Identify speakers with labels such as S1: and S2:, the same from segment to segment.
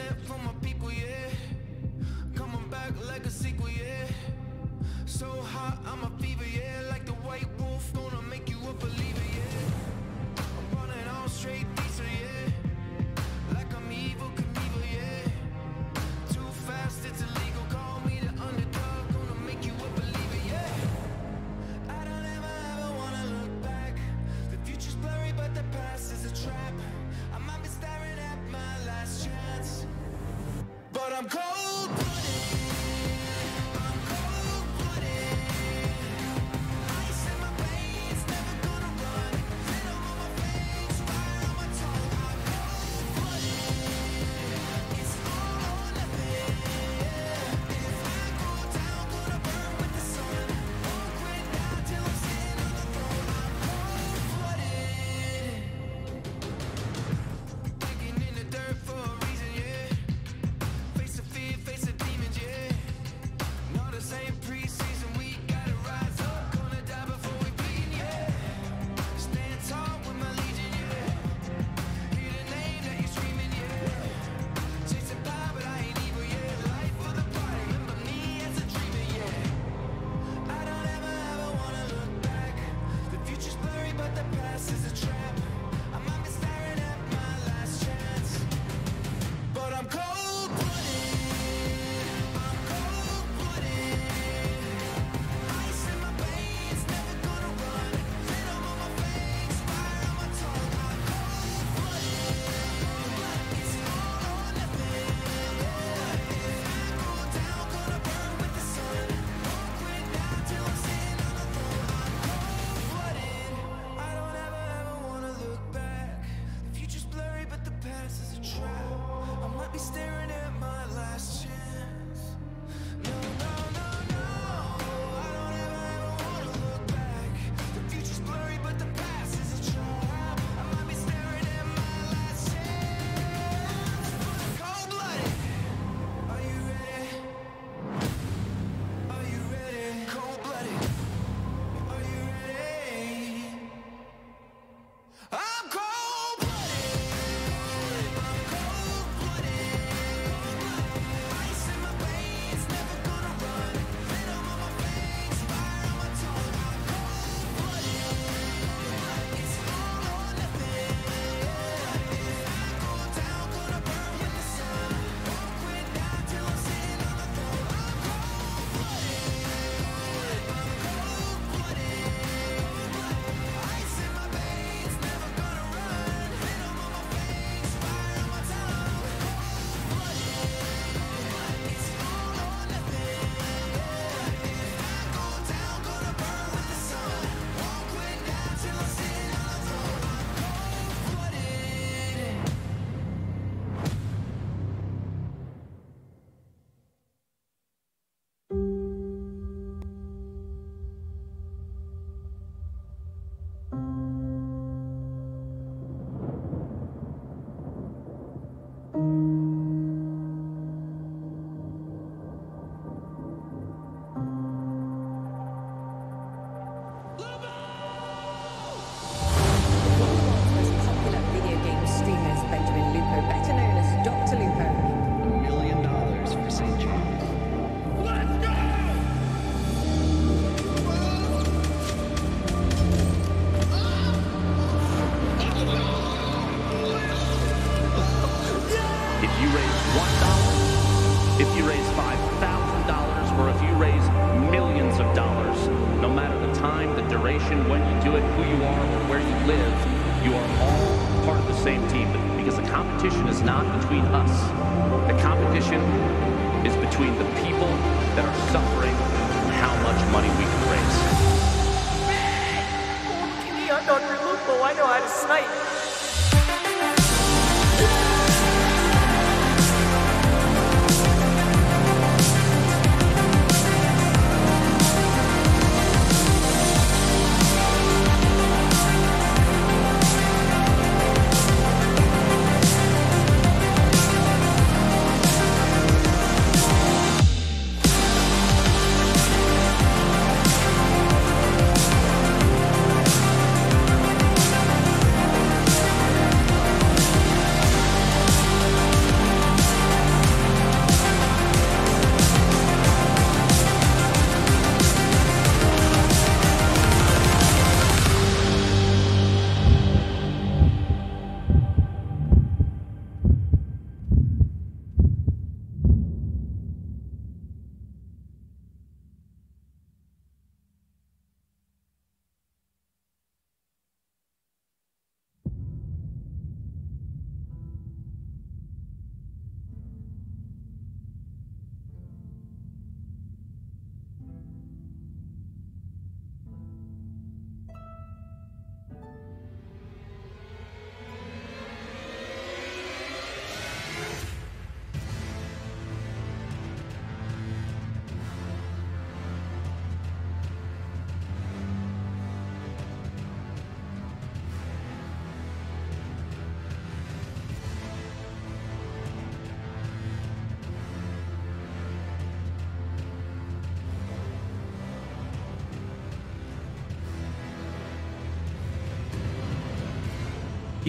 S1: set for my people, yeah.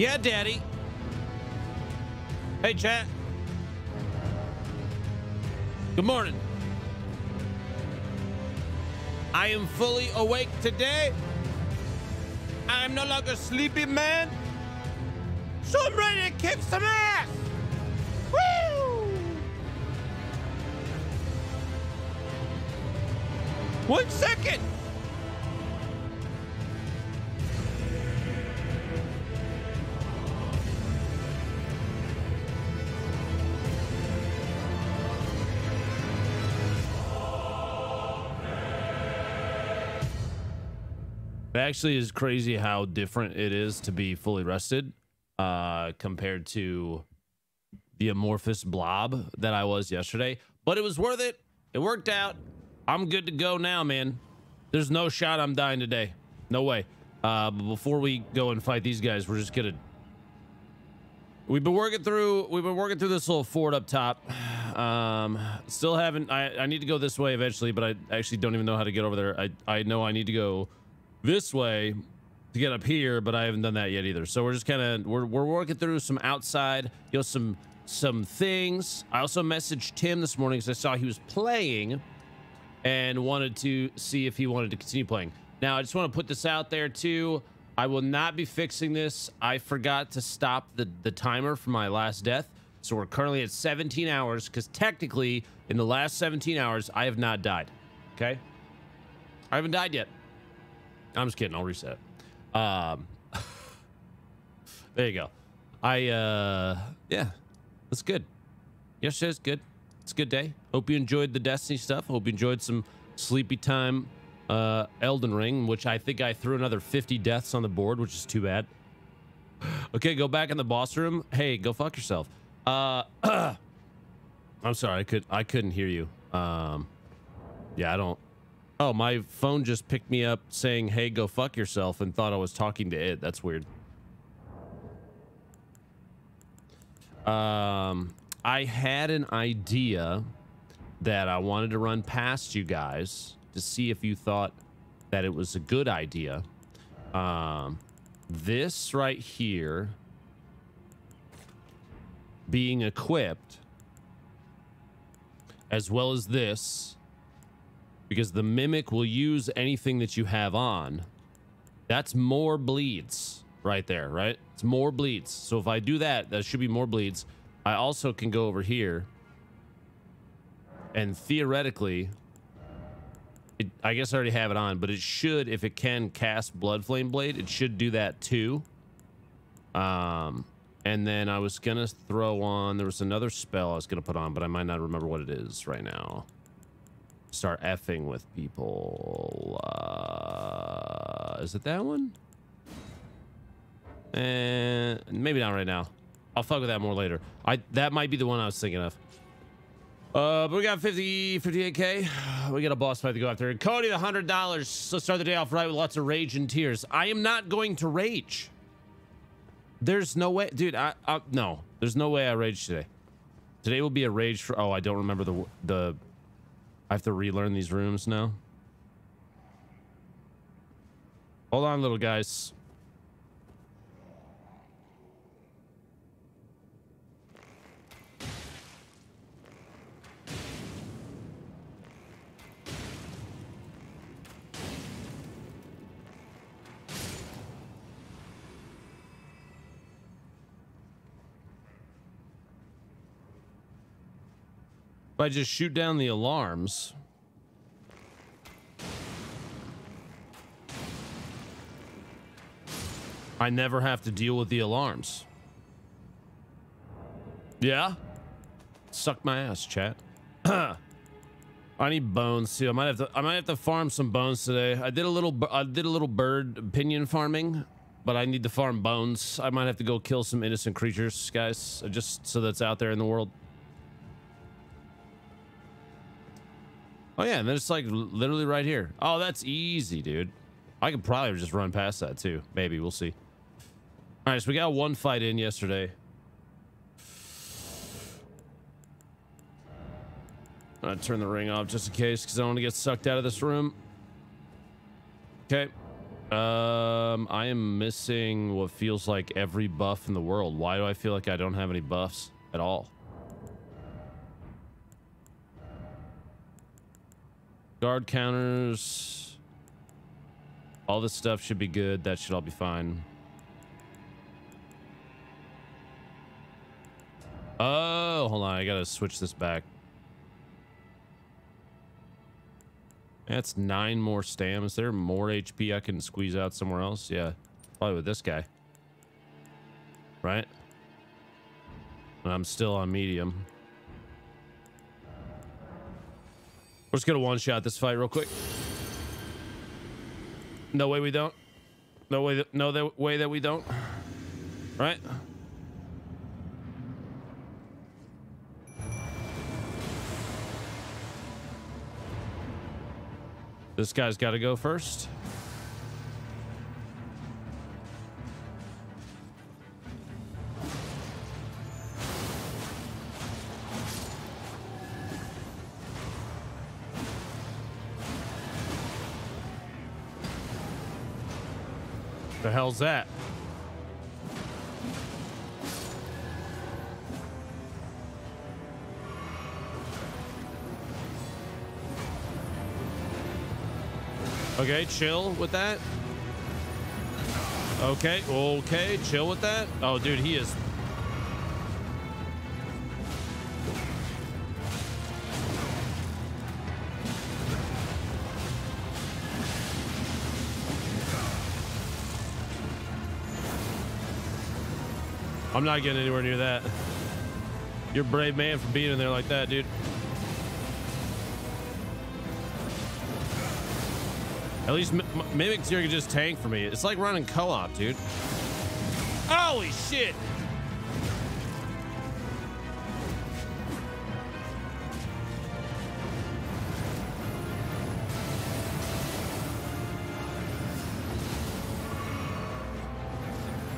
S1: Yeah,
S2: Daddy. Hey, chat. Good morning. I am fully awake today. I am no longer sleepy, man. So I'm ready to kick some ass. Actually is crazy how different it is to be fully rested uh, compared to the amorphous blob that I was yesterday. But it was worth it. It worked out. I'm good to go now, man. There's no shot I'm dying today. No way. Uh, but before we go and fight these guys, we're just gonna. We've been working through. We've been working through this little fort up top. Um, still haven't. I I need to go this way eventually, but I actually don't even know how to get over there. I I know I need to go this way to get up here, but I haven't done that yet either. So we're just kind of we're we're working through some outside, you know, some some things. I also messaged Tim this morning because I saw he was playing and wanted to see if he wanted to continue playing. Now I just want to put this out there too. I will not be fixing this. I forgot to stop the the timer for my last death. So we're currently at 17 hours because technically in the last 17 hours I have not died. Okay? I haven't died yet. I'm just kidding. I'll reset. Um, there you go. I, uh, yeah, that's good. Yesterday's good. It's a good day. Hope you enjoyed the Destiny stuff. Hope you enjoyed some sleepy time, uh, Elden Ring, which I think I threw another 50 deaths on the board, which is too bad. Okay, go back in the boss room. Hey, go fuck yourself. Uh, I'm sorry. I could, I couldn't hear you. Um, yeah, I don't, Oh, my phone just picked me up saying, hey, go fuck yourself and thought I was talking to it. That's weird. Um, I had an idea that I wanted to run past you guys to see if you thought that it was a good idea. Um, this right here being equipped as well as this because the mimic will use anything that you have on. That's more bleeds right there, right? It's more bleeds. So if I do that, that should be more bleeds. I also can go over here and theoretically, it, I guess I already have it on, but it should, if it can cast Blood Flame Blade, it should do that too. Um, and then I was gonna throw on, there was another spell I was gonna put on, but I might not remember what it is right now start effing with people. Uh, is it that one? And maybe not right now. I'll fuck with that more later. I that might be the one I was thinking of. Uh, but we got 50, 58k. We got a boss fight to go after. Cody, the hundred dollars. Let's start the day off right with lots of rage and tears. I am not going to rage. There's no way, dude. I, I no. There's no way I rage today. Today will be a rage for. Oh, I don't remember the the I have to relearn these rooms now. Hold on, little guys. If I just shoot down the alarms. I never have to deal with the alarms. Yeah? Suck my ass, chat. I need bones too. I might have to. I might have to farm some bones today. I did a little. I did a little bird pinion farming, but I need to farm bones. I might have to go kill some innocent creatures, guys, just so that's out there in the world. Oh yeah, and then it's like literally right here. Oh, that's easy, dude. I could probably just run past that too. Maybe we'll see. All right, so we got one fight in yesterday. Gonna turn the ring off just in case, because I don't want to get sucked out of this room. Okay. Um, I am missing what feels like every buff in the world. Why do I feel like I don't have any buffs at all? Guard counters. All this stuff should be good. That should all be fine. Oh, hold on. I gotta switch this back. That's nine more stam. Is there more HP I can squeeze out somewhere else? Yeah. Probably with this guy. Right? And I'm still on medium. We're just gonna one-shot this fight real quick. No way we don't. No way. That, no that way that we don't. Right? This guy's got to go first. Hell's that? Okay, chill with that. Okay, okay, chill with that. Oh, dude, he is. I'm not getting anywhere near that. You're a brave man for being in there like that, dude. At least M- Mimics here can just tank for me. It's like running co-op, dude. Holy shit!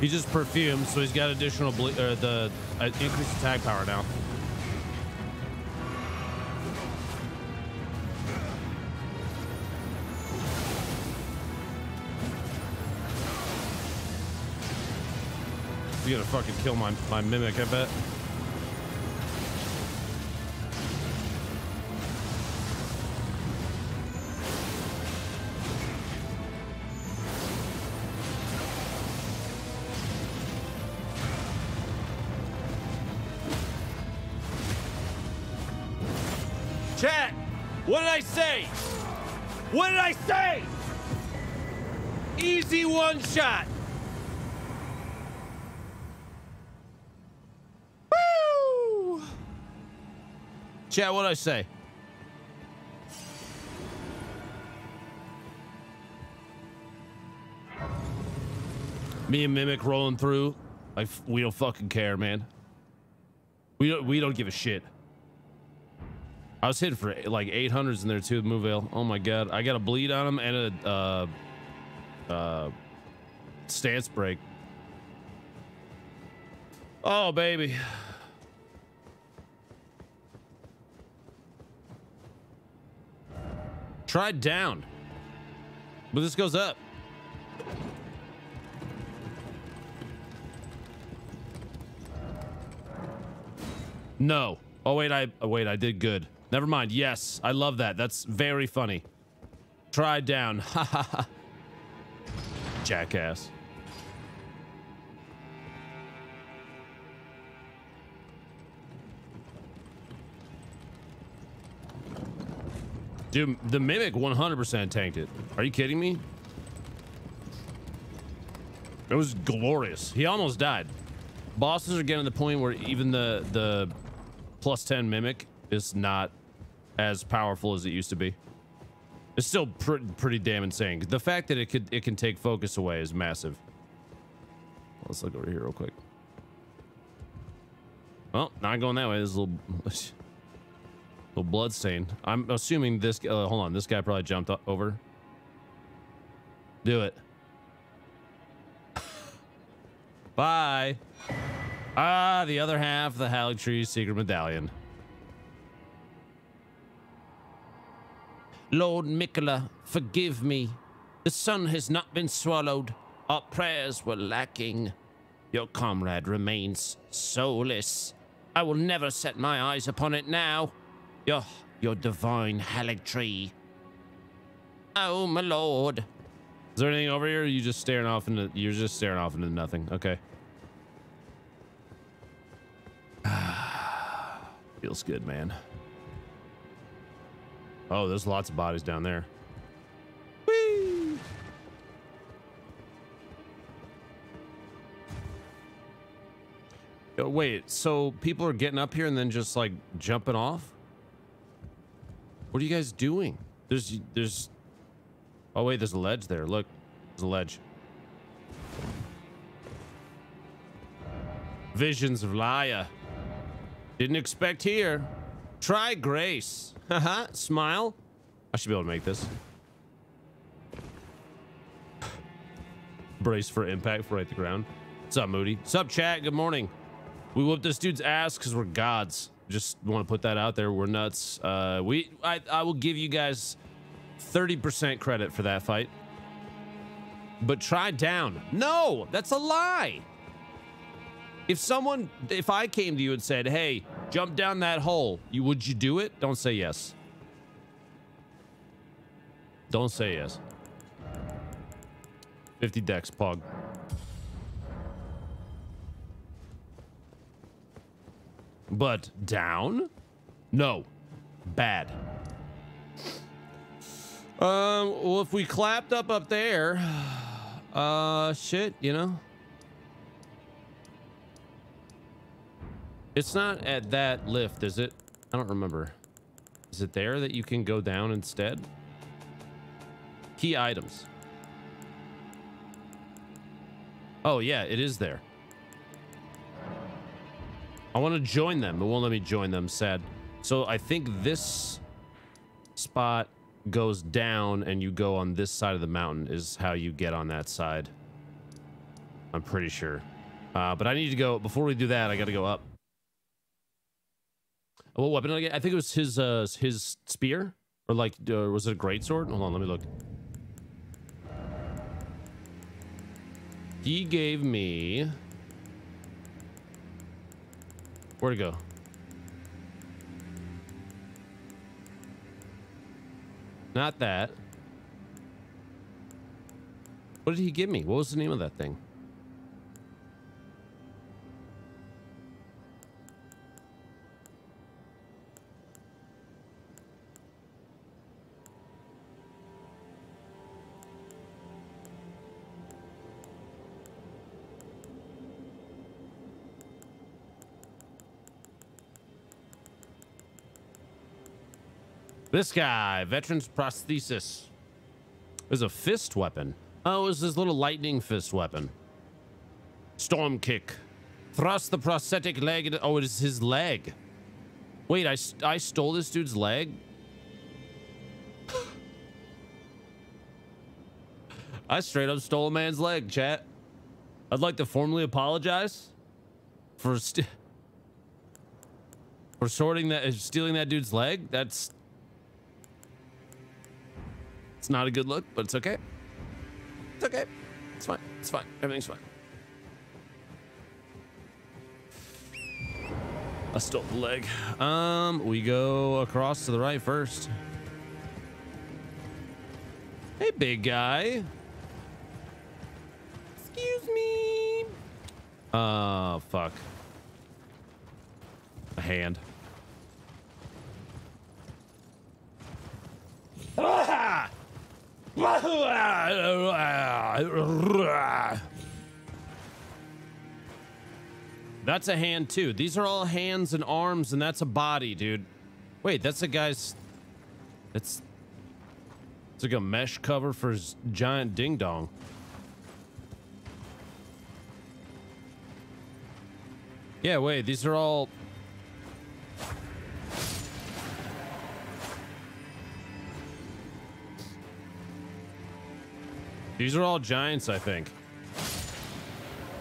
S2: He just perfumed, so he's got additional ble- uh, the uh, increased attack power now. He's gonna fucking kill my my mimic, I bet. Chat, what did I say? Me and Mimic rolling through. Like we don't fucking care, man. We don't we don't give a shit. I was hitting for like 800s in there too, Movale. Oh my god. I got a bleed on him and a uh uh stance break. Oh baby. Try down. But this goes up. No. Oh wait, I oh, wait, I did good. Never mind. Yes, I love that. That's very funny. Try down. Ha ha ha. Jackass. Dude, the Mimic 100% tanked it. Are you kidding me? It was glorious. He almost died. Bosses are getting to the point where even the the plus 10 Mimic is not as powerful as it used to be. It's still pr pretty damn insane. The fact that it could it can take focus away is massive. Let's look over here real quick. Well, not going that way. A little little blood stain. I'm assuming this. Uh, hold on, this guy probably jumped over. Do it. Bye. Ah, the other half of the Haligtree secret medallion. Lord Miquella, forgive me. The sun has not been swallowed. Our prayers were lacking. Your comrade remains soulless. I will never set my eyes upon it now. Your, your divine Haligtree. Oh, my lord. Is there anything over here? You just staring off into? You're just staring off into nothing. Okay. Feels good, man. Oh, there's lots of bodies down there. Whee! Wait, so people are getting up here and then just like jumping off? What are you guys doing? There's, there's, oh wait, there's a ledge there. Look, there's a ledge. Visions of Laya. Didn't expect here. Try grace. Haha, smile. I should be able to make this. Brace for impact right the ground. What's up, Moody? What's up, chat? Good morning. We whooped this dude's ass because we're gods. Just want to put that out there. We're nuts. Uh, we, I, I will give you guys 30% credit for that fight. But try down. No, that's a lie. If someone, if I came to you and said, "Hey, jump down that hole," you would you do it? Don't say yes. Don't say yes. 50 decks, pog. But down? No. Bad. Um, well, if we clapped up up there, uh, shit, you know? It's not at that lift, is it? I don't remember. Is it there that you can go down instead? Key items. Oh, yeah, it is there. I want to join them. It won't let me join them, sad. So I think this spot goes down and you go on this side of the mountain is how you get on that side. I'm pretty sure. Uh, but I need to go, before we do that, I got to go up. What weapon I think it was his uh his spear or like uh, was it a great sword? Hold on, let me look. He gave me Where'd it go? Not that. What did he give me? What was the name of that thing? This guy, veteran's prosthesis. Is a fist weapon. Oh, it was his little lightning fist weapon. Storm kick. Thrust the prosthetic leg. Oh, it is his leg. Wait, I, I stole this dude's leg? I straight up stole a man's leg, chat. I'd like to formally apologize for for sorting that, stealing that dude's leg. That's it's not a good look, but it's okay. It's okay. It's fine. It's fine. Everything's fine. I stole the leg. Um, we go across to the right first. Hey, big guy. Excuse me. Oh, fuck. A hand. Ah! That's a hand too. These are all hands and arms, and that's a body, dude. Wait, that's a guy's. It's. It's like a mesh cover for his giant ding dong. Yeah, wait, these are all. These are all giants, I think.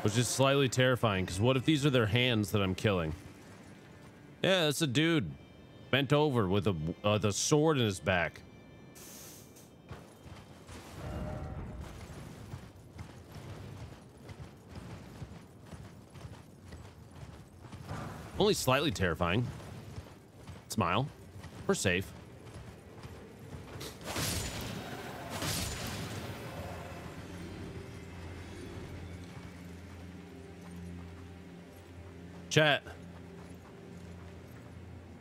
S2: Which is slightly terrifying, because what if these are their hands that I'm killing? Yeah, that's a dude bent over with a uh, the sword in his back. Only slightly terrifying. Smile. We're safe. Chat.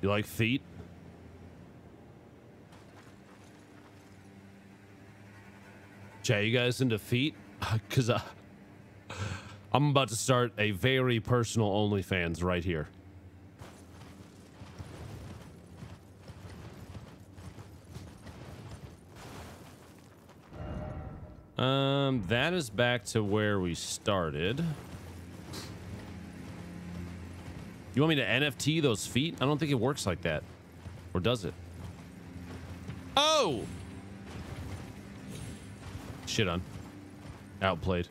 S2: You like feet? Chat, you guys into feet? Because uh, I'm about to start a very personal OnlyFans right here. Um, that is back to where we started. You want me to NFT those feet? I don't think it works like that. Or does it? Oh! Shit on. Outplayed.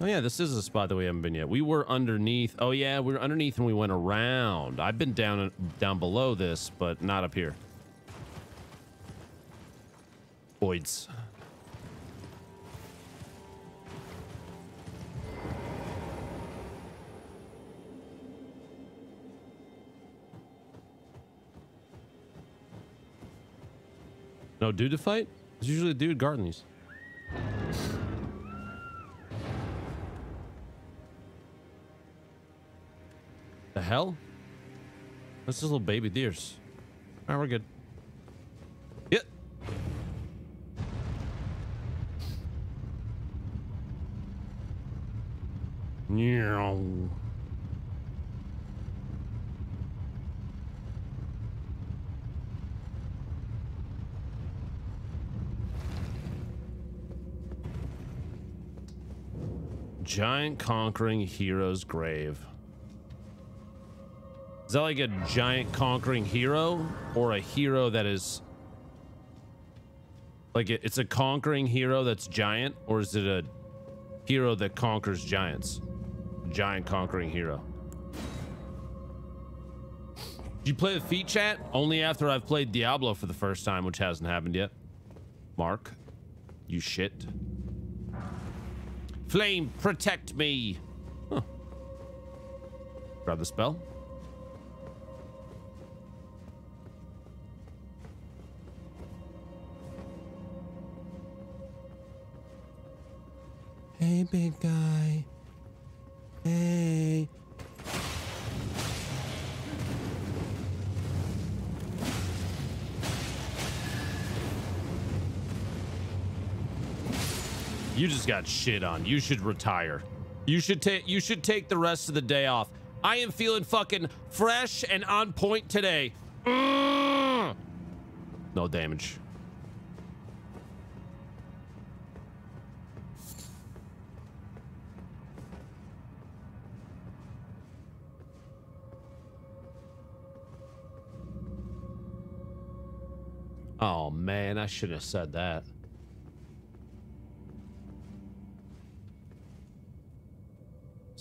S2: Oh yeah, this is a spot that we haven't been yet. We were underneath. Oh yeah, we were underneath and we went around. I've been down down below this, but not up here. Boyd's. No dude to fight? It's usually a dude guarding these. The hell? That's just little baby deers. Alright, we're good. Yep. Meow. Giant conquering hero's grave. Is that like a giant conquering hero or a hero that is like it's a conquering hero that's giant or is it a hero that conquers giants? Giant conquering hero. Did you play the feet chat? Only after I've played Diablo for the first time, which hasn't happened yet. Mark, you shit. Flame, protect me. Huh. Grab the spell. Hey, big guy. Hey. You just got shit on. You should retire. You should take you should take the rest of the day off. I am feeling fucking fresh and on point today. Mm. No damage. Oh man, I shouldn't have said that.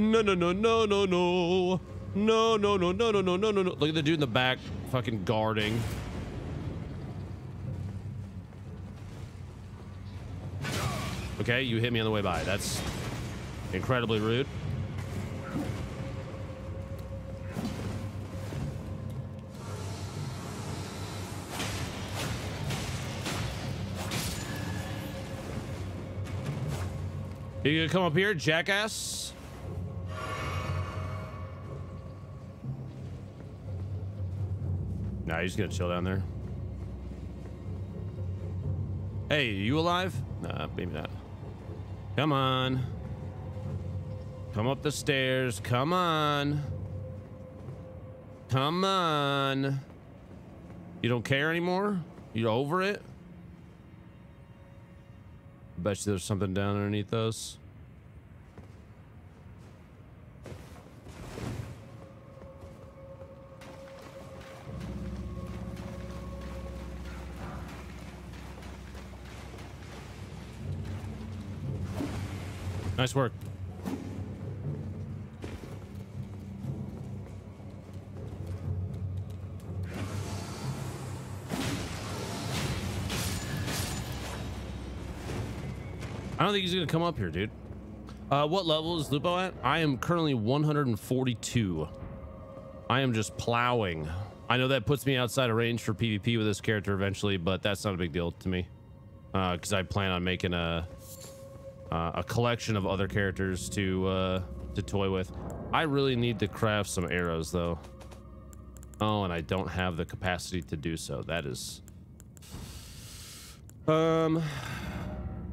S2: no, no, no, no, no. No, no, no, no, no, no, no, no, no. No. Look at the dude in the back fucking guarding. Okay, you hit me on the way by. That's incredibly rude. You gonna come up here, jackass? Nah, he's gonna chill down there. Hey, you alive? Nah, maybe not. Come on. Come up the stairs. Come on. Come on. You don't care anymore? You over it? Bet you there's something down underneath those. Nice work. I don't think he's gonna come up here, dude. Uh, what level is Lupo at? I am currently 142. I am just plowing. I know that puts me outside of range for PvP with this character eventually, but that's not a big deal to me. Because I plan on making a uh, a collection of other characters to uh, to toy with. I really need to craft some arrows though. Oh, and I don't have the capacity to do so. That is. Um,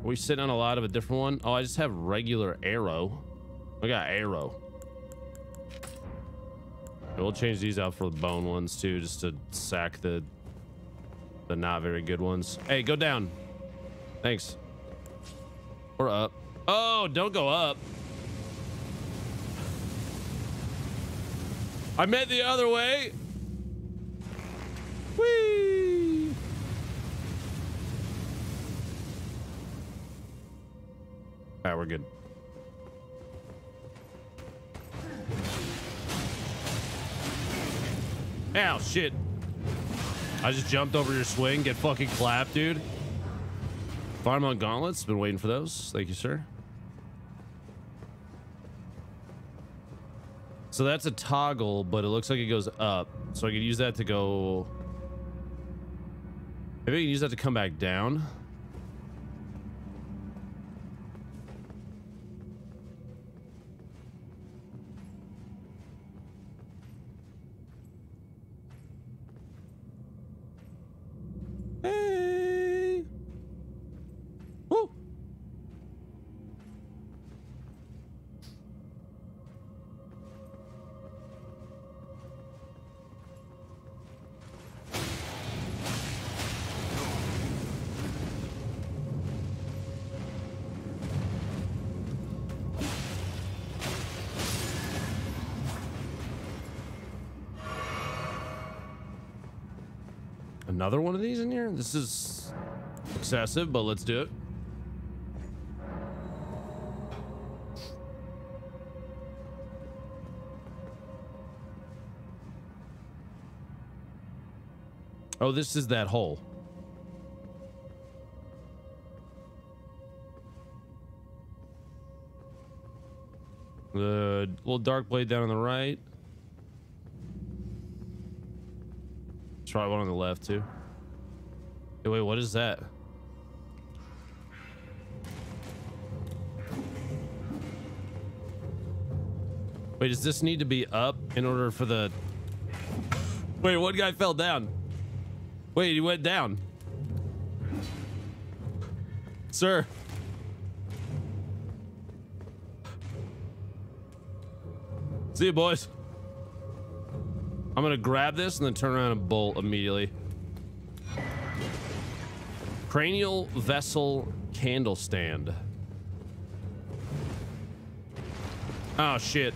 S2: we sitting on a lot of a different one. Oh, I just have regular arrow. I got arrow. We'll change these out for the bone ones too, just to sack the the not very good ones. Hey, go down. Thanks. Or up. Oh, don't go up. I meant the other way. Whee! Right, we're good. Ow, shit. I just jumped over your swing. Get fucking clapped, dude. Zamor gauntlets. Been waiting for those. Thank you, sir. So that's a toggle, but it looks like it goes up. So I could use that to go... Maybe I can use that to come back down. These in here? This is excessive, but let's do it. Oh, this is that hole. The little dark blade down on the right. Try one on the left too. Hey, wait, what is that? Wait, does this need to be up in order for the... Wait, one guy fell down. Wait, he went down. Sir. See you, boys. I'm gonna grab this and then turn around and bolt immediately. Cranial vessel candle stand. Oh shit.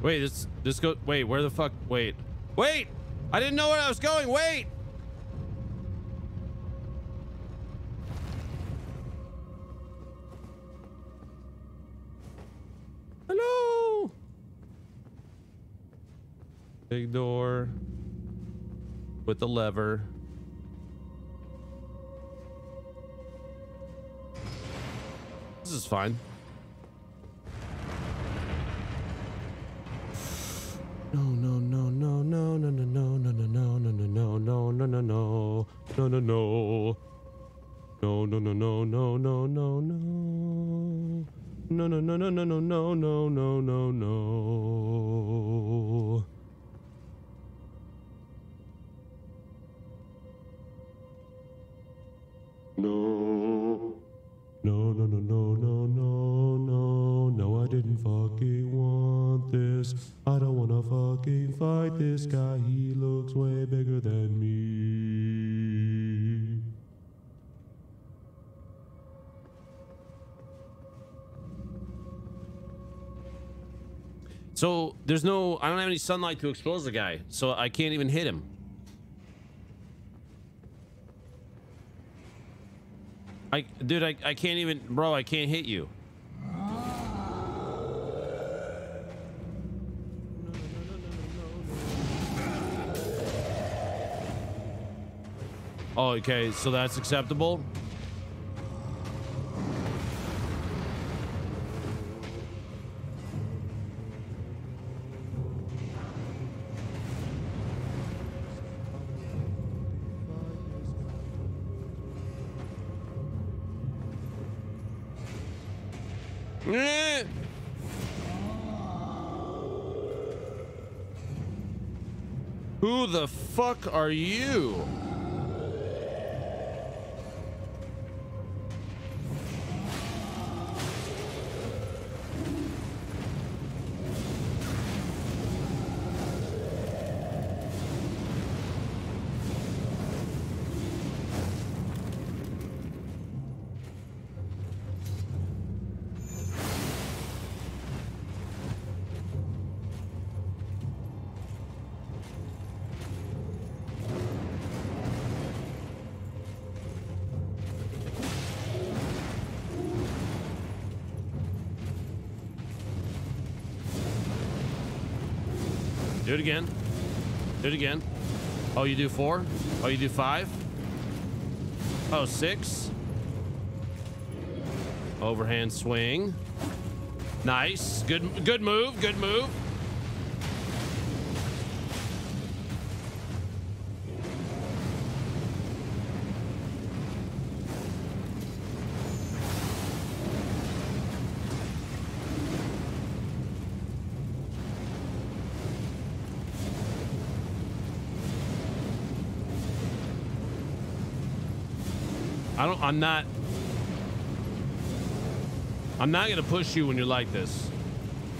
S2: Wait, this this go wait, where the fuck wait. Wait! I didn't know where I was going. Wait! Hello. Big door with the lever. This is fine. There's no, I don't have any sunlight to expose the guy, so I can't even hit him. I, dude, I, I can't even, bro, I can't hit you. Oh, okay, so that's acceptable. Fuck are you? It again. Do it again. Oh, you do four? Oh, you do five? Oh, six? Overhand swing. Nice. Good good move. Good move. I'm not I'm not gonna push you when you're like this.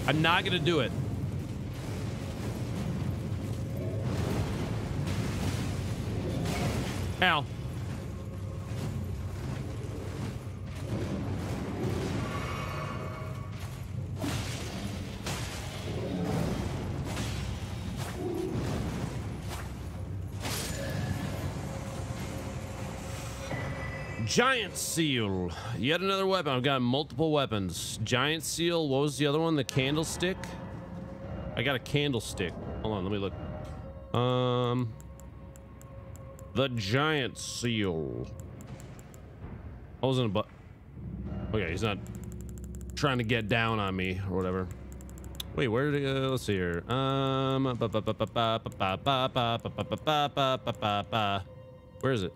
S2: I'm not gonna do it. Al. Giant Seal. Yet another weapon. I've got multiple weapons. Giant Seal. What was the other one? The candlestick? I got a candlestick. Hold on, let me look. Um, the Giant Seal. I was in a but. Okay, he's not trying to get down on me or whatever. Wait, where did it go? Let's see here. Um, where is it?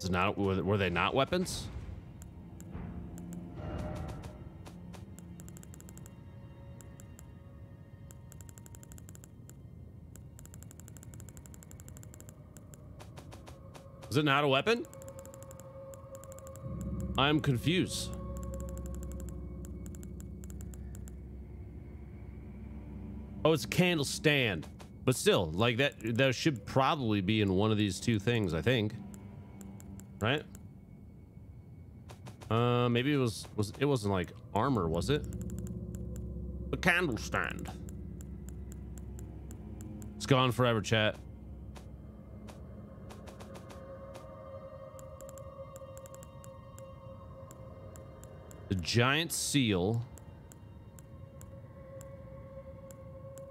S2: Is not were they not weapons? Is it not a weapon? I'm confused. Oh, it's a candle stand. But still, like that that should probably be in one of these two things, I think. Right? Uh maybe it was was it wasn't like armor, was it? A candle stand. It's gone forever, chat. The giant seal.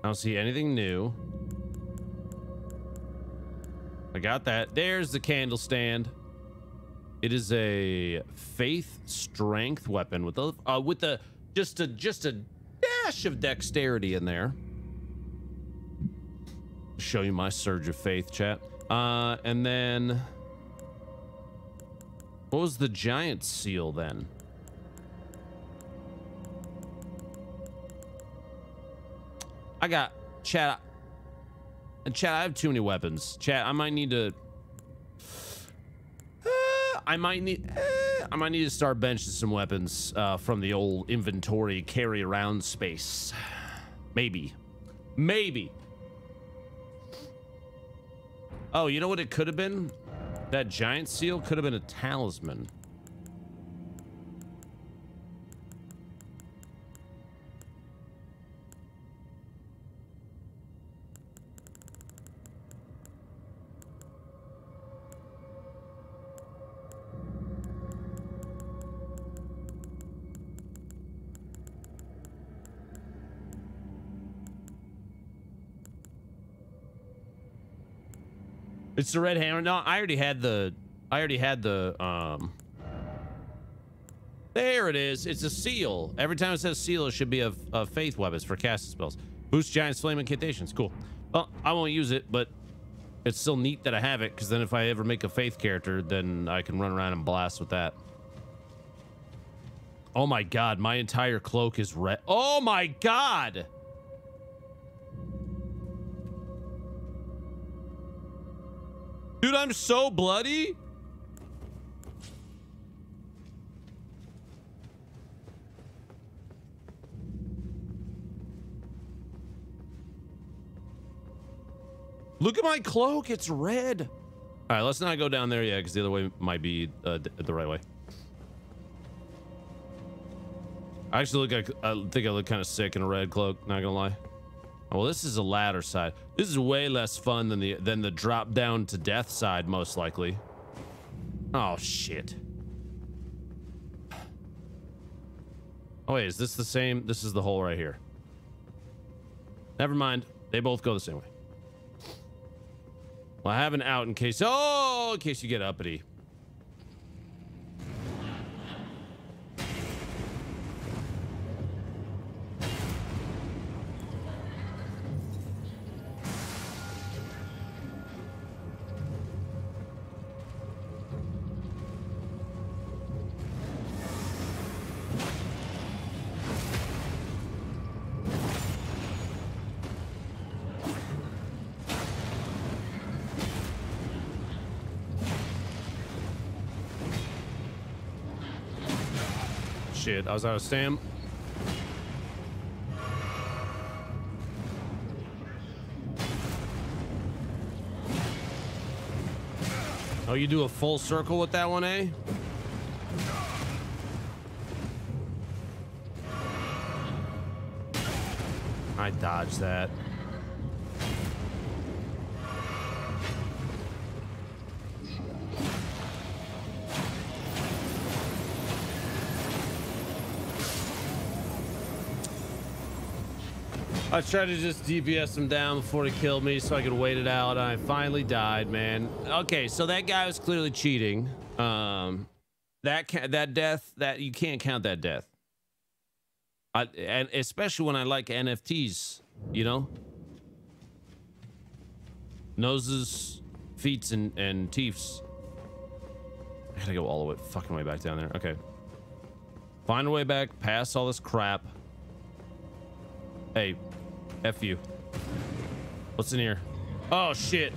S2: I don't see anything new. I got that. There's the candle stand. It is a faith strength weapon with a uh, with a just a just a dash of dexterity in there. Show you my surge of faith, chat. Uh, and then what was the giant seal then? I got chat. And chat, I have too many weapons. Chat, I might need to. I might need. Uh, I might need to start benching some weapons uh, from the old inventory carry around space. Maybe. Maybe. Oh, you know what it could have been? That giant seal could have been a talisman. It's the red hammer. No, I already had the. I already had the. Um. There it is. It's a seal. Every time it says seal, it should be a, a faith it's for casting spells. Boost giants, flame incantations. Cool. Well, I won't use it, but it's still neat that I have it because then if I ever make a faith character, then I can run around and blast with that. Oh my god, my entire cloak is red. Oh my god! Dude, I'm so bloody. Look at my cloak. It's red. All right, let's not go down there yet because the other way might be uh, the right way. I actually look like I think I look kind of sick in a red cloak. Not gonna lie. Well, this is a ladder side. This is way less fun than the than the drop down to death side, most likely. Oh shit. Oh wait, is this the same? This is the hole right here. Never mind. They both go the same way. Well, I have an out in case. Oh, in case you get uppity. Shit, I was out of stam. Oh, you do a full circle with that one, eh? I dodged that. I tried to just DPS him down before he killed me so I could wait it out. I finally died, man. Okay, so that guy was clearly cheating. Um, that that death that you can't count that death. I, and especially when I like NFTs, you know, noses, feet, and and teeths. I gotta go all the way, fucking way back down there. Okay, find a way back, past all this crap. Hey, F you. What's in here? Oh, shit.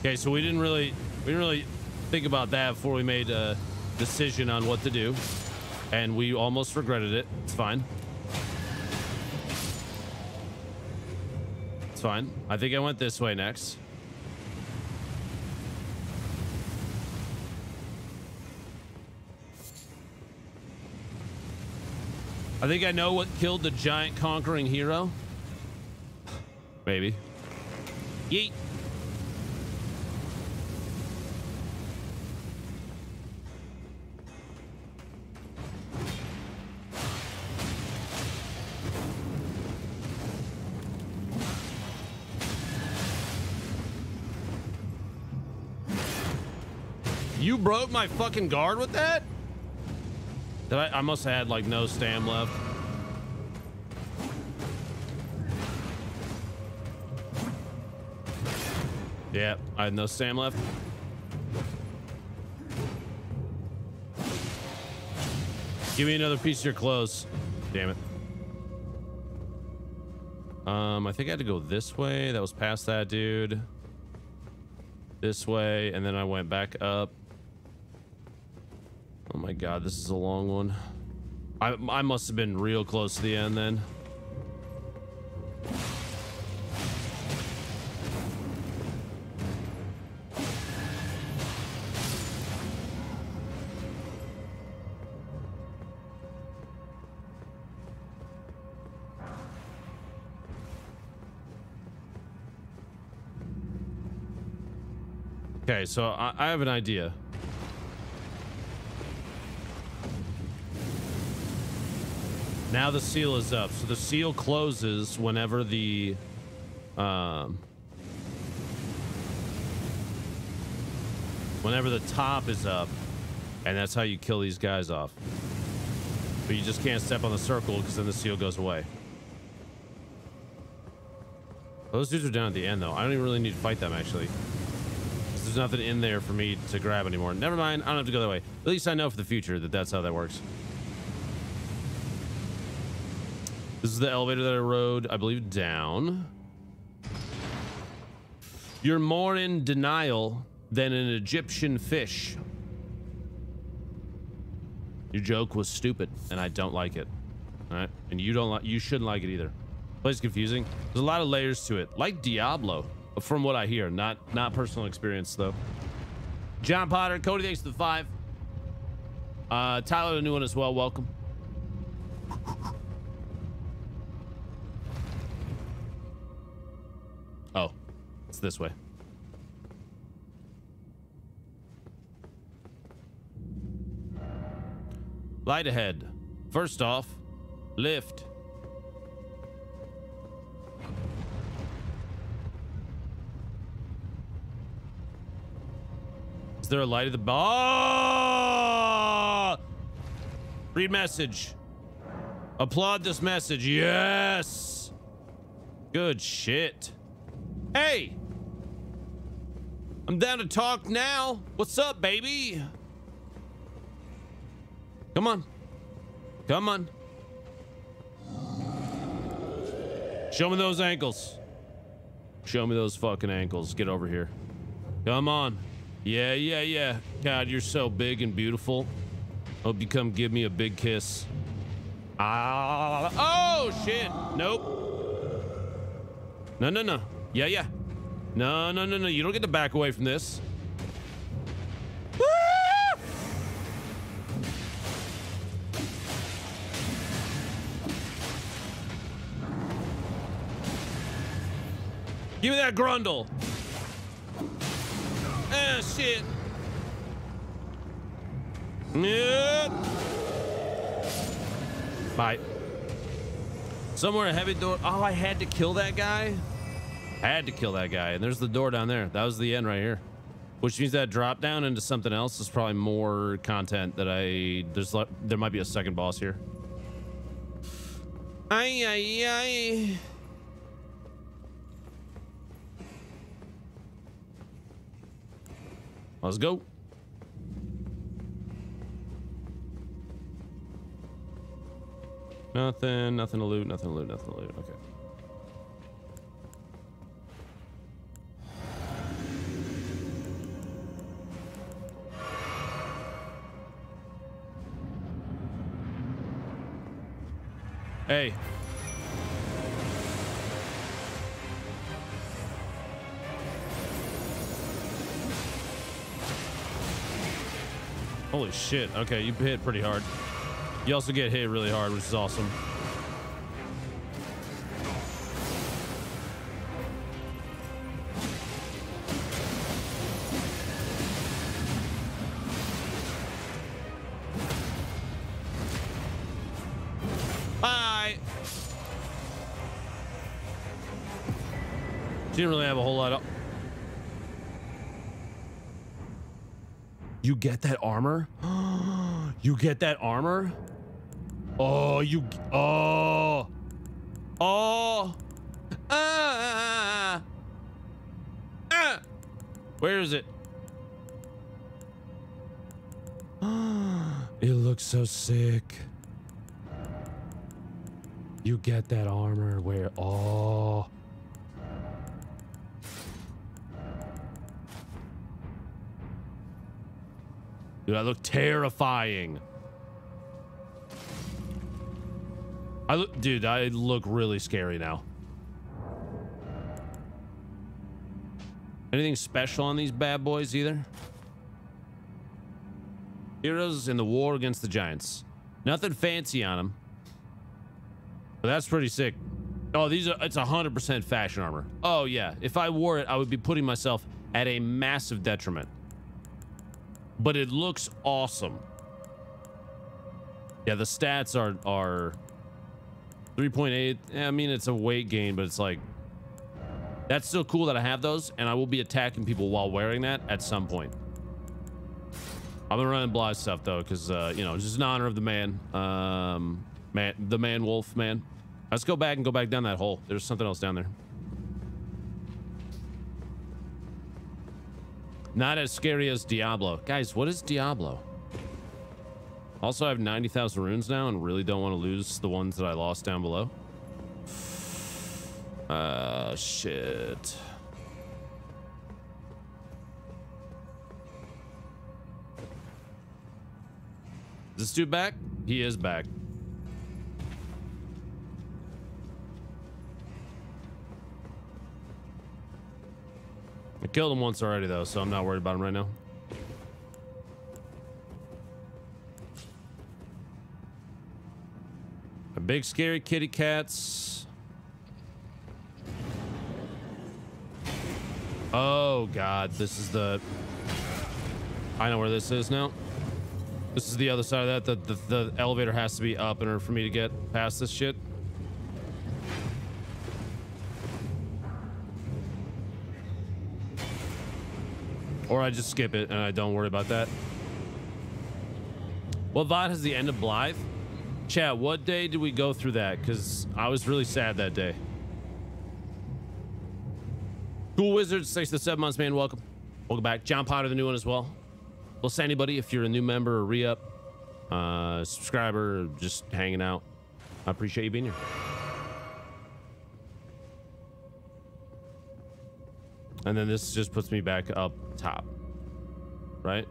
S2: Okay, so we didn't really we didn't really think about that before we made a decision on what to do. And we almost regretted it. It's fine. It's fine. I think I went this way next. I think I know what killed the giant conquering hero. Maybe. Yeet. You broke my fucking guard with that? Did I? I must have had like no stam left. Yeah, I had no stam left. Give me another piece of your clothes. Damn it. Um, I think I had to go this way. That was past that dude. This way, and then I went back up. Oh my god, this is a long one. I, I must have been real close to the end then. Okay, so I, I have an idea. Now the seal is up. So the seal closes whenever the um whenever the top is up. And that's how you kill these guys off. But you just can't step on the circle because then the seal goes away. Those dudes are down at the end though. I don't even really need to fight them actually. There's nothing in there for me to grab anymore. Never mind. I don't have to go that way. At least I know for the future that that's how that works. This is the elevator that I rode, I believe, down. You're more in denial than an Egyptian fish. Your joke was stupid, and I don't like it. All right, and you don't like. You shouldn't like it either. Plays confusing. There's a lot of layers to it, like Diablo, from what I hear. Not not personal experience though. John Potter, Cody, thanks for the five. Uh, Tyler, a new one as well. Welcome. This way. Light ahead. First off, lift. Is there a light at the bar? Ah! Read message. Applaud this message. Yes. Good shit. Hey. I'm down to talk now. What's up, baby? Come on. Come on. Show me those ankles. Show me those fucking ankles. Get over here. Come on. Yeah, yeah, yeah. God, you're so big and beautiful. Hope you come give me a big kiss. Ah. Oh, shit. Nope. No, no, no. Yeah, yeah. No, no, no, no. You don't get to back away from this. Give me that grundle. Ah, shit. Yep. Bye. Somewhere a heavy door. Oh, I had to kill that guy. Had to kill that guy. And there's the door down there. That was the end right here. Which means that drop down into something else is probably more content that I there's there might be a second boss here. Ay ay ay. Let's go. Nothing, nothing to loot, nothing to loot, nothing to loot. Okay. Hey. Holy shit. Okay, you hit pretty hard. You also get hit really hard, which is awesome. Didn't really have a whole lot of. You get that armor? you get that armor? Oh, you. Oh. Oh. Ah. Ah. Where is it? it looks so sick. You get that armor where. Oh. Dude, I look terrifying. I look, dude, I look really scary now. Anything special on these bad boys either? Heroes in the war against the giants. Nothing fancy on them. But that's pretty sick. Oh, these are, it's 100% fashion armor. Oh, yeah. If I wore it, I would be putting myself at a massive detriment. But it looks awesome. Yeah, the stats are, are 3.8. eh, I mean, it's a weight gain, but it's like that's still cool that I have those, and I will be attacking people while wearing that at some point. I'm gonna run Blaidd stuff though, because uh, you know, just in honor of the man, um, man, the man wolf man. Let's go back and go back down that hole. There's something else down there. Not as scary as Diablo, guys. What is Diablo? Also, I have 90,000 runes now and really don't want to lose the ones that I lost down below. Uh, shit. Is this dude back? He is back. I killed him once already though, so I'm not worried about him right now. A big scary kitty cats. Oh god, this is the I know where this is now. This is the other side of that. The, the, the elevator has to be up in order for me to get past this shit. Or I just skip it and I don't worry about that. Well, VOD has the end of Blaidd. Chat, what day did we go through that? Because I was really sad that day. Cool Wizards, six to seven months, man. Welcome. Welcome back. John Potter, the new one as well. Well, say anybody if you're a new member or re up, uh, subscriber, just hanging out. I appreciate you being here. And then this just puts me back up top, right?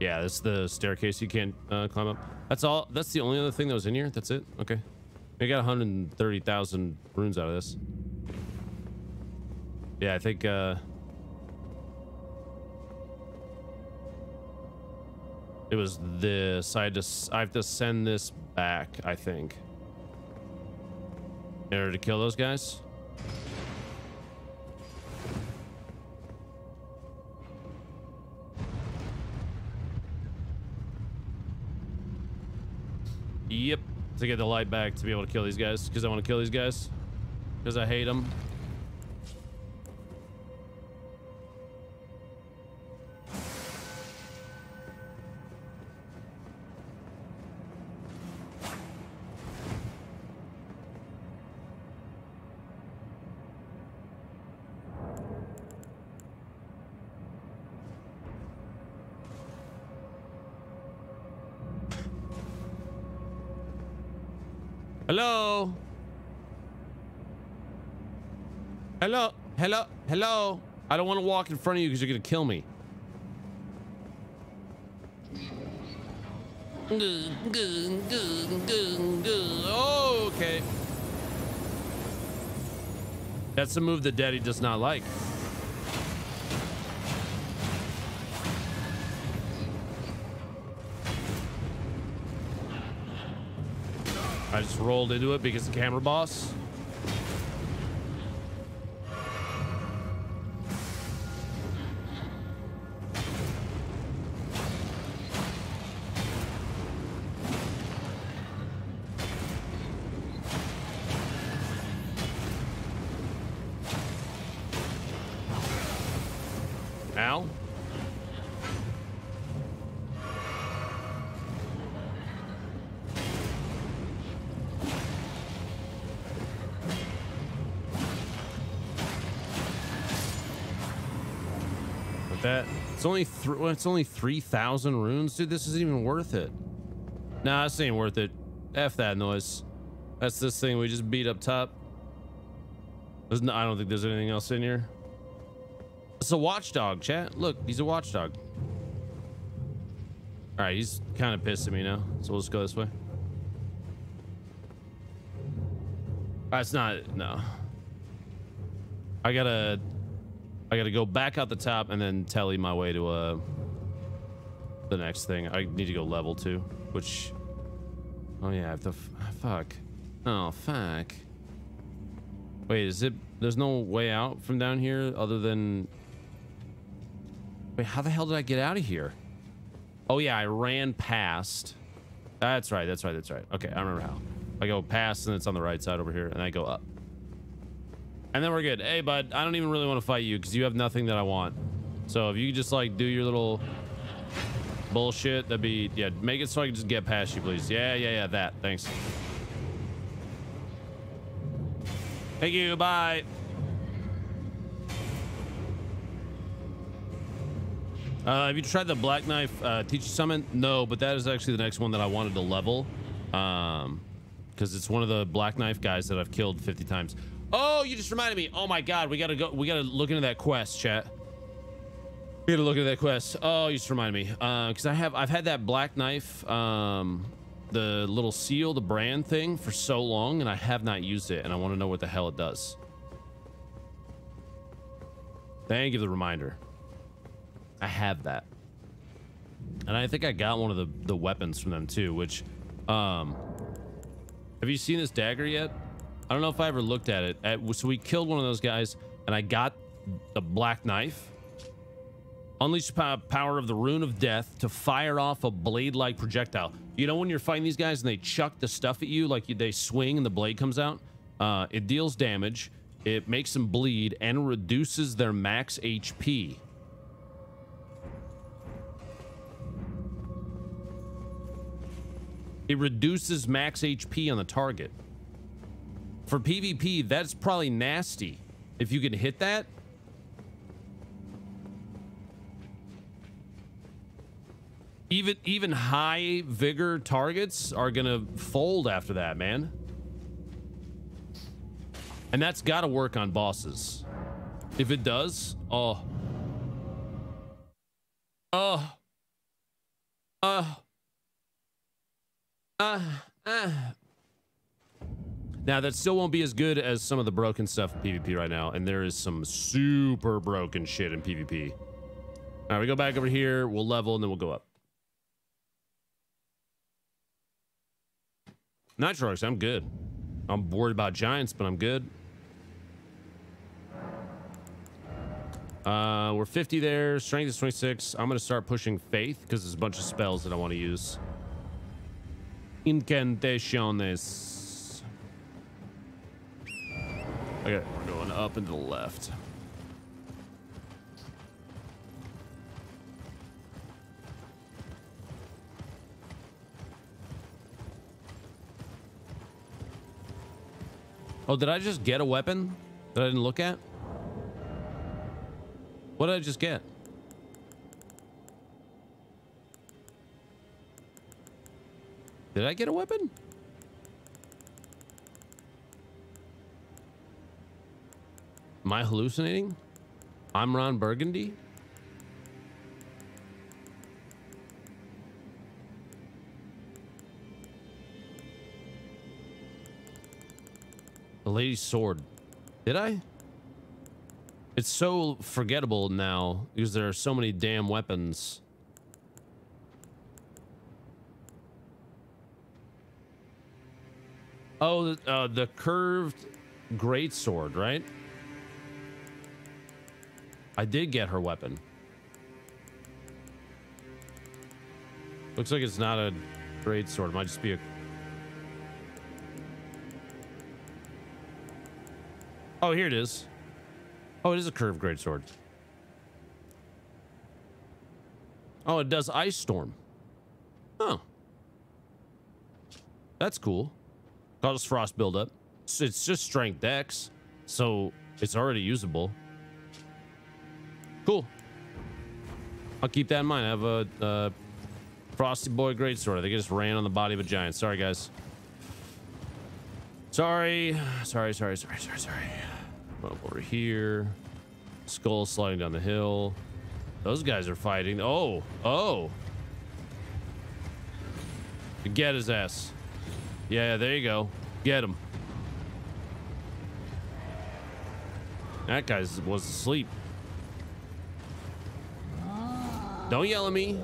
S2: Yeah, this is the staircase you can't uh, climb up. That's all. That's the only other thing that was in here. That's it. Okay. We got 130,000 runes out of this. Yeah, I think. Uh, it was this. I just I have to send this back. I think. In order to kill those guys. Yep. To get the light back to be able to kill these guys. Because I want to kill these guys. Because I hate them. Hello? Hello? Hello? Hello? I don't want to walk in front of you because you're going to kill me. Oh, okay. That's a move that Daddy does not like. I just rolled into it because the camera boss. It's only it's only three thousand runes, dude. This isn't even worth it. Nah, this ain't worth it. F that noise. That's this thing we just beat up top. No, I don't think there's anything else in here. It's a watchdog, chat. Look, he's a watchdog. All right, he's kind of pissed at me now, so we'll just go this way. That's not no. I gotta, I gotta go back out the top and then telly my way to uh the next thing. I need to go level two, which. Oh yeah, I have to. Fuck. Oh fuck. Wait, is it? There's no way out from down here other than. Wait, how the hell did I get out of here? Oh yeah, I ran past. That's right. That's right. That's right. Okay, I remember how. I go past and it's on the right side over here, and I go up. And then we're good. Hey, bud, I don't even really want to fight you because you have nothing that I want. So if you just like do your little bullshit, that'd be yeah. Make it so I can just get past you, please. Yeah, yeah, yeah. That. Thanks. Thank you. Bye. Uh, have you tried the Black Knife uh, Teacher Summon? No, but that is actually the next one that I wanted to level. Um, because it's one of the Black Knife guys that I've killed 50 times. Oh, you just reminded me. Oh my God, we gotta go. We gotta look into that quest, chat. We gotta look into that quest. Oh, you just reminded me. Uh, because I have I've had that Black Knife, um, the little seal, the brand thing for so long, and I have not used it, and I want to know what the hell it does. Thank you for the reminder. I have that. And I think I got one of the, the weapons from them too, which, um, have you seen this dagger yet? I don't know if I ever looked at it. So we killed one of those guys and I got the black knife. Unleash the power of the rune of death to fire off a blade-like projectile. You know when you're fighting these guys and they chuck the stuff at you, like they swing and the blade comes out? Uh, it deals damage, it makes them bleed, and reduces their max HP. It reduces max HP on the target. For PvP, that's probably nasty. If you can hit that. Even even high vigor targets are gonna fold after that, man. And that's gotta work on bosses. If it does, oh. Oh. Uh. Uh, uh. Now that still won't be as good as some of the broken stuff in PvP right now, and there is some super broken shit in PvP. All right, we go back over here. We'll level, and then we'll go up. Nitrox, I'm good. I'm worried about giants, but I'm good. Uh, we're 50 there. Strength is 26. I'm gonna start pushing faith because there's a bunch of spells that I want to use. Incantaciones. Okay, we're going up and to the left. Oh, did I just get a weapon that I didn't look at? What did I just get? Did I get a weapon? Am I hallucinating? I'm Ron Burgundy? The lady's sword. Did I? It's so forgettable now because there are so many damn weapons. Oh, uh, the curved great sword, right? I did get her weapon. Looks like it's not a great sword. It might just be a. Oh, here it is. Oh, it is a curved great sword. Oh, it does ice storm. Oh. That's cool. Causes frost buildup. It's just strength dex, so it's already usable. Cool. I'll keep that in mind. I have a uh, Frosty Boy Greatsword. I just ran on the body of a giant. Sorry, guys. Sorry. Sorry, sorry, sorry, sorry, sorry. Up over here. Skull sliding down the hill. Those guys are fighting. Oh, oh. Get his ass. Yeah, there you go. Get him. That guy was asleep. Don't yell at me.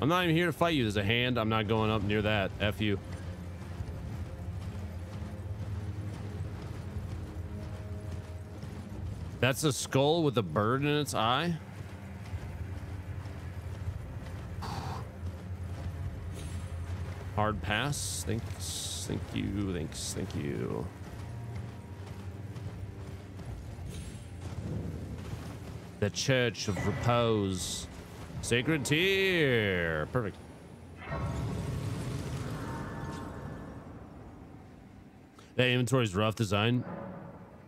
S2: I'm not even here to fight you. There's a hand. I'm not going up near that. F you. That's a skull with a bird in its eye? Hard pass. Thanks. Thank you. Thanks. Thank you. The Church of Repose. Sacred Tear. Perfect. That inventory's rough design.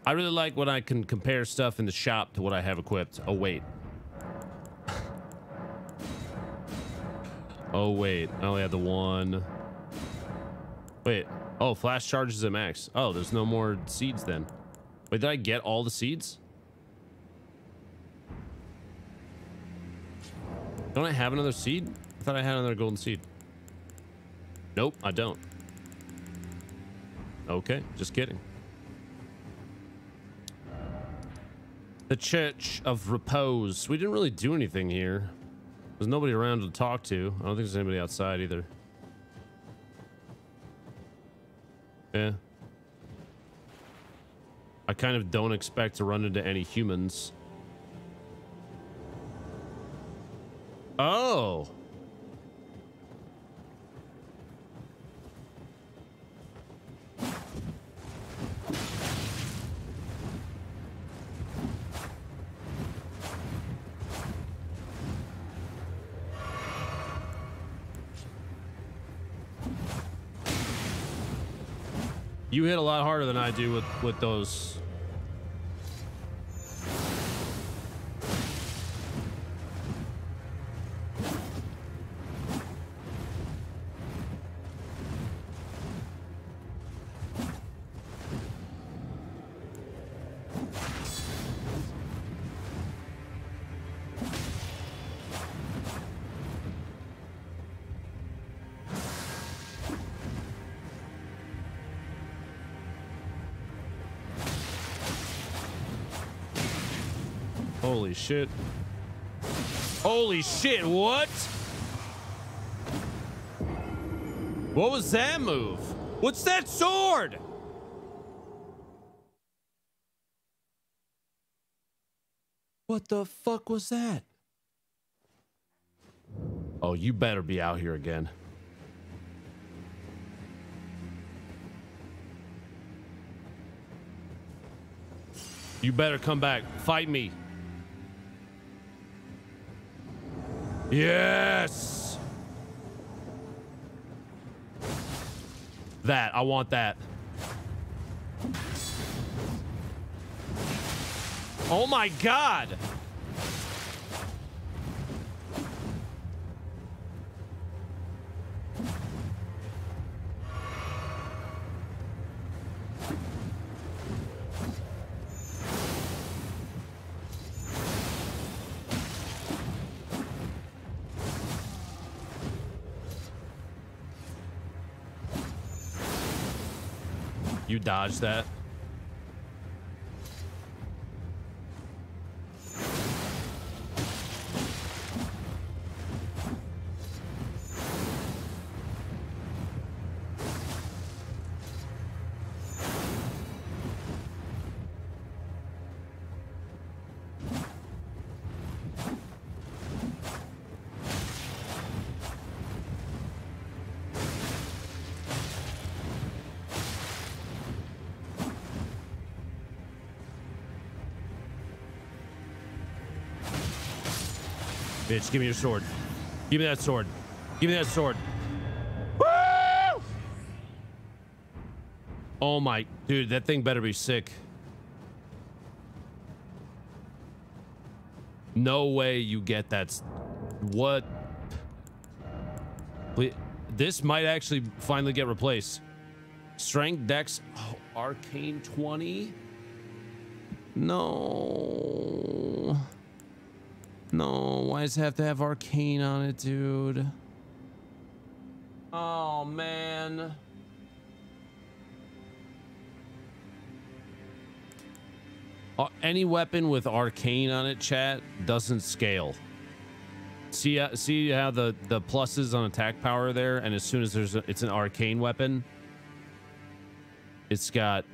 S2: I really like when I can compare stuff in the shop to what I have equipped. Oh, wait. oh, wait. I only have the one. Wait. Oh, flash charges at max. Oh, there's no more seeds then. Wait, did I get all the seeds? Don't I have another seed? I thought I had another golden seed. Nope, I don't. Okay, just kidding. The Church of Repose. We didn't really do anything here. There's nobody around to talk to. I don't think there's anybody outside either. Yeah. I kind of don't expect to run into any humans. Oh. You hit a lot harder than I do with with those. Shit. Holy shit, what? What was that move? What's that sword? What the fuck was that? Oh, you better be out here again. You better come back. Fight me. Yes. That. I want that. Oh my god. You dodged that. Bitch, give me your sword. Give me that sword. Give me that sword. Woo! Oh my, dude, that thing better be sick. No way you get that. What? This might actually finally get replaced. Strength, Dex, oh, Arcane 20. No. No, it have to have arcane on it, dude? Oh, man. Uh, any weapon with arcane on it, chat, doesn't scale. See, uh, see how the the pluses on attack power there, and as soon as there's a, it's an arcane weapon, it's got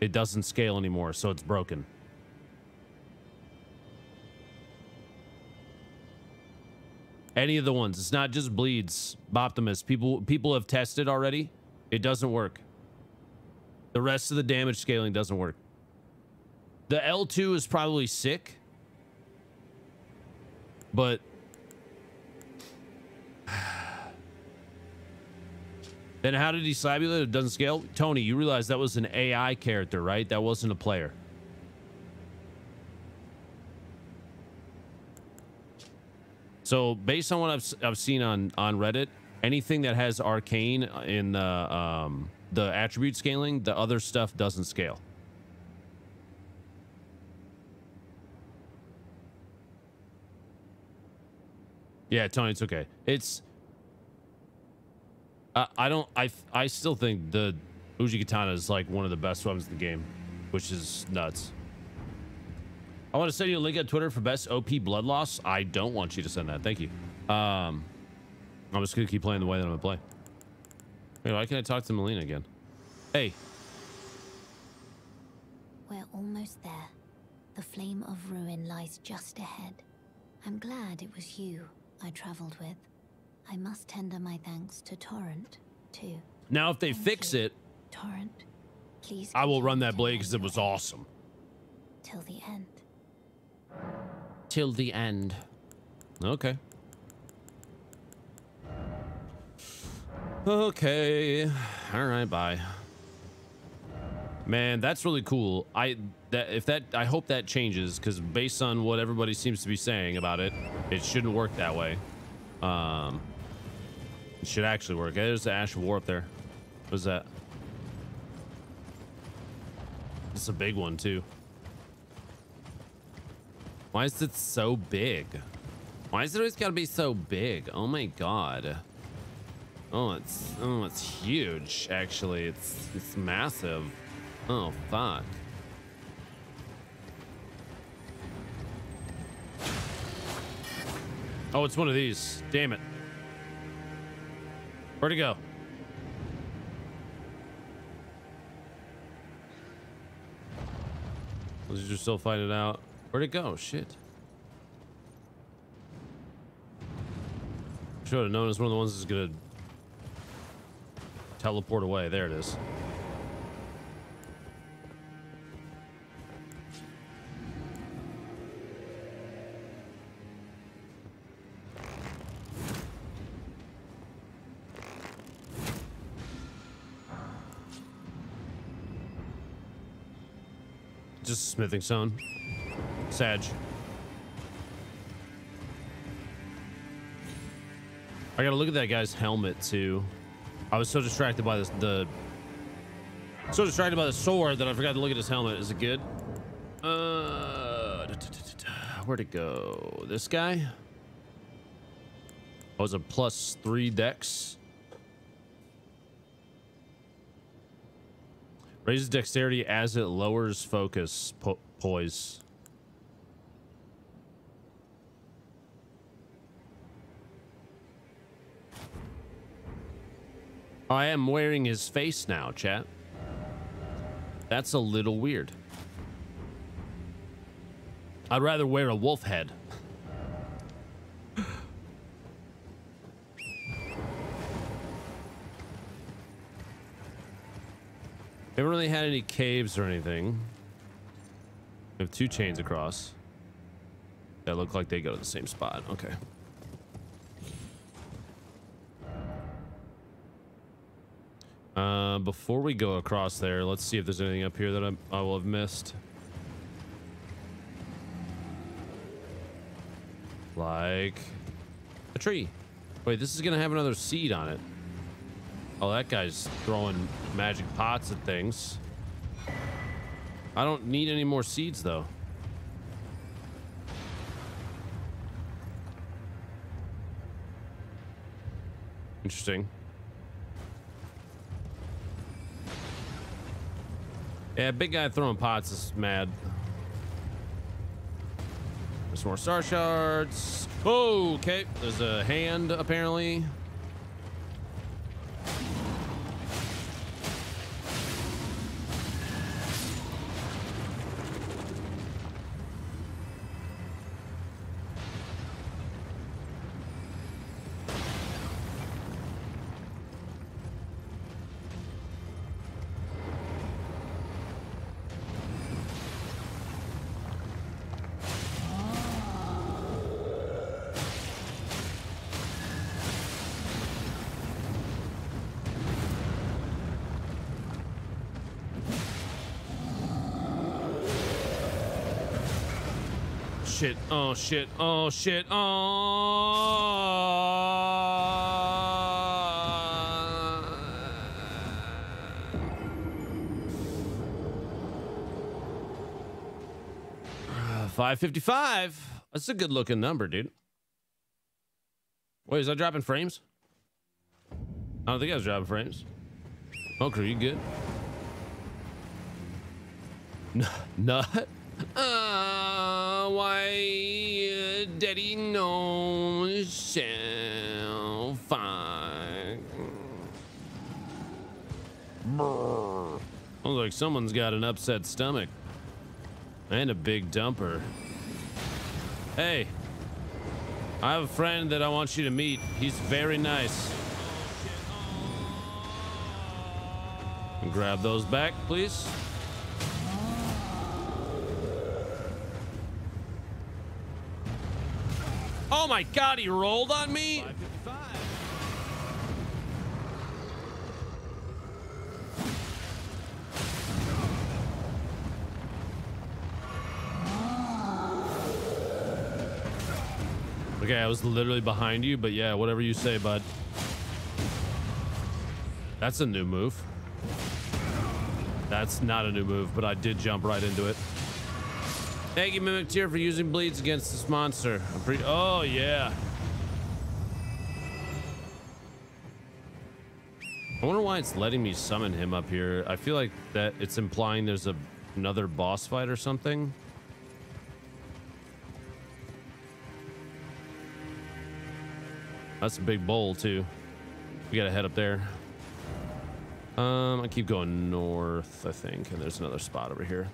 S2: it doesn't scale anymore, so it's broken. Any of the ones. It's not just bleeds. Optimus. People people have tested already. It doesn't work. The rest of the damage scaling doesn't work. The L2 is probably sick. But then how did he slap you it doesn't scale? Tony, you realize that was an AI character, right? That wasn't a player. So based on what I've, I've seen on on Reddit, anything that has arcane in the um, the attribute scaling, the other stuff doesn't scale. Yeah, Tony, it's okay. It's I I don't I I still think the Uchigatana is like one of the best weapons in the game, which is nuts. I want to send you a link on Twitter for best OP blood loss. I don't want you to send that. Thank you. Um, I'm just gonna keep playing the way that I'm gonna play. Wait, why can't I talk to Melina again? Hey,
S3: We're almost there. The flame of ruin lies just ahead. I'm glad it was you I traveled with. I must tender my thanks to Torrent, too.
S2: now if they
S3: Thank
S2: fix
S3: you.
S2: it,
S3: Torrent, please.
S2: I will run that blade because it was awesome.
S3: Till the end.
S2: Till the end. Okay. Okay. All right. Bye. Man, that's really cool. I that if that I hope that changes because based on what everybody seems to be saying about it, it shouldn't work that way. Um, it should actually work. There's the Ash of War up there. What's that? It's a big one too. Why is it so big? Why is it always gotta be so big? Oh my god. Oh, it's oh, it's huge. Actually, it's it's massive. Oh fuck. Oh, it's one of these. Damn it. Where'd it go? Was you still finding out? Where'd it go? Shit. Should have known it's one of the ones that's gonna teleport away. There it is. Just smithing stone. Sag. I gotta look at that guy's helmet too. I was so distracted by this the so distracted by the sword that I forgot to look at his helmet. Is it good? Uh, da, da, da, where'd it go? This guy? Oh, it's a plus three dex. Raises dexterity as it lowers focus po poise. I am wearing his face now, chat. That's a little weird. I'd rather wear a wolf head. Haven't really had any caves or anything. We have two chains across that look like they go to the same spot. Okay. Uh, before we go across there, let's see if there's anything up here that I'm, I will have missed. Like a tree. Wait, this is gonna have another seed on it. Oh, that guy's throwing magic pots at things. I don't need any more seeds though. Interesting. Yeah, big guy throwing pots is mad. There's more star shards. Oh, okay. There's a hand apparently. Oh shit. Oh shit. Oh. Five fifty-five. That's a good looking number, dude. Wait, is that dropping frames? I don't think I was dropping frames. Okay, you good? Nut? Uh, why, daddy knows find. Brr. Sounds like someone's got an upset stomach. And a big dumper. Hey, I have a friend that I want you to meet. He's very nice. Grab those back, please. Oh my god, he rolled on me? Okay, I was literally behind you, but yeah, whatever you say, bud. That's a new move. That's not a new move, but I did jump right into it. Thank you, Mimic Tear, for using bleeds against this monster. Oh yeah. I wonder why it's letting me summon him up here. I feel like that it's implying there's a another boss fight or something. That's a big bowl too. We gotta head up there. Um, I keep going north, I think, and there's another spot over here.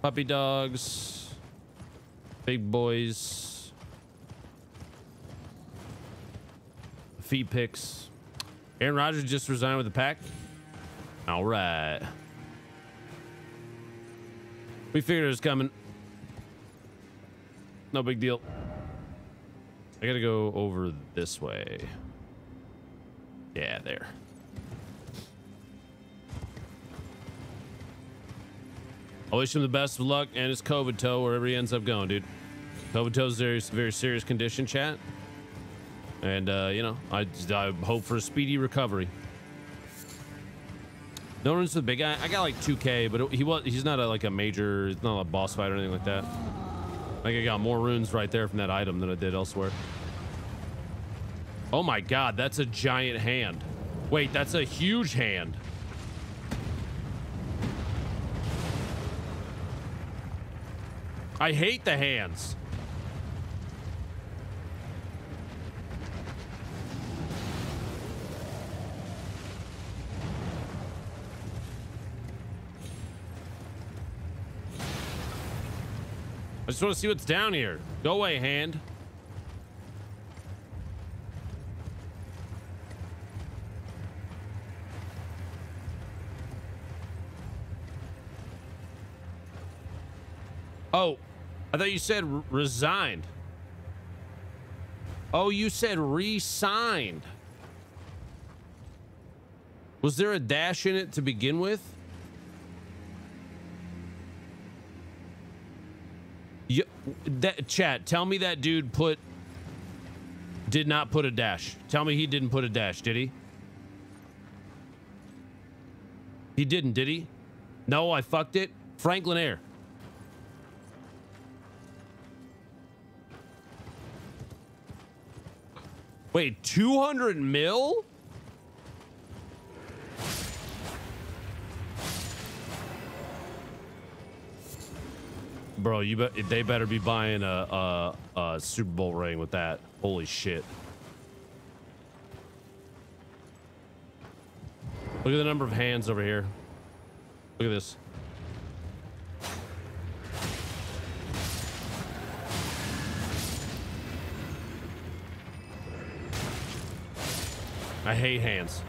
S2: Puppy dogs, big boys, feet picks. Aaron Rodgers just resigned with the pack. All right. We figured it was coming. No big deal. I gotta go over this way. Yeah, there. I wish him the best of luck and his COVID toe wherever he ends up going, dude. COVID toe is a very, very serious condition, chat. And, uh, you know, I, I hope for a speedy recovery. No runes for the big guy. I got like 2k, but he was he's not a, like a major, he's not a boss fight or anything like that. I think I got more runes right there from that item than I did elsewhere. Oh my god, that's a giant hand. Wait, that's a huge hand. I hate the hands. I just want to see what's down here. Go away, hand. Oh, I thought you said resigned. Oh, you said re-signed. Was there a dash in it to begin with? You, that chat. Tell me that dude put did not put a dash. Tell me he didn't put a dash. Did he? He didn't. Did he? No, I fucked it. Franklin Air. Wait, 200 mil? Bro, you bet they better be buying a, a, a Super Bowl ring with that. Holy shit. Look at the number of hands over here. Look at this. I hate hands.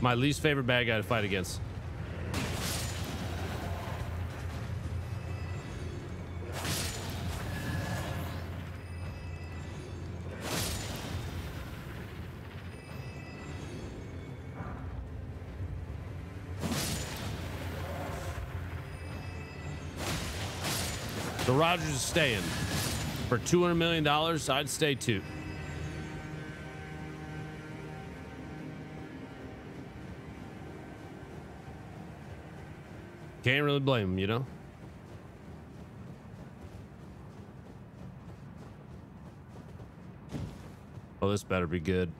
S2: My least favorite bad guy to fight against. The Rodgers is staying. For $200 million, I'd stay too. Can't really blame him, you know? Oh, this better be good.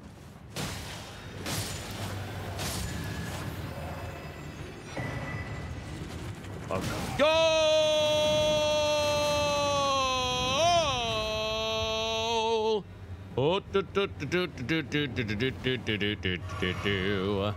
S2: Go! Oh, do, do, do, do, do, do, do, do, do, do, do, do,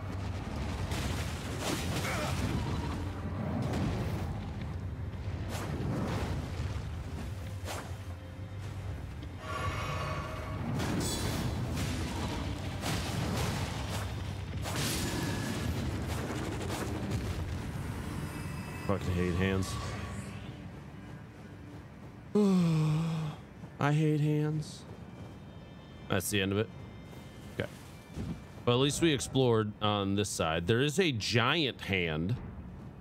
S2: I hate hands. That's the end of it. Okay. Well, at least we explored on this side. There is a giant hand,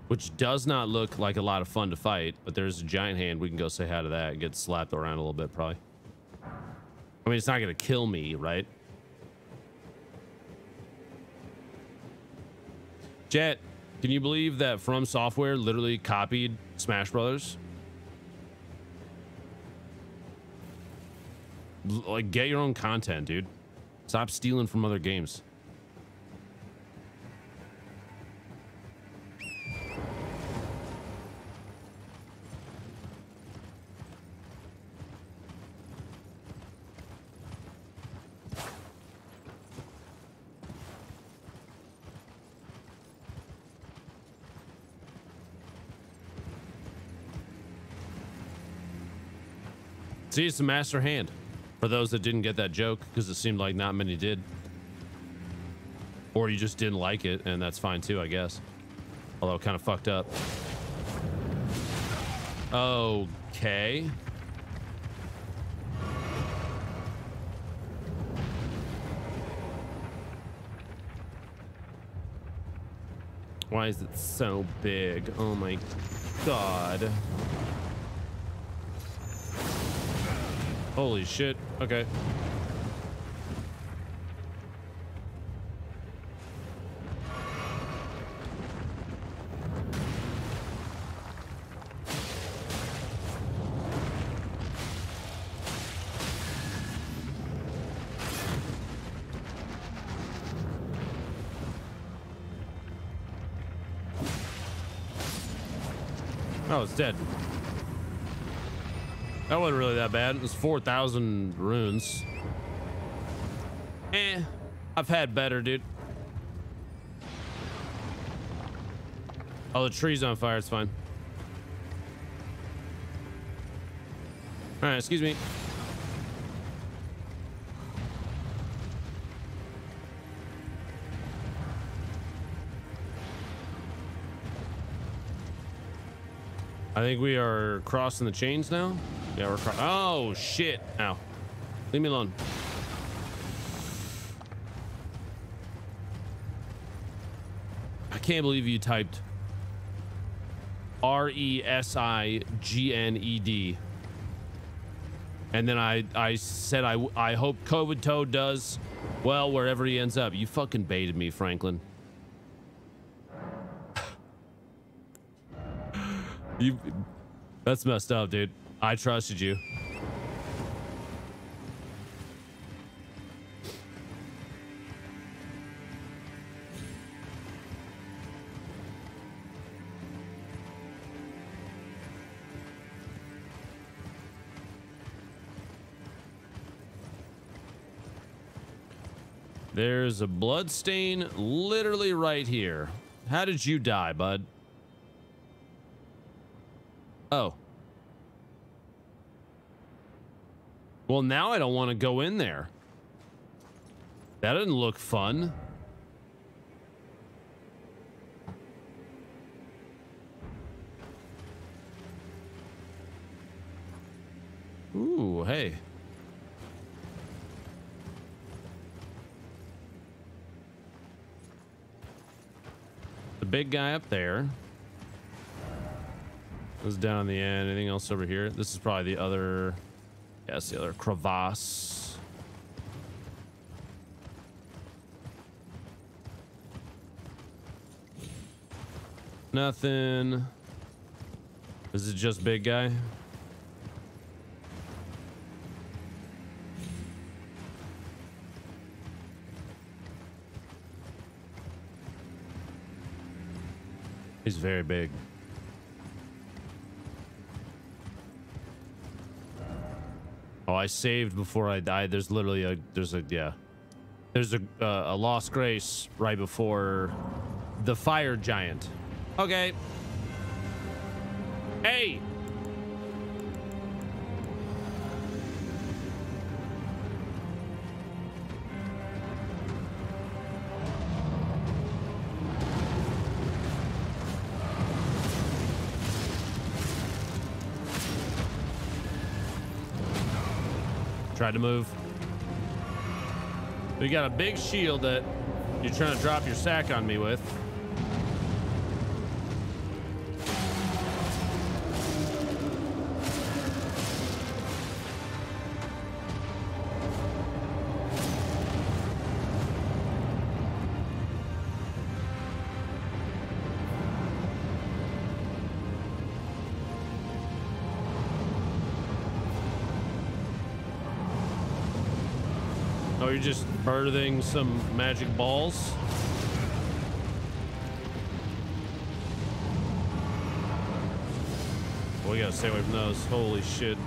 S2: which does not look like a lot of fun to fight, but there's a giant hand. We can go say hi to that and get slapped around a little bit, probably. I mean, it's not going to kill me, right? Jet, can you believe that From Software literally copied Smash Brothers? Like, get your own content, dude. Stop stealing from other games. See, it's a master hand. For those that didn't get that joke, because it seemed like not many did. Or you just didn't like it, and that's fine too, I guess. Although kind of fucked up. Okay. Why is it so big? Oh my god. Holy shit. Okay. Oh, it's dead. That wasn't really that bad. It was 4,000 runes. Eh, I've had better, dude. Oh, the tree's on fire. It's fine. All right, excuse me. I think we are crossing the chains now. Yeah, we're cro- Oh, shit. Ow. Leave me alone. I can't believe you typed R E S I G N E D. And then I, I said, I, I hope COVID Toad does well wherever he ends up. You fucking baited me, Franklin. You, that's messed up, dude. I trusted you. There's a blood stain literally right here. How did you die, bud? Oh. Well, now I don't want to go in there. That didn't look fun. Ooh, hey. The big guy up there. Is down the end. Anything else over here? This is probably the other. Yes, the other crevasse. Nothing. This Is just big guy? He's very big. I saved before I died. There's literally a there's a yeah. There's a uh, a lost grace right before the fire giant. Okay. Hey. Tried to move. We got a big shield that you're trying to drop your sack on me with. Some magic balls? We gotta stay away from those. Holy shit.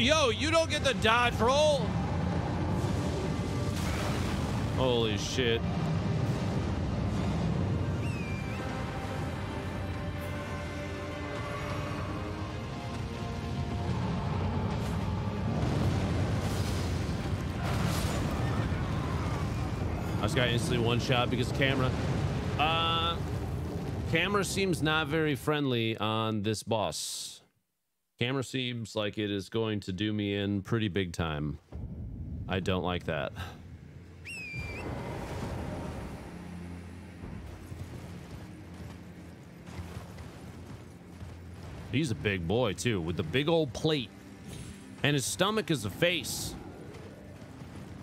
S2: Yo, you don't get the dodge roll. Holy shit. I just got instantly one shot because camera. Uh, camera seems not very friendly on this boss. Camera seems like it is going to do me in pretty big time. I don't like that. He's a big boy too, with the big old plate. And his stomach is a face.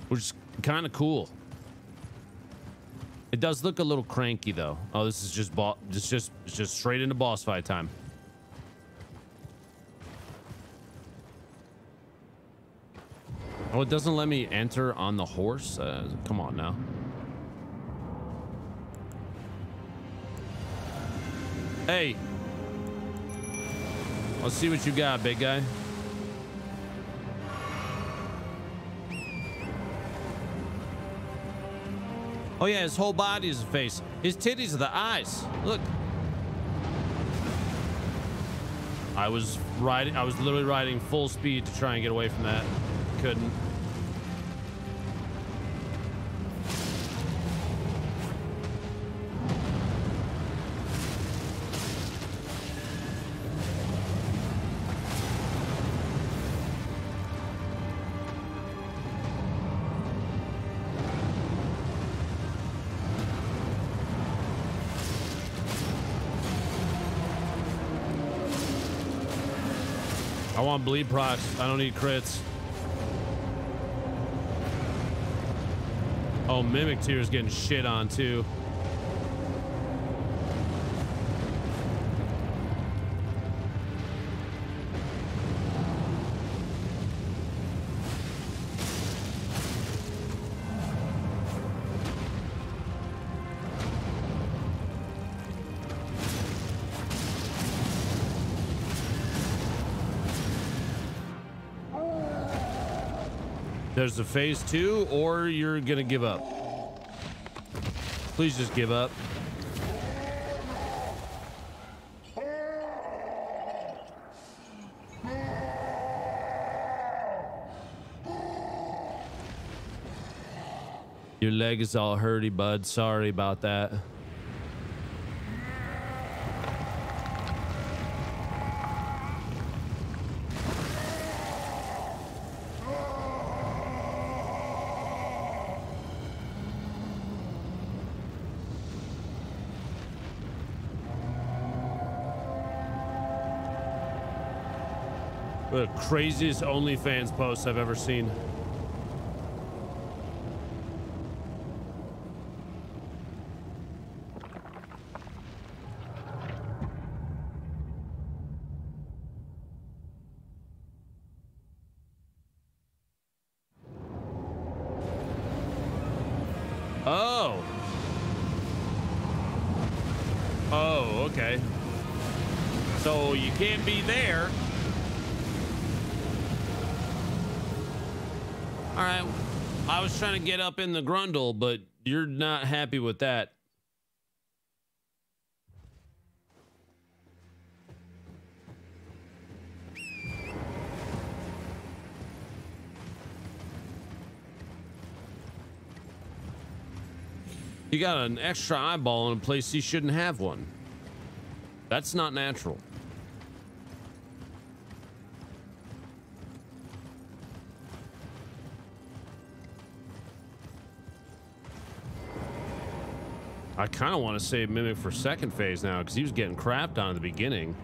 S2: Which is kind of cool. It does look a little cranky though. Oh, this is just boss. It's just it's just straight into boss fight time. Oh, it doesn't let me enter on the horse. Uh, come on now. Hey. Let's see what you got, big guy. Oh yeah, his whole body is a face. His titties are the eyes. Look. I was riding. I was literally riding full speed to try and get away from that. Couldn't. Bleed procs. I don't need crits. Oh, Mimic Tear's getting shit on too. There's a phase two, or you're gonna give up. Please just give up. Your leg is all hurty, bud. Sorry about that. The craziest OnlyFans posts I've ever seen. In the grundle, but you're not happy with that. You got an extra eyeball in a place you shouldn't have one. That's not natural. I kind of want to save Mimic for second phase now because he was getting crapped on at the beginning.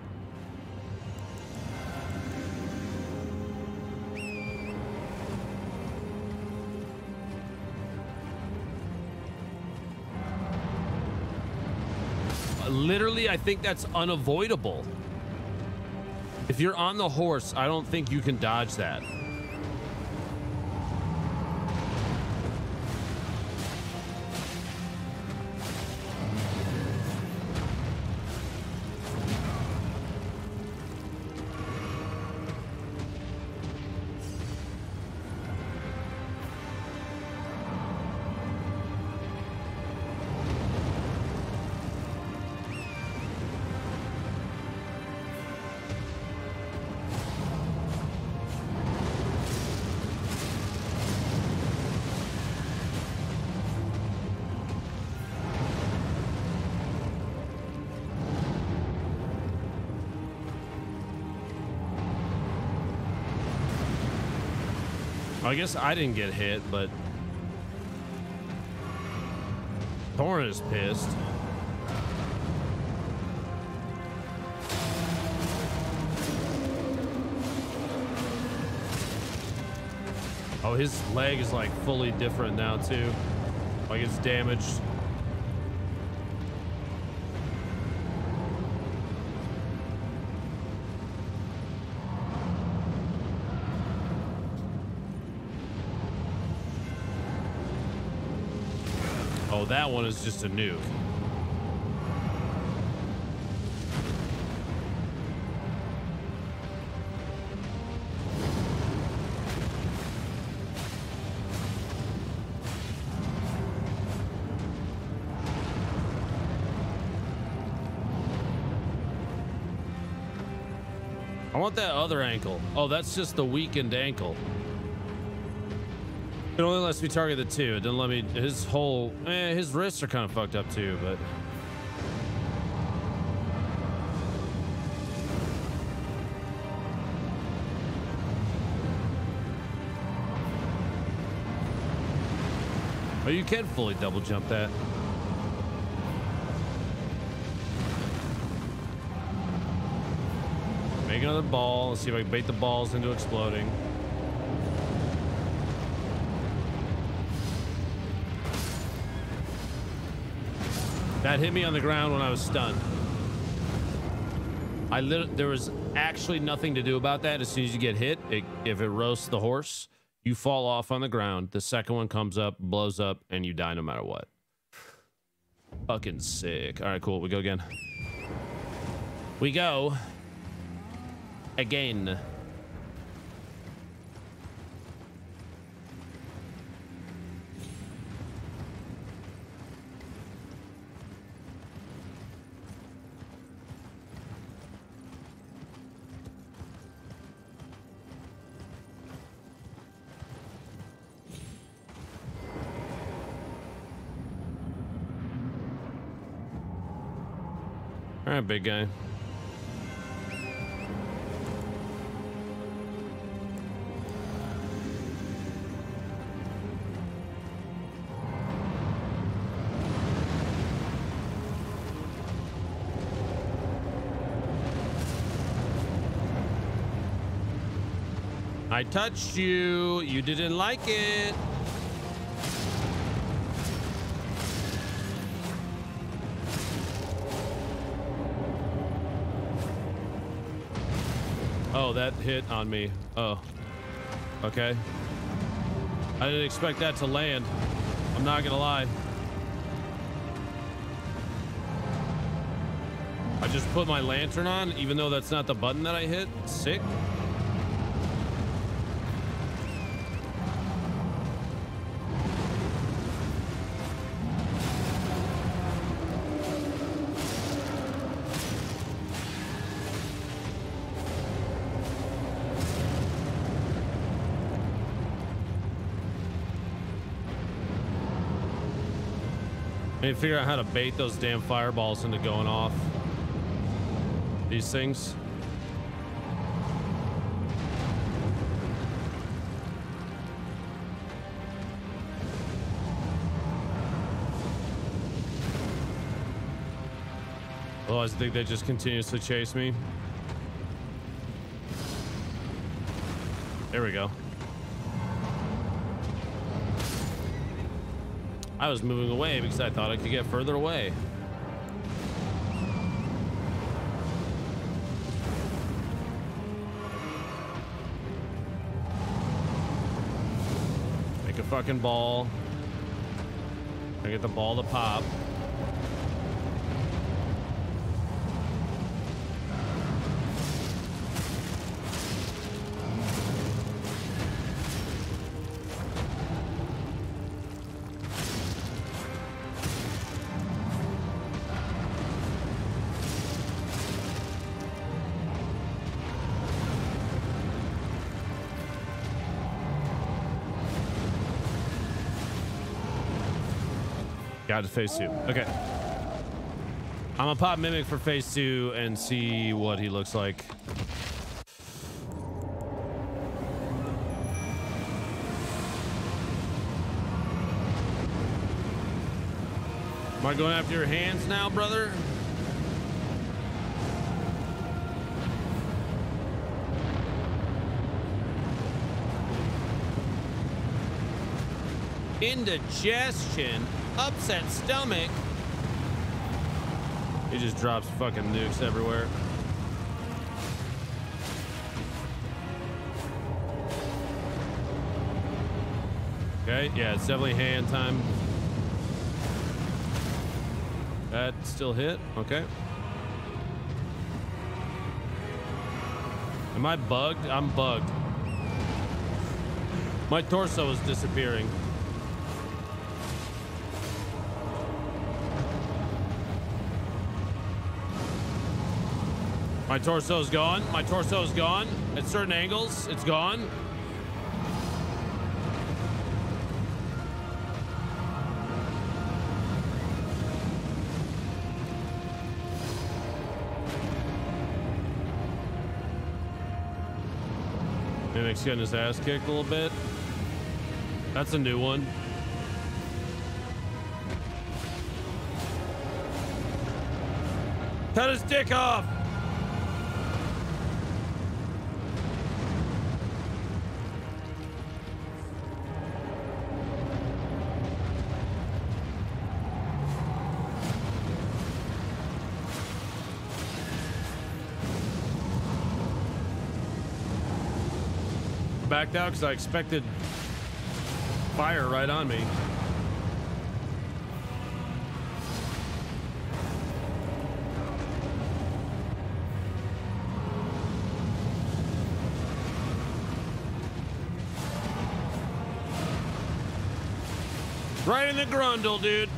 S2: Uh, Literally, I think that's unavoidable. If you're on the horse, I don't think you can dodge that. I guess I didn't get hit, but Torrent is pissed. Oh, his leg is like fully different now too. Like it's damaged. That one is just a nuke. I want that other ankle. Oh, that's just the weakened ankle. It only lets me target the two. It doesn't let me. His whole. Eh, his wrists are kind of fucked up too, but. Oh, you can fully double jump that. Make another ball. Let's see if I can bait the balls into exploding. That hit me on the ground when I was stunned. I there was actually nothing to do about that. As soon as you get hit, it, if it roasts the horse, you fall off on the ground. The second one comes up, blows up, and you die no matter what. Fucking sick. All right, cool. We go again. We go again. Right, big guy. I touched you. You didn't like it. That hit on me. Oh. Okay. I didn't expect that to land. I'm not gonna lie. I just put my lantern on, even though that's not the button that I hit. Sick. Need to figure out how to bait those damn fireballs into going off. These things. Otherwise, I think they just continuously chase me. There we go. I was moving away because I thought I could get further away. Make a fucking ball. I get the ball to pop. To phase two. Okay. I'm gonna pop Mimic for phase two and see what he looks like. Am I going after your hands now, brother? Indigestion, upset stomach. He just drops fucking nukes everywhere. Okay, yeah, it's definitely hand time. That still hit. Okay. Am I bugged? I'm bugged. My torso is disappearing. My torso's gone. My torso's gone. At certain angles, it's gone. Mimic's getting his ass kicked a little bit. That's a new one. Cut his dick off! Backed out because I expected fire right on me. Right in the grundle, dude.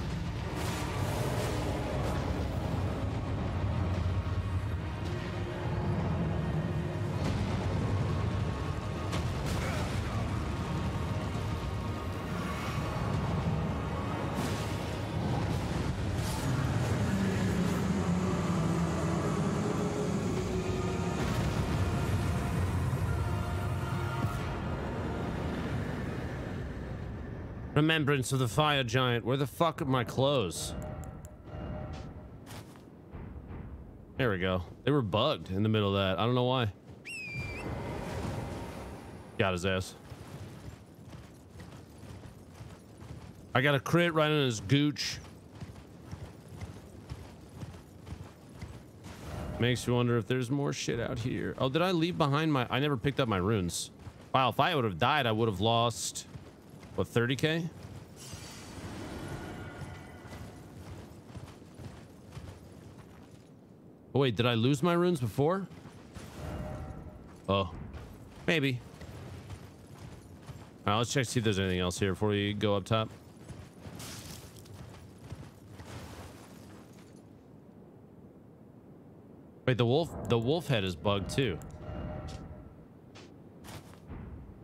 S2: Remembrance of the fire giant. Where the fuck are my clothes? There we go. They were bugged in the middle of that. I don't know why. Got his ass. I got a crit right on his gooch. Makes you wonder if there's more shit out here. Oh, did I leave behind my... I never picked up my runes. Wow, if I would have died, I would have lost... What, 30k? Oh, wait, did I lose my runes before? Oh, maybe. All right, let's check see if there's anything else here before we go up top. Wait, the wolf, the wolf head is bugged too.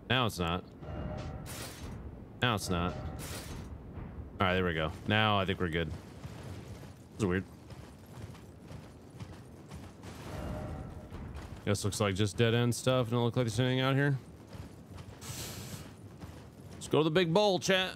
S2: Now it's not. Now it's not. All right, there we go. Now I think we're good. This is weird. This looks like just dead end stuff. Don't look like there's anything out here. Let's go to the big bowl, chat.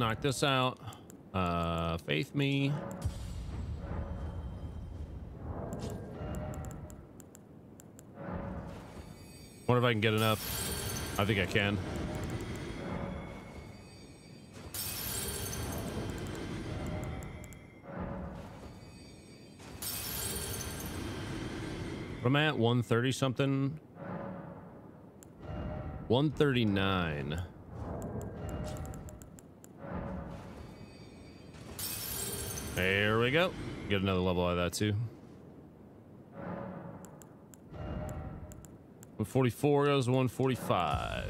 S2: Knock this out. Uh, faith me. Wonder if I can get enough. I think I can. What am I at? 130 something? 139. There we go. Get another level out of that too. 144 goes to 145.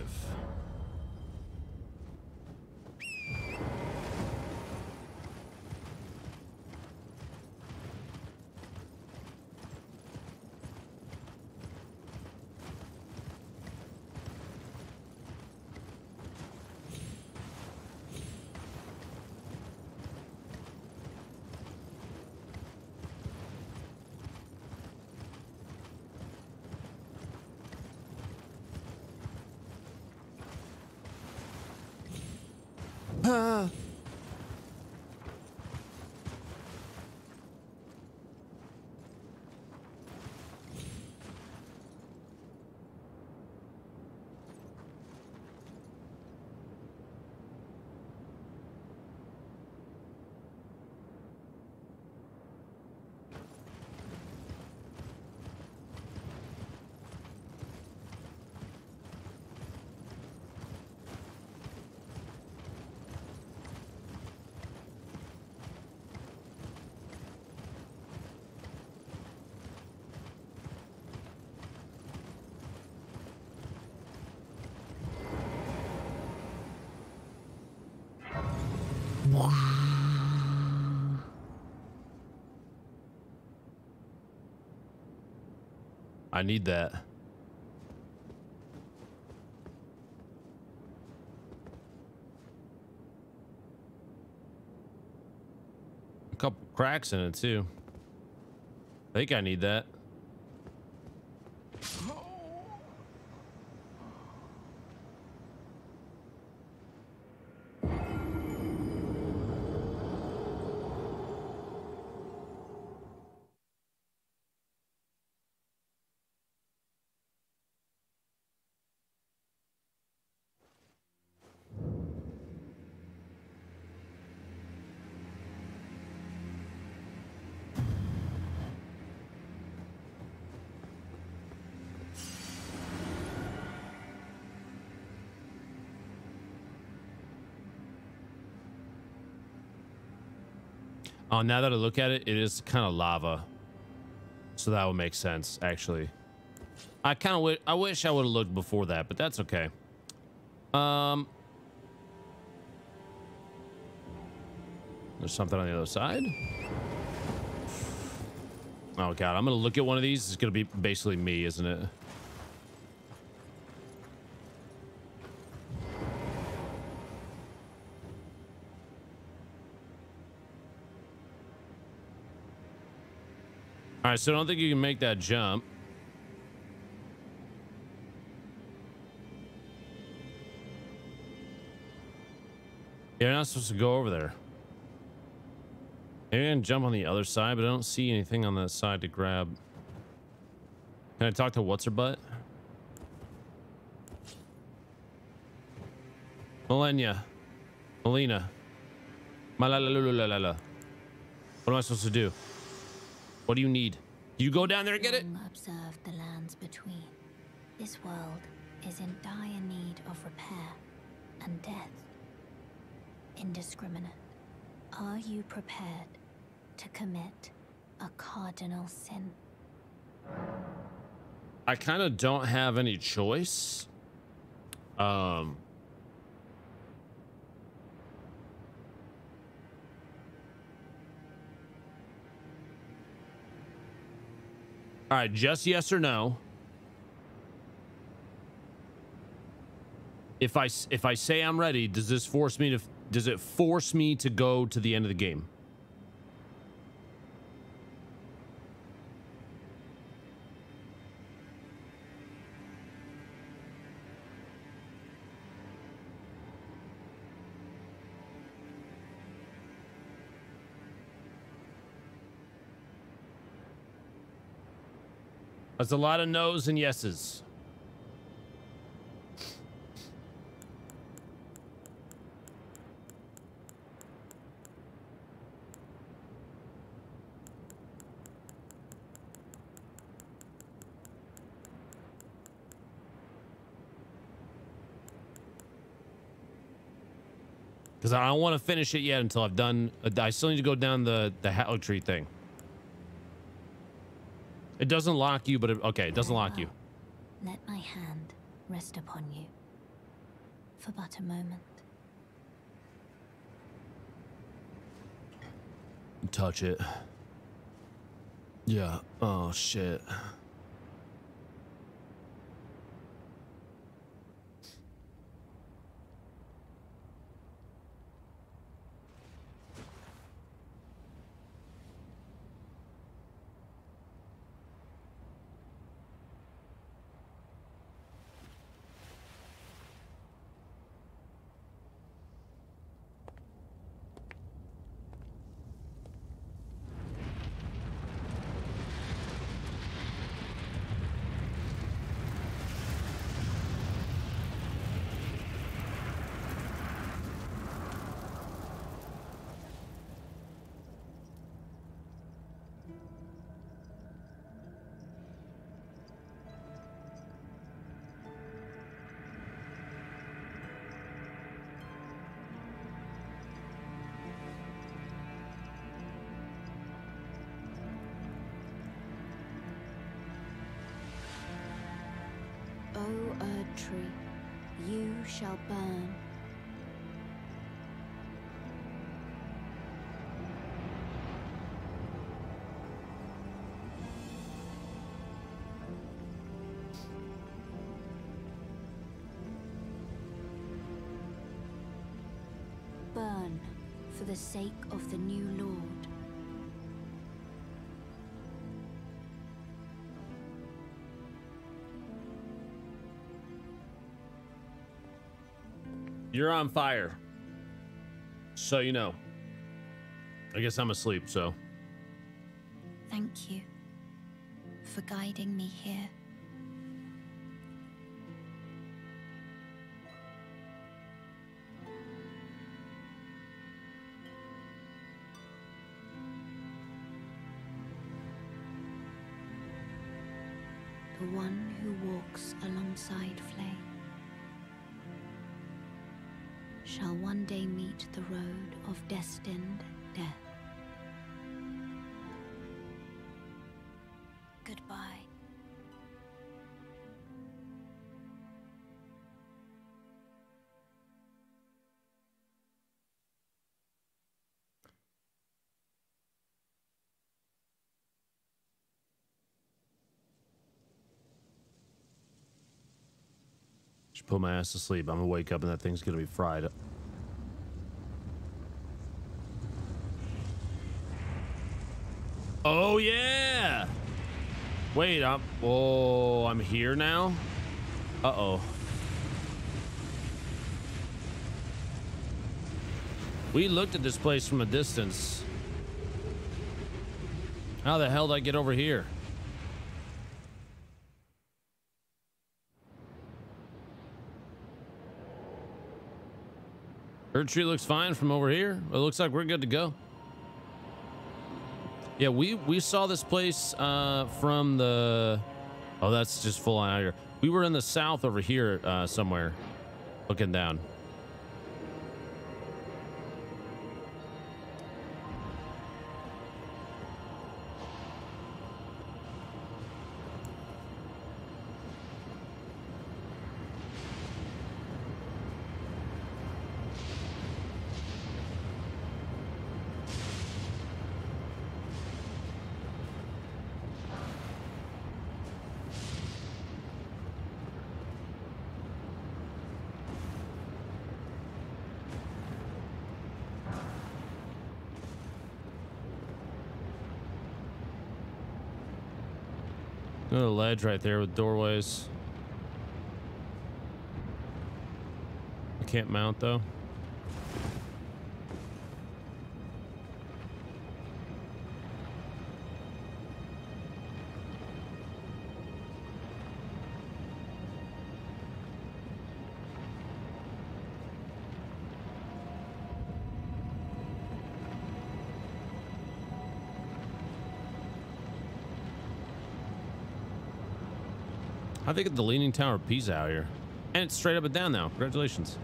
S2: I need that. A couple cracks in it too. I think I need that. Oh, now that I look at it, it is kind of lava. So that would make sense, actually. I kind of I wish I would have looked before that, but that's okay. Um, there's something on the other side. Oh god, I'm gonna look at one of these. It's gonna be basically me, isn't it? All right, so I don't think you can make that jump. You're not supposed to go over there. Maybe I can jump on the other side, but I don't see anything on that side to grab. Can I talk to what's her butt? Melania. Melina. Malalalulalalala. What am I supposed to do? What do you need? You go down there and get it?
S3: Long observed the lands between. This world is in dire need of repair and death. Indiscriminate. Are you prepared to commit a cardinal sin?
S2: I kind of don't have any choice. Um, all right, just yes or no. If I if I say I'm ready, does this force me to does it force me to go to the end of the game? That's a lot of no's and yeses. Because I don't want to finish it yet until I've done. I still need to go down the the Haligtree thing. It doesn't lock you, but it, okay, it doesn't lock you.
S3: Ah, let my hand rest upon you for but a moment.
S2: Touch it. Yeah. Oh shit.
S3: The sake of the new Lord.
S2: You're on fire. So you know. I guess I'm asleep, so.
S3: Thank you for guiding me here. the road of destined death. Goodbye.
S2: Put my ass to sleep. I'm gonna wake up and that thing's gonna be fried. Oh yeah. Wait, I'm oh I'm here now? Uh-oh. We looked at this place from a distance. How the hell did I get over here? Her tree looks fine from over here. It looks like we're good to go. Yeah, we we saw this place uh, from the. Oh, that's just full on out here. We were in the south over here uh, somewhere, looking down. Ledge right there with doorways. I can't mount though. Think of the Leaning Tower of Pisa out here. And it's straight up and down now. Congratulations.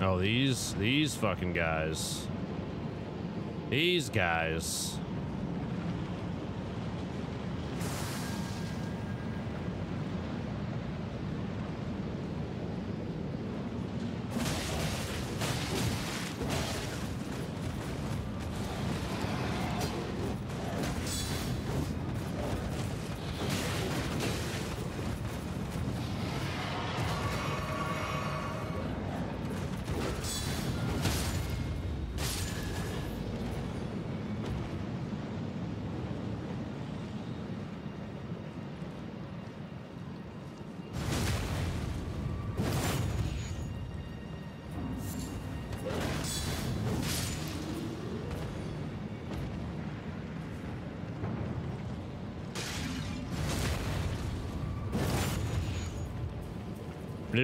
S2: Oh, these these fucking guys. These guys.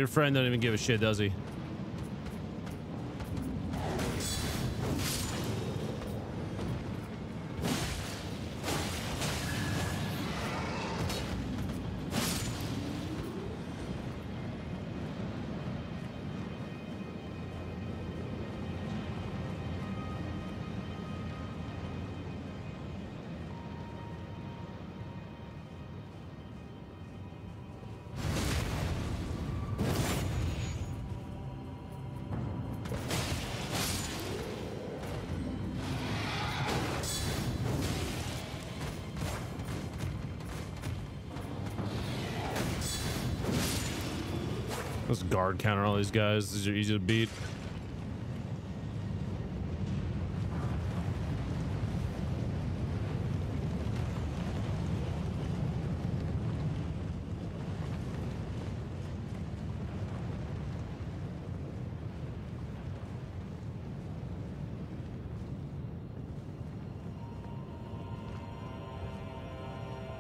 S2: Your friend don't even give a shit, does he? Guard counter all these guys. These are easy to beat.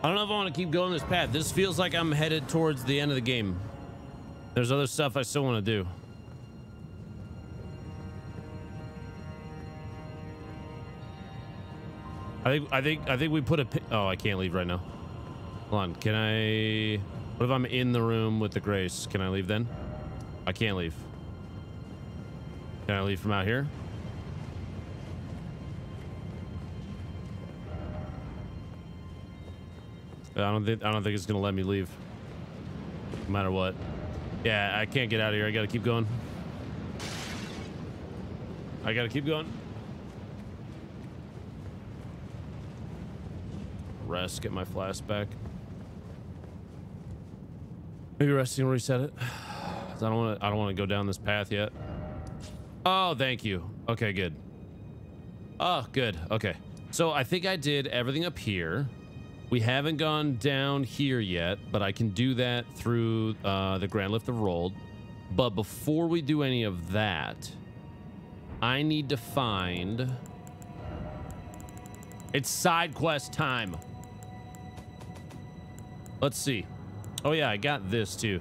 S2: I don't know if I want to keep going this path. This feels like I'm headed towards the end of the game. There's other stuff I still want to do. I think I think I think we put a oh I can't leave right now. Hold on, can I? What if I'm in the room with the Grace? Can I leave then? I can't leave. Can I leave from out here? I don't think I don't think it's gonna let me leave. No matter what. Yeah, I can't get out of here. I gotta keep going. I gotta keep going. Rest, get my flask back. Maybe resting will reset it. I don't want to. I don't want to go down this path yet. Oh, thank you. Okay, good. Oh, good. Okay. So I think I did everything up here. We haven't gone down here yet, but I can do that through uh, the Grand Lift of Rold. But before we do any of that, I need to find. It's side quest time. Let's see. Oh yeah, I got this too.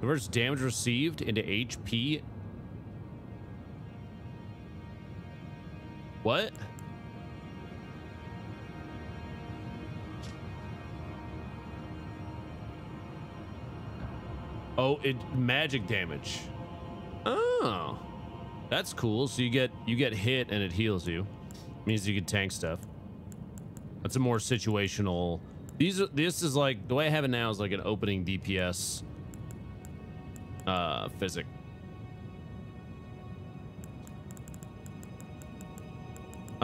S2: Converts damage received into HP. What? Oh, it magic damage. Oh, that's cool. So you get you get hit and it heals you. Means you can tank stuff. That's a more situational. These are this is like the way I have it now is like an opening DPS uh physic.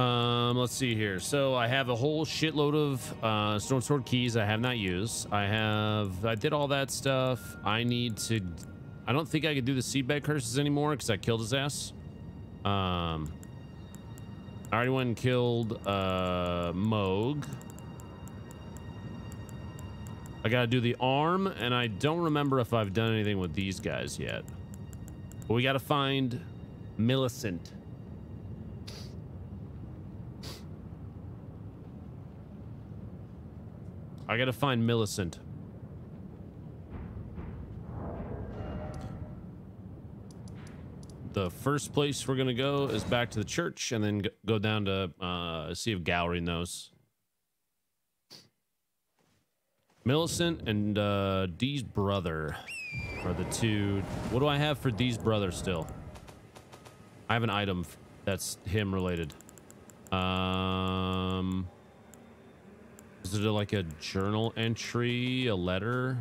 S2: Um, let's see here. So I have a whole shitload of uh, Stone Sword keys I have not used. I have, I did all that stuff. I need to, I don't think I could do the seedbed curses anymore because I killed his ass. Um, I already went and killed uh, Mohg. I gotta do the arm, and I don't remember if I've done anything with these guys yet. But we gotta find Millicent. I gotta find Millicent. The first place we're gonna go is back to the church, and then go down to uh, see if Gowry knows. Millicent and uh, Dee's brother are the two. What do I have for Dee's brother still? I have an item that's him related. Um, is it like a journal entry, a letter?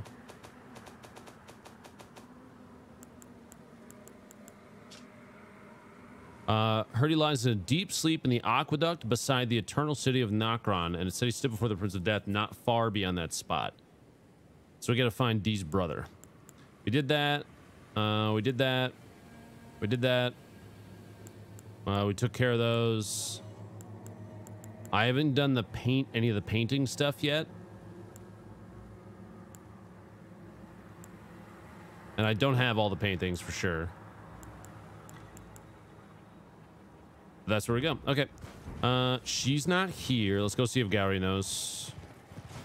S2: Uh, heard lies in a deep sleep in the aqueduct beside the eternal city of Nokron, and it said he stood before the Prince of Death not far beyond that spot. So we gotta find Dee's brother. We did that. Uh, we did that. We did that. Uh, we took care of those. I haven't done the paint, any of the painting stuff yet. And I don't have all the paintings for sure. That's where we go. Okay. Uh, she's not here. Let's go see if Gowry knows.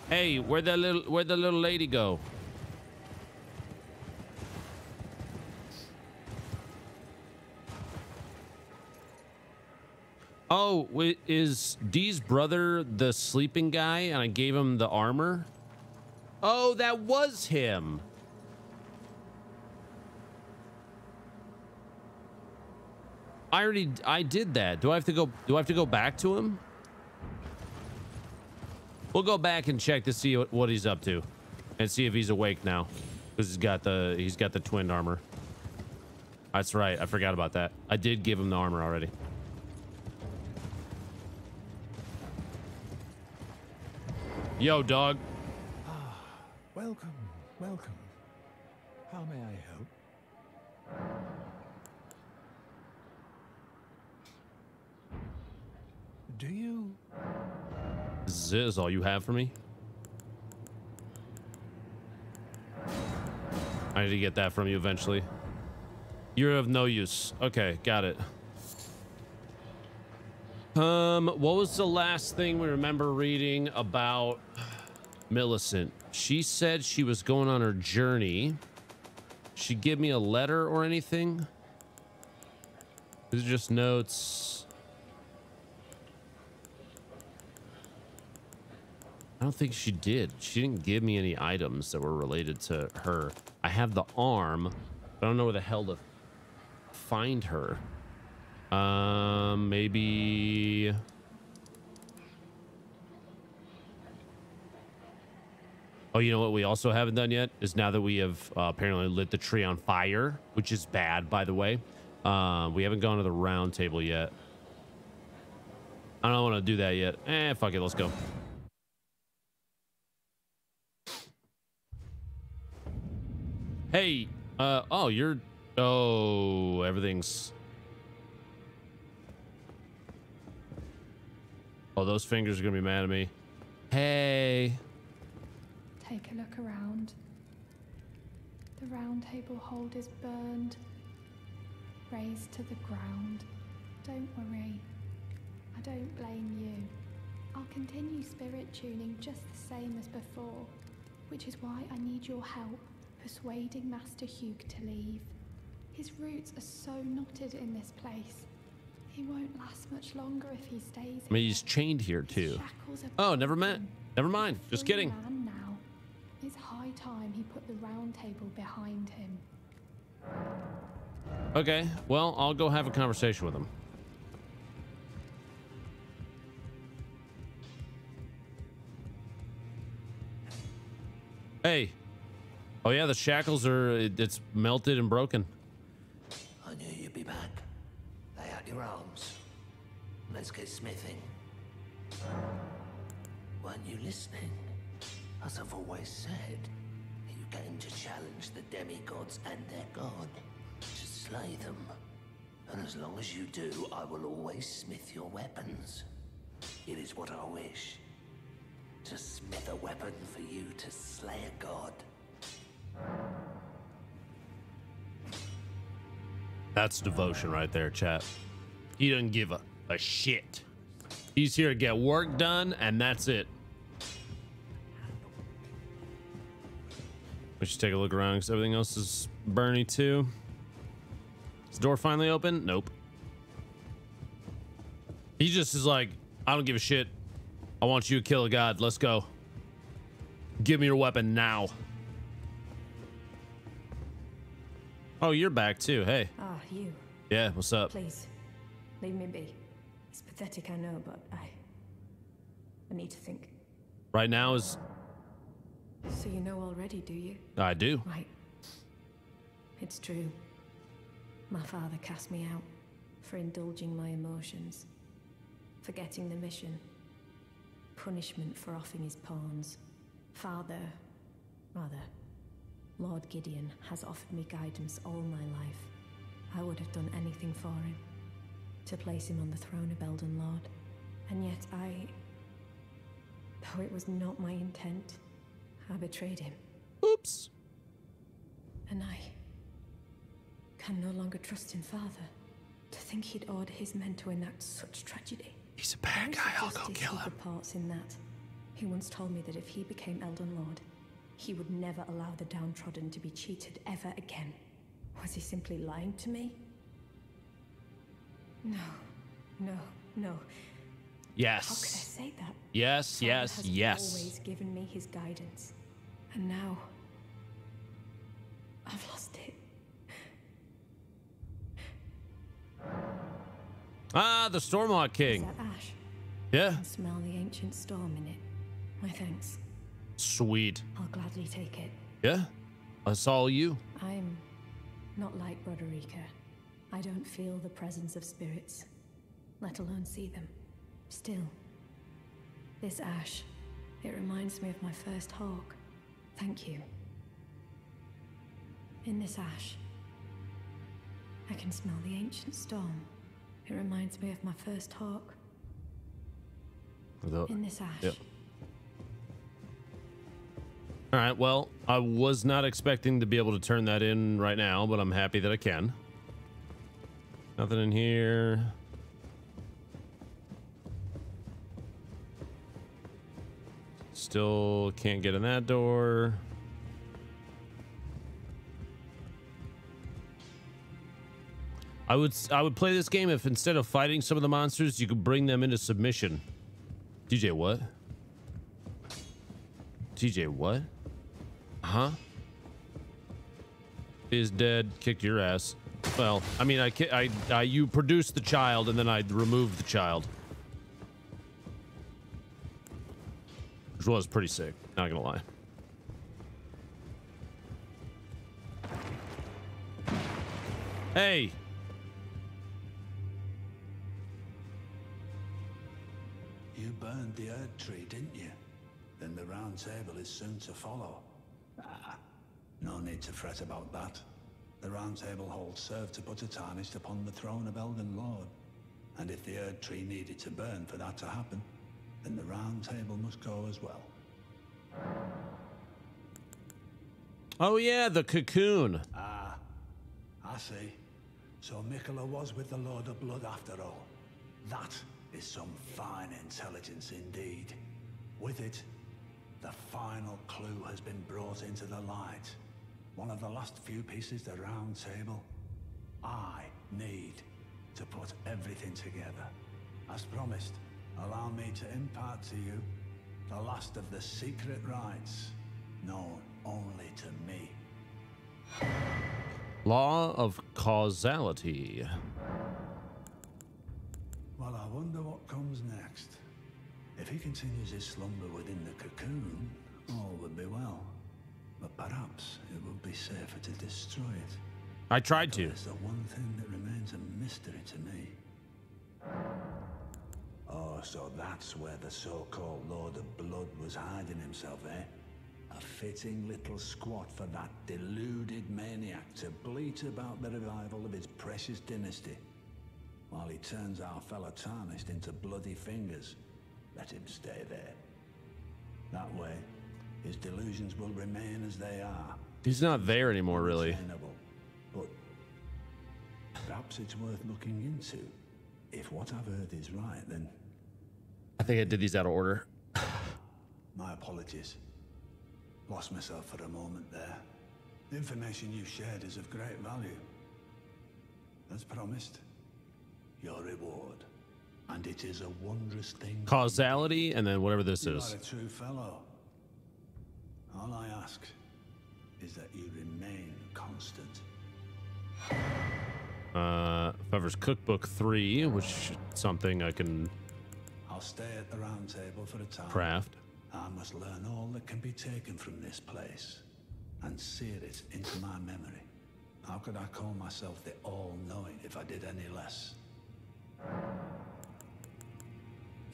S2: Hey, where'd little, where'd the little lady go? Oh, is Dee's brother the sleeping guy and I gave him the armor? Oh, that was him. I already I did that. Do I have to go do I have to go back to him? We'll go back and check to see what, he's up to and see if he's awake now cuz he's got the he's got the twin armor. That's right. I forgot about that. I did give him the armor already. Yo, dog.
S4: Ah, Welcome, welcome. How may I help? Do you?
S2: Is this all you have for me? I need to get that from you eventually. You're of no use. Okay, got it. Um, what was the last thing we remember reading about Millicent? She said she was going on her journey. She give me a letter or anything? These are just notes. I don't think she did. She didn't give me any items that were related to her. I have the arm, I don't know where the hell to find her. Um, maybe. Oh, you know what we also haven't done yet is now that we have uh, apparently lit the tree on fire, which is bad, by the way. Uh, we haven't gone to the round table yet. I don't want to do that yet. Eh, fuck it. Let's go. Hey, uh, oh, you're, oh, everything's. Oh, those fingers are going to be mad at me. Hey.
S5: Take a look around. The round table hold is burned, razed to the ground. Don't worry, I don't blame you. I'll continue spirit tuning just the same as before, which is why I need your help persuading Master Hewg to leave. His roots are so knotted in this place. He won't last much longer if he stays
S2: I mean, he's chained here too. Oh, never mind. Never mind. Just kidding.
S5: Man now. It's high time he put the round table behind him.
S2: Okay, well, I'll go have a conversation with him. Hey. Oh yeah, the shackles are it, it's melted and broken.
S6: I knew you'd be back. Lay out your arms. Let's get smithing. Weren't you listening? As I've always said, you came to challenge the demigods and their god, to slay them. And as long as you do, I will always smith your weapons. It is what I wish. To smith a weapon for you to slay a god.
S2: That's devotion right there, chat. He doesn't give a, a shit. He's here to get work done, and that's it. We should take a look around because everything else is Bernie too. Is the door finally open? Nope. He just is like, I don't give a shit. I want you to kill a god. Let's go. Give me your weapon now. Oh, you're back too. Hey.
S7: Ah, you.
S2: Yeah, what's up?
S7: Please, leave me be. It's pathetic, I know, but I. I need to think.
S2: Right now is
S7: So you know already, do you?
S2: I do.
S7: Right. It's true. My father cast me out for indulging my emotions, forgetting the mission, punishment for offing his pawns. Father, rather, Lord Gideon has offered me guidance all my life. I would have done anything for him to place him on the throne of Elden Lord. And yet I. Though it was not my intent, I betrayed him.
S2: Oops.
S7: And I can no longer trust in Father. To think he'd order his men to enact such tragedy.
S2: He's a bad guy. I'll go kill him.
S7: reports in that. He once told me that if he became Elden Lord, he would never allow the downtrodden to be cheated ever again. Was he simply lying to me? No, no, no. How could I
S2: Yes.
S7: say that?
S2: Yes,
S7: Father
S2: yes,
S7: has
S2: yes.
S7: always given me his guidance. And now I've lost it.
S2: Ah, the Stormhawk
S7: Is
S2: King.
S7: that ash?
S2: Yeah.
S7: I can smell the ancient storm in it. My thanks.
S2: Sweet.
S7: I'll gladly take it.
S2: Yeah. That's all you.
S7: I'm not like Roderika. I don't feel the presence of spirits, let alone see them. Still, this ash, it reminds me of my first hawk. Thank you. In this ash, I can smell the ancient storm. It reminds me of my first hawk. In this ash,
S2: Yep. All right. Well, I was not expecting to be able to turn that in right now, but I'm happy that I can. Nothing in here. Still can't get in that door. I would I would play this game if instead of fighting some of the monsters, you could bring them into submission. DJ, what? TJ, what? Huh? Is dead. Kicked your ass. Well, I mean, I, I, I, you produced the child and then I removed the child, which was pretty sick. Not gonna lie. Hey.
S4: You burned the Erd Tree, didn't you? Then the Round Table is soon to follow. Ah, No need to fret about that. The Round Table hold served to put a tarnished upon the throne of Elden Lord. And if the Erd Tree needed to burn for that to happen, then the Round Table must go as well.
S2: Oh yeah, the cocoon.
S4: Ah, I see. So Miquella was with the Lord of Blood after all. That is some fine intelligence indeed. With it, the final clue has been brought into the light. One of the last few pieces the round table. I need to put everything together. As promised, allow me to impart to you the last of the secret rites known only to me.
S2: Law of causality.
S4: Well, I wonder what comes next. If he continues his slumber within the cocoon, all would be well. But perhaps it would be safer to destroy it.
S2: I tried to.
S4: It's the one thing that remains a mystery to me. Oh, so that's where the so-called Lord of Blood was hiding himself, eh? A fitting little squat for that deluded maniac to bleat about the revival of his precious dynasty. While he turns our fellow tarnished into bloody fingers, let him stay there. That way, his delusions will remain as they are.
S2: He's not there anymore, really.
S4: But perhaps it's worth looking into. If what I've heard is right, then
S2: I think I did these out of order.
S4: my apologies. Lost myself for a moment there. The information you shared is of great value. As promised, your reward. And it is a wondrous thing.
S2: Causality, and then whatever this
S4: you
S2: is.
S4: are a true fellow. All I ask is that you remain constant.
S2: Uh, Fevor's Cookbook 3, which is something I can
S4: I'll stay at the round table for a time.
S2: craft.
S4: I must learn all that can be taken from this place and sear it into my memory. How could I call myself the all-knowing if I did any less?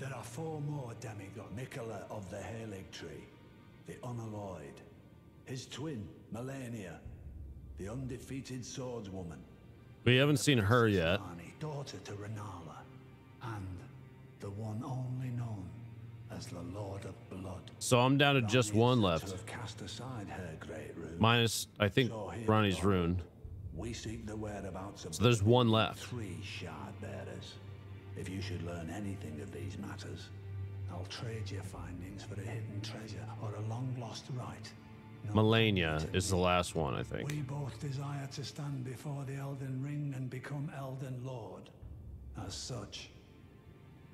S4: There are four more demigod. Miquella of the Haligtree, the Unalloyed, his twin, Malenia, the undefeated swordswoman,
S2: We haven't seen her yet.
S4: Daughter to Rennala, and the one only known as the Lord of Blood.
S2: So I'm down to just
S4: Ranni
S2: one left.
S4: Cast aside her great rune.
S2: Minus, I think,
S4: So Ranni's
S2: rune.
S4: We seek the whereabouts of
S2: So there's one left.
S4: three shard bearers. If you should learn anything of these matters, I'll trade your findings for a hidden treasure or a long lost right.
S2: Malenia is the last one, I think.
S4: we both desire to stand before the Elden Ring and become Elden Lord. As such,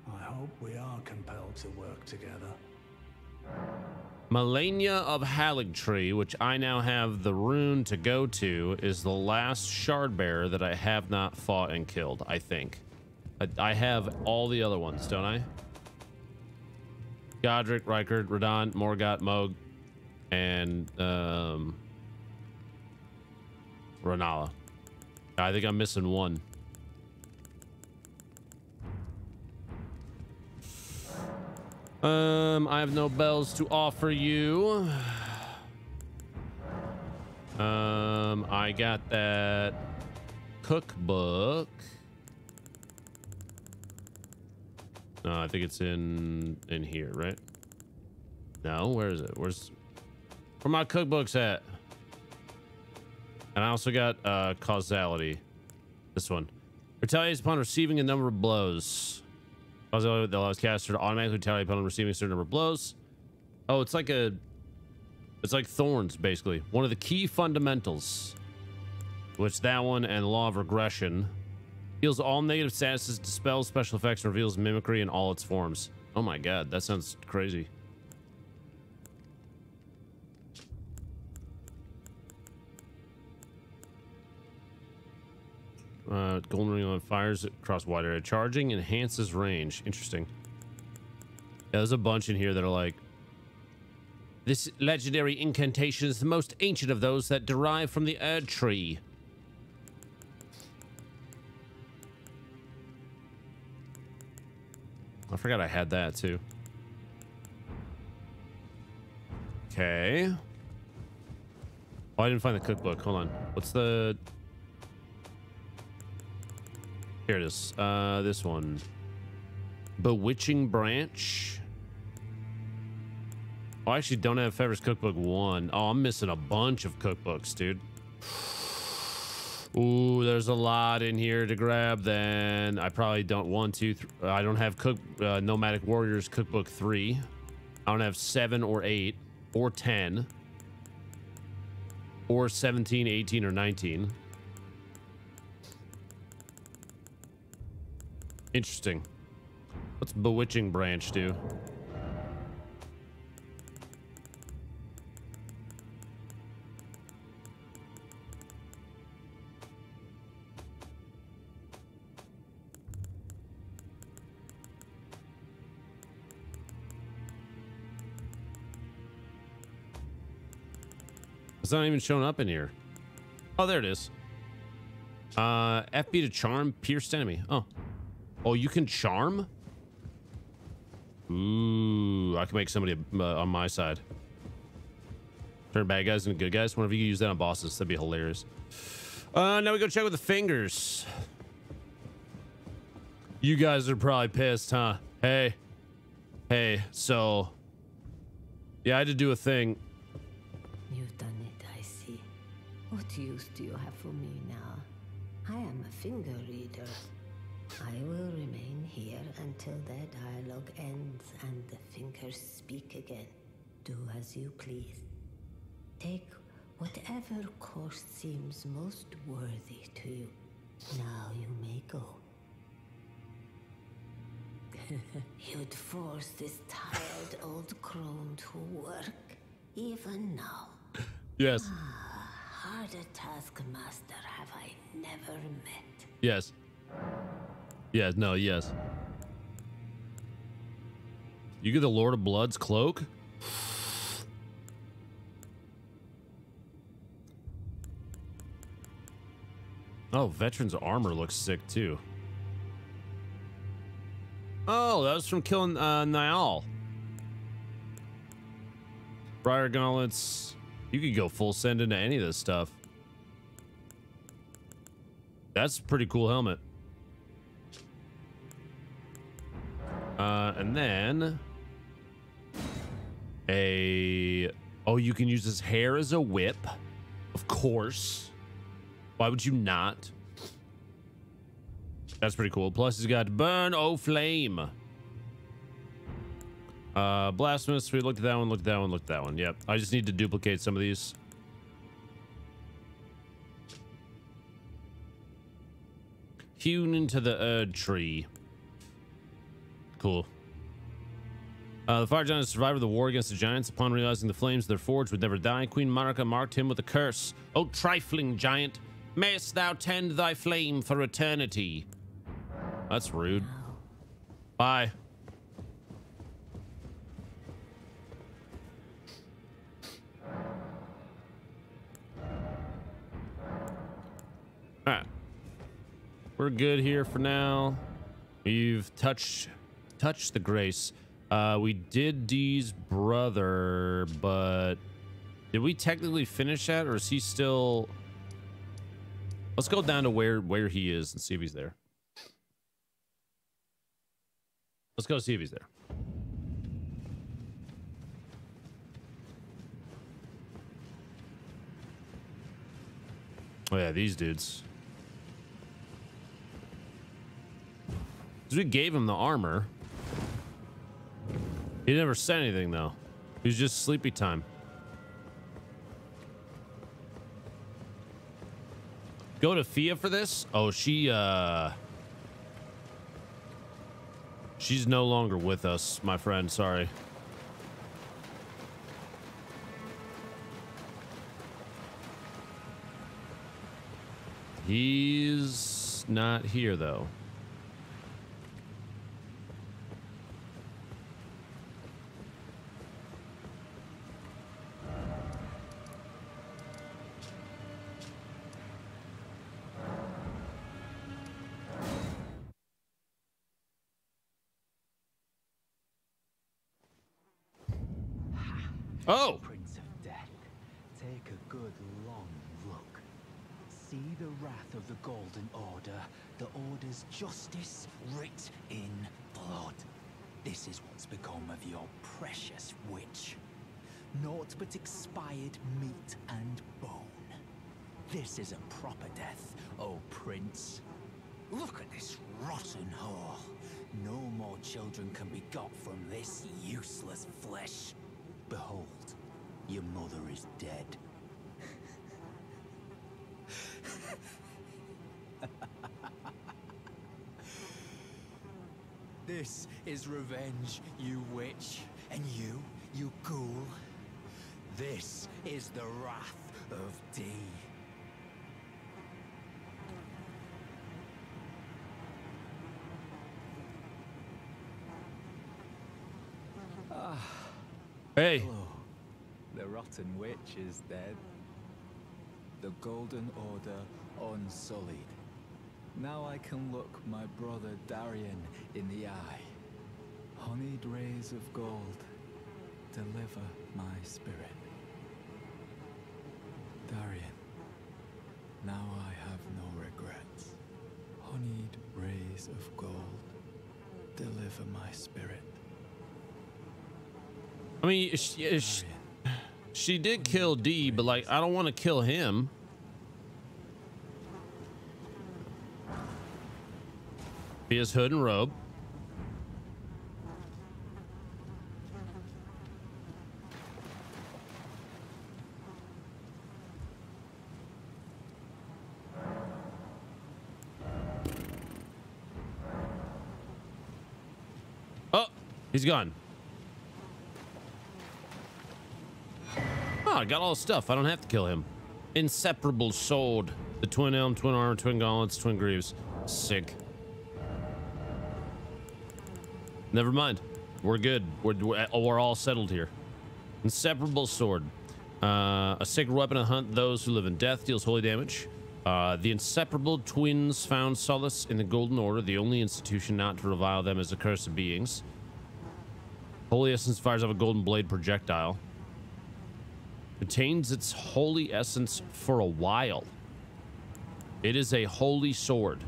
S4: I hope we are compelled to work together.
S2: Malenia of Haligtree, which I now have the rune to go to, is the last shard bearer that I have not fought and killed, I think. I, I have all the other ones, don't I? Godrick, Rykard, Radahn, Morgott, Mohg, and um, Rennala. I think I'm missing one. Um, I have no bells to offer you. Um, I got that cookbook. No, I think it's in in here, right? No, where is it? Where's where my cookbooks at? And I also got uh causality. This one. Retaliates upon receiving a number of blows. Causality that allows caster to automatically retaliate upon receiving a certain number of blows. Oh, it's like a it's like thorns, basically. One of the key fundamentals. Which that one and law of regression. Heals all negative statuses, dispels special effects, reveals mimicry in all its forms. Oh my god, that sounds crazy. Uh, golden ring on fires across wide area. Charging enhances range. Interesting. Yeah, there's a bunch in here that are like, this legendary incantation is the most ancient of those that derive from the Erd Tree. I forgot I had that too. Okay. Oh, I didn't find the cookbook. Hold on. What's the? Here it is. Uh, this one. Bewitching Branch. Oh, I actually don't have Fevor's Cookbook 1. Oh, I'm missing a bunch of cookbooks, dude. Ooh, there's a lot in here to grab then. I probably don't want to. I don't have cook uh, Nomadic Warriors Cookbook 3. I don't have 7 or 8 or 10 or 17, 18, or 19. Interesting. What's Bewitching Branch do? It's not even showing up in here. Oh, there it is. Uh, FB to charm pierced enemy. Oh. Oh, you can charm? Ooh, I can make somebody uh, on my side. Turn bad guys into good guys. Whenever you use that on bosses, that'd be hilarious. Uh, now we go check with the fingers. You guys are probably pissed, huh? Hey. Hey, so... Yeah, I had to do a thing.
S6: You've done it, I see. What use do you have for me now? I am a finger reader. I will remain here until their dialogue ends and the fingers speak again. Do as you please. Take whatever course seems most worthy to you. Now you may go. You'd force this tired old crone to work, even now.
S2: Yes.
S6: Ah, harder taskmaster have I never met.
S2: Yes. Yes, no, yes. You get the Lord of Blood's cloak? Oh, veteran's armor looks sick too. Oh, that was from killing uh, Niall. Briar gauntlets. You could go full send into any of this stuff. That's a pretty cool helmet. Uh, and then a oh, you can use his hair as a whip, of course. Why would you not? That's pretty cool. Plus, he's got burn oh flame. Uh, blasphemous. We looked at that one. Looked at that one. Looked at that one. Yep. I just need to duplicate some of these. Hewn into the Erd tree. Cool. Uh, the fire giant survived the war against the giants. Upon realizing the flames of their forge would never die, Queen Marika marked him with a curse. O trifling giant, mayst thou tend thy flame for eternity. That's rude. Bye. All right. We're good here for now. We've touched touched the grace. Uh, we did Dee's brother, but did we technically finish that, or is he still? Let's go down to where where he is and see if he's there. Let's go see if he's there. Oh yeah, these dudes. we gave him the armor. He never said anything though. He was just sleepy time. Go to Fia for this? Oh, she uh She's no longer with us, my friend. Sorry. He's not here though. Oh.
S8: Prince of Death, take a good long look. see the wrath of the Golden Order, the Order's justice writ in blood. This is what's become of your precious witch. Naught but expired meat and bone. This is a proper death, O Prince. Look at this rotten whore. No more children can be got from this useless flesh. Behold, your mother is dead. This is revenge, you witch. And you, you ghoul. This is the wrath of Dee.
S2: Hey.
S8: Hello. The rotten witch is dead. The Golden Order unsullied. Now I can look my brother Darian in the eye. Honeyed rays of gold deliver my spirit. Darian, now I have no regrets. Honeyed rays of gold deliver my spirit.
S2: I mean, she, she, she did kill D, but like, I don't want to kill him. Be his hood and robe. Oh, he's gone. I got all the stuff. I don't have to kill him. Inseparable sword. The twin elm, twin armor, twin gauntlets, twin greaves. Sick. Never mind. We're good. We're, we're, we're all settled here. Inseparable sword. Uh, a sacred weapon to hunt those who live in death. Deals holy damage. Uh, the inseparable twins found solace in the Golden Order, the only institution not to revile them as accursed beings. Holy essence fires off a golden blade projectile. Retains its holy essence for a while. It is a holy sword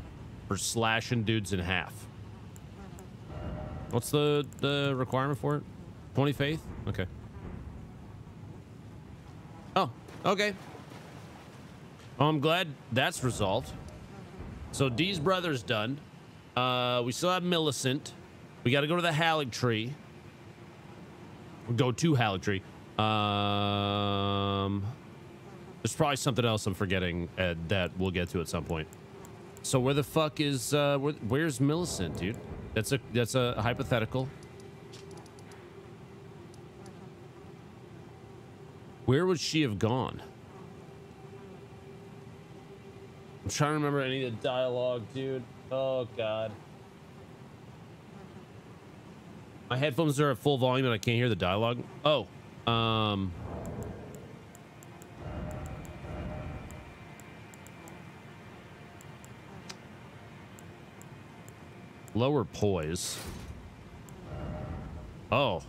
S2: for slashing dudes in half. What's the the requirement for it? 20 faith? Okay. Oh, okay. Well, I'm glad that's resolved. So Dee's brother's done. Uh, we still have Millicent. We got to go to the Haligtree. Go to Haligtree. Um, there's probably something else I'm forgetting uh, that we'll get to at some point. So where the fuck is uh, where, where's Millicent, dude? That's a that's a hypothetical. Where would she have gone? I'm trying to remember any of the dialogue, dude. Oh god. My headphones are at full volume and I can't hear the dialogue. Oh, um Lower poise. Oh.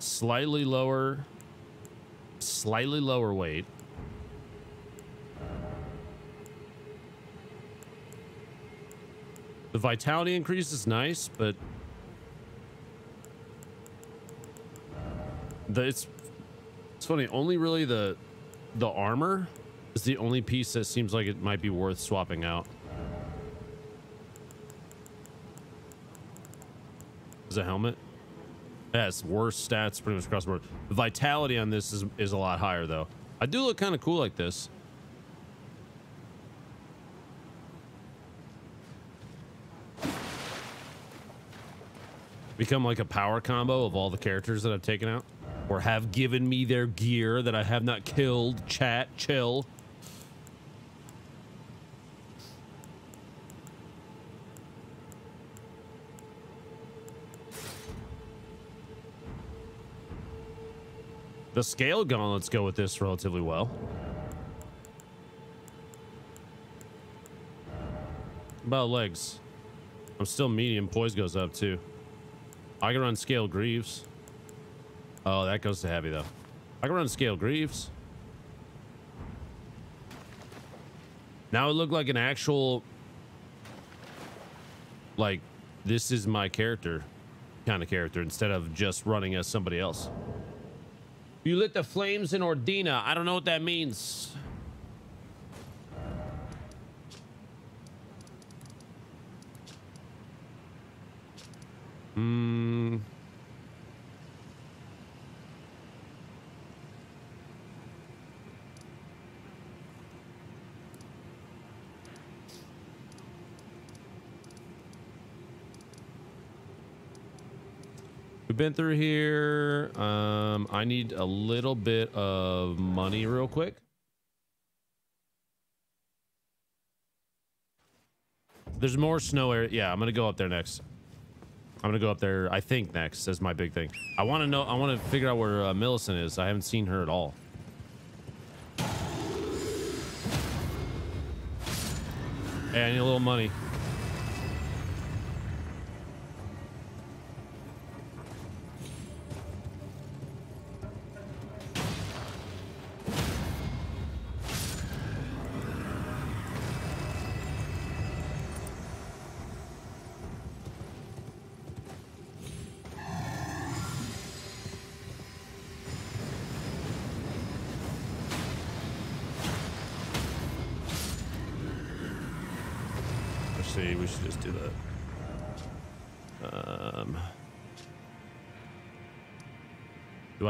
S2: Slightly lower. Slightly lower weight. The vitality increase is nice, but the, it's it's funny. Only really the the armor is the only piece that seems like it might be worth swapping out. Is a helmet? Yes, worse stats pretty much across the board. The vitality on this is is a lot higher though. I do look kind of cool like this. Become like a power combo of all the characters that I've taken out or have given me their gear that I have not killed. Chat, chill. The scale gauntlets go with this relatively well. About legs. I'm still medium. Poise goes up too. I can run Scale Greaves. Oh, that goes to heavy though. I can run Scale Greaves. Now it looked like an actual, like, this is my character kind of character instead of just running as somebody else. You lit the flames in Ordina. I don't know what that means. Hmm. We've been through here. Um, I need a little bit of money real quick. There's more snow area. Yeah, I'm gonna go up there next. I'm gonna go up there. I think next. That's my big thing. I want to know. I want to figure out where uh, Millicent is. I haven't seen her at all. Hey, I need a little money.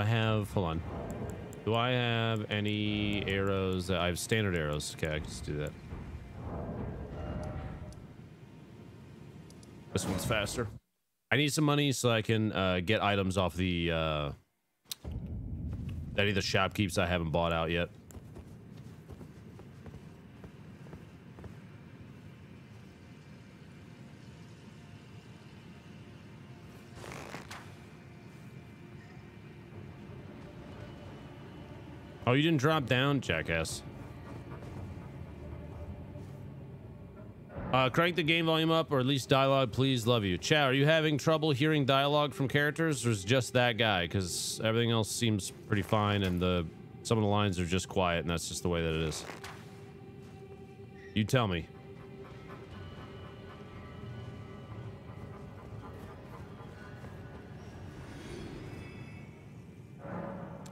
S2: I have? Hold on. Do I have any arrows? I have standard arrows. Okay, I can just do that. This one's faster. I need some money so I can uh, get items off the uh, that either shop keeps I haven't bought out yet. Oh, you didn't drop down, jackass. Uh, crank the game volume up, or at least dialogue, please. Love you. Chow, are you having trouble hearing dialogue from characters, or is just that guy? Because everything else seems pretty fine, and the some of the lines are just quiet, and that's just the way that it is. You tell me.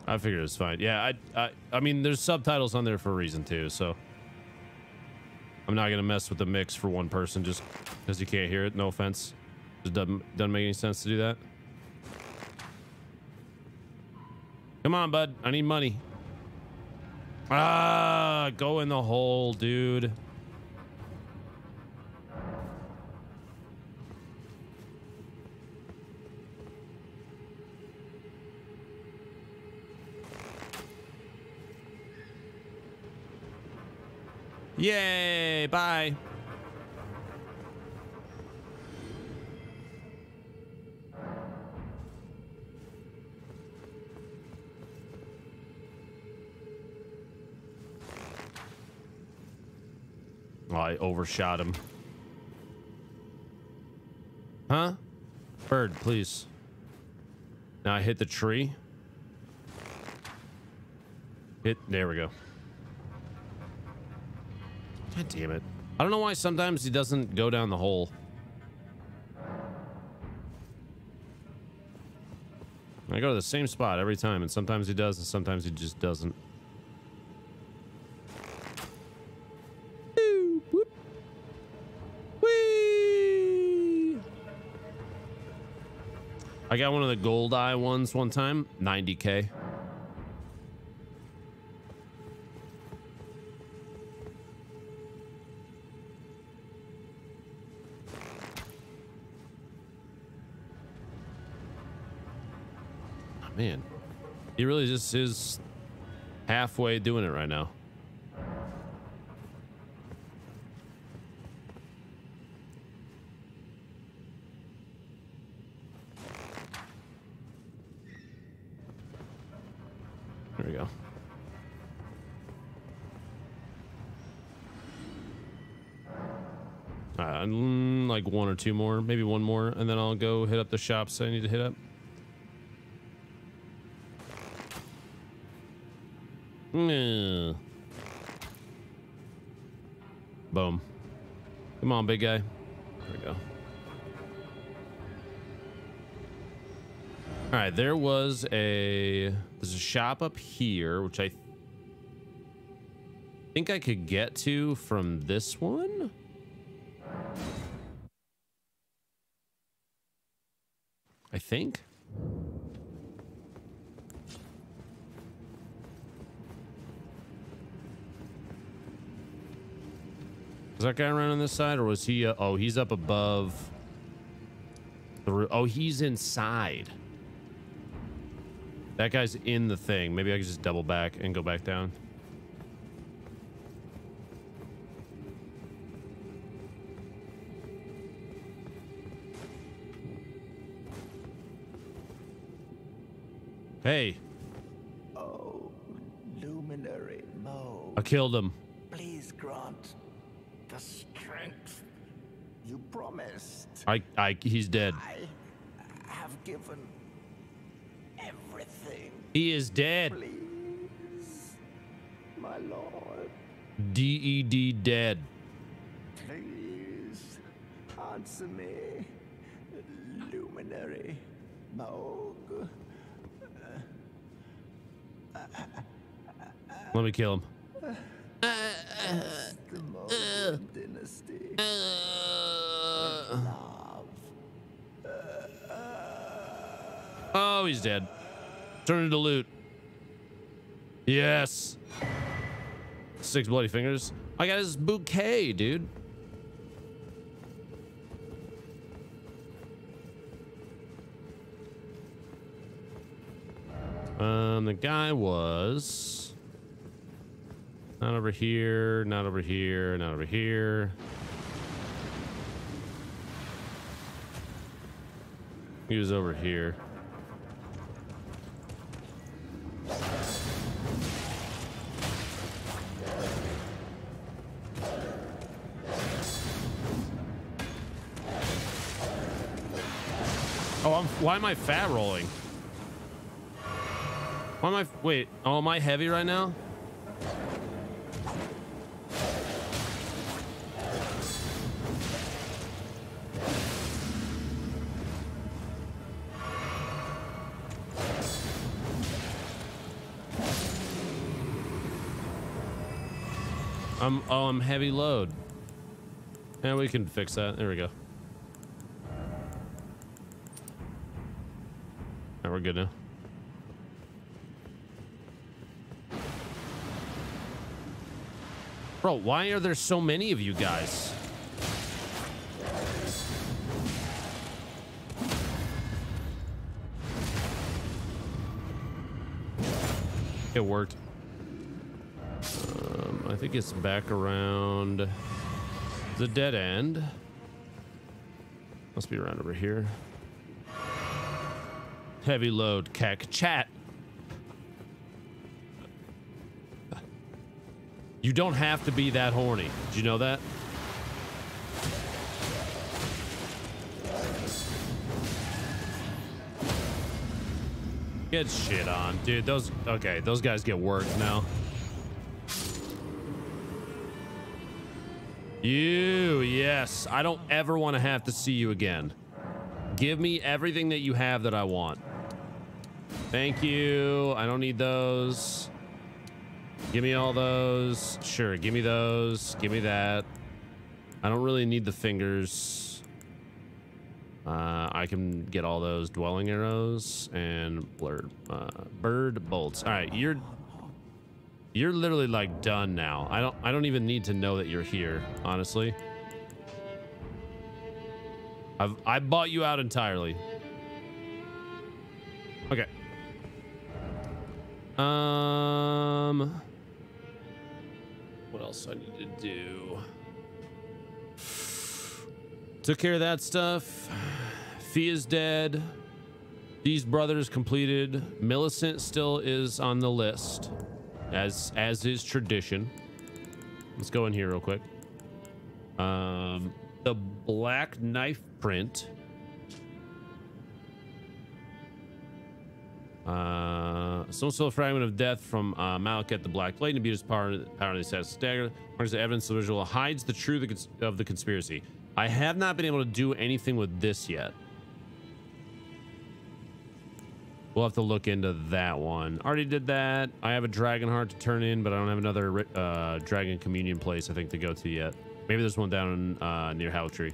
S2: I figured it's fine. Yeah, I, I, I mean, there's subtitles on there for a reason too, so I'm not gonna mess with the mix for one person just because you can't hear it. No offense, it doesn't doesn't make any sense to do that. Come on, bud. I need money. Ah, go in the hole, dude. Yay, bye. Oh, I overshot him. Huh? Bird, please. Now I hit the tree. Hit, there we go. God damn it. I don't know why sometimes he doesn't go down the hole. I go to the same spot every time, and sometimes he does, and sometimes he just doesn't. Ooh, whoop. Whee! I got one of the gold eye ones one time, 90k. Really just is halfway doing it right now. There we go. Uh, mm, like one or two more, maybe one more, and then I'll go hit up the shops I need to hit up. On, big guy. There we go. All right, there was a there's a shop up here, which I think I could get to from this one. I think. That guy around on this side, or was he? Uh, oh, he's up above. The oh, he's inside. That guy's in the thing. Maybe I can just double back and go back down. Hey,
S6: Oh, luminary Mo.
S2: I killed him. I, I, he's dead.
S6: I have given everything.
S2: He is dead.
S6: Please, my lord,
S2: D E D dead.
S6: please answer me, luminary Mohg.
S2: Let me kill him. He's dead. Turn into loot. Yes. Six bloody fingers. I got his bouquet, dude. Um, the guy was not over here, not over here, not over here. He was over here. Why am I fat rolling? Why am I, wait, oh, am I heavy right now? I'm, oh, I'm heavy load. Yeah, we can fix that. There we go. Good now. Bro, why are there so many of you guys? It worked. Um, I think it's back around the dead end. Must be around over here. Heavy load, keck. Chat. You don't have to be that horny. Did you know that? Get shit on, dude. Those okay, those guys get worked now. You, yes. I don't ever want to have to see you again. Give me everything that you have that I want. Thank you. I don't need those. Give me all those. Sure, give me those. Give me that. I don't really need the fingers. Uh, I can get all those dwelling arrows and blurred uh, bird bolts. All right, you're you're literally like done now. I don't I don't even need to know that you're here, honestly. I've I bought you out entirely. Okay. Um what else do I need to do? Took care of that stuff. Fia is dead. These brothers completed. Millicent still is on the list, as as is tradition. Let's go in here real quick. Um, the black knife print. Uh, some sort of fragment of death from uh, the Black Blade, imbued his power, power in the status stagger. Marks the evidence of the visual hides the truth of the cons- of the conspiracy. I have not been able to do anything with this yet. We'll have to look into that one. Already did that. I have a dragon heart to turn in, but I don't have another uh, dragon communion place I think to go to yet. Maybe there's one down uh, near Howtree.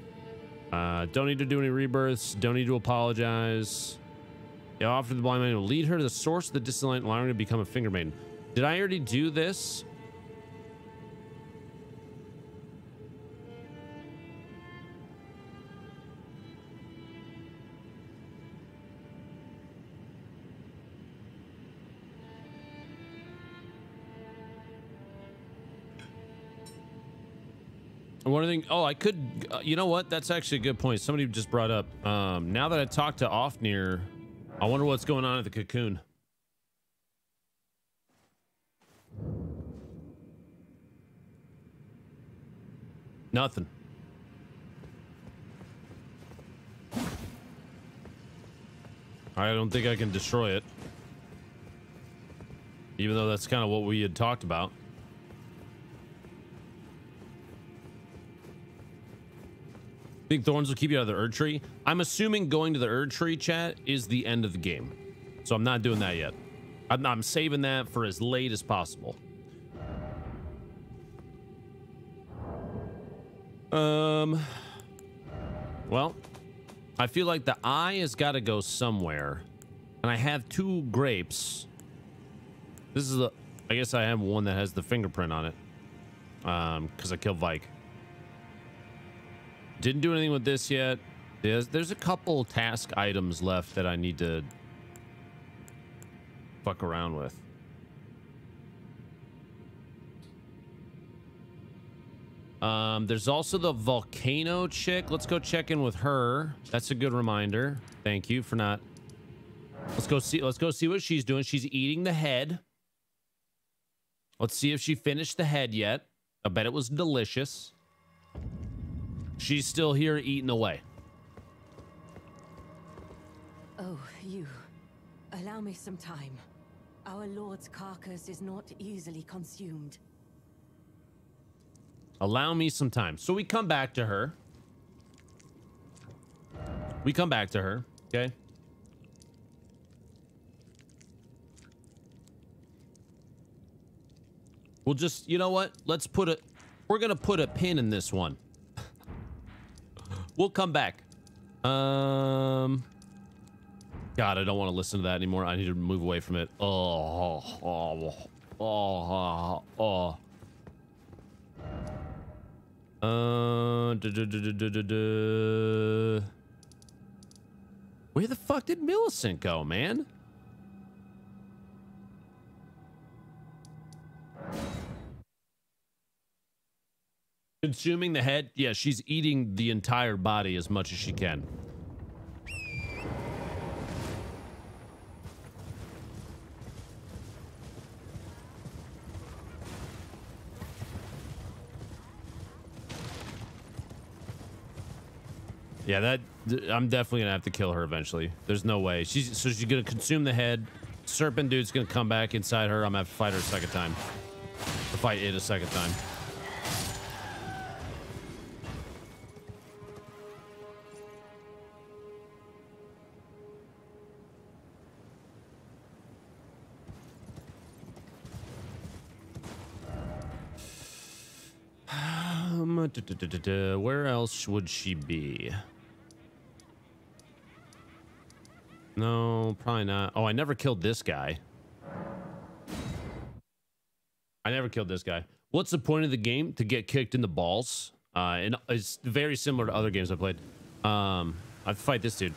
S2: Uh, don't need to do any rebirths. Don't need to apologize. Yeah, offer the blind man will lead her to the source of the distant light, allowing her to become a finger maiden. Did I already do this? One thing, oh, I could, uh, you know what? That's actually a good point. Somebody just brought up. Um, now that I talked to Offnir, I wonder what's going on at the cocoon. Nothing. I don't think I can destroy it. Even though that's kind of what we had talked about. Think thorns will keep you out of the Erd tree? I'm assuming going to the Erd tree chat is the end of the game. So I'm not doing that yet. I'm, I'm saving that for as late as possible. Um, well, I feel like the eye has got to go somewhere. And I have two grapes. This is the, I guess I have one that has the fingerprint on it. Um, because I killed Vyke. Didn't do anything with this yet. There's there's a couple task items left that I need to fuck around with. Um, there's also the volcano chick. Let's go check in with her. That's a good reminder. Thank you for not. Let's go see. Let's go see what she's doing. She's eating the head. Let's see if she finished the head yet. I bet it was delicious. She's still here eating away.
S9: Oh, you. Allow me some time. Our lord's carcass is not easily consumed.
S2: Allow me some time. So we come back to her. We come back to her. Okay. We'll just, you know what? Let's put a, we're going to put a pin in this one. we'll come back. Um, God, I don't want to listen to that anymore. I need to move away from it. Oh, oh, oh, oh, oh. Uh. Where the fuck did Millicent go, man? Consuming the head? Yeah, she's eating the entire body as much as she can. Yeah, that I'm definitely gonna have to kill her eventually. There's no way. She's so she's gonna consume the head. Serpent dude's gonna come back inside her. I'm gonna have to fight her a second time. Or fight it a second time. Um. Where else would she be? No, probably not. Oh, I never killed this guy. I never killed this guy. What's the point of the game? To get kicked in the balls? Uh, and it's very similar to other games I played. Um, I fight this dude.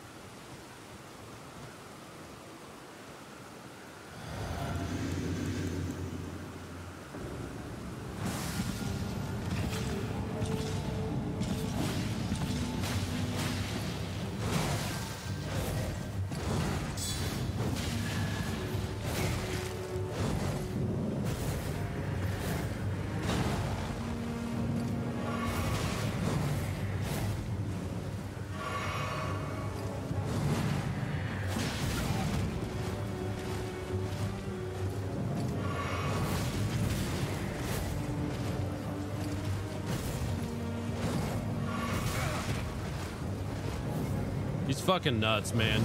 S2: Fucking nuts, man.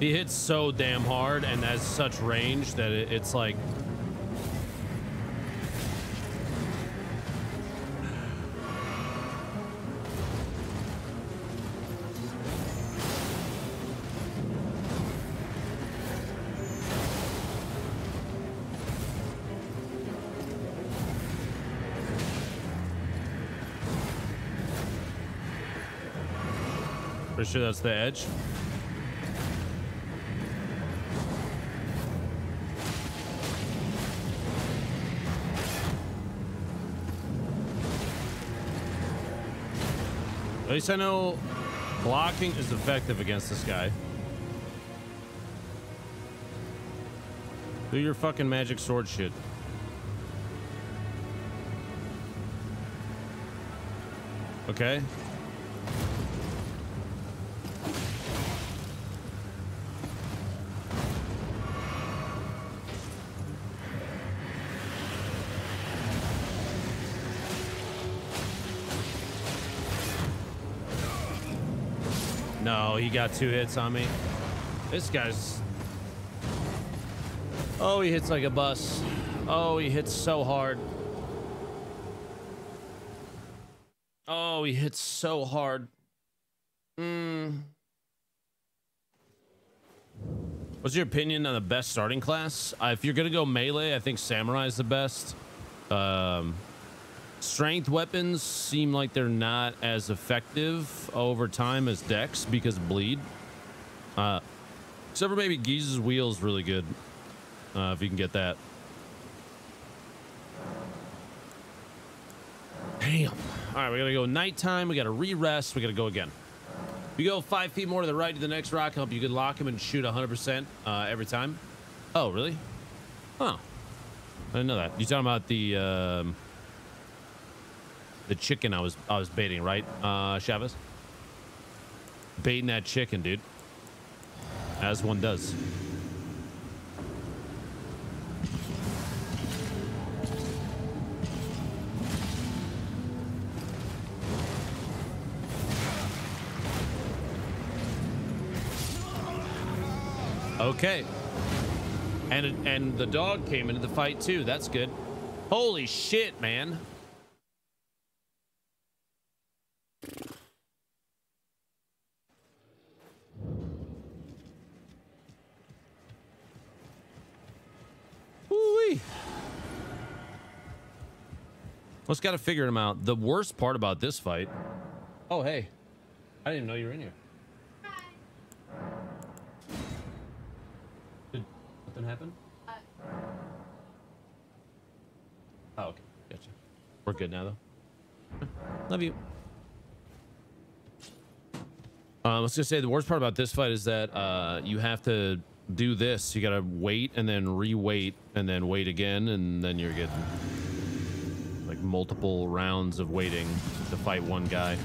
S2: He hits so damn hard and has such range that it, it's like. Sure that's the edge. At least I know blocking is effective against this guy. Do your fucking magic sword shit. Okay. Got two hits on me. This guy's. Oh, he hits like a bus. Oh, he hits so hard. Oh, he hits so hard. Mm. What's your opinion on the best starting class? Uh, if you're gonna go melee, I think samurai is the best. Um, strength weapons seem like they're not as effective over time as dex because bleed. Uh, except for maybe Ghiza's wheel is really good. Uh, if you can get that. Damn. All right, we gotta go nighttime. We gotta re-rest. We gotta go again. If you go five feet more to the right to the next rock hump, you can lock him and shoot 100% uh, every time. Oh, really? Oh. I didn't know that. You talking about the um, the chicken I was I was baiting, right, uh, Chavez? Baiting that chicken, dude. As one does. Okay. And and the dog came into the fight too. That's good. Holy shit, man. Let's got to figure them out. The worst part about this fight. Oh, hey. I didn't even know you were in here. Did something happen? Oh, okay. Gotcha. We're good now, though. Love you. Um, I was gonna say the worst part about this fight is that uh, you have to do this. You gotta wait and then re-wait and then wait again, and then you're getting like multiple rounds of waiting to fight one guy.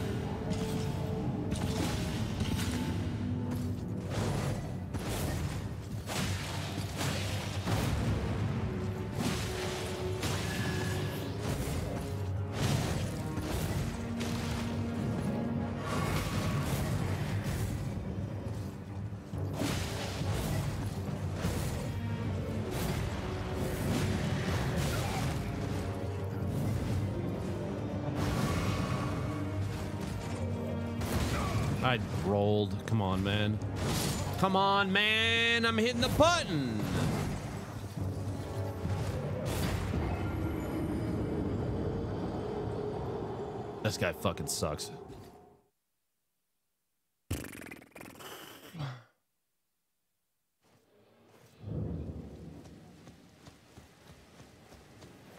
S2: I'm hitting the button. This guy fucking sucks.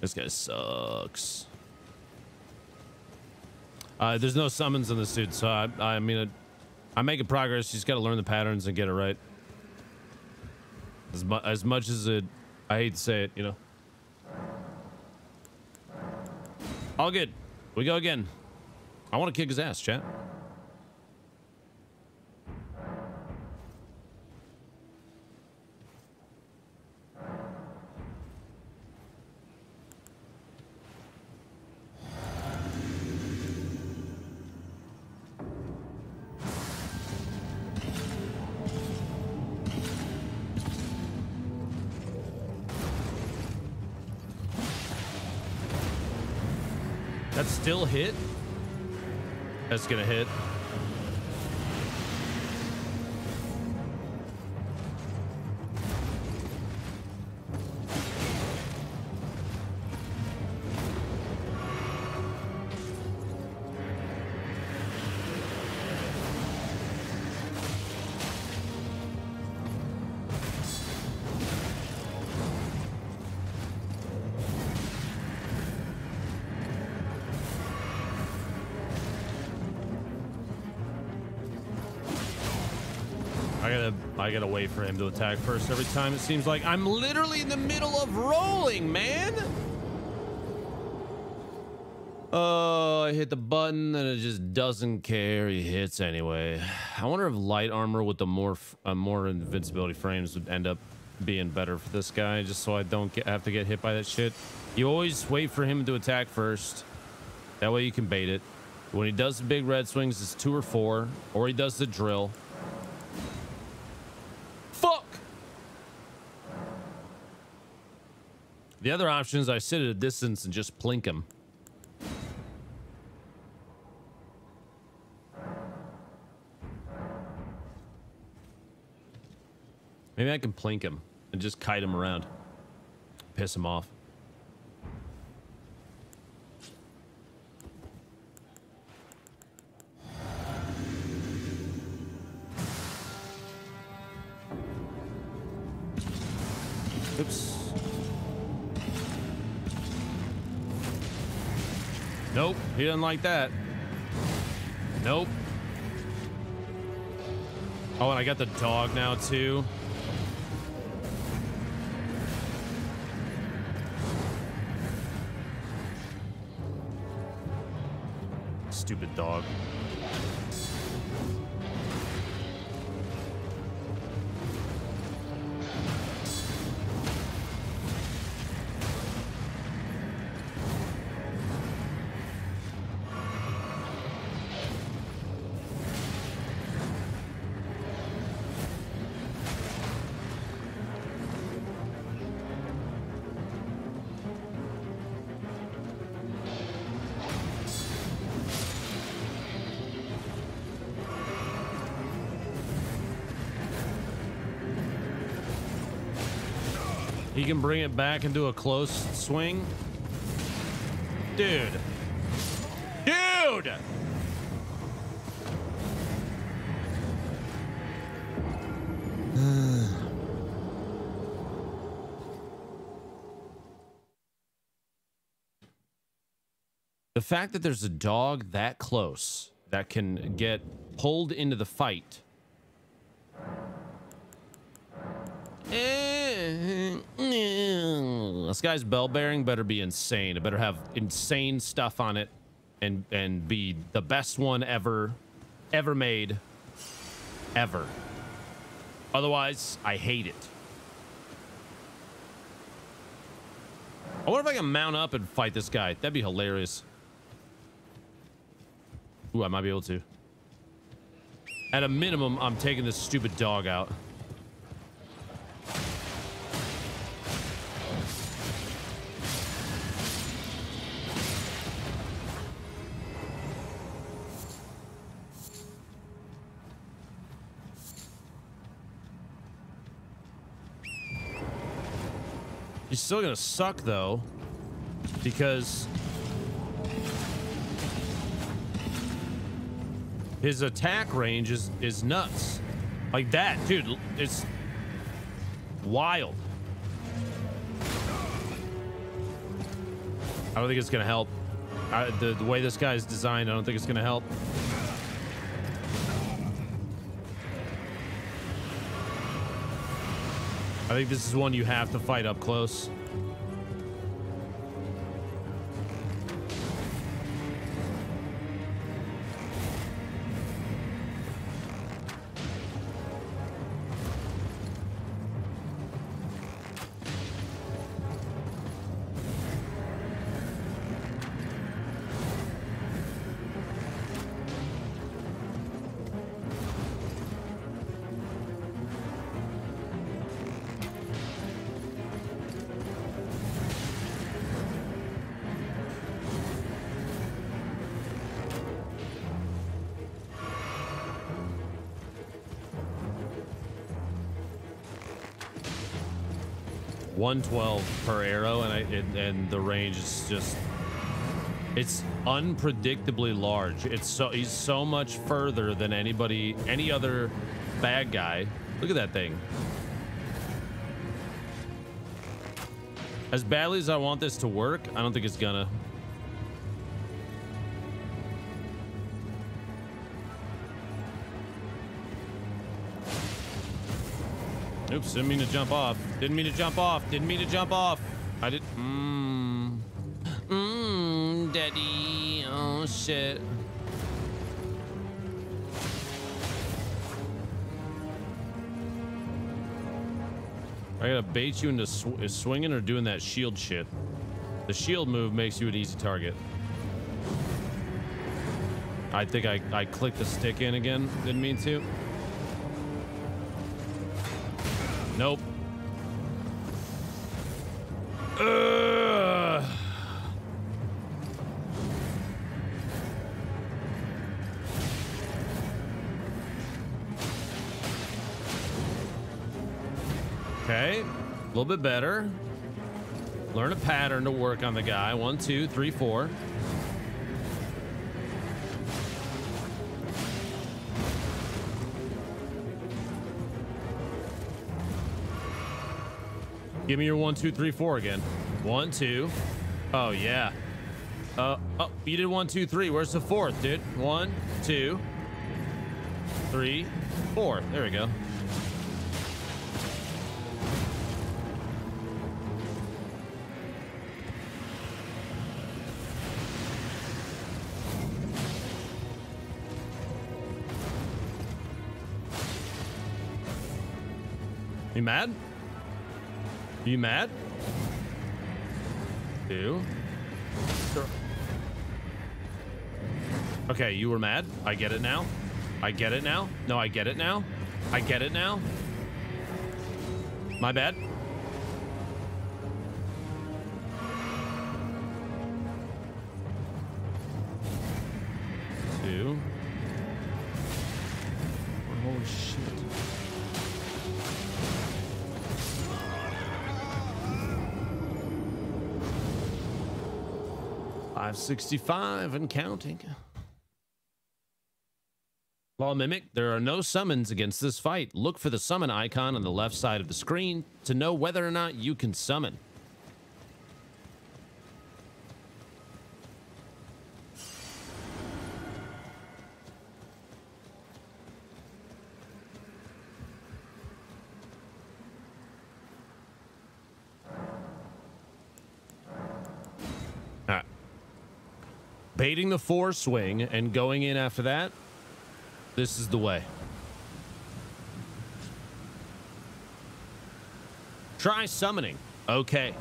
S2: This guy sucks. Uh, there's no summons in the suit, so I, I mean, I'm making progress. You just got to learn the patterns and get it right. As, mu- as much as it, I hate to say it, you know. All good. We go again. I want to kick his ass, chat. That's gonna hit. For him to attack first every time. It seems like I'm literally in the middle of rolling, man. Oh, I hit the button and it just doesn't care. He hits anyway. I wonder if light armor with the more, uh, more invincibility frames would end up being better for this guy, just so I don't get, have to get hit by that shit. You always wait for him to attack first. That way you can bait it. When he does the big red swings, it's two or four, or he does the drill. Fuck! The other option is I sit at a distance and just plink him. Maybe I can plink him and just kite him around. Piss him off. Doesn't like that. Nope. Oh, and I got the dog now too. Stupid dog. He can bring it back and do a close swing. Dude. Dude! the fact that there's a dog that close that can get pulled into the fight eh. Mm, this guy's bell bearing better be insane. It better have insane stuff on it and and be the best one ever ever made ever. Otherwise, I hate it. I wonder if I can mount up and fight this guy. That'd be hilarious. Ooh, I might be able to. At a minimum, I'm taking this stupid dog out. He's still gonna suck though, because his attack range is is nuts. Like that, dude. It's wild. I don't think it's gonna help. I, the, the way this guy's designed, I don't think it's gonna help. I think this is one you have to fight up close. 112 per arrow, and I it, and the range is just it's unpredictably large. It's so he's so much further than anybody, any other bad guy. Look at that thing. As badly as I want this to work, I don't think it's gonna. Oops, didn't mean to jump off. Didn't mean to jump off. Didn't mean to jump off. I did. Mmm. Mmm, daddy. Oh, shit. I gotta bait you into sw swinging or doing that shield shit. The shield move makes you an easy target. I think I, I clicked the stick in again. Didn't mean to. Nope. Okay, a little bit better. Learn a pattern to work on the guy. One, two, three, four. Give me your one, two, three, four again. One, two. Oh, yeah. Uh, oh, you did one, two, three. Where's the fourth, dude? One, two, three, four. There we go. You mad? You mad? Two. Sure. Okay, you were mad. I get it now. I get it now. No, I get it now. I get it now. My bad. 65 and counting. Law Mimic, there are no summons against this fight. Look for the summon icon on the left side of the screen to know whether or not you can summon. Baiting the four swing and going in after that, this is the way. Try summoning. Okay.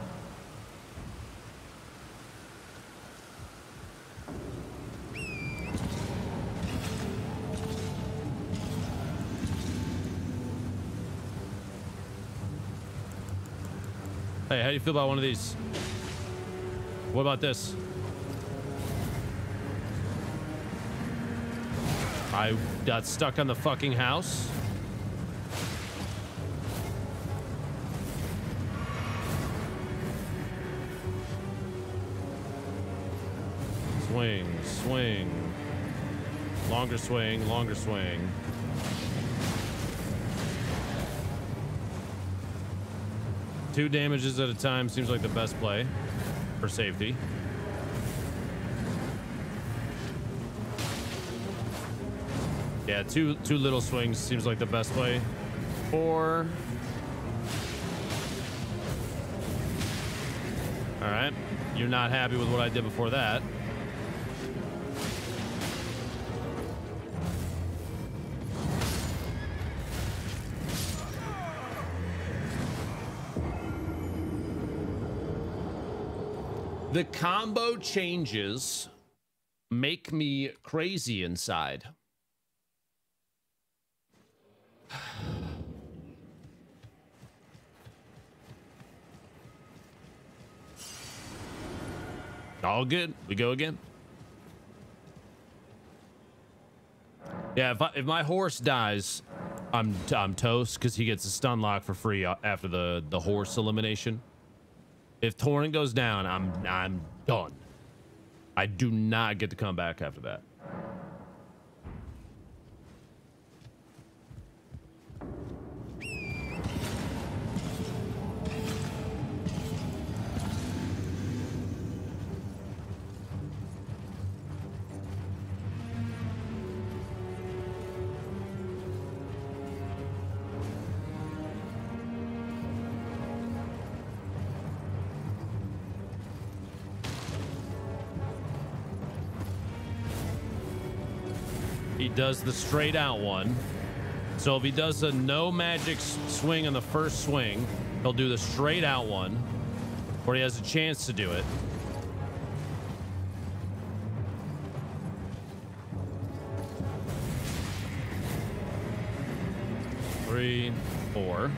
S2: Hey, how do you feel about one of these? What about this? I got stuck on the fucking house. Swing, swing. Longer swing, longer swing. Two damages at a time seems like the best play for safety. Yeah, two two little swings seems like the best play. Four. All right. You're not happy with what I did before that. The combo changes make me crazy inside. All good. We go again. Yeah, if, I, if my horse dies, I'm I'm toast because he gets a stun lock for free uh, after the the horse elimination. If Torrent goes down, I'm I'm done. I do not get to come back after that. Does the straight out one. So if he does a no magic swing on the first swing, he'll do the straight out one, where he has a chance to do it. Three, four.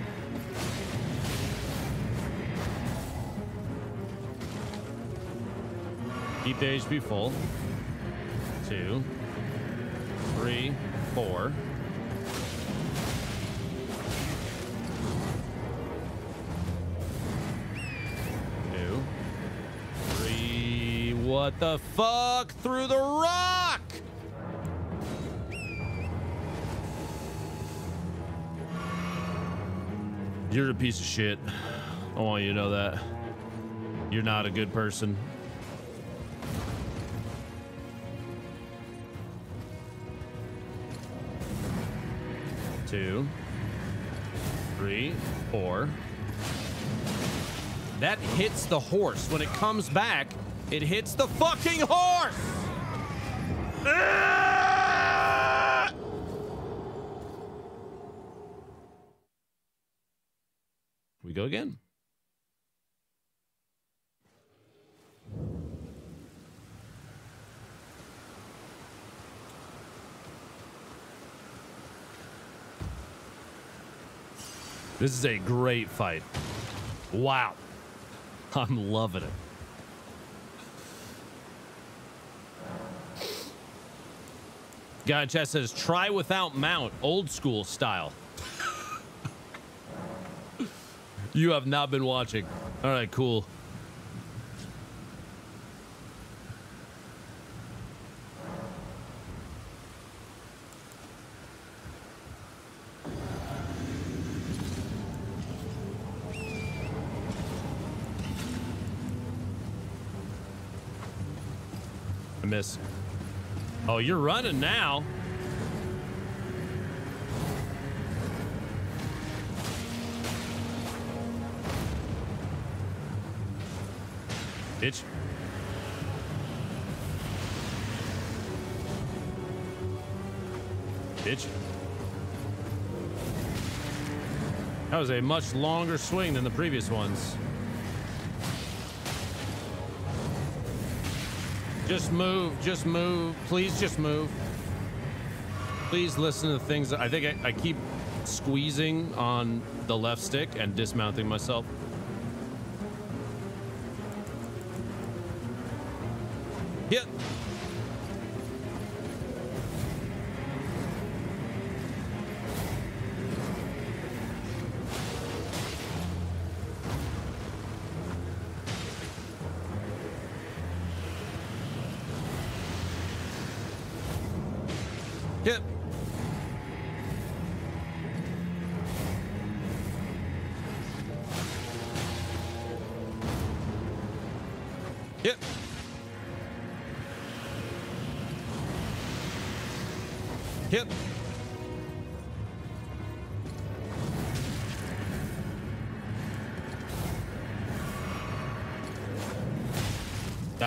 S2: Keep the HP full. Two, three, four. Two, three. What the fuck? Through the rock! You're a piece of shit. I want you to know that. You're not a good person. Two, three, four. That hits the horse. When it comes back, it hits the fucking horse! We go again. This is a great fight. Wow. I'm loving it. Guy chat says, try without mount, old school style. you have not been watching. All right, cool. Miss. Oh, you're running now. Bitch. Bitch. That was a much longer swing than the previous ones. Just move, just move. Please just move. Please listen to the things I think I, I keep squeezing on the left stick and dismounting myself.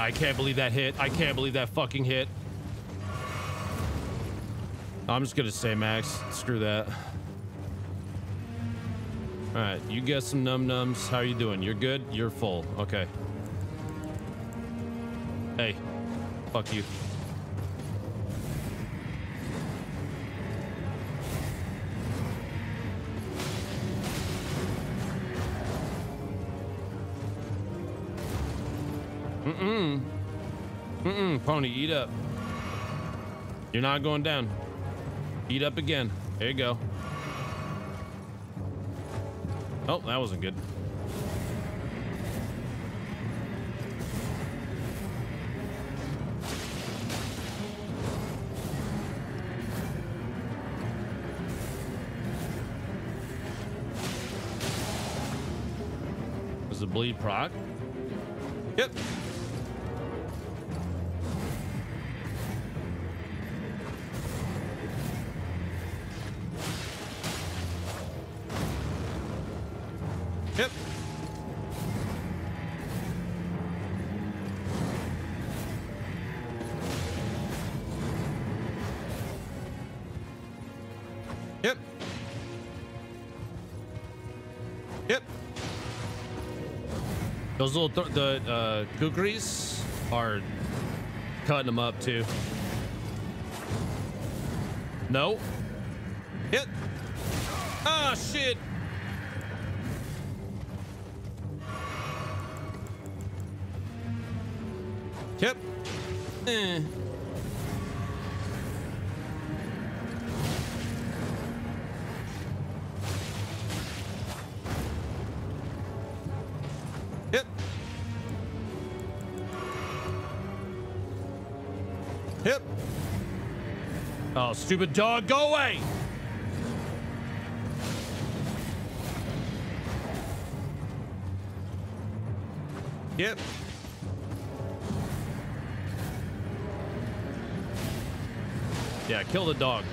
S2: I can't believe that hit. I can't believe that fucking hit. I'm just gonna say Max. Screw that. All right, you get some num nums. How are you doing? You're good. You're full. Okay. Hey, fuck you. Mm-mm. Eat up. You're not going down. Eat up again. There you go. Oh, that wasn't good. Bleed proc? Yep. Those little th- the uh, kukris are cutting them up too. No. Hit. Ah, shit. Stupid dog, go away! Yep. Yeah, kill the dog.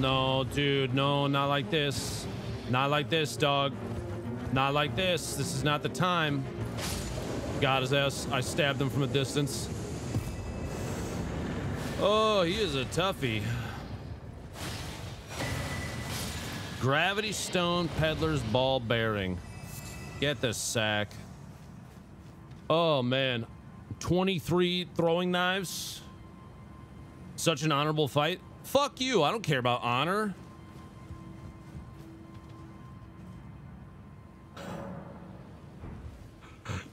S2: No, dude, no, not like this. Not like this, dog. Not like this. This is not the time. Got his ass. I stabbed him from a distance. Oh, he is a toughie. Gravity Stone Peddler's Bell Bearing. Get the sack. Oh, man. 23 throwing knives. Such an honorable fight. Fuck you. I don't care about honor.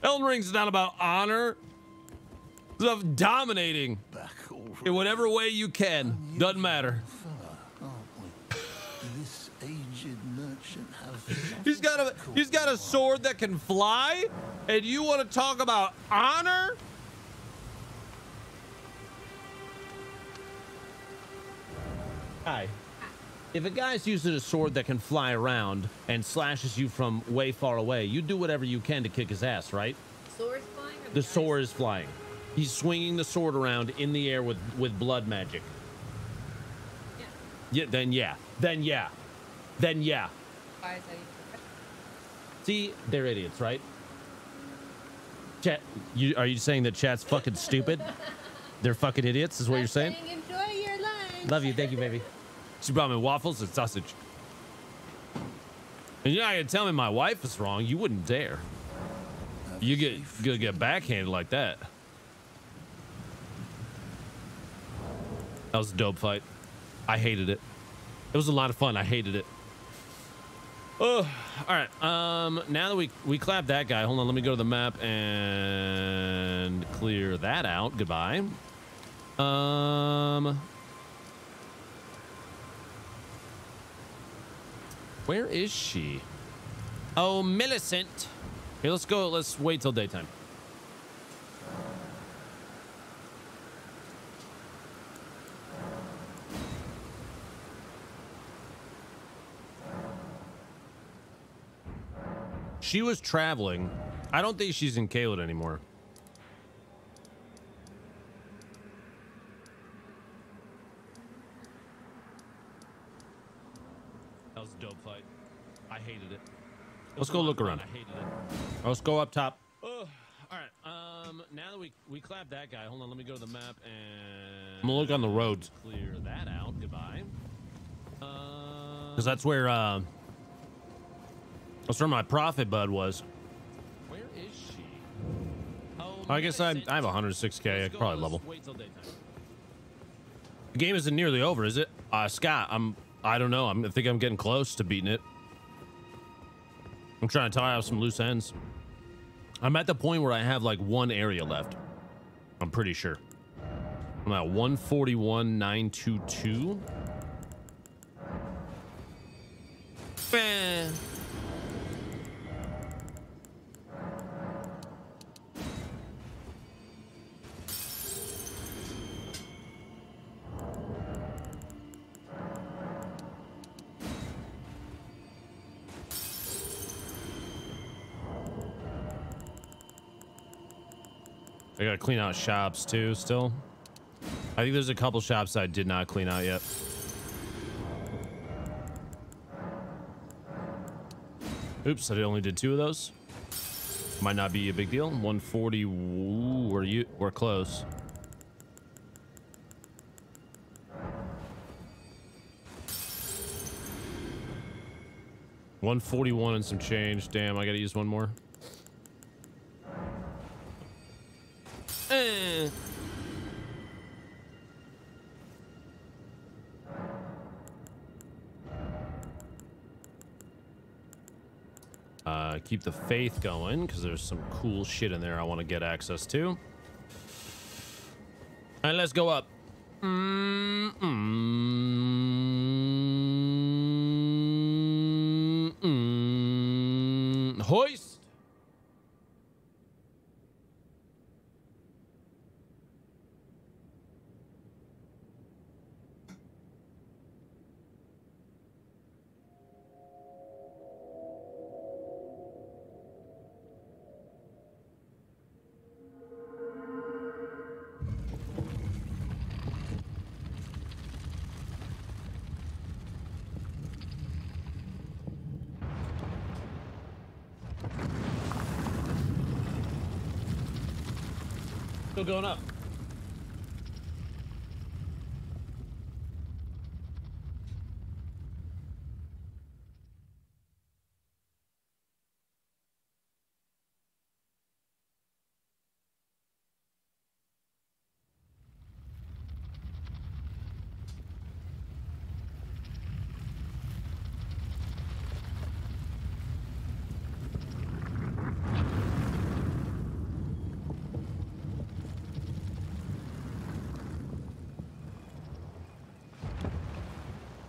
S2: Elden Ring's not about honor. It's about dominating in whatever way you can. Doesn't matter.
S6: This aged merchant has
S2: He's got a he's got a sword that can fly, and you want to talk about honor? Hi. If a guy's using a sword that can fly around and slashes you from way far away, you do whatever you can to kick his ass, right?
S10: Swords flying? Or
S2: The sword is flying. He's swinging the sword around in the air with with blood magic. Yeah. Then yeah. Then yeah. Then yeah.
S10: Why is that even
S2: See, they're idiots, right? Chat, you are you saying that chat's fucking stupid? They're fucking idiots, is what you're saying?
S10: Enjoy your lunch.
S2: Love you, thank you, baby. She brought me waffles and sausage. And you're not gonna tell me my wife is wrong. You wouldn't dare. You get gonna get backhanded like that. That was a dope fight. I hated it. It was a lot of fun. I hated it. Oh, all right. Um, now that we we clapped that guy, hold on. Let me go to the map and clear that out. Goodbye. Um, where is she? Oh, Millicent. Here, let's go. Let's wait till daytime. She was traveling. I don't think she's in Caelid anymore. That was a dope fight. I hated it. Let's go look around. I hated it. Let's go up top. Oh, all right. Um, now that we we clapped that guy, hold on. Let me go to the map and I'm gonna look on the roads. Clear that out. Goodbye. Because that's where uh, that's where my profit bud was. Where is she? Oh, I guess I I have 106k. I could probably level. Wait till daytime. The game isn't nearly over, is it? Uh, Scott, I'm. I don't know. I'm, I think I'm getting close to beating it. I'm trying to tie up some loose ends. I'm at the point where I have like one area left. I'm pretty sure. I'm at 141,922. Eh. I gotta clean out shops too still. I think there's a couple shops I did not clean out yet. Oops, I only did two of those. Might not be a big deal. 140. Ooh, we're you we're close. One forty one and some change. Damn, I gotta use one more. Eh. Uh, keep the faith going because there's some cool shit in there I want to get access to. And let's go up. Mm, mm, Still going up.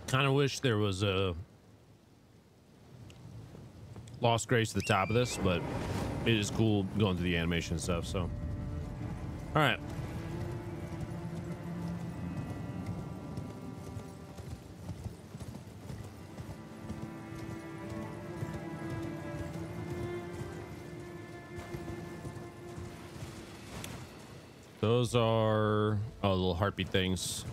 S2: Kind of wish there was a Lost Grace at the top of this, but it is cool going through the animation and stuff. So, all right. Those are oh little heartbeat things.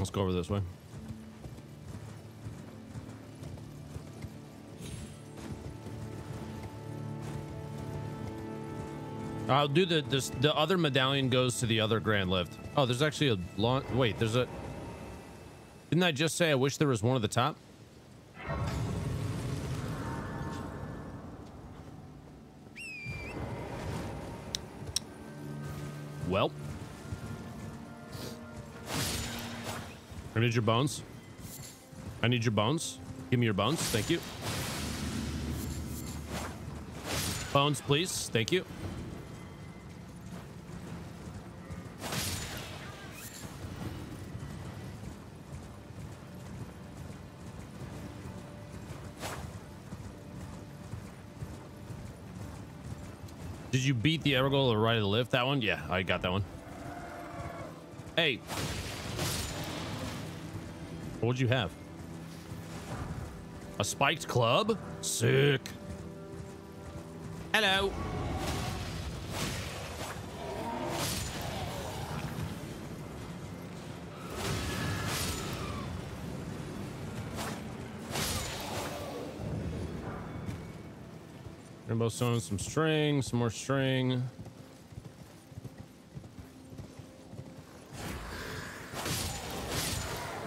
S2: Let's go over this way. I'll do the this the other medallion goes to the other grand lift. Oh, there's actually a long wait, there's a Didn't I just say I wish there was one at the top? I need your bones. I need your bones. Give me your bones. Thank you. Bones, please. Thank you. Did you beat the Evergaol or right of the lift? That one? Yeah, I got that one. Hey. What'd you have? A spiked club? Sick. Hello. Rainbow stone, some string, some more string.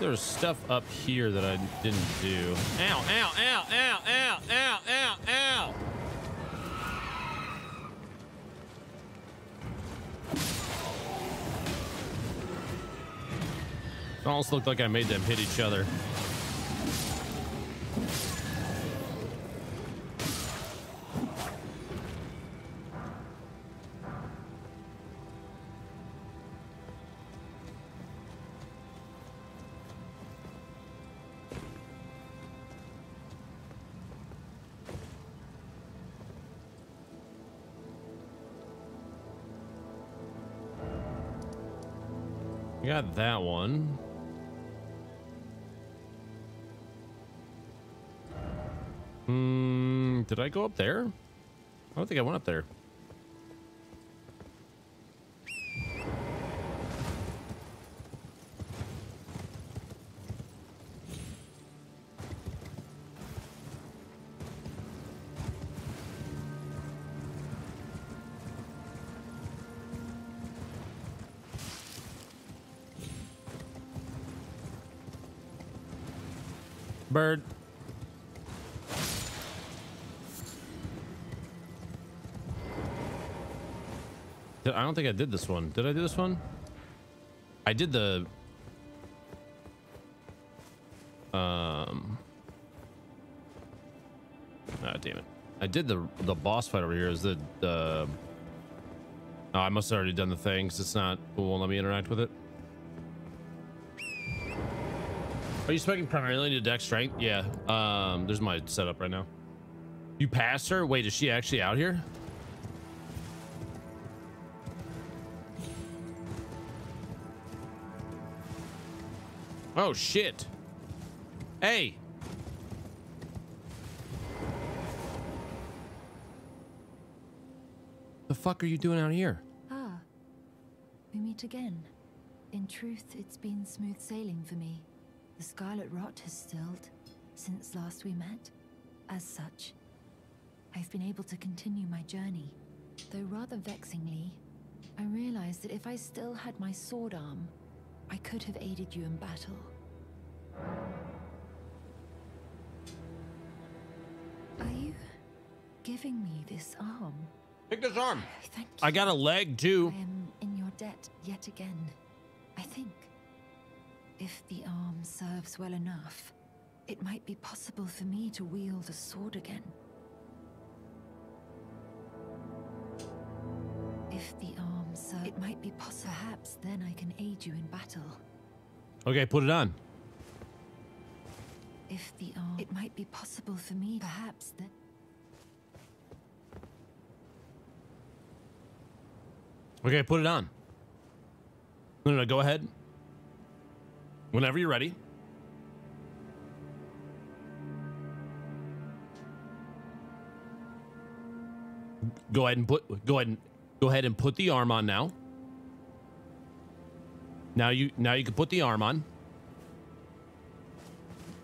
S2: There's stuff up here that I didn't do. Ow, ow, ow, ow, ow, ow, ow, ow. It almost looked like I made them hit each other. Did I go up there? I don't think I went up there. Don't think I did this one. Did I do this one? I did the um Ah damn it. I did the the boss fight over here. Is the the Oh, I must have already done the thing 'cause it's not it won't let me interact with it. Are you speaking primarily to deck strength? Yeah. Um, there's my setup right now. You passed her? Wait, is she actually out here? Oh shit. Hey. The fuck are you doing out here?
S11: Ah, we meet again. In truth, it's been smooth sailing for me. The scarlet rot has stilled since last we met. As such, I've been able to continue my journey. Though rather vexingly, I realized that if I still had my sword arm, I could have aided you in battle. Me this arm?
S2: Take this arm.
S11: Thank you.
S2: I got a leg too.
S11: I am in your debt yet again. I think. If the arm serves well enough, it might be possible for me to wield a sword again. If the arm serves, it might be possible. Perhaps then I can aid you in battle.
S2: Okay, put it on.
S11: If the arm, it might be possible for me. Perhaps then.
S2: Okay, put it on. No, no, no, go ahead. Whenever you're ready. Go ahead and put go ahead and go ahead and put the arm on now. Now you now you can put the arm on.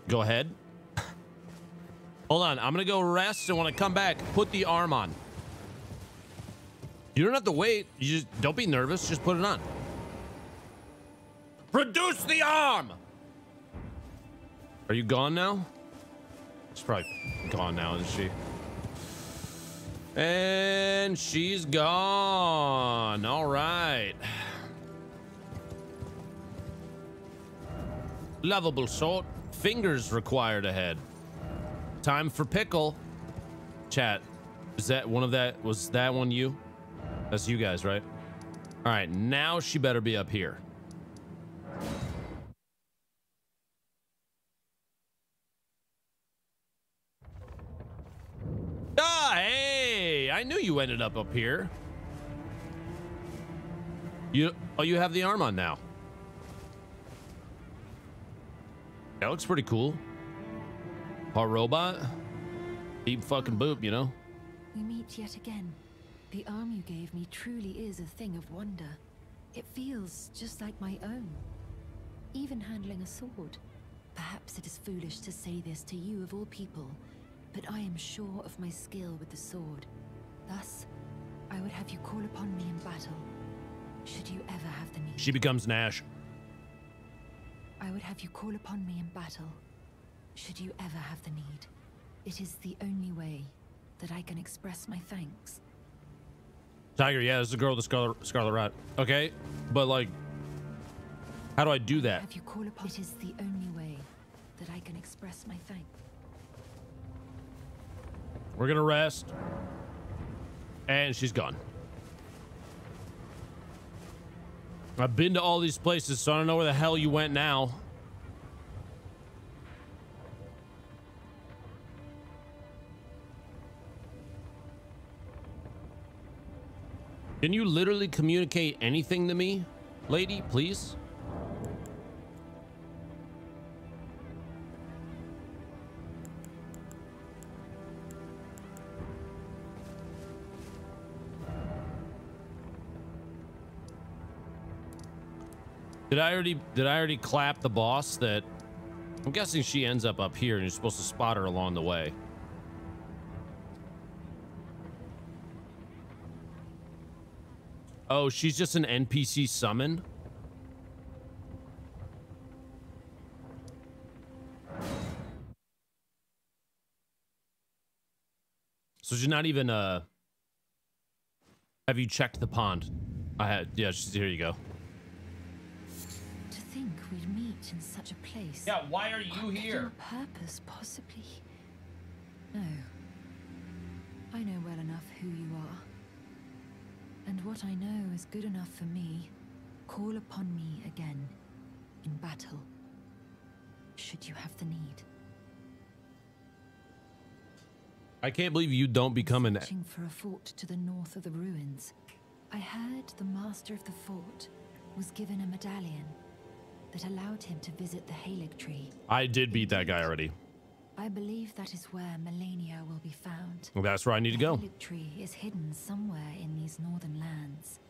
S2: Go ahead. Hold on, I'm gonna go rest and when I come back, put the arm on. You don't have to wait. You just don't be nervous. Just put it on. Produce the arm. Are you gone now? She's probably gone now, isn't she? And she's gone. All right. Lovable sort. Fingers required ahead. Time for pickle. Chat. Is that one of that? Was that one you? That's you guys, right? All right, now she better be up here. Ah, hey! I knew you ended up up here. You oh, you have the arm on now. That looks pretty cool. Our robot. Deep fucking boop, you know.
S11: We meet yet again. The arm you gave me truly is a thing of wonder. It feels just like my own. Even handling a sword. Perhaps it is foolish to say this to you of all people, but I am sure of my skill with the sword. Thus, I would have you call upon me in battle, should you ever have the need.
S2: She becomes Nash.
S11: I would have you call upon me in battle, should you ever have the need. It is the only way that I can express my thanks.
S2: Tiger, yeah, this is the girl with the Scarlet, Scarlet Rot. Okay, but like, how do I do that?
S11: Have you call upon It is the only way that I can express my thanks.
S2: We're gonna rest. And she's gone. I've been to all these places, so I don't know where the hell you went now. Can you literally communicate anything to me, lady, please? Did I already did I already clap the boss that I'm guessing she ends up up here and you're supposed to spot her along the way. Oh, she's just an NPC summon? So she's not even uh have you checked the pond? I had yeah, she's here you go.
S11: To think we'd meet in such a place.
S2: Yeah, why are you
S11: What could
S2: here?
S11: your purpose possibly? No. I know well enough who you are. And what I know is good enough for me. Call upon me again in battle. Should you have the need.
S2: I can't believe you don't become an
S11: Searching for a fort to the north of the ruins. I heard the master of the fort was given a medallion that allowed him to visit the Halig tree.
S2: I did beat that guy already.
S11: I believe that is where Malenia will be found.
S2: Well, That's where I need to
S11: The
S2: go.
S11: Halig tree is hidden somewhere in these northern lands.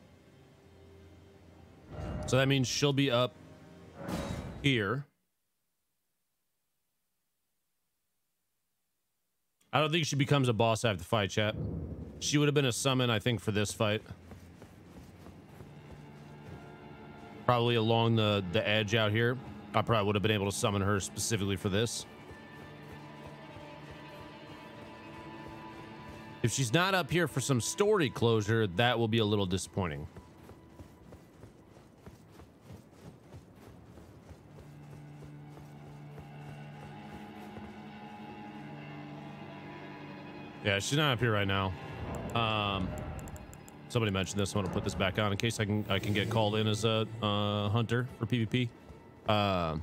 S2: So that means she'll be up here. I don't think she becomes a boss after the fight, chat. She would have been a summon, I think, for this fight. Probably along the, the edge out here. I probably would have been able to summon her specifically for this. If she's not up here for some story closure, that will be a little disappointing. Yeah, she's not up here right now. Um, somebody mentioned this. I'm gonna put this back on in case I can I can get called in as a uh, hunter for PvP. Um,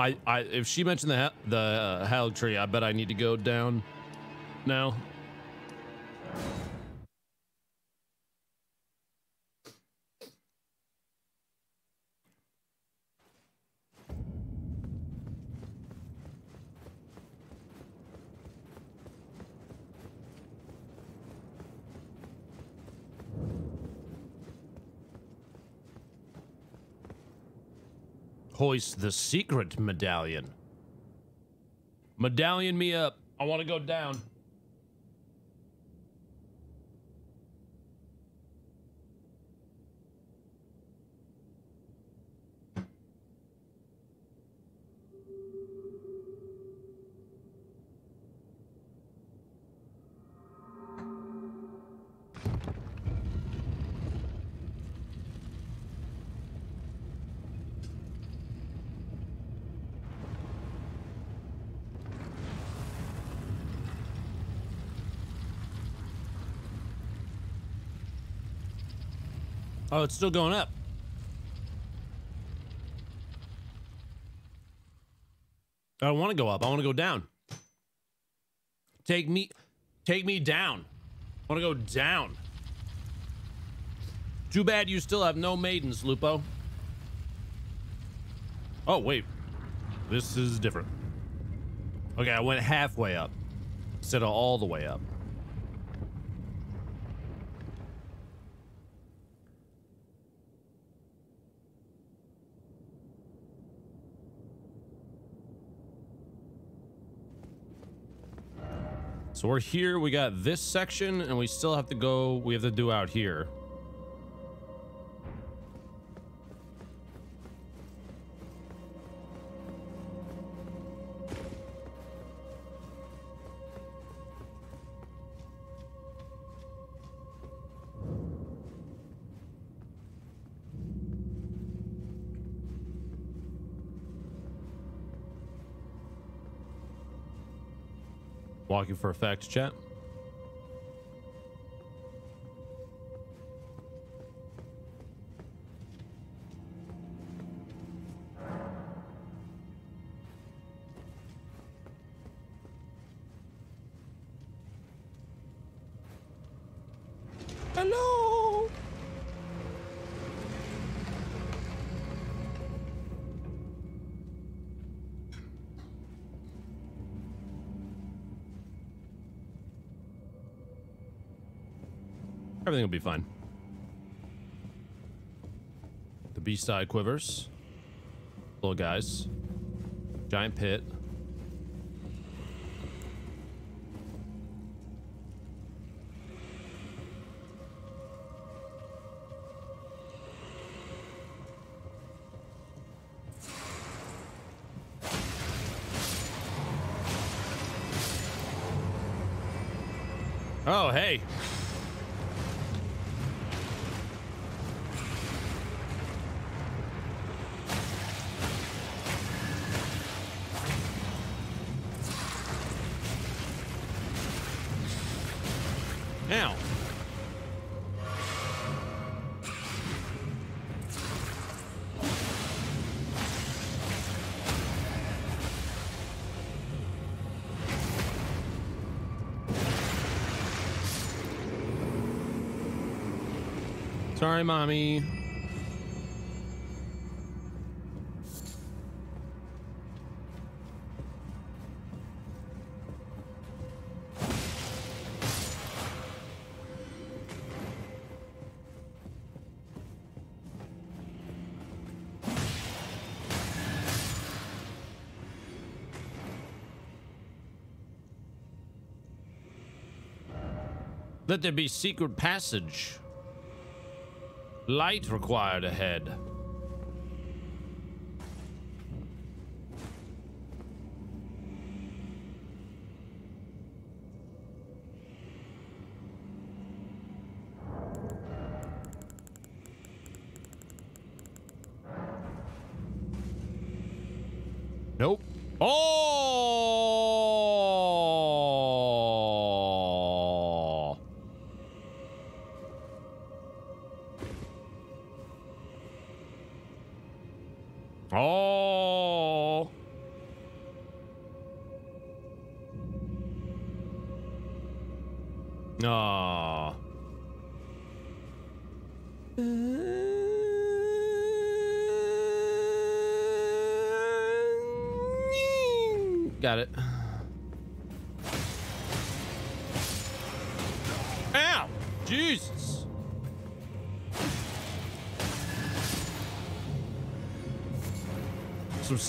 S2: I I if she mentioned the the uh, Haligtree, I bet I need to go down now. Hoist the secret medallion. Medallion me up. I want to go down. Oh, it's still going up. I don't want to go up. I want to go down. Take me, take me down. I want to go down. Too bad you still have no maidens, Lupo. Oh, wait. This is different. Okay, I went halfway up instead of all the way up. So we're here. We got this section, and we still have to go. We have to do out here. For effect, chat. think it'll be fine. The beast side quivers. Little guys. Giant pit. Mommy. Let there be secret passage. Light required ahead.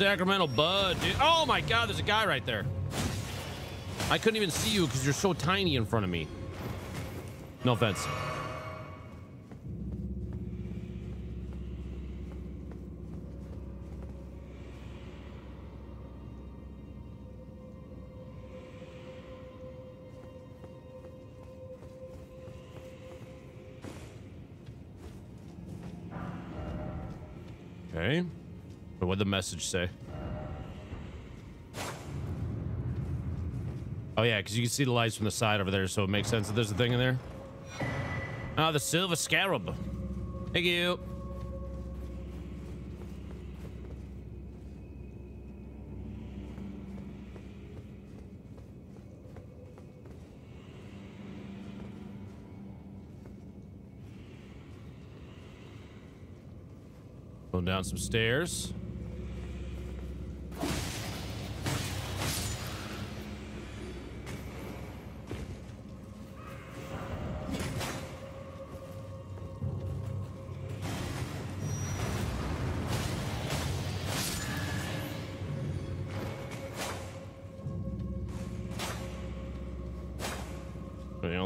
S2: Sacramento Bud, dude. Oh my god, there's a guy right there. I couldn't even see you because you're so tiny in front of me. No offense. Message say? Oh yeah, because you can see the lights from the side over there, so it makes sense that there's a thing in there. Oh, the silver scarab. Thank you. Going down some stairs.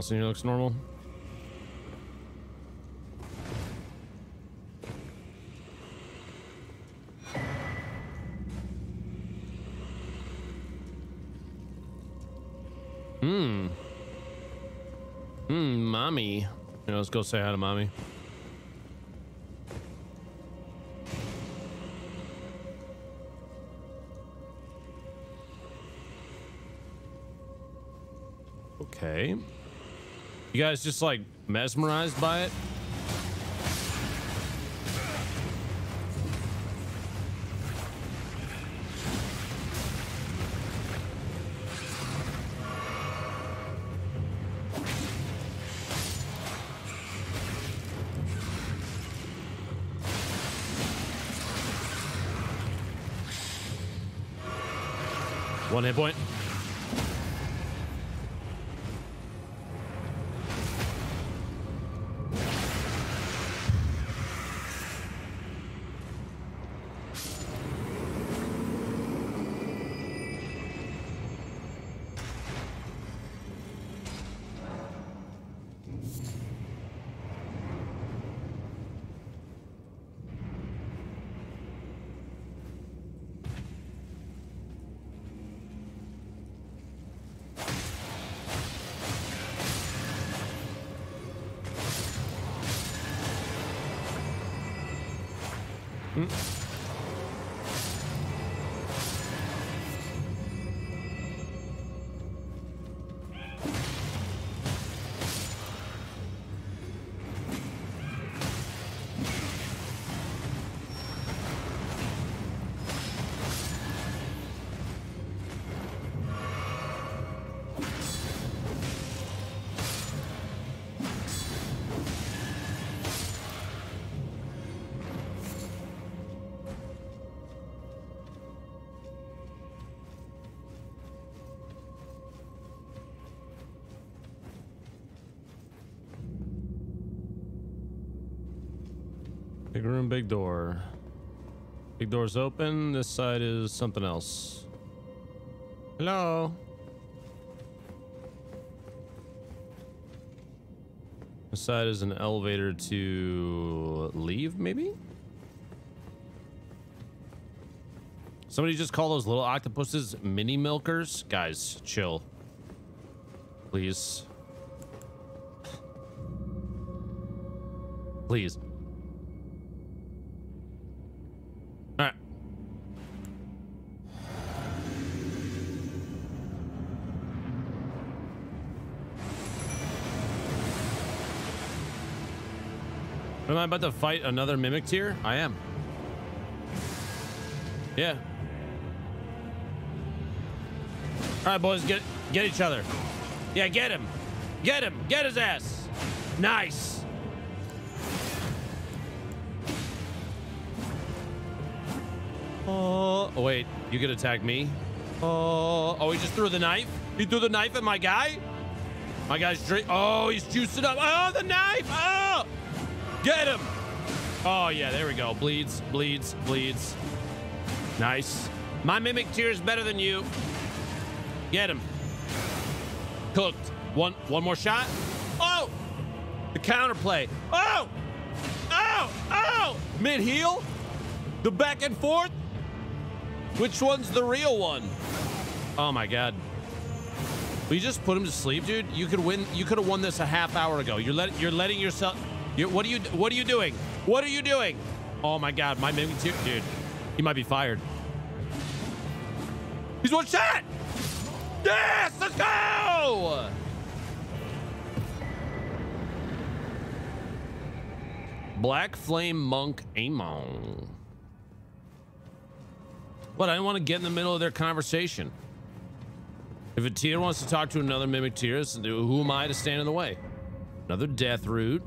S2: Else in here looks normal? Hmm. Hmm, mommy. You know, let's go say hi to mommy. You guys just like mesmerized by it? Room, big door. Big door's open. This side is something else. Hello. This side is an elevator to leave, maybe? Somebody just call those little octopuses mini milkers? Guys, chill. Please. Please. Am I about to fight another Mimic Tear? I am. Yeah. All right, boys, get get each other. Yeah, get him. Get him. Get his ass. Nice. Oh, oh, wait. You could attack me. Oh, oh, he just threw the knife. He threw the knife at my guy. My guy's drink. Oh, he's juicing up. Oh, the knife. Oh, get him. Oh yeah, there we go. Bleeds, bleeds, bleeds. Nice. My Mimic Tear is better than you. Get him. Cooked. One, one more shot. Oh, the counterplay. Oh, oh, oh. Mid heel. The back and forth. Which one's the real one? Oh my god. We just put him to sleep, dude. You could win. You could have won this a half hour ago. You're let. You're letting yourself. You're, what are you? What are you doing? What are you doing? Oh my god, my mimic too, dude. He might be fired. He's one shot. Yes, let's go. Black Flame Monk Amon. What? I didn't want to get in the middle of their conversation. If a tier wants to talk to another Mimic Tear, who am I to stand in the way? Another death root.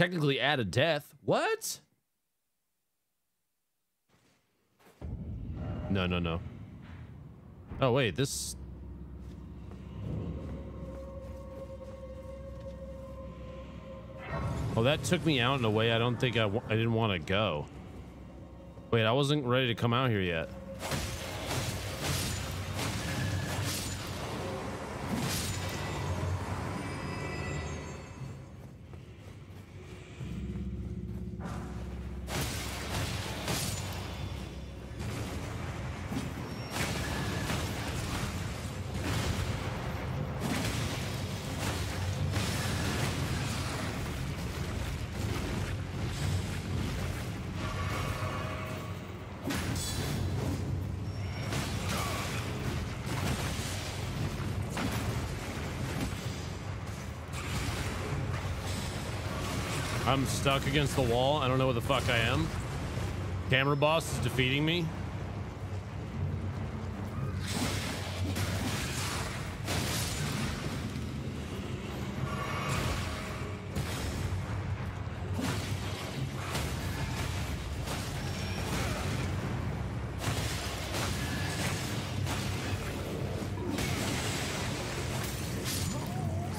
S2: Technically add a death. What? No, no, no. Oh, wait, this... Oh, that took me out in a way I don't think I, I didn't want to go. Wait, I wasn't ready to come out here yet. Stuck against the wall. I don't know what the fuck I am. Camera boss is defeating me.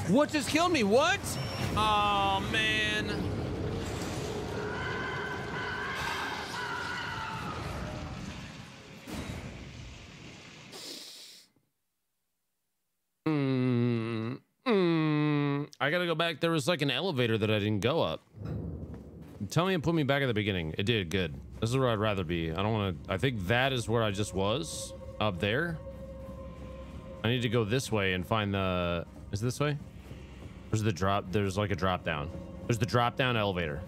S2: What just killed me? What? Oh, man. Gotta go back. There was like an elevator that I didn't go up. Tell me and put me back at the beginning. It did good. This is where I'd rather be. I don't want to. I think that is where I just was up there. I need to go this way and find the. Is this way? There's the drop. There's like a drop down. There's the drop down elevator.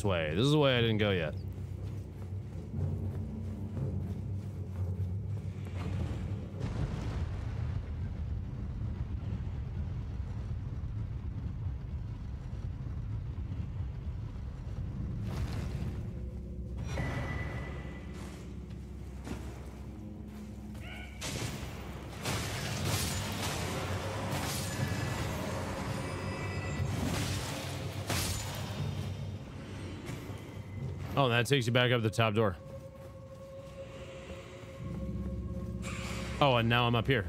S2: This way. This is the way I didn't go yet. Oh, that takes you back up the top door. Oh, and now I'm up here.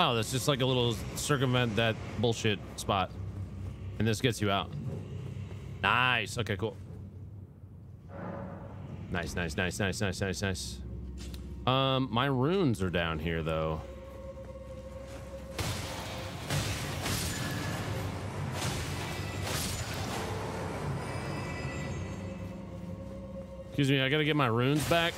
S2: Oh, that's just like a little circumvent that bullshit spot. And this gets you out. Nice. Okay, cool. Nice, nice, nice, nice, nice, nice, nice. Um, my runes are down here though. Excuse me, I gotta get my runes back.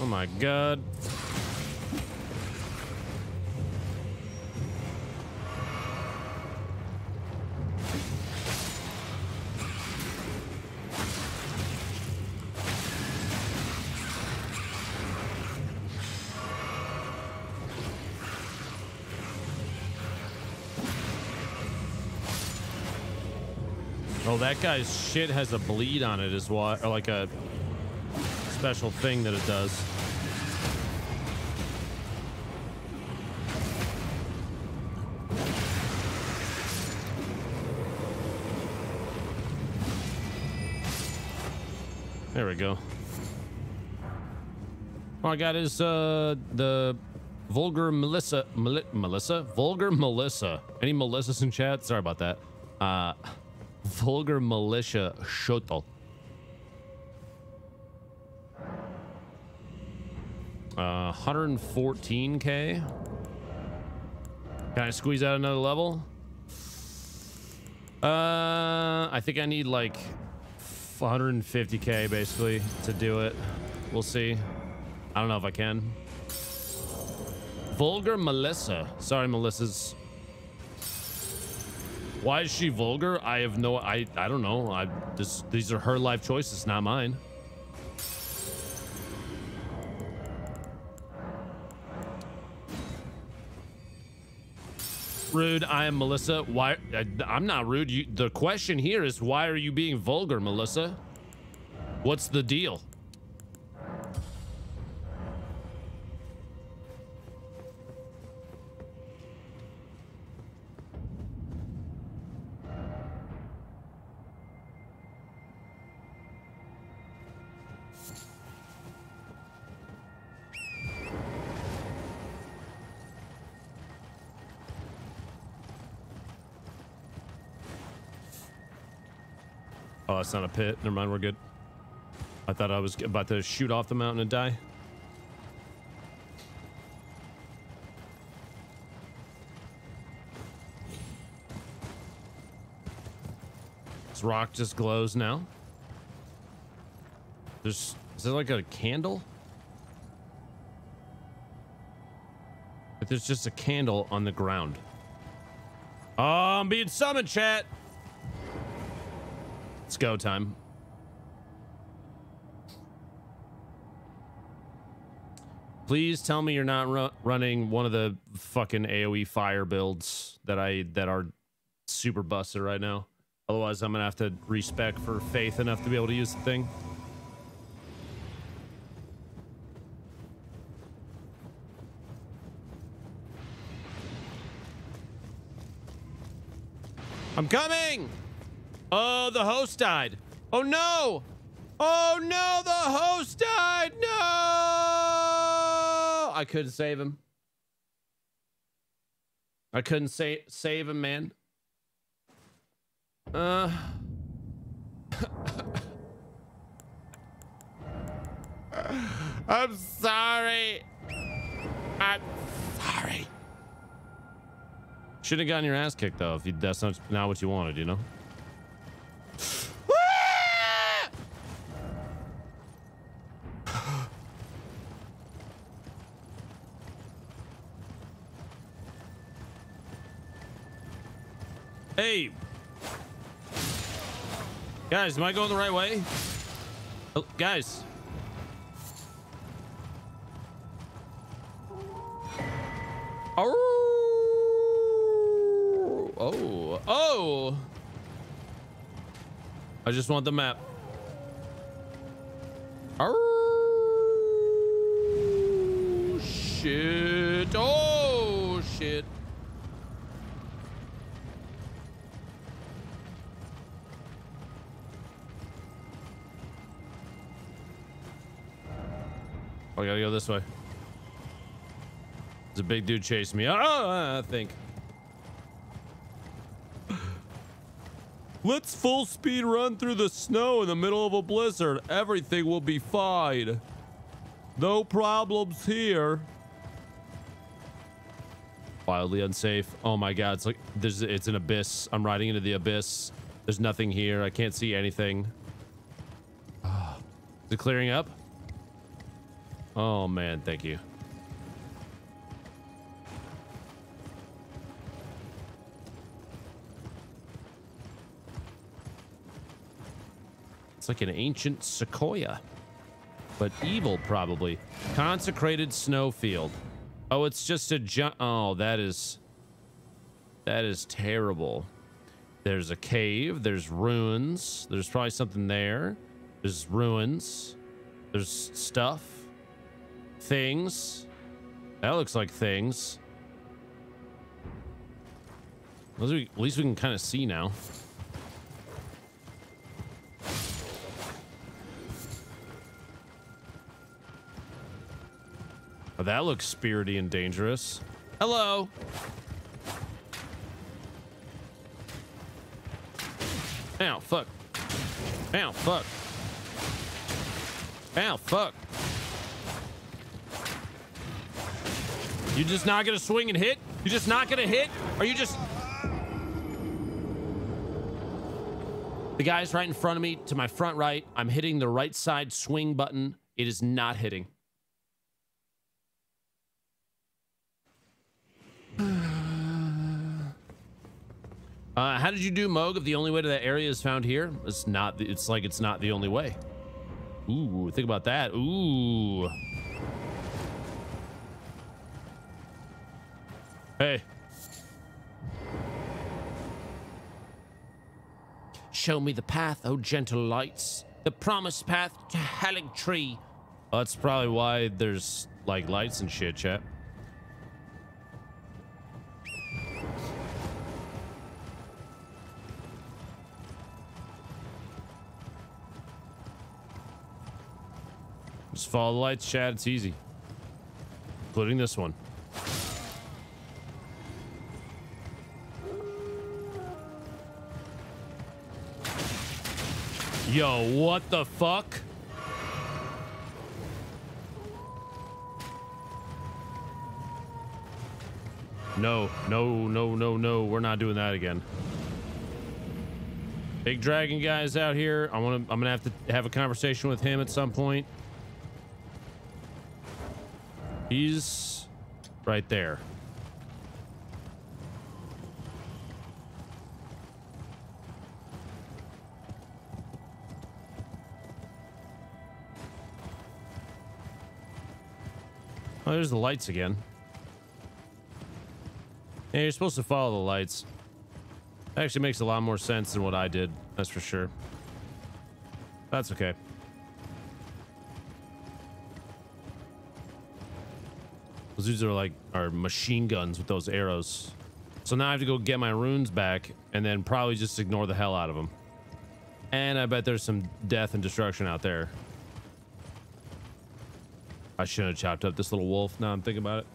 S2: Oh my god. That guy's shit has a bleed on it as well, or like a special thing that it does. There we go. All I got is uh the vulgar Melissa Meli- Melissa vulgar Melissa. Any Melissas in chat? Sorry about that. Uh, vulgar militia Shotel. Uh, 114k. Can I squeeze out another level? Uh, I think I need like 150k basically to do it. We'll see. I don't know if I can. Vulgar Melissa. Sorry, Melissa's. Why is she vulgar? I have no. I I don't know. I this these are her life choices, not mine. Rude. I am Melissa. Why? I, I'm not rude. You, the question here is why are you being vulgar, Melissa? What's the deal? It's not a pit. Never mind. We're good. I thought I was about to shoot off the mountain and die. This rock just glows now. There's is there like a candle? But there's just a candle on the ground. Um, oh, I'm being summoned, chat. It's go time. Please tell me you're not ru- running one of the fucking AoE fire builds that I that are super busted right now. Otherwise, I'm gonna have to respec for faith enough to be able to use the thing. I'm coming! Oh, the host died. Oh no! Oh no, the host died! No! I couldn't save him. I couldn't sa- save him, man. Uh. I'm sorry. I'm sorry. Should have gotten your ass kicked though if you, that's not, not what you wanted, you know? Hey. Guys, am I going the right way? Oh, guys. Oh. Oh. Oh. I just want the map. Oh. Shit. Oh, shit. I gotta go this way. There's a big dude chasing me. Oh, I think. Let's full speed run through the snow in the middle of a blizzard. Everything will be fine. No problems here. Wildly unsafe. Oh my god, it's like there's it's an abyss. I'm riding into the abyss. There's nothing here. I can't see anything. Ah. Is it clearing up? Oh man, thank you. Like an ancient sequoia, but evil probably. Consecrated snowfield. Oh, it's just a. Oh, that is that is terrible. There's a cave. There's ruins. There's probably something there. There's ruins. There's stuff. Things. That looks like things. At least we, at least we can kind of see now. Oh, that looks spirity and dangerous. Hello. Ow, fuck. Ow, fuck. Ow, fuck. You just not gonna swing and hit? You just not gonna hit? Are you just... The guy's right in front of me to my front right. I'm hitting the right side swing button. It is not hitting. Uh, how did you do, Moog? If the only way to that area is found here, it's not. It's like it's not the only way. Ooh, think about that. Ooh. Hey. Show me the path, oh gentle lights. The promised path to Haligtree. Well, that's probably why there's like lights and shit, chat. Follow the lights, Chad. It's easy. Including this one. Yo, what the fuck? No, no, no, no, no. We're not doing that again. Big dragon guy's out here. I want to. I'm gonna have to have a conversation with him at some point. He's right there. Oh, there's the lights again. Yeah, you're supposed to follow the lights. Actually makes a lot more sense than what I did. That's for sure. That's okay. Those dudes are like are machine guns with those arrows. So now I have to go get my runes back and then probably just ignore the hell out of them. And I bet there's some death and destruction out there. I shouldn't have chopped up this little wolf. Now I'm thinking about it.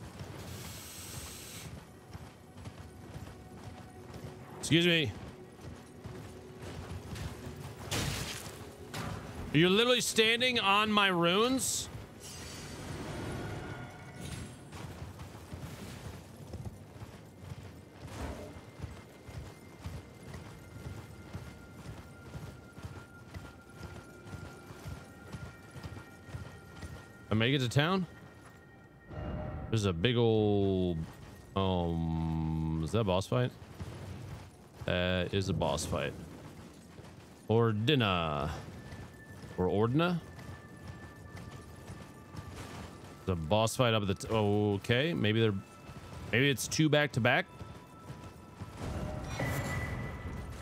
S2: Excuse me. You're literally standing on my runes? I make it to town? There's a big old um is that a boss fight? That is a boss fight. Ordina. Or Ordina? The boss fight up at the okay, maybe they're maybe it's two back to back.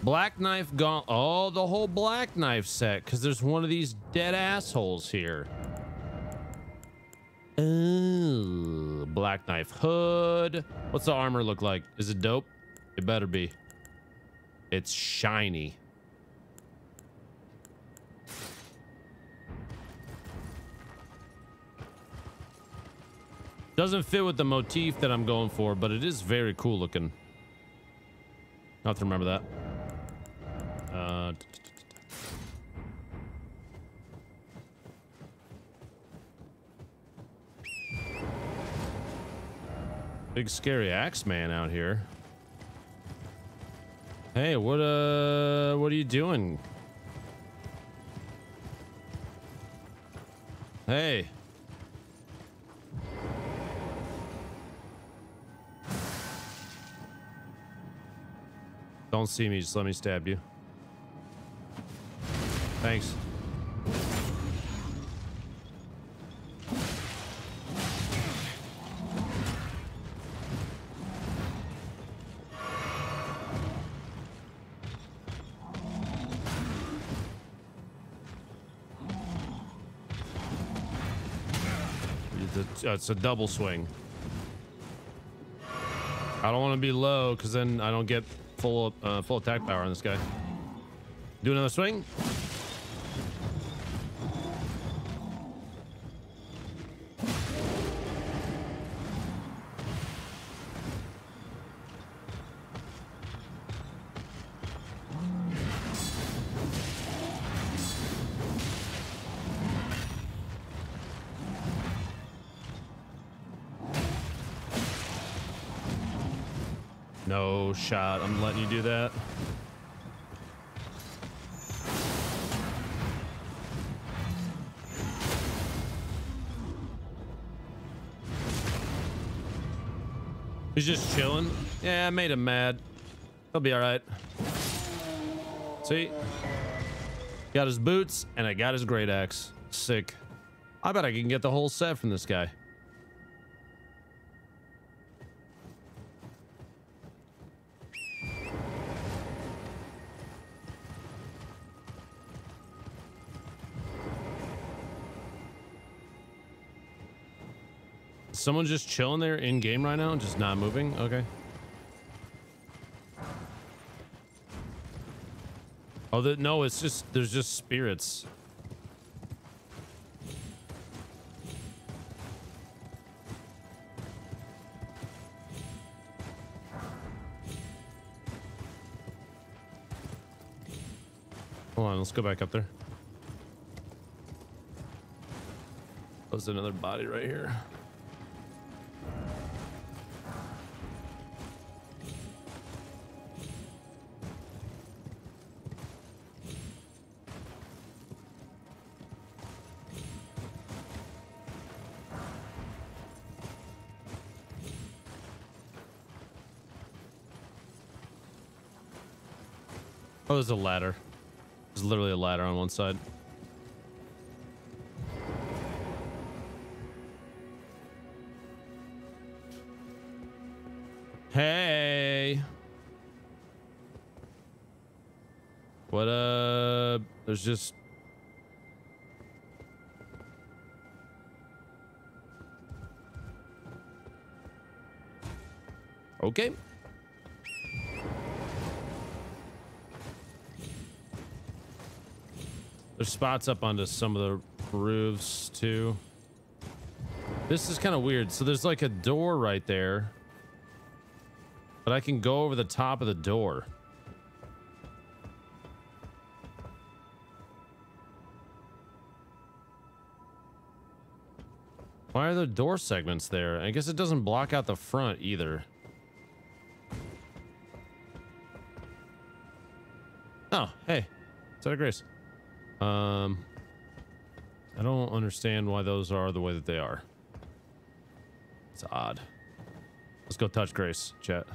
S2: Black knife gone. Oh, the whole black knife set because there's one of these dead assholes here. Ooh, black knife hood. What's the armor look like? Is it dope? It better be. It's shiny. Doesn't fit with the motif that I'm going for, but it is very cool looking. I'll have to remember that. Uh, Big scary axe man out here. Hey, what uh what are you doing? Hey. Don't see me, just let me stab you. Thanks. It's a, uh, it's a double swing. I don't want to be low because then I don't get full uh, full attack power on this guy. Do another swing. Shot. I'm letting you do that. He's just chilling. Yeah, I made him mad. He'll be all right. See? Got his boots and I got his great axe. Sick. I bet I can get the whole set from this guy. Someone just chilling there in game right now, just not moving. Okay. Oh, the, no, it's just there's just spirits. Hold on, let's go back up there. There's another body right here. Oh, there's a ladder. There's literally a ladder on one side. Hey. What uh there's just Okay. There's spots up onto some of the roofs too. This is kind of weird. So there's like a door right there. But I can go over the top of the door. Why are there door segments there? I guess it doesn't block out the front either. Oh, hey. Site of Grace. Um, I don't understand why those are the way that they are. It's odd. Let's go touch Grace, chat.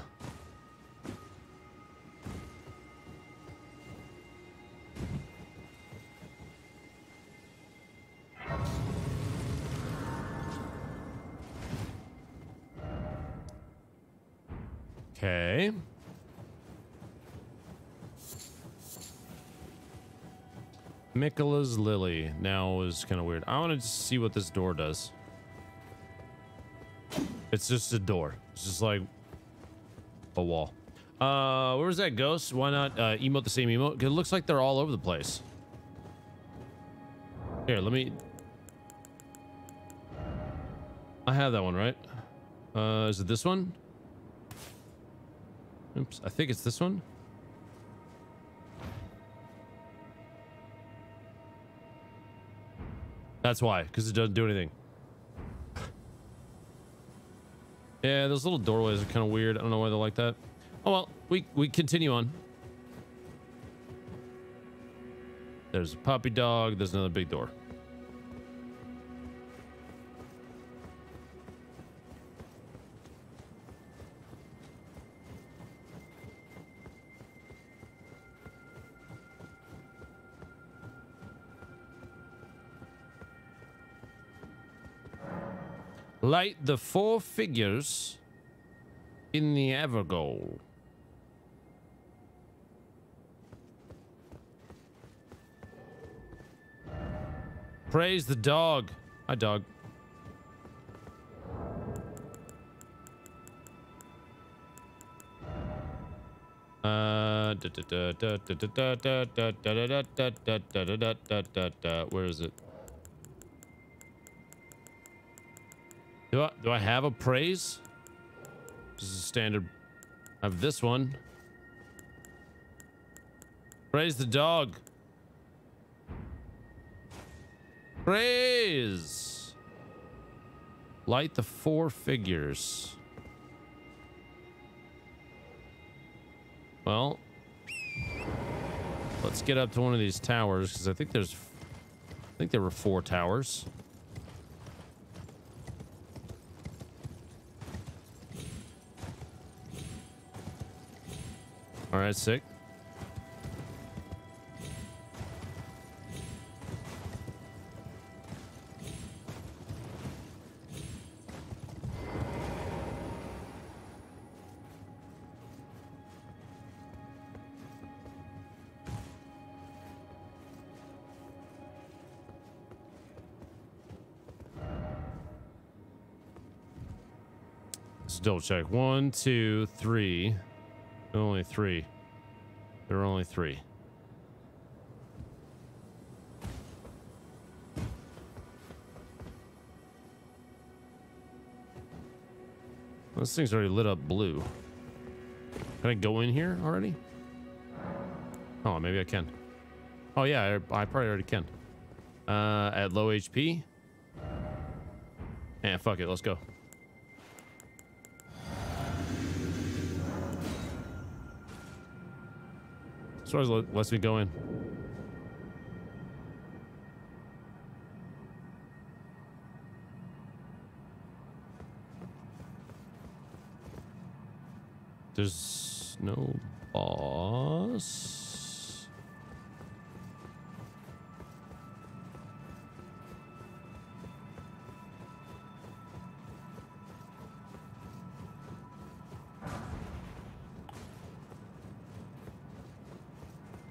S2: Lily now is kind of weird. I want to see what this door does. It's just a door. It's just like a wall. Uh, where's that ghost? Why not uh, emote the same emote? It looks like they're all over the place. Here, let me. I have that one, right? Uh, is it this one? Oops, I think it's this one. That's why, because it doesn't do anything. yeah, those little doorways are kind of weird. I don't know why they're like that. Oh well, we we continue on. There's a puppy dog. There's another big door. Light the four figures in the Evergaol. Praise the dog. Hi, dog. Uh, da- da- da- Do I do I have a praise? This is standard. I have this one. Praise the dog. Praise. Light the four figures. Well, let's get up to one of these towers because I think there's, I think there were four towers. All right, sick. Double check. One, two, three. Only three. There are only three. This thing's already lit up blue. Can I go in here already? Oh, maybe I can. Oh yeah, I, I probably already can. Uh, at low HP. And fuck it, let's go. As far as let- lets me go in. There's no boss.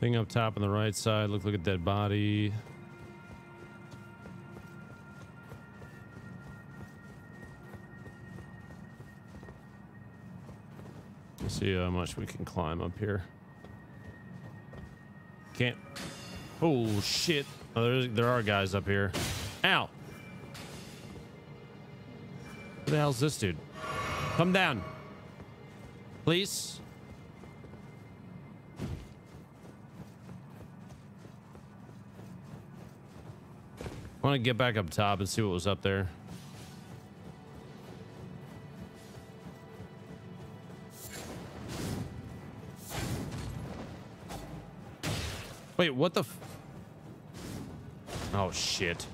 S2: Thing up top on the right side. Look like a dead body. See how much we can climb up here. Can't. Oh shit! Oh, there are guys up here. Ow! Who the hell's this dude? Come down, please. Want to get back up top and see what was up there. Wait, what the? Oh shit!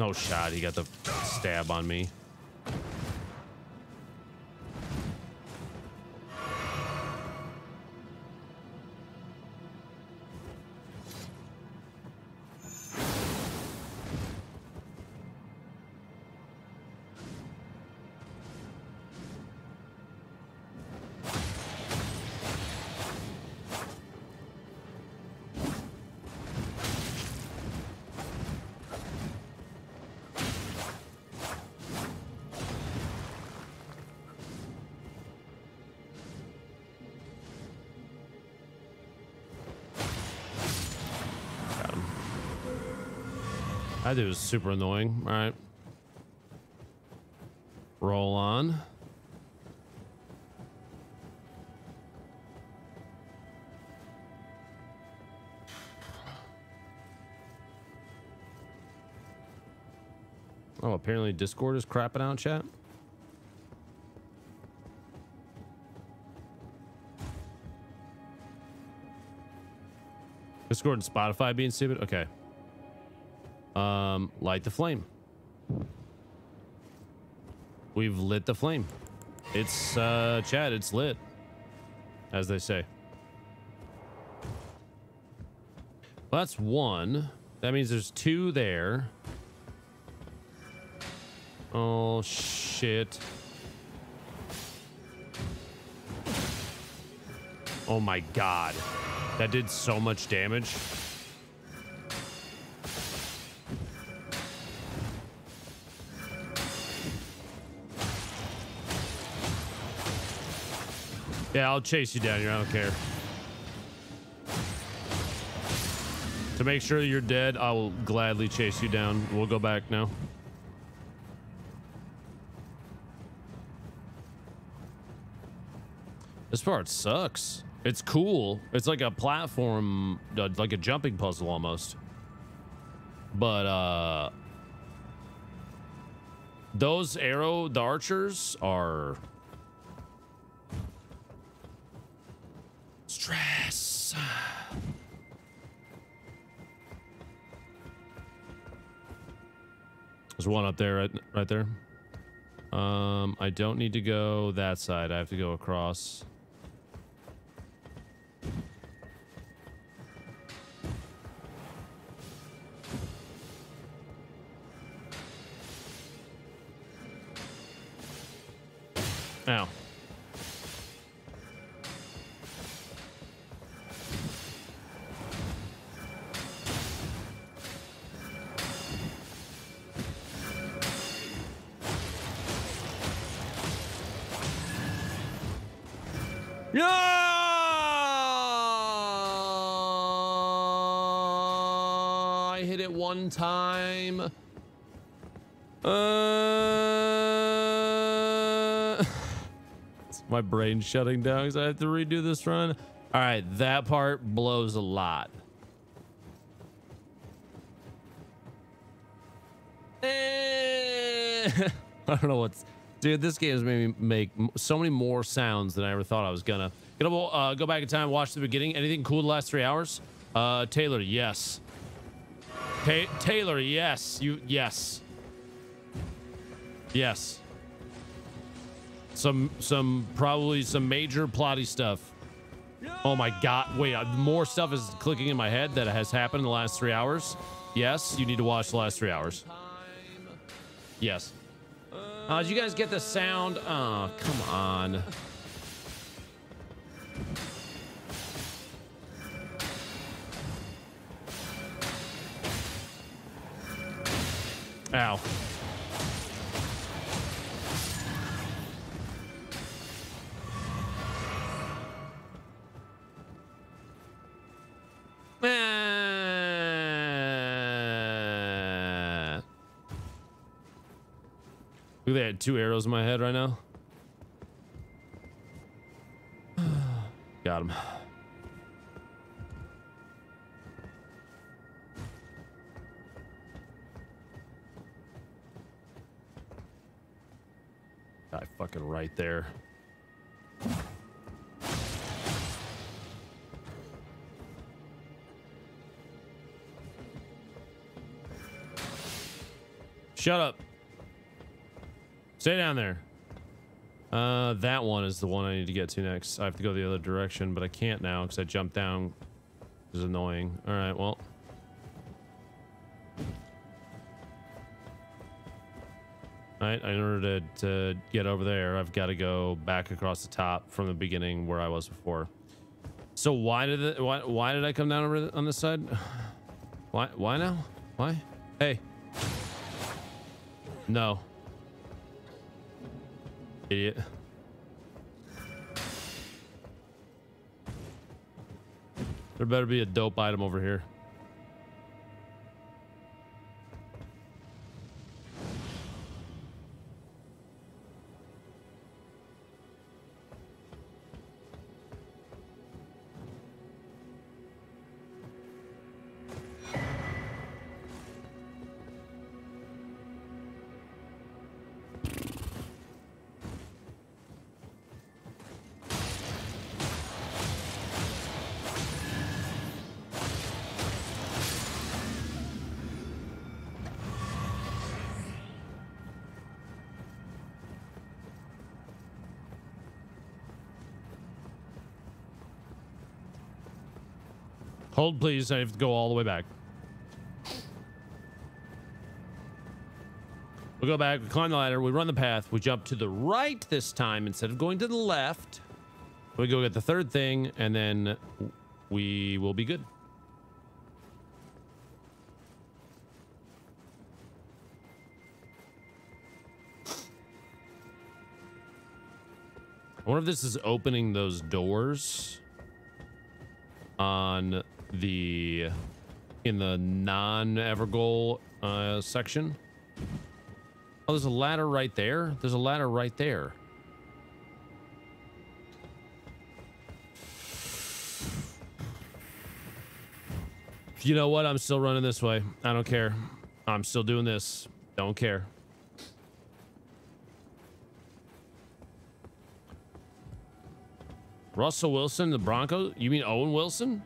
S2: No shot. He got the stab on me. That was super annoying. All right. Roll on. Oh, apparently Discord is crapping out, chat. Discord and Spotify being stupid? Okay. Light the flame. We've lit the flame. It's, uh, Chad, it's lit. As they say. Well, that's one. That means there's two there. Oh, shit. Oh my god. That did so much damage. Yeah, I'll chase you down here. I don't care. To make sure you're dead, I will gladly chase you down. We'll go back now. This part sucks. It's cool. It's like a platform, uh, like a jumping puzzle almost. But uh those arrow, the archers are There's one up there, right, right there. Um, I don't need to go that side. I have to go across. Time. Uh, my brain's shutting down because I have to redo this run. All right, that part blows a lot. Eh, I don't know what's, dude. This game has made me make so many more sounds than I ever thought I was gonna. Gonna uh, go back in time, watch the beginning. Anything cool the last three hours? Uh, Taylor, yes. Ta- Taylor, yes. You, yes. Yes. Some, some, probably some major plotty stuff. Oh my God! Wait, uh, more stuff is clicking in my head that has happened in the last three hours. Yes, you need to watch the last three hours. Yes. Uh, did you guys get the sound? Oh, come on. Ow. Ah. Look, they had two arrows in my head right now. Right there. Shut up. Stay down there. Uh, that one is the one I need to get to next. I have to go the other direction, but I can't now because I jumped down. This is annoying. All right, well. Right, in order to, to get over there, I've got to go back across the top from the beginning where I was before. So why did why why did I come down over on this side? Why why now? Why? Hey. No. Idiot. There better be a dope item over here. Hold, please. I have to go all the way back. We go back, we climb the ladder, we run the path, we jump to the right this time instead of going to the left. We go get the third thing, and then we will be good. I wonder if this is opening those doors on the in the non-Evergaol uh, section. Oh, there's a ladder right there. There's a ladder right there. You know what? I'm still running this way. I don't care. I'm still doing this. Don't care. Russell Wilson, the Broncos? You mean Owen Wilson?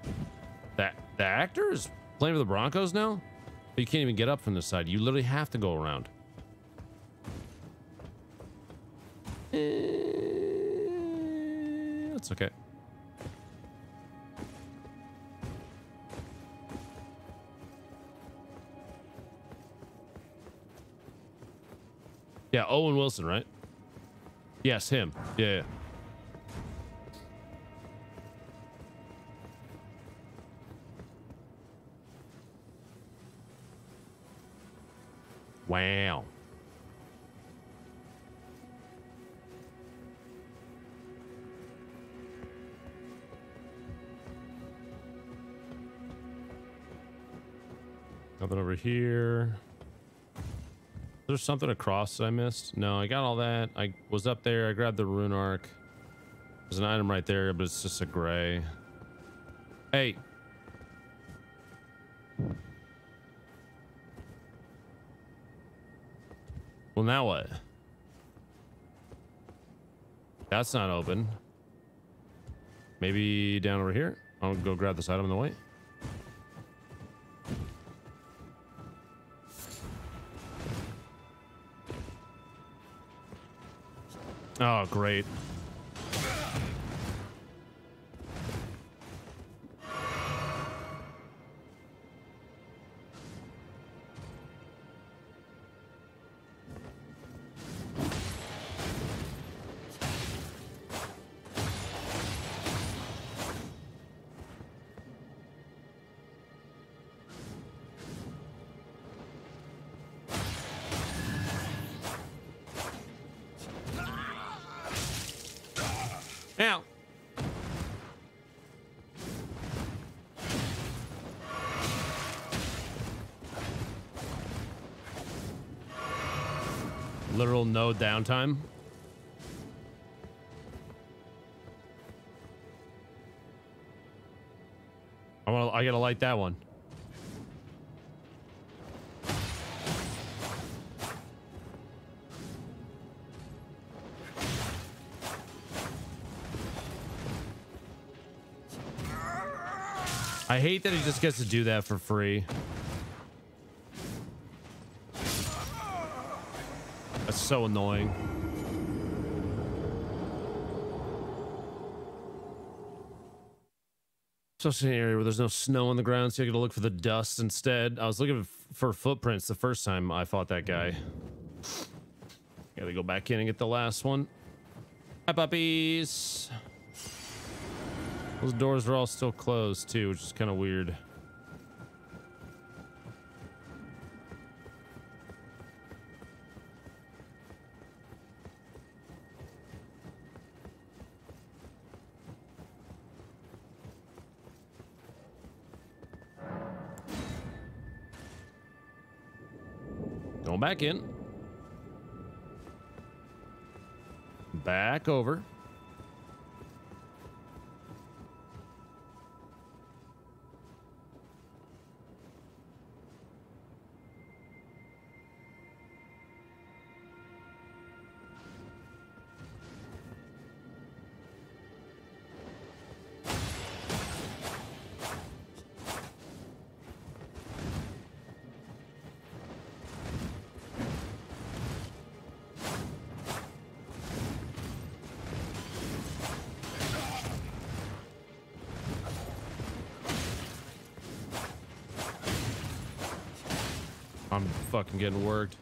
S2: That the actor is playing for the Broncos now? You can't even get up from this side. You literally have to go around. That's okay. Yeah, Owen Wilson, right? Yes, him. Yeah, yeah. Nothing over here. There's something across that I missed. No, I got all that. I was up there. I grabbed the rune arc. There's an item right there, but it's just a gray. Hey. Well, now what? That's not open. Maybe down over here. I'll go grab this item on the way. Oh, great. Downtime. I want. I gotta light that one. I hate that he just gets to do that for free. So annoying. Especially in an area where there's no snow on the ground, so you gotta look for the dust instead. I was looking for footprints the first time I fought that guy. Gotta go back in and get the last one. Hi, puppies. Those doors are all still closed too, which is kind of weird. Back in. Back over. I'm getting worked.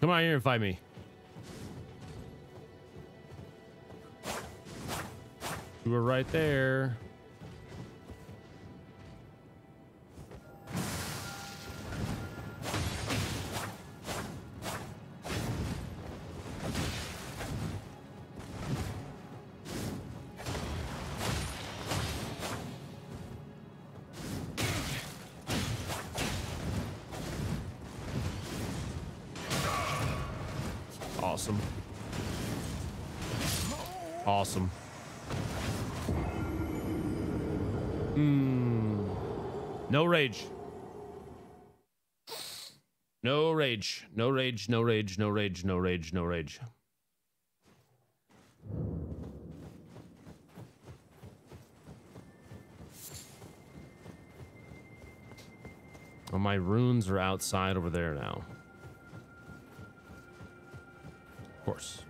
S2: Come on here and fight me. You were right there. Rage. No rage. No rage. No rage. No rage. Well, my runes are outside over there now. Of course.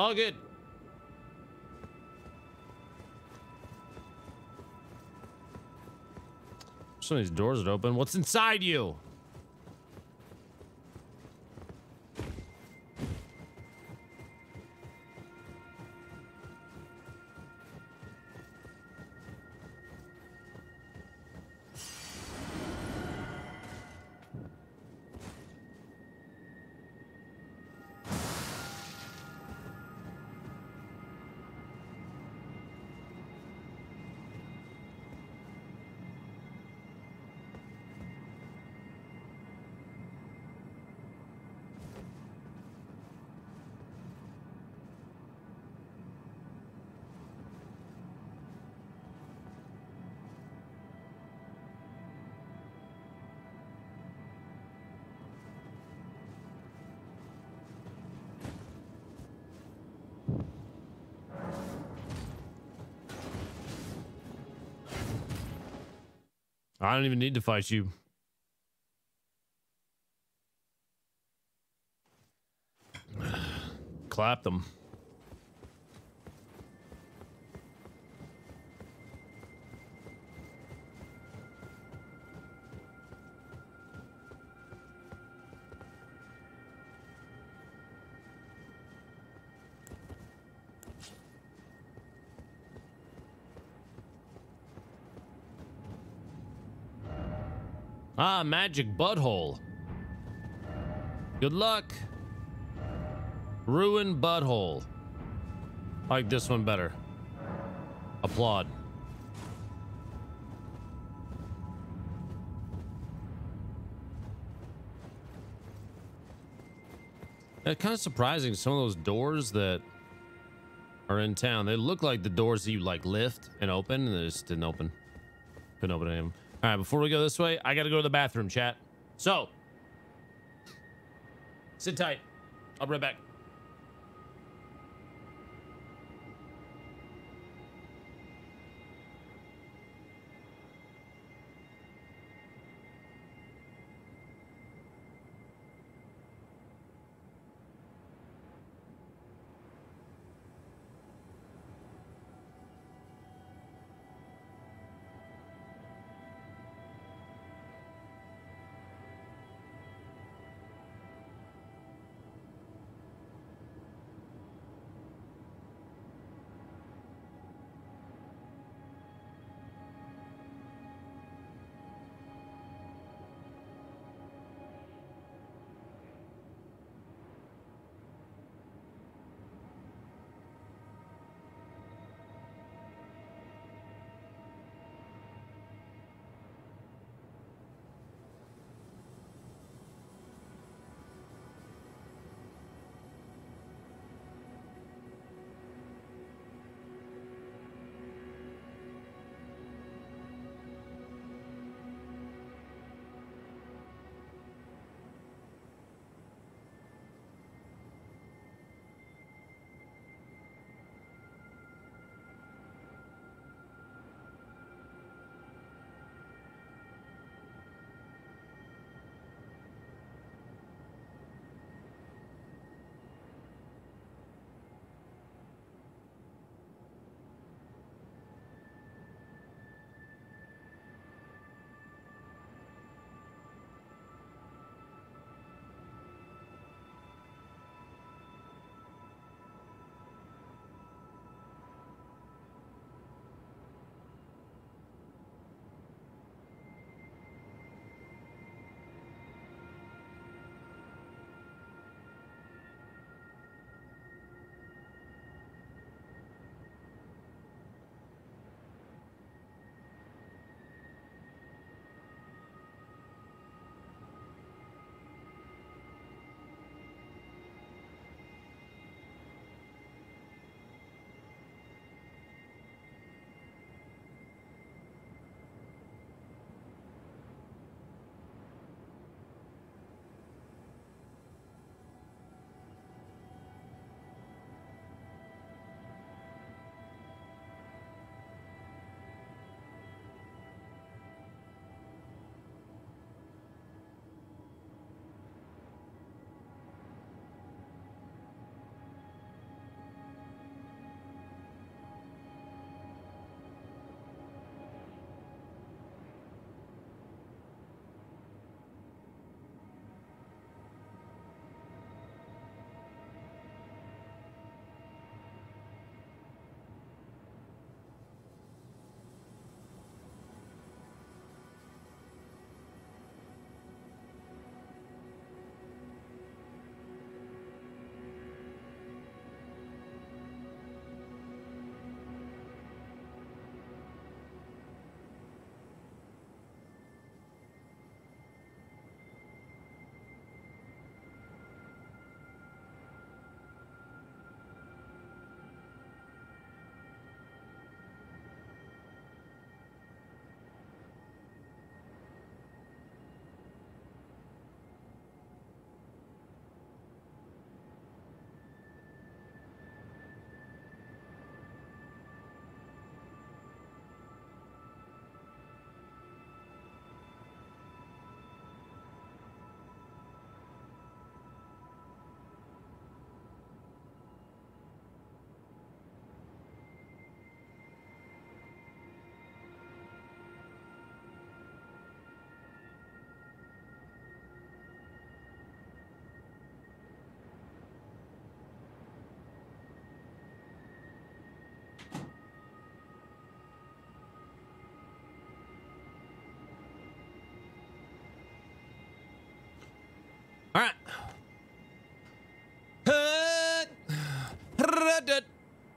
S2: All good. Some of these doors are open. What's inside you? I don't even need to fight you. Clap them. Ah, magic butthole. Good luck. Ruin butthole. I like this one better. Applaud. It's kind of surprising. Some of those doors that are in town, they look like the doors that you like lift and open, and they just didn't open. Couldn't open any of them. All right, before we go this way, I got to go to the bathroom, chat. So, sit tight. I'll be right back.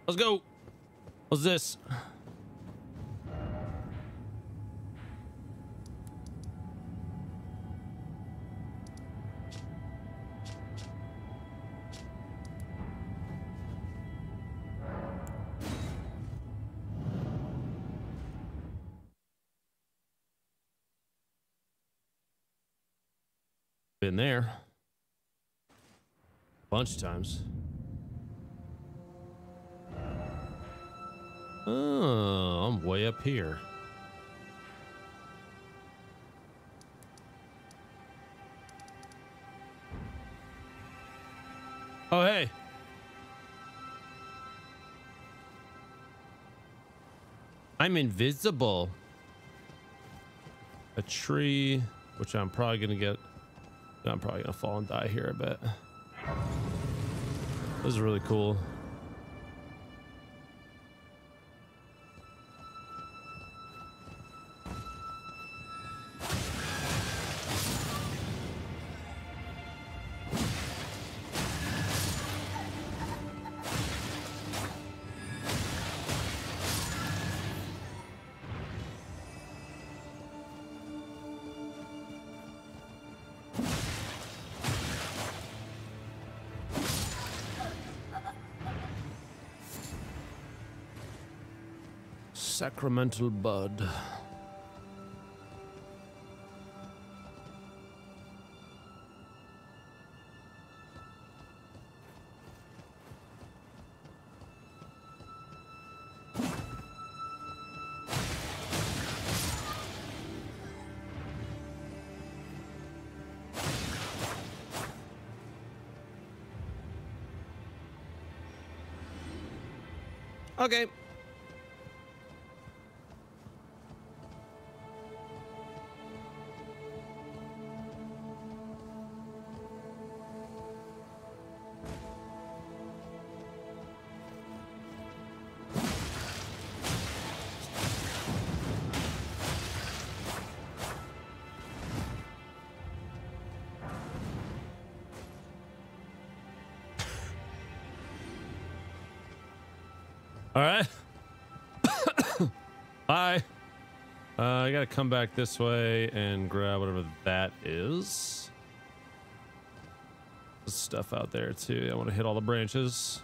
S2: Let's go. What's this? Been there a bunch of times. Oh, I'm way up here. Oh, hey. I'm invisible. A tree, which I'm probably going to get. I'm probably going to fall and die here, I bet. This is really cool. Sacramental Bud. Okay. All right. Bye. Uh, I gotta come back this way and grab whatever that is. There's stuff out there too. I want to hit all the branches.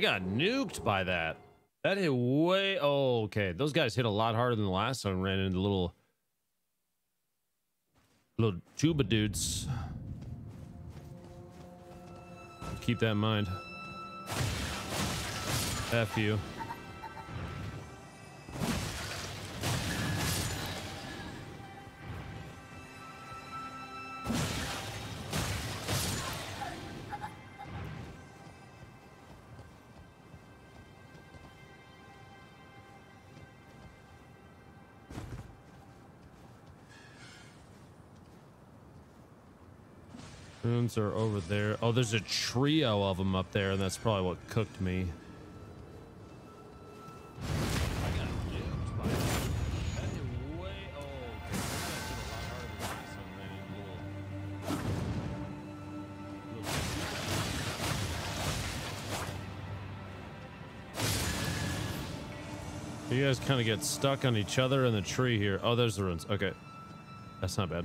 S2: Got nuked by that. That hit way. Oh, okay. Those guys hit a lot harder than the last one. Ran into little, little tuba dudes. Keep that in mind. F you. Runes are over there. Oh, there's a trio of them up there, and that's probably what cooked me. You guys kind of get stuck on each other in the tree here. Oh, there's the runes. Okay. That's not bad.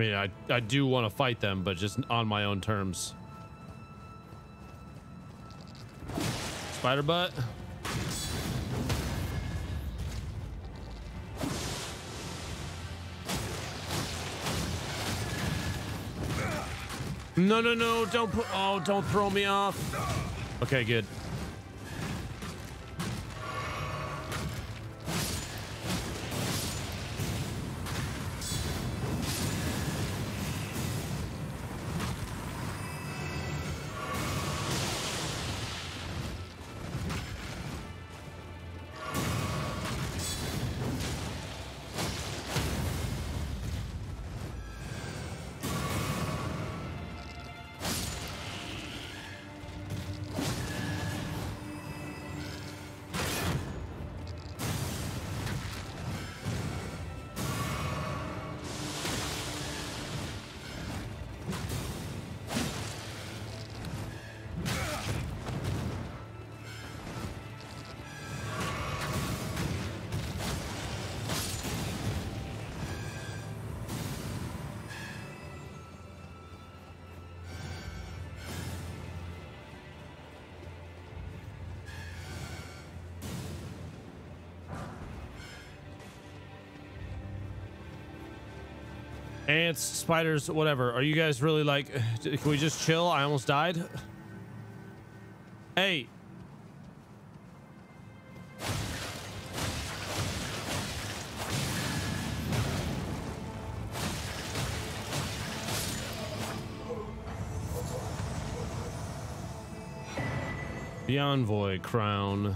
S2: I mean, I, I do want to fight them, but just on my own terms. Spider butt. No, no, no, don't put, oh, don't throw me off. Okay, good. Ants, spiders, whatever. Are you guys really like, can we just chill? I almost died. Hey. The envoy crown.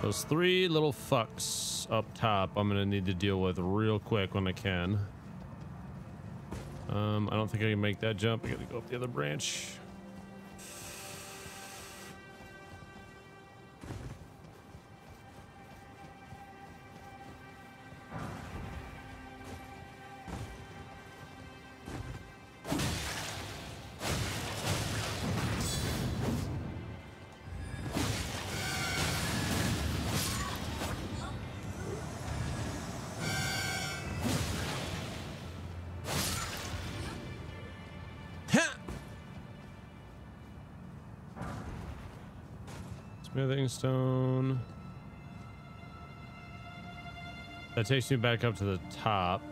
S2: Those three little fucks up top I'm gonna need to deal with real quick when I can. Um, I don't think I can make that jump. I gotta go up the other branch. Smithing stone. That takes me back up to the top.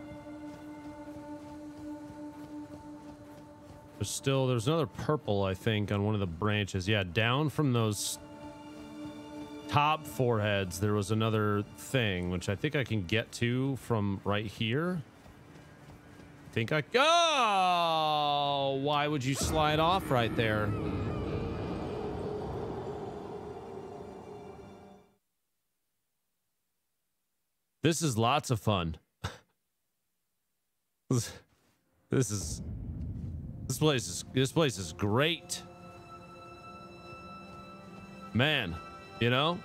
S2: There's still, there's another purple, I think, on one of the branches. Yeah, down from those top foreheads, there was another thing, which I think I can get to from right here. Think I, oh, why would you slide off right there? This is lots of fun. this is this place is this place is great. Man, you know?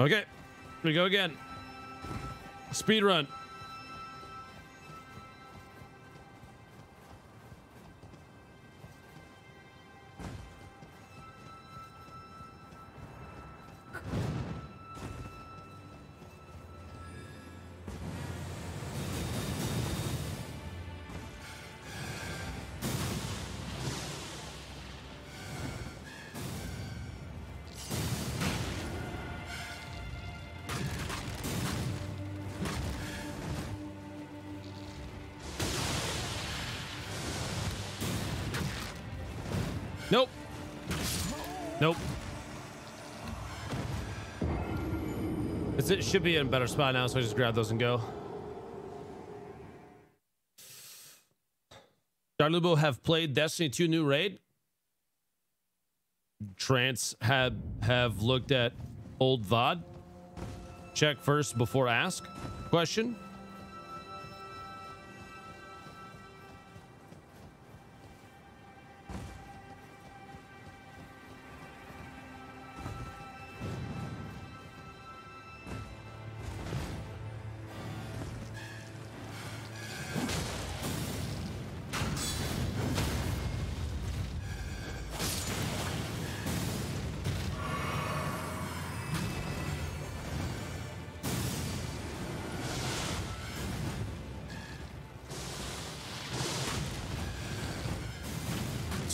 S2: Okay, here we go again. Speed run. It should be in a better spot now, so I just grab those and go. Darlubo have played Destiny 2 New Raid. Trance have have looked at old VOD. Check first before ask. Question.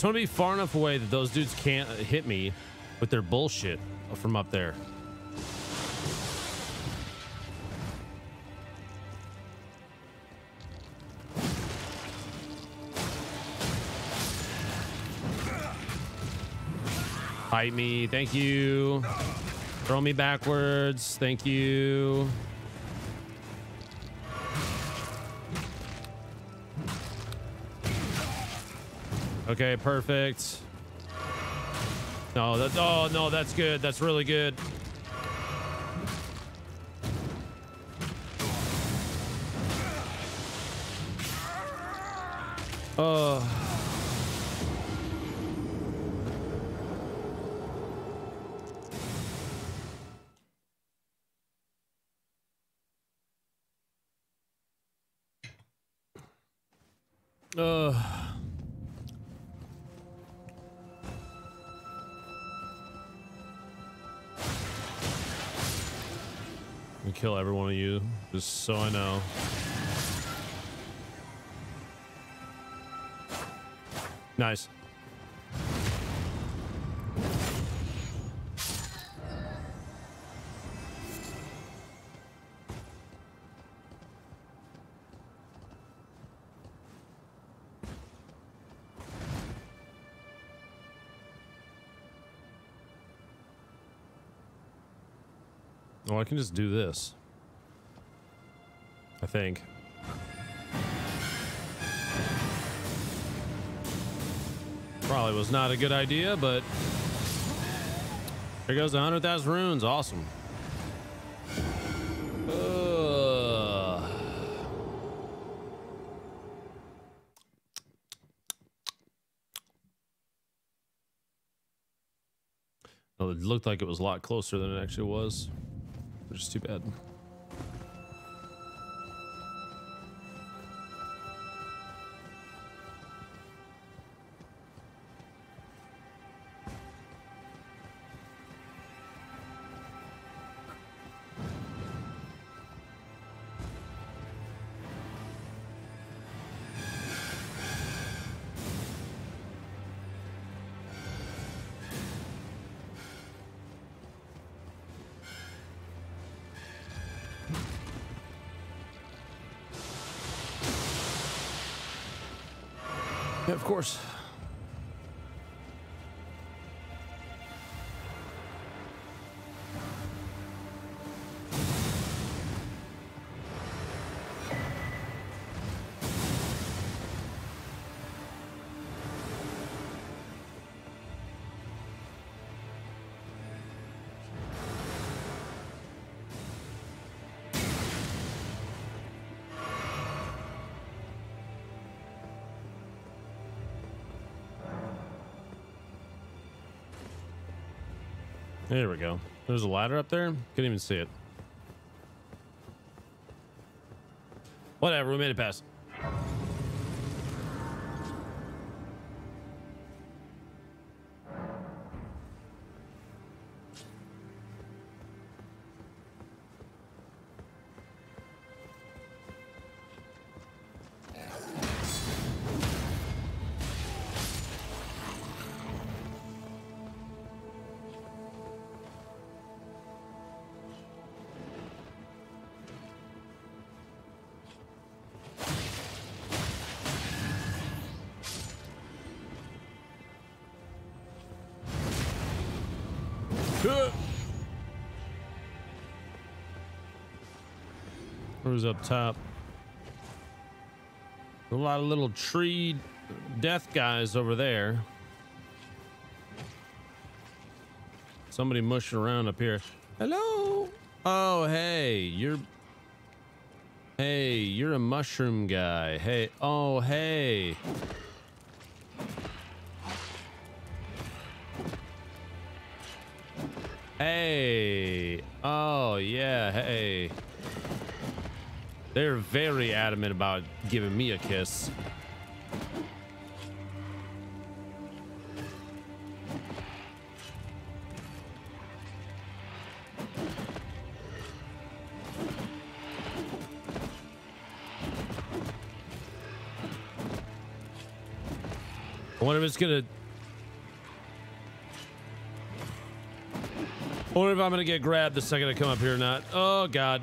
S2: Just want to be far enough away that those dudes can't hit me with their bullshit from up there. Fight me. Thank you. Throw me backwards. Thank you. Okay, perfect. No, that oh no, that's good. That's really good. Oh. Just so I know. Nice. Oh, I can just do this. Think. Probably was not a good idea, but here goes 100,000 runes. Awesome. Oh, it looked like it was a lot closer than it actually was, which is too bad. Yeah, There we go. There's a ladder up there. Couldn't even see it. Whatever, we made it past. Up top? A lot of little tree death guys over there. Somebody mushing around up here. Hello. Oh, hey, you're. Hey, you're a mushroom guy. Hey, oh. Hey. Very adamant about giving me a kiss. I wonder if it's gonna. I wonder if I'm gonna get grabbed the second I come up here or not. Oh god.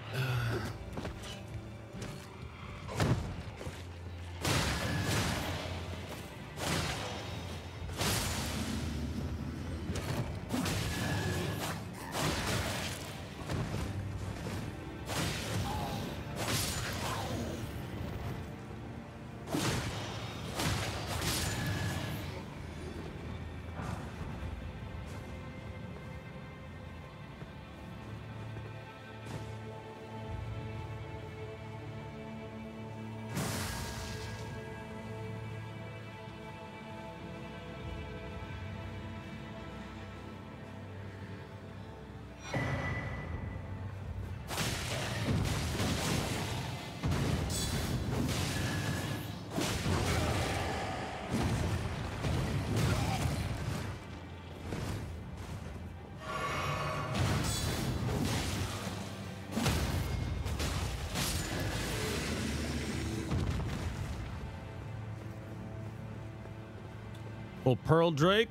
S2: Pearldrake.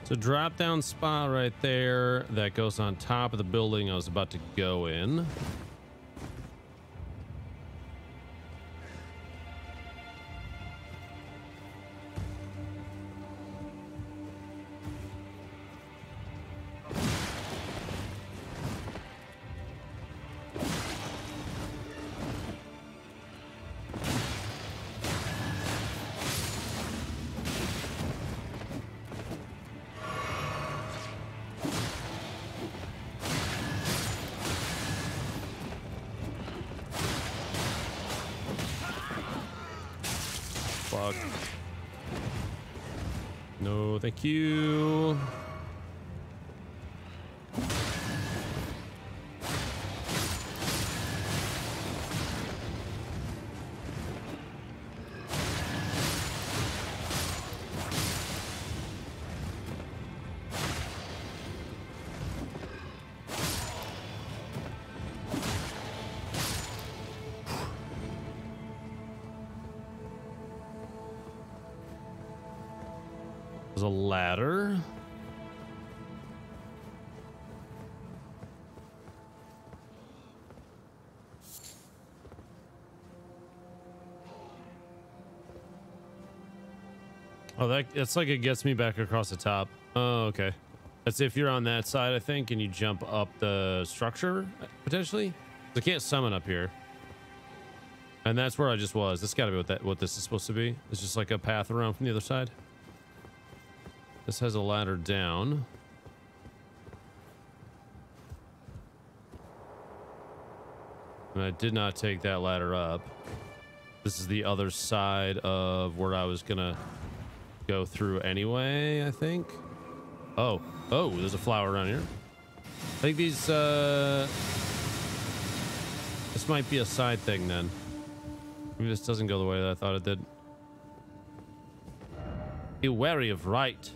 S2: It's a drop down spot right there that goes on top of the building I was about to go in. Ladder. Oh, that it's like it gets me back across the top. Oh, okay. That's if you're on that side, I think, and you jump up the structure potentially. I can't summon up here, and that's where I just was. This got to be what that what this is supposed to be. It's just like a path around from the other side. This has a ladder down. And I did not take that ladder up. This is the other side of where I was gonna go through anyway, I think. Oh, oh, there's a flower around here. I think these, uh... This might be a side thing then. Maybe this doesn't go the way that I thought it did. Be wary of right.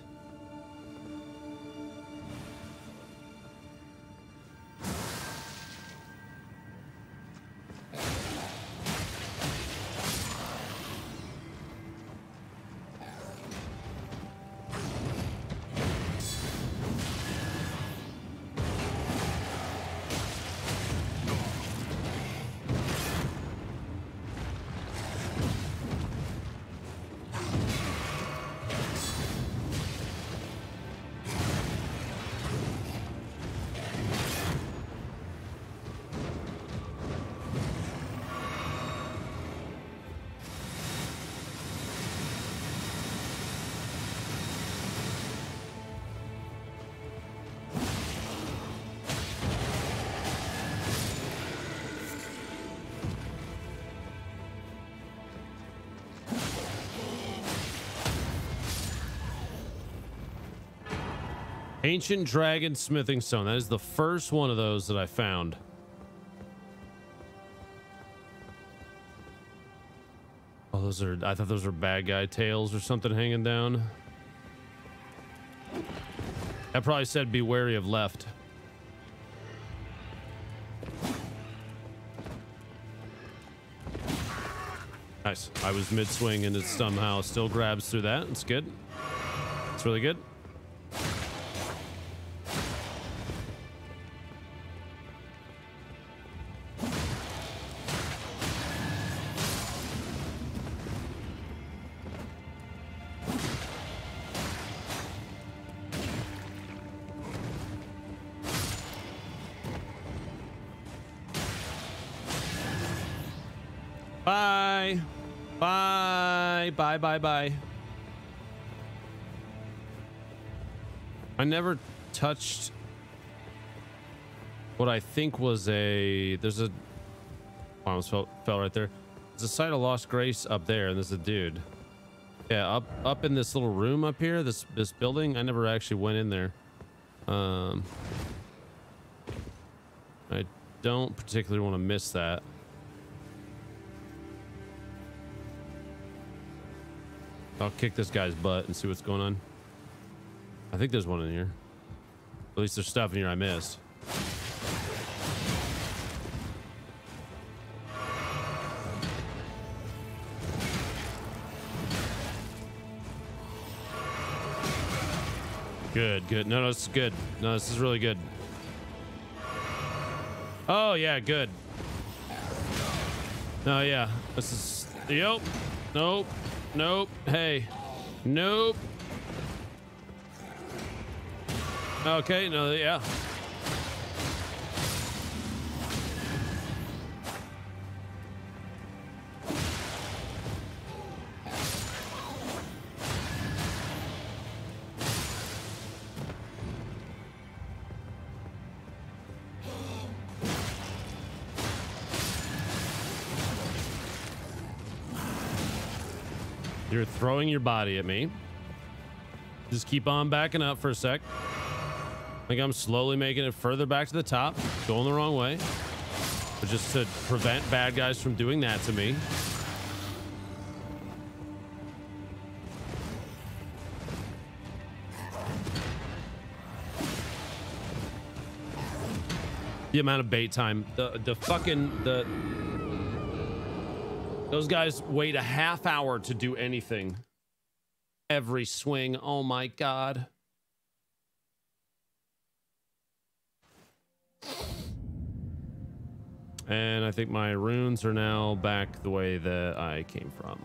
S2: Ancient Dragon Smithing Stone. That is the first one of those that I found. Oh, those are, I thought those were bad guy tails or something hanging down. That probably said be wary of left. Nice. I was mid swing and it somehow still grabs through that. It's good. It's really good. Bye. Bye. I never touched what I think was a. There's a. I almost fell, fell right there. There's a site of lost grace up there, and there's a dude. Yeah, up up in this little room up here, this this building. I never actually went in there. Um, I don't particularly want to miss that. I'll kick this guy's butt and see what's going on. I think there's one in here. At least there's stuff in here I missed. Good, good. No, no, this is good. No, this is really good. Oh, yeah, good. Oh, yeah. This is... Yep. Nope. Nope. Hey. Nope. Okay, no, yeah. Throwing your body at me. Just keep on backing up for a sec. I think I'm slowly making it further back to the top, going the wrong way. But just to prevent bad guys from doing that to me. The amount of bait time, the the fucking the those guys wait a half hour to do anything. Every swing. Oh my god. And I think my runes are now back the way that I came from.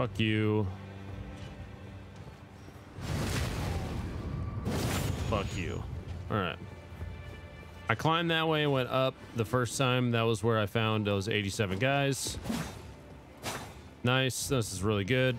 S2: Fuck you. Fuck you. All right. I climbed that way and went up the first time. That was where I found those 87 guys. Nice. This is really good.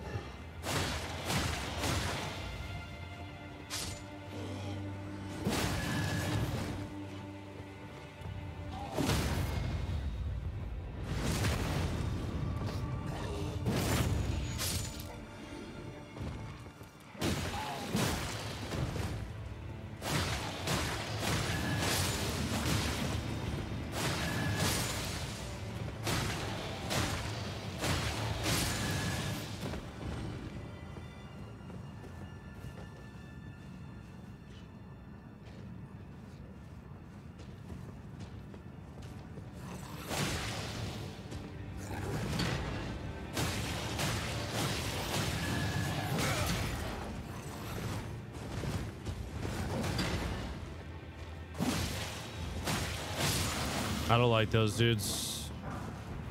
S2: I don't like those dudes.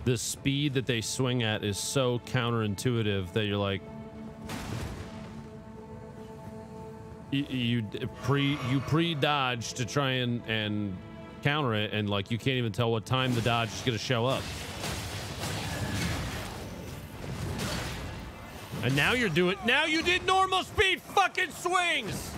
S2: The speed that they swing at is so counterintuitive that you're like, you, pre you pre dodge to try and and counter it, and like you can't even tell what time the dodge is gonna show up. And now you're doing. Now you did normal speed fucking swings.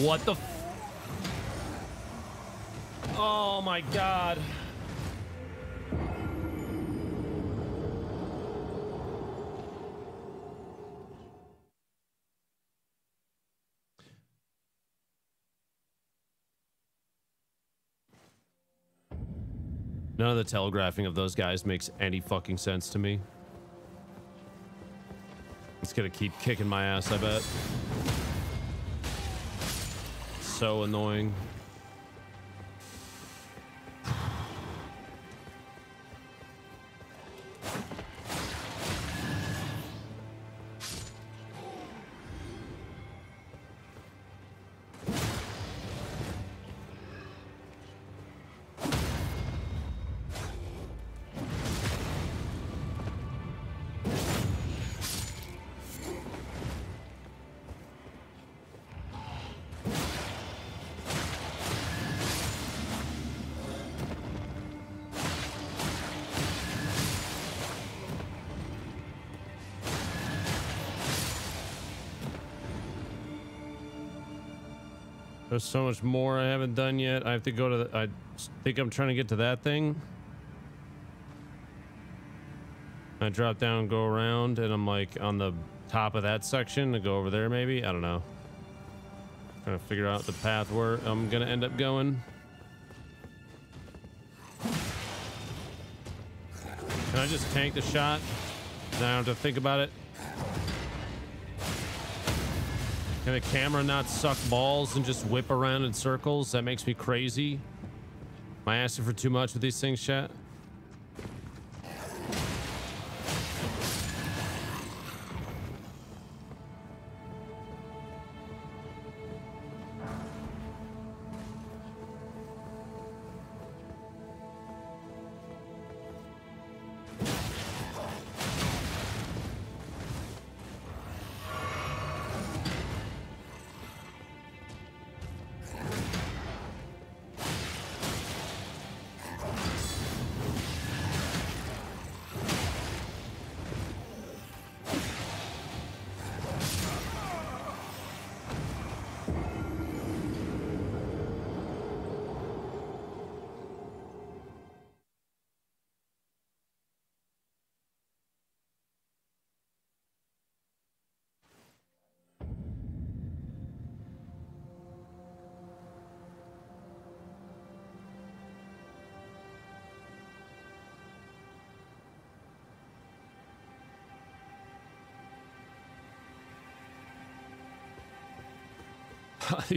S2: What the? Oh my god. None of the telegraphing of those guys makes any fucking sense to me. It's gonna keep kicking my ass, I bet. So annoying. There's so much more I haven't done yet. I have to go to the, I think I'm trying to get to that thing. I drop down, go around, and I'm like on the top of that section to go over there maybe. I don't know. Trying to figure out the path where I'm gonna end up going. Can I just tank the shot? Then I don't have to think about it. Can the camera not suck balls and just whip around in circles? That makes me crazy. Am I asking for too much with these things, chat?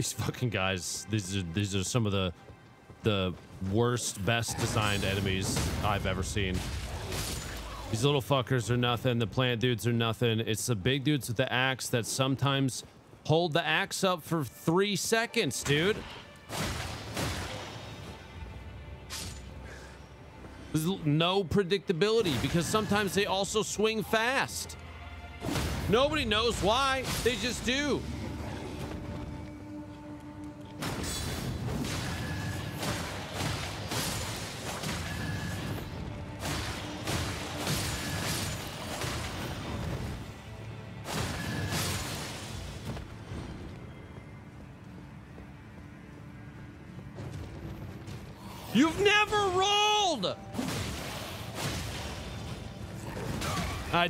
S2: These fucking guys. These are these are some of the the worst, best designed enemies I've ever seen. These little fuckers are nothing. The plant dudes are nothing. It's the big dudes with the axe that sometimes hold the axe up for three seconds, dude. There's no predictability because sometimes they also swing fast. Nobody knows why. They just do.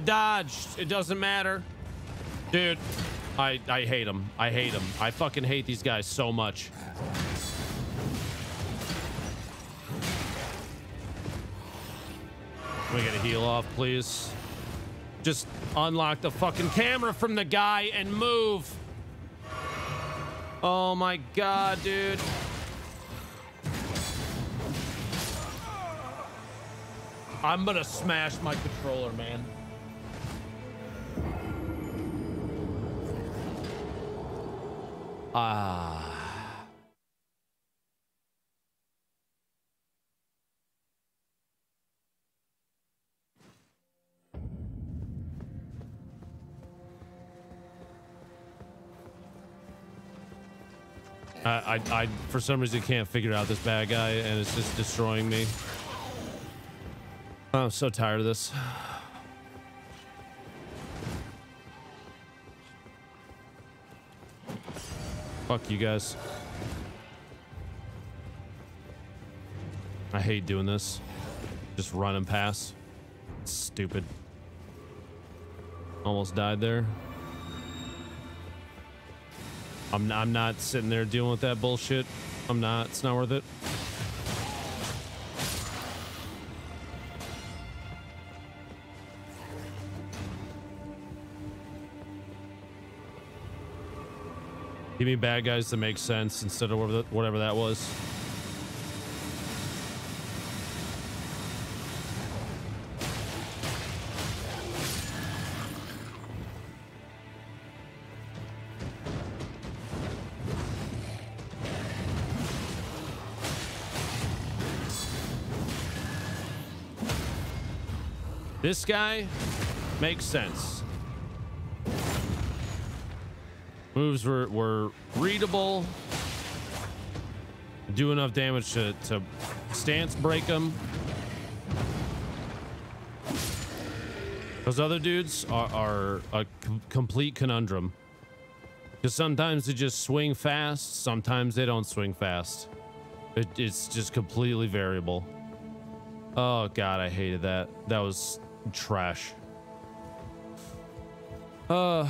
S2: Dodged. It doesn't matter. Dude, I, I hate them. I hate them. I fucking hate these guys so much. We get a heal off, please? Just unlock the fucking camera from the guy and move. Oh my god, dude. I'm gonna smash my controller, man. Ah. I, I, I, for some reason, can't figure out this bad guy, and it's just destroying me. I'm so tired of this. Fuck you guys. I hate doing this. Just run and pass. Stupid. Almost died there. I'm I'm not sitting there dealing with that bullshit. I'm not. It's not worth it. Give me bad guys that make sense instead of whatever, whatever that was. This guy makes sense. Moves were, were readable. Do enough damage to, to stance break them. Those other dudes are, are a com- complete conundrum. Because sometimes they just swing fast, sometimes they don't swing fast. It, it's just completely variable. Oh god, I hated that. That was trash. Uh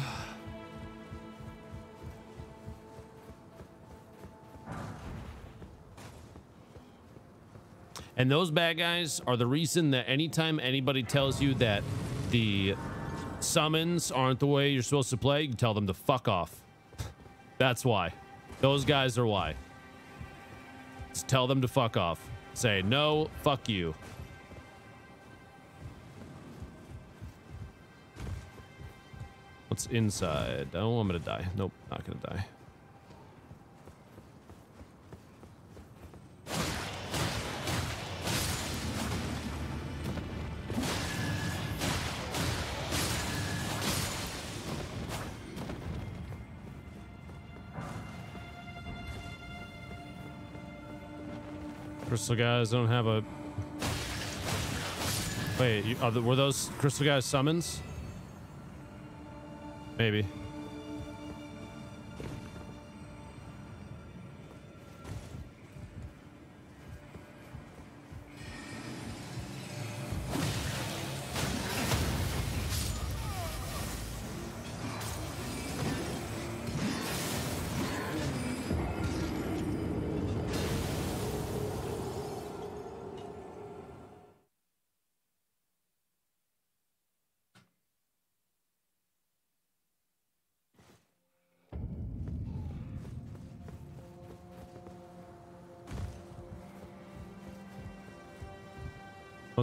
S2: And those bad guys are the reason that anytime anybody tells you that the summons aren't the way you're supposed to play, you tell them to fuck off. That's why. Those guys are why. Just tell them to fuck off. Say, no, fuck you. What's inside? Oh, I'm gonna die. Nope, not gonna die. Crystal guys don't have a. Wait, the, were those crystal guys summons? Maybe.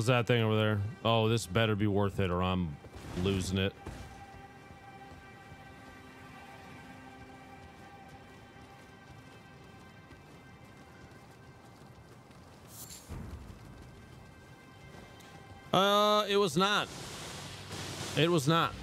S2: What's that thing over there? Oh, this better be worth it or I'm losing it. Uh, it was not. It was not.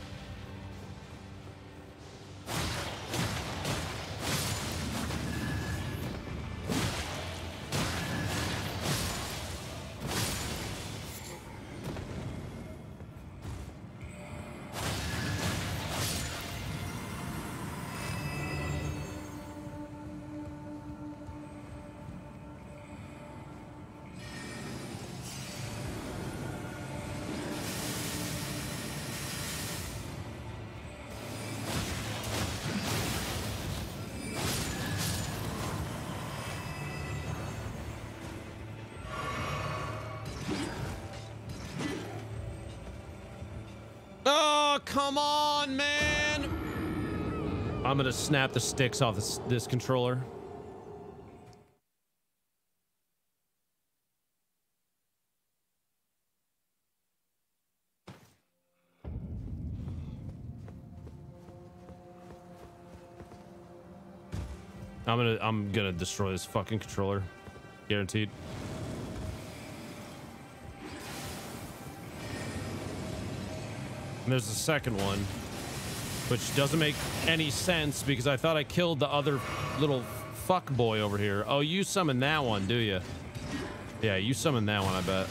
S2: I'm to snap the sticks off this, this controller. I'm gonna I'm gonna destroy this fucking controller. Guaranteed. And there's a second one, which doesn't make any sense because I thought I killed the other little fuck boy over here. Oh, you summon that one, do you? Yeah, you summon that one, I bet.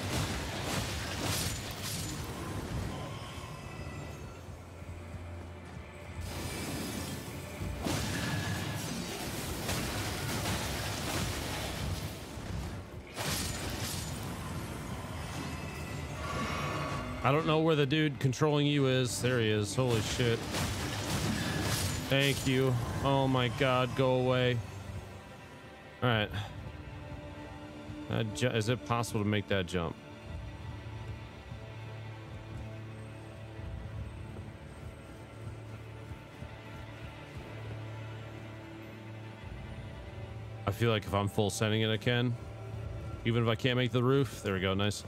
S2: I don't know where the dude controlling you is. There he is. Holy shit. Thank you. Oh my god, go away. All right. Uh, is it possible to make that jump? I feel like if I'm full sending it, I can. Even if I can't make the roof. There we go. Nice.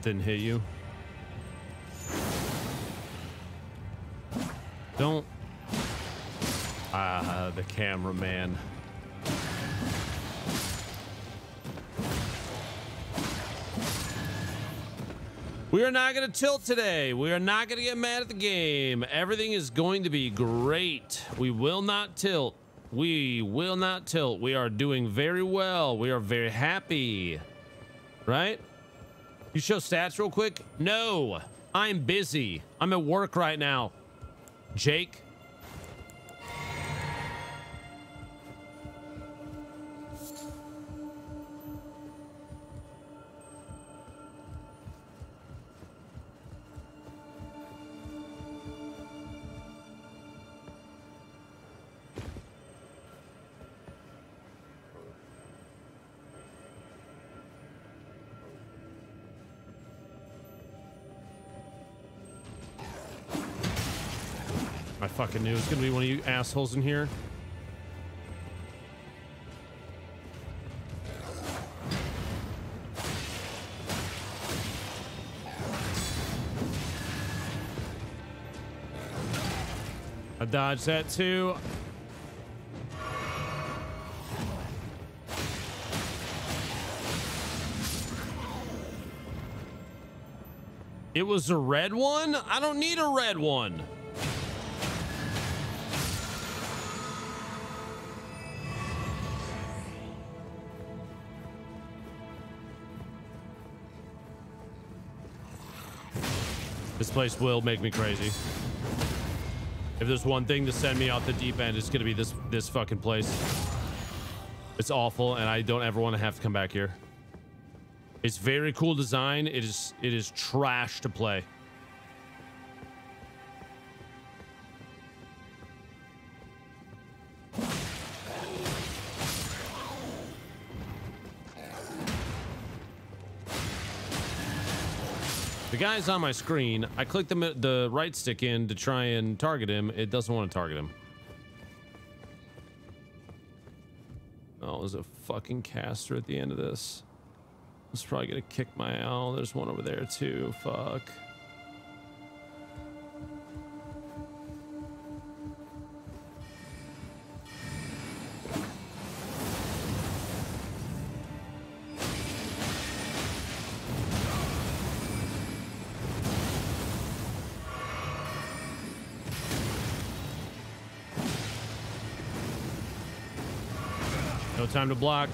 S2: That didn't hit you. Don't. Ah, the cameraman. We are not going to tilt today. We are not going to get mad at the game. Everything is going to be great. We will not tilt. We will not tilt. We are doing very well. We are very happy. Right? You show stats real quick? No. I'm busy. I'm at work right now. Jake. Fucking knew it was gonna be one of you assholes in here. I dodged that too. It was a red one? I don't need a red one. This place will make me crazy. If there's one thing to send me off the deep end, it's gonna be this this fucking place. It's awful, and I don't ever want to have to come back here. It's very cool design. It is it is trash to play. Guy's on my screen. I click the, the right stick in to try and target him. It doesn't want to target him. Oh, there's a fucking caster at the end of this. It's probably gonna kick my owl. There's one over there too. Fuck. Time to block.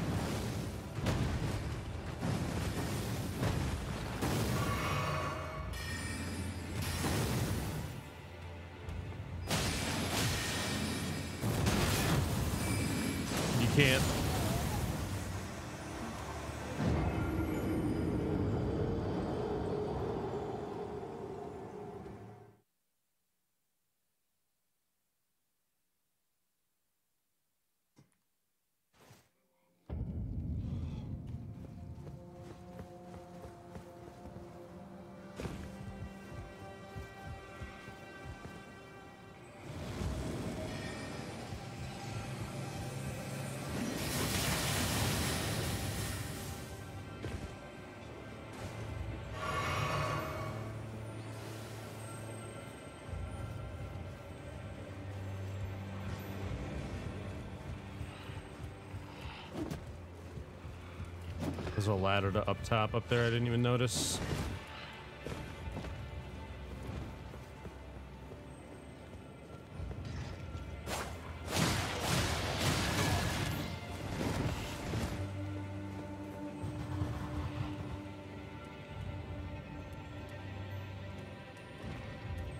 S2: There's a ladder to up top up there. I didn't even notice.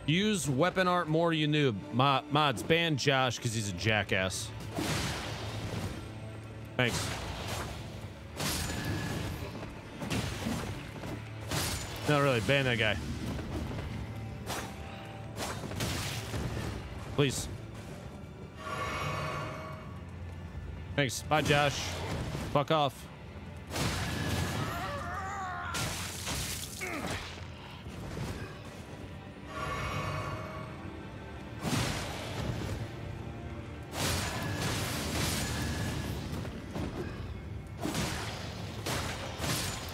S2: Use weapon art more, you noob. Mo- mods, ban Josh because he's a jackass. Thanks. Not really. Ban that guy. Please. Thanks. Bye, Josh. Fuck off.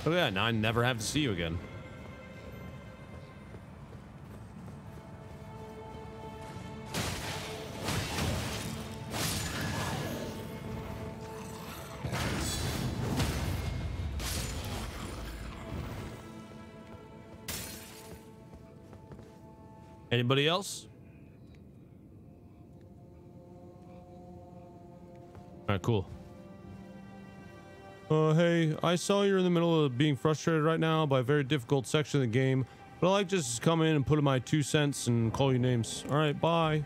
S2: Oh yeah, now I never have to see you again. Anybody else? All right, cool. Uh, hey, I saw you're in the middle of being frustrated right now by a very difficult section of the game, but I like just come in and put in my two cents and call you names. All right, bye.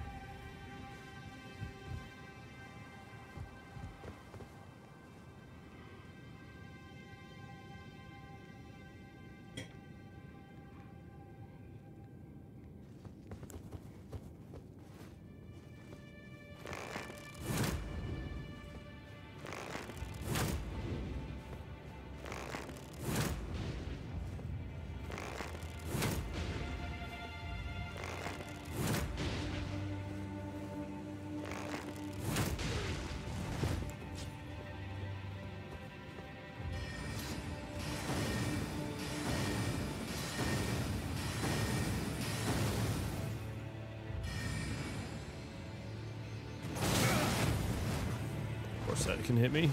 S2: Hit me.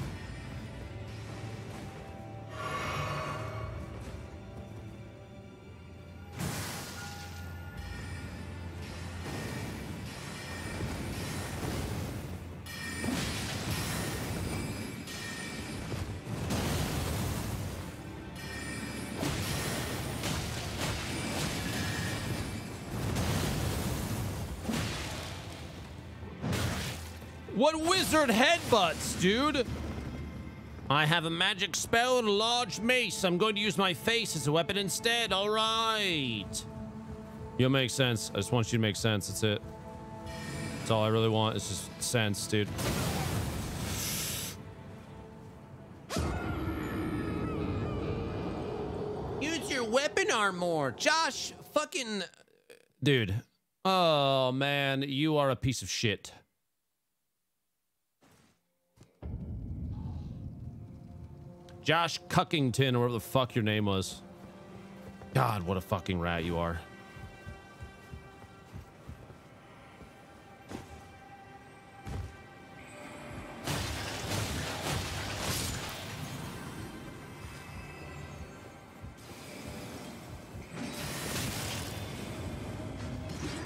S2: What wizard headbutts, dude? I have a magic spell and a large mace. I'm going to use my face as a weapon instead. All right. You'll make sense. I just want you to make sense. That's it. That's all I really want. It's just sense, dude. Use your weapon armor. Josh, fucking... Uh, dude. Oh, man. You are a piece of shit. Josh Cuckington, or whatever the fuck your name was. God, what a fucking rat you are.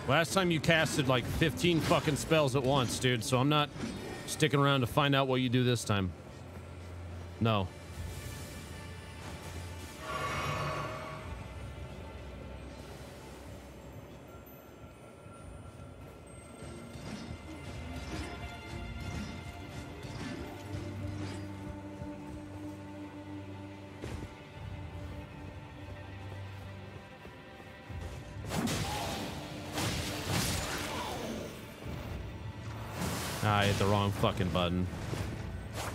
S2: Last time you casted like 15 fucking spells at once, dude, so I'm not sticking around to find out what you do this time. No. Fucking button.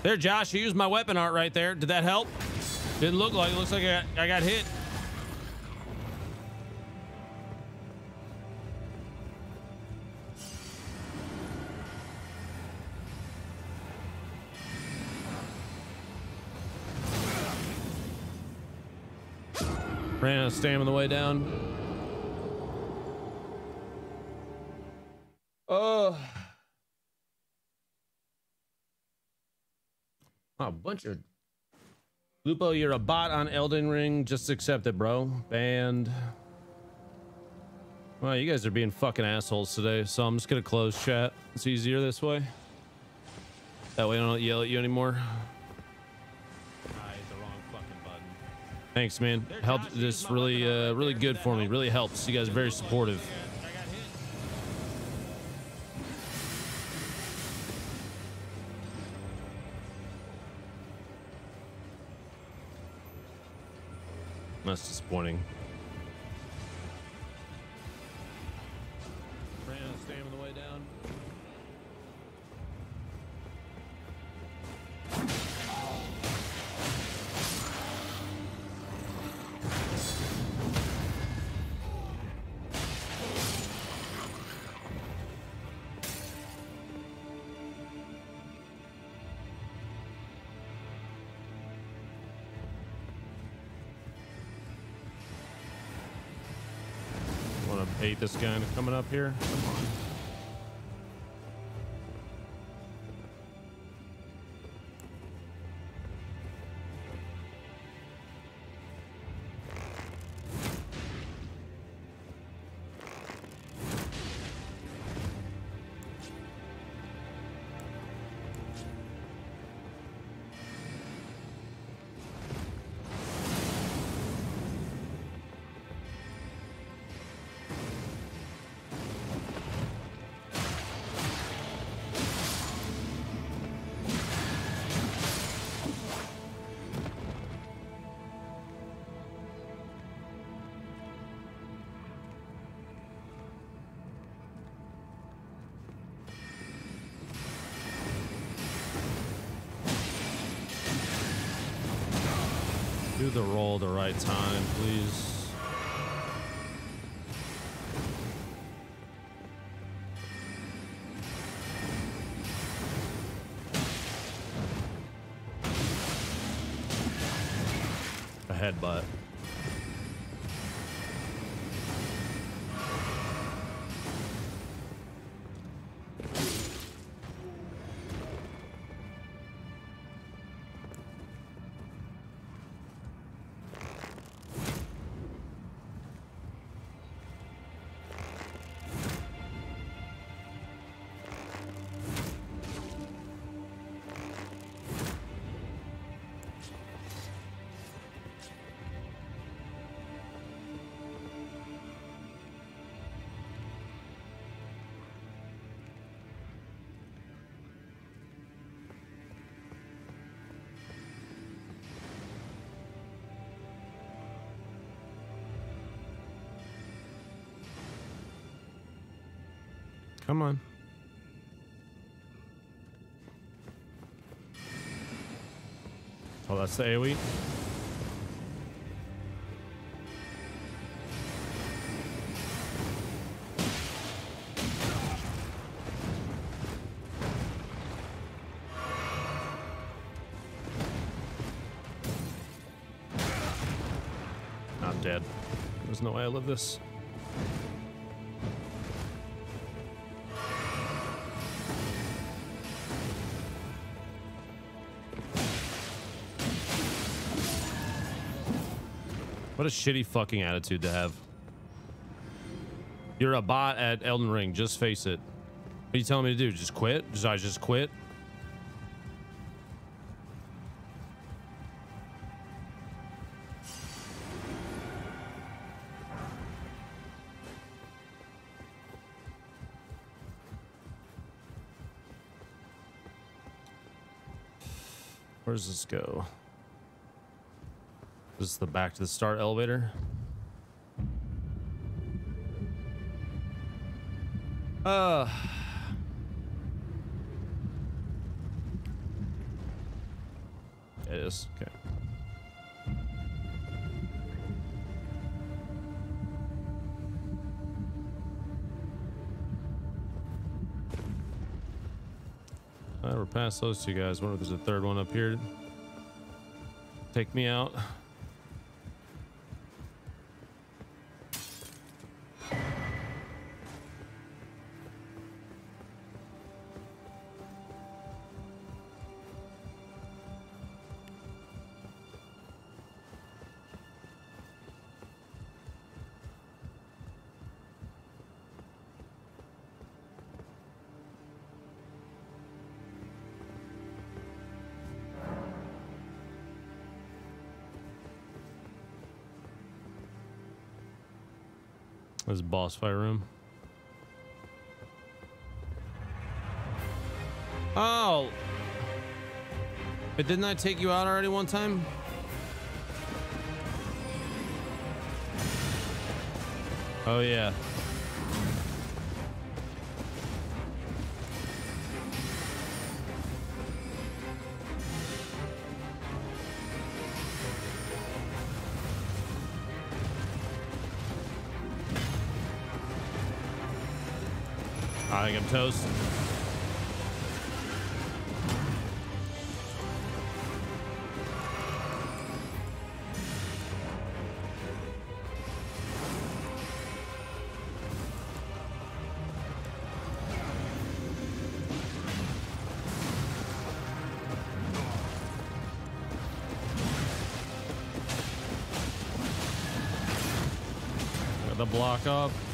S2: There, Josh, you used my weapon art right there. Did that help? Didn't look like it. Looks like I got, I got hit. Ran out of stamina on the way down. Bunch of Lupo, you're a bot on Elden Ring. Just accept it, bro. Banned. Well, you guys are being fucking assholes today, so I'm just gonna close chat. It's easier this way. That way I don't yell at you anymore. Thanks, man. Helped this really, uh, really good for me. Really helps. You guys are very supportive. Disappointing. This guy coming up here? The right time, please. Come on. Oh, that's the AoE. I'm dead. There's no way I live this. What a shitty fucking attitude to have. You're a bot at Elden Ring. Just face it. What are you telling me to do? Just quit? Just I just quit? Where does this go? Is the back to the start elevator. Uh It is. Okay. Uh, we're past those two guys. Wonder if there's a third one up here. Take me out. Boss fight room. Oh. But didn't I take you out already one time? Oh yeah. The block up.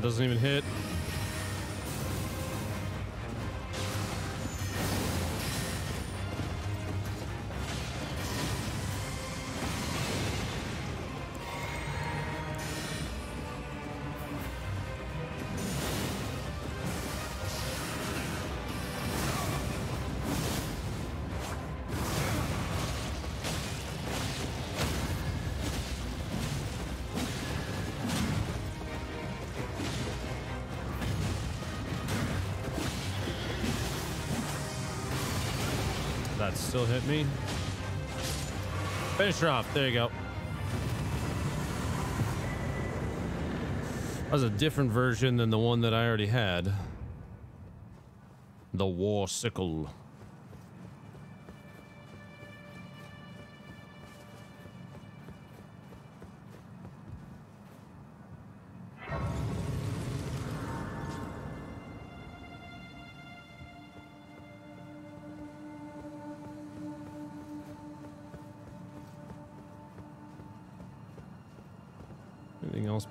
S2: Doesn't even hit. Still hit me. Finish her off. There you go. That was a different version than the one that I already had. The War Sickle.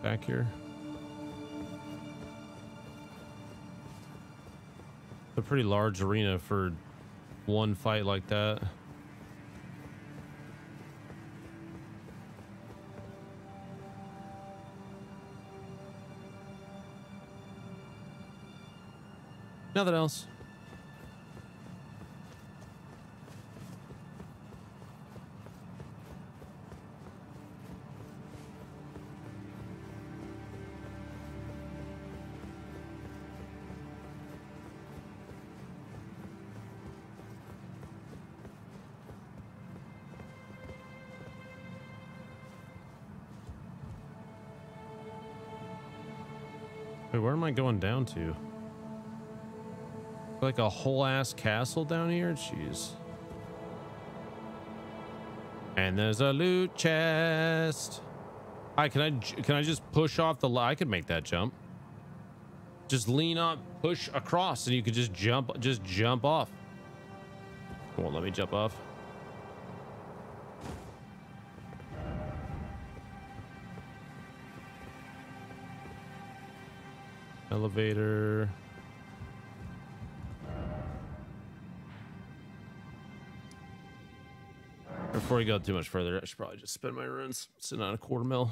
S2: Back here? A pretty large arena for one fight like that. Nothing else. Going down to? Like a whole ass castle down here? Jeez. And there's a loot chest. Hi, can I can I just push off the? I could make that jump. Just lean up, push across, and you could just jump, just jump off. Won't let me jump off. Elevator. Before we go too much further, I should probably just spend my runes sitting on a quarter mil.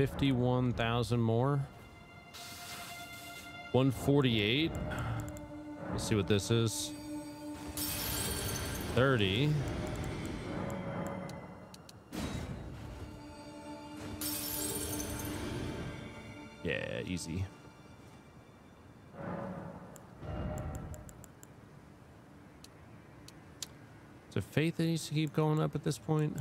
S2: 51,000 more. 148. Let's see what this is. 30. Yeah, easy. It faith that needs to keep going up at this point?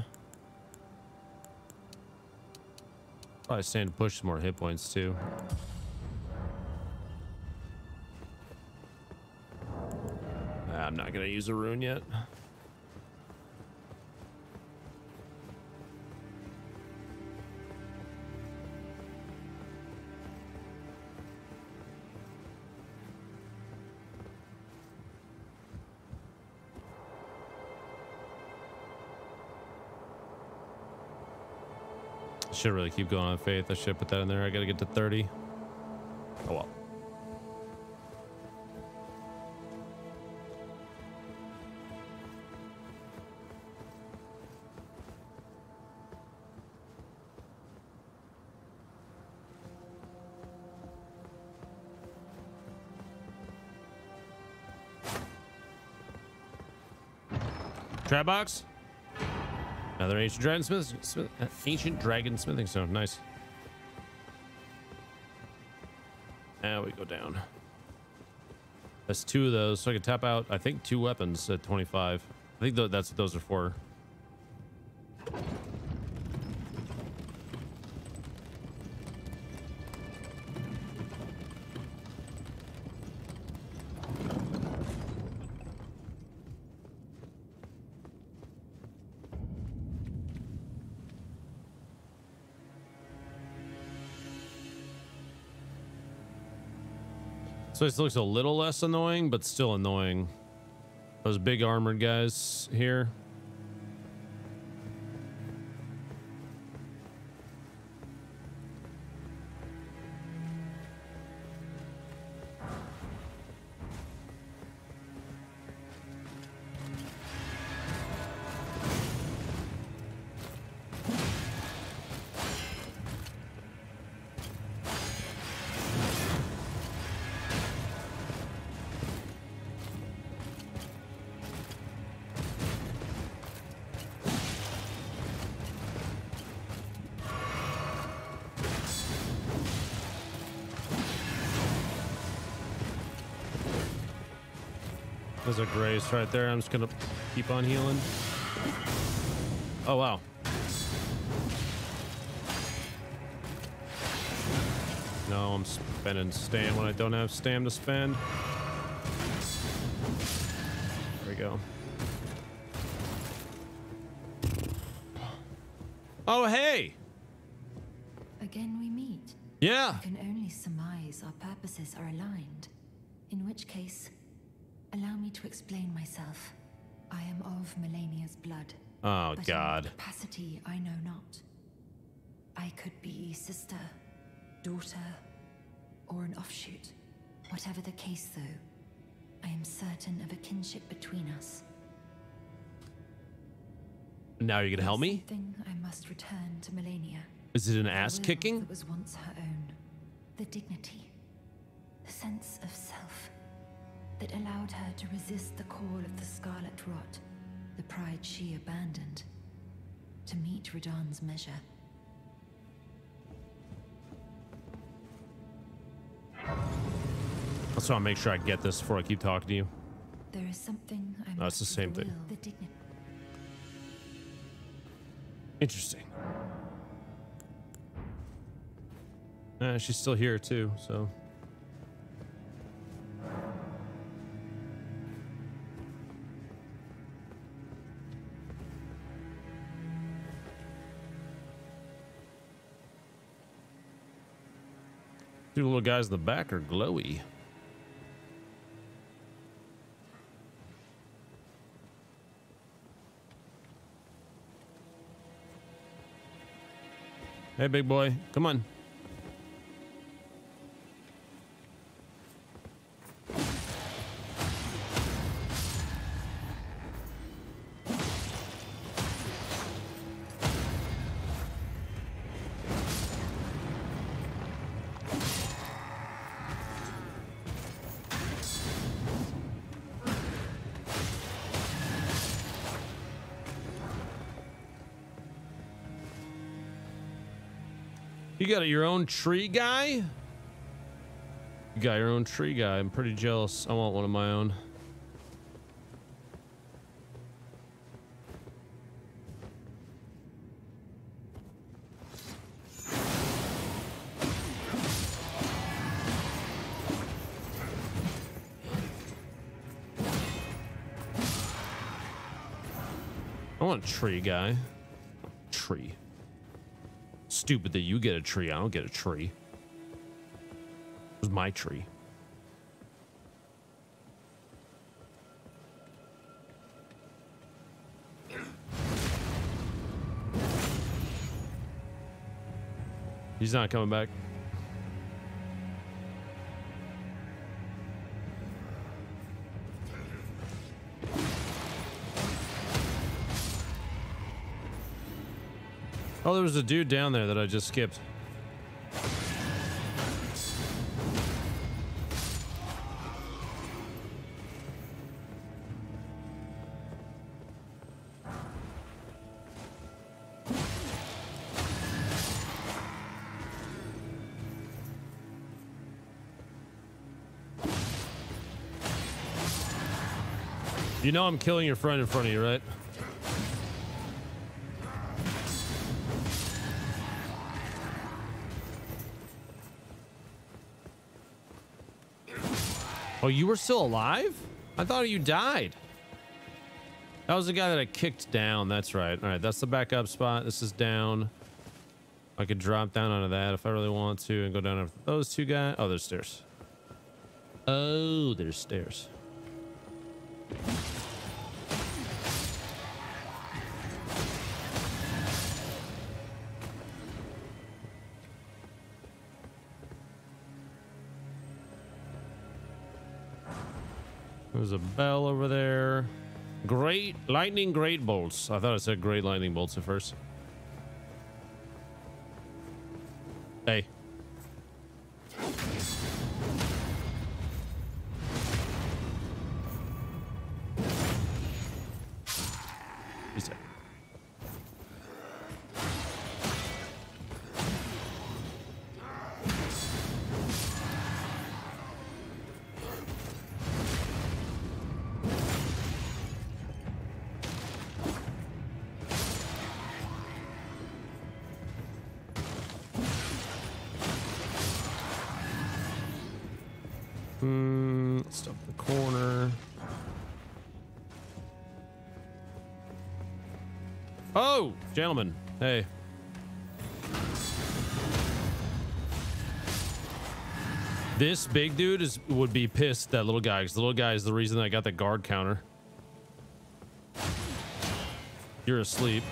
S2: Probably stand to push some more hit points too. I'm not gonna use a rune yet. Should really keep going on faith. I should put that in there. I gotta get to 30. Oh well. Trap box. Another ancient dragon smith, smith uh, ancient dragon smithing stone. Nice. Now we go down. That's two of those, so I can tap out. I think two weapons at 25. I think th that's what those are for. So this looks a little less annoying, but still annoying. Those big armored guys here. Right there. I'm just gonna keep on healing. Oh wow. No, I'm spending stam when I don't have stam to spend. There we go. Oh hey!
S11: Again we meet.
S2: Yeah. God.
S11: Capacity I know not. I could be sister, daughter, or an offshoot. Whatever the case, though, I am certain of a kinship between us.
S2: Now you're gonna help me?
S11: Something I must return to Malenia.
S2: Is it an ass kicking?
S11: That was once her own. The dignity, the sense of self that allowed her to resist the call of the Scarlet Rot, the pride she abandoned, to meet Radahn's measure.
S2: I just want to make sure I get this before I keep talking to you.
S11: There is something I
S2: No, it's the same thing.
S11: The.
S2: Interesting. Uh, she's still here too, so. Two little guys in the back are glowy. Hey, big boy, come on. got your own tree guy? You got your own tree guy. I'm pretty jealous. I want one of my own. I want a tree guy. Stupid that you get a tree. I don't get a tree. It was my tree. He's not coming back. There was a dude down there that I just skipped. You know I'm killing your friend in front of you, right? Oh, you were still alive? I thought you died. That was the guy that I kicked down. That's right. All right, that's the backup spot. This is down. I could drop down onto that if I really want to and go down those two guys. Oh, there's stairs. Oh, there's stairs. There's a bell over there. Great lightning great bolts. I thought it said great lightning bolts at first. Hey. Gentlemen. Hey. This big dude is would be pissed that little guy the little guy is the reason I got the guard counter. You're asleep.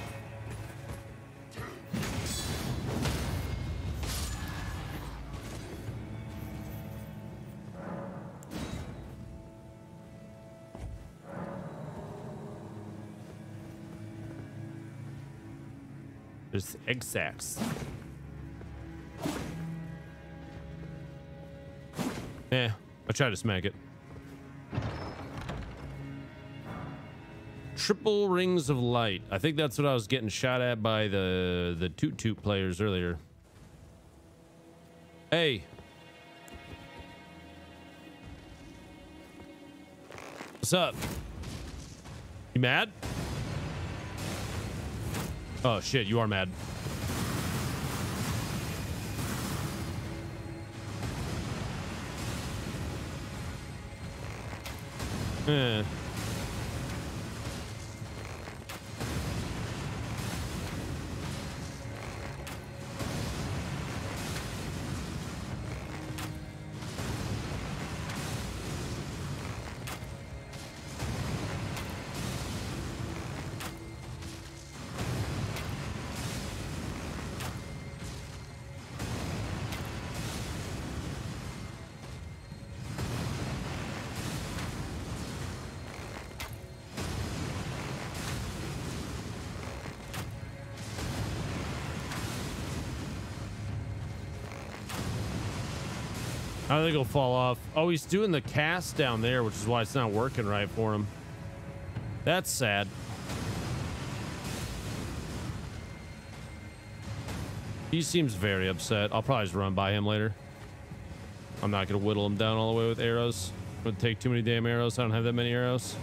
S2: Egg sacks. Yeah, I tried to smack it. Triple rings of light. I think that's what I was getting shot at by the the toot toot players earlier. Hey. What's up? You mad? Oh shit, you are mad. Eh. He'll fall off. Oh, he's doing the cast down there, which is why it's not working right for him. That's sad. He seems very upset. I'll probably just run by him later. I'm not going to whittle him down all the way with arrows. Would take too many damn arrows. I don't have that many arrows.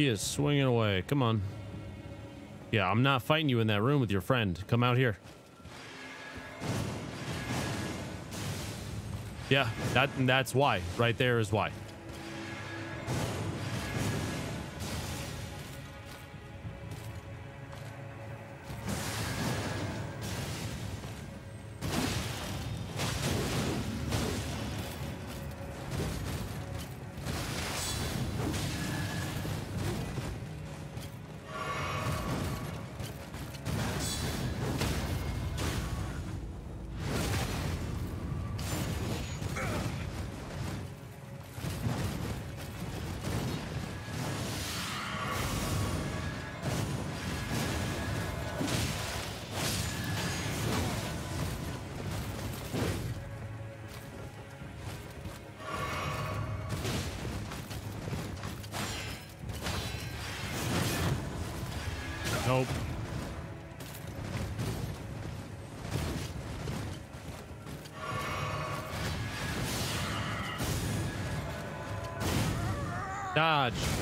S2: He is swinging away. Come on. Yeah, I'm not fighting you in that room with your friend. Come out here. Yeah, that that's why. Right there is why.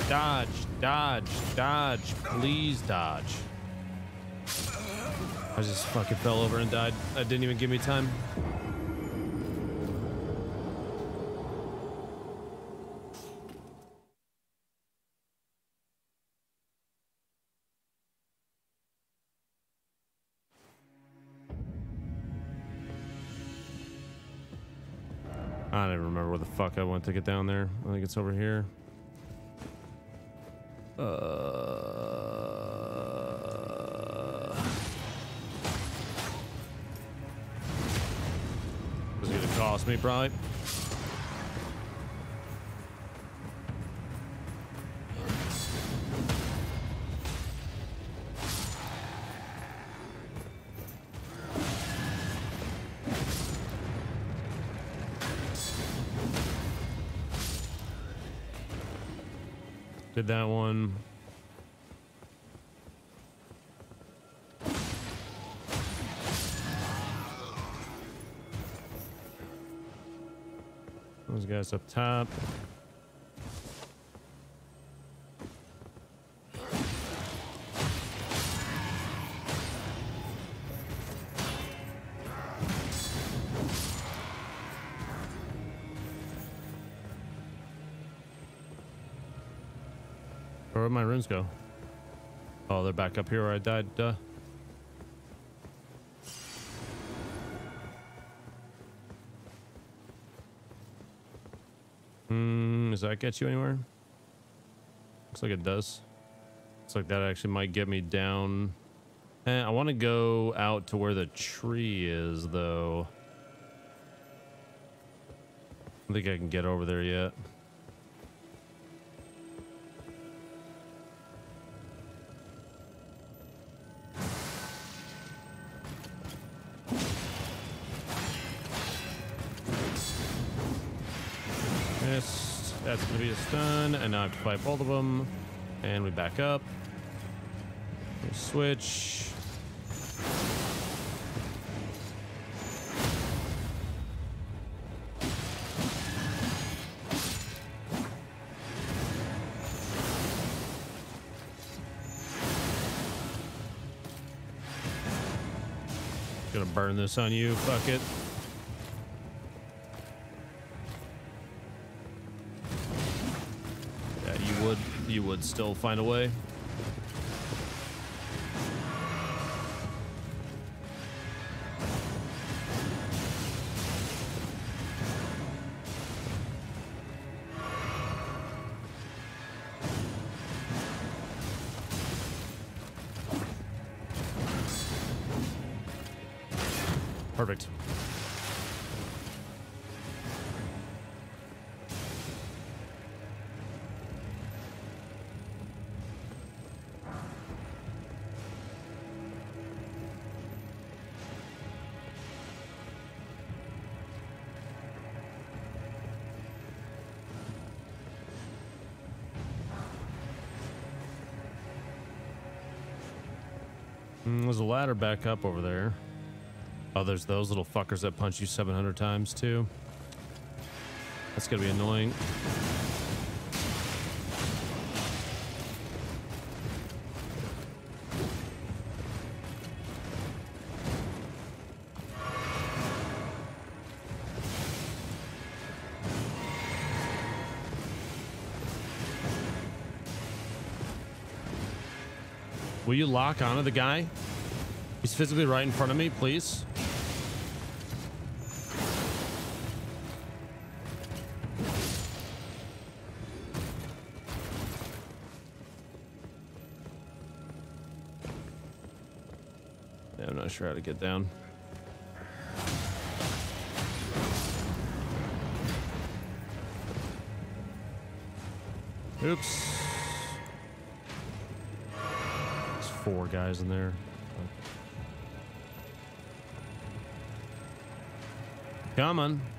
S2: Dodge, dodge, dodge. Please dodge. I just fucking fell over and died. That didn't even give me time. I don't even remember where the fuck I went to get down there. I think it's over here. Uh, it gonna cost me probably? Up top. Where'd my runes go? Oh, they're back up here where I died. Duh. Does that get you anywhere? Looks like it does. Looks like that actually might get me down. Eh, I want to go out to where the tree is, though. I don't think I can get over there yet. Fight both of them. And we back up. We switch. Gonna burn this on you. Fuck it. Would still find a way. Ladder back up over there. Oh, there's those little fuckers that punch you 700 times too. That's gonna be annoying. Will you lock onto the guy? Physically right in front of me, please. Yeah, I'm not sure how to get down. Oops. There's four guys in there. Come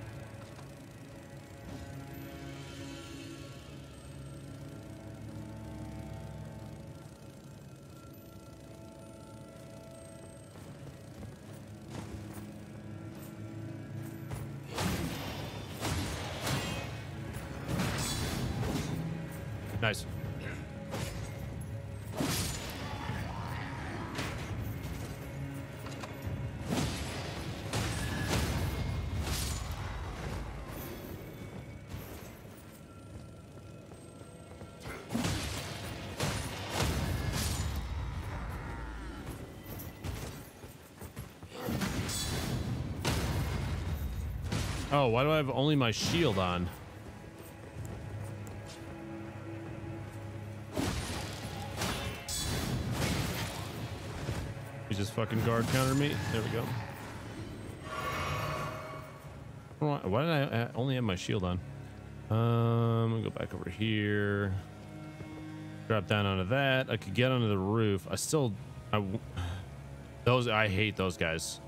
S2: Oh, why do I have only my shield on? He just fucking guard counter me. There we go. Why did I I only have my shield on? Um, go back over here. Drop down onto that. I could get onto the roof. I still, I, those I hate those guys.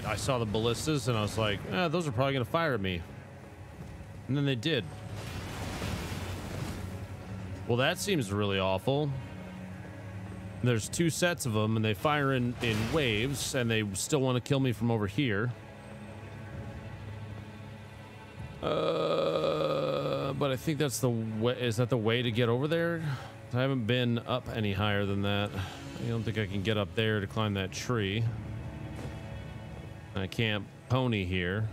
S2: Shit! I saw the ballistas and I was like, eh, those are probably gonna fire at me. And then they did. Well, that seems really awful. There's two sets of them, and they fire in in waves, and they still want to kill me from over here. Uh, but I think that's the way. Is that the way to get over there? I haven't been up any higher than that. I don't think I can get up there to climb that tree. I can't pony here.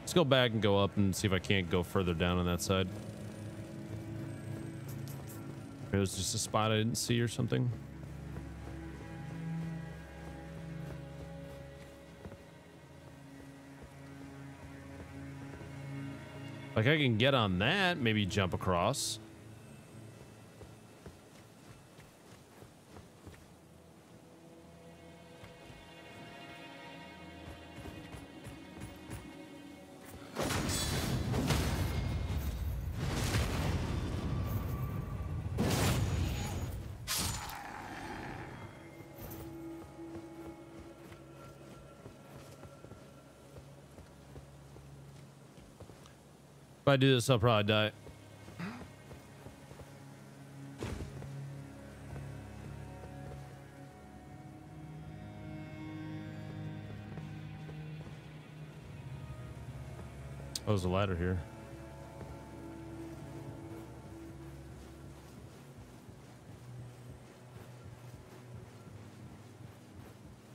S2: Let's go back and go up and see if I can't go further down on that side. It was just a spot I didn't see or something. Like I can get on that, maybe jump across. I do this, I'll probably die. Oh, there's a ladder here.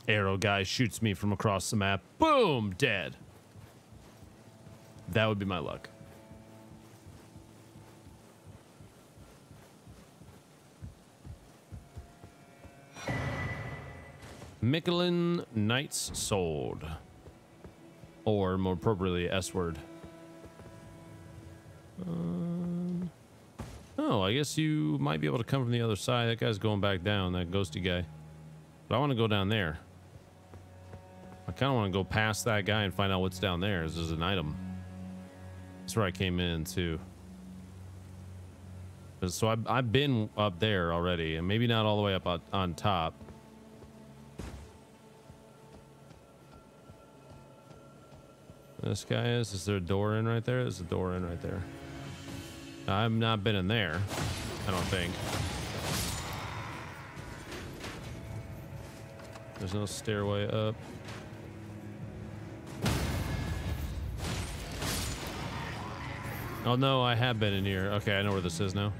S2: Arrow guy shoots me from across the map. Boom, dead. That would be my luck. Miquellan Knight's Sword. Or more appropriately, S word. Um, oh, I guess you might be able to come from the other side. That guy's going back down, that ghosty guy. But I want to go down there. I kind of want to go past that guy and find out what's down there. This is an item. That's where I came in, too. So I've, I've been up there already, and maybe not all the way up on top. This guy is. Is there a door in right there? There's a door in right there. I've not been in there. I don't think. There's no stairway up. Oh no, I have been in here. Okay, I know where this is now.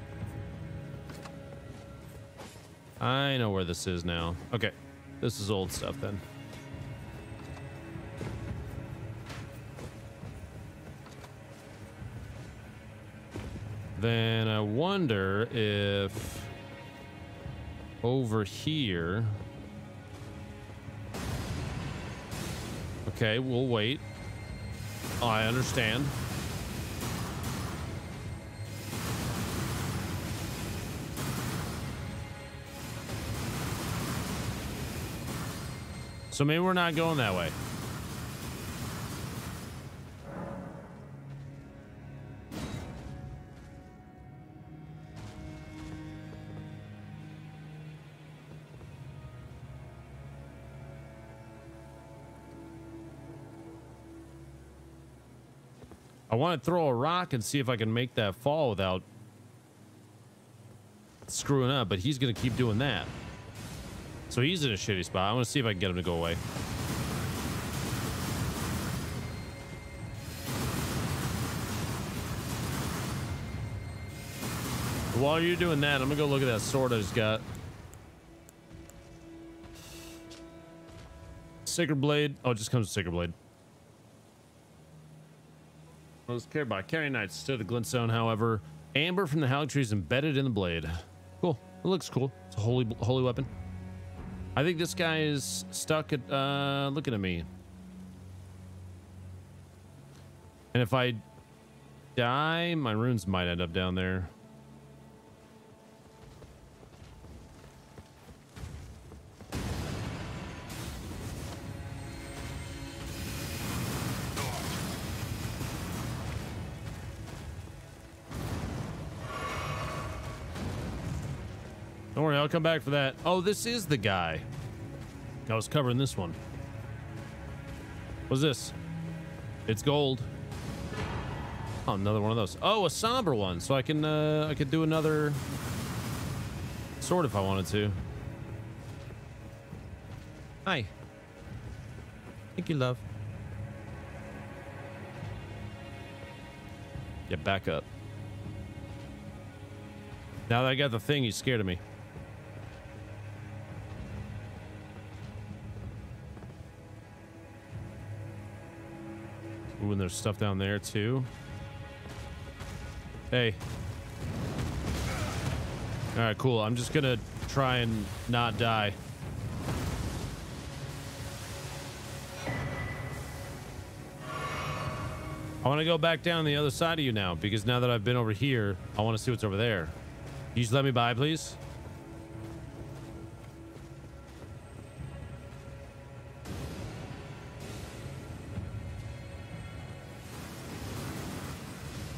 S2: I know where this is now. Okay, this is old stuff then. Then I wonder if over here. Okay, we'll wait. I understand. So maybe we're not going that way. Want to throw a rock and see if I can make that fall without screwing up, but he's going to keep doing that. So he's in a shitty spot. I want to see if I can get him to go away. While you're doing that, I'm gonna go look at that sword I just got. Sacred Blade. Oh, it just comes with Sacred Blade. Was carried by Carry Knights to the Glintstone, however. Amber from the Haligtree is embedded in the blade. Cool. It looks cool. It's a holy holy weapon. I think this guy is stuck at uh looking at me. And if I die, my runes might end up down there. I'll come back for that. Oh, this is the guy. I was covering this one. What's this? It's gold. Oh, another one of those. Oh, a somber one. So I can uh I could do another sword if I wanted to. Hi. Thank you, love. Get back up. Now that I got the thing, he's scared of me. Ooh, and there's stuff down there too. Hey. All right, cool. I'm just gonna try and not die. I want to go back down the other side of you now because now that I've been over here, I want to see what's over there. Can you just let me by, please?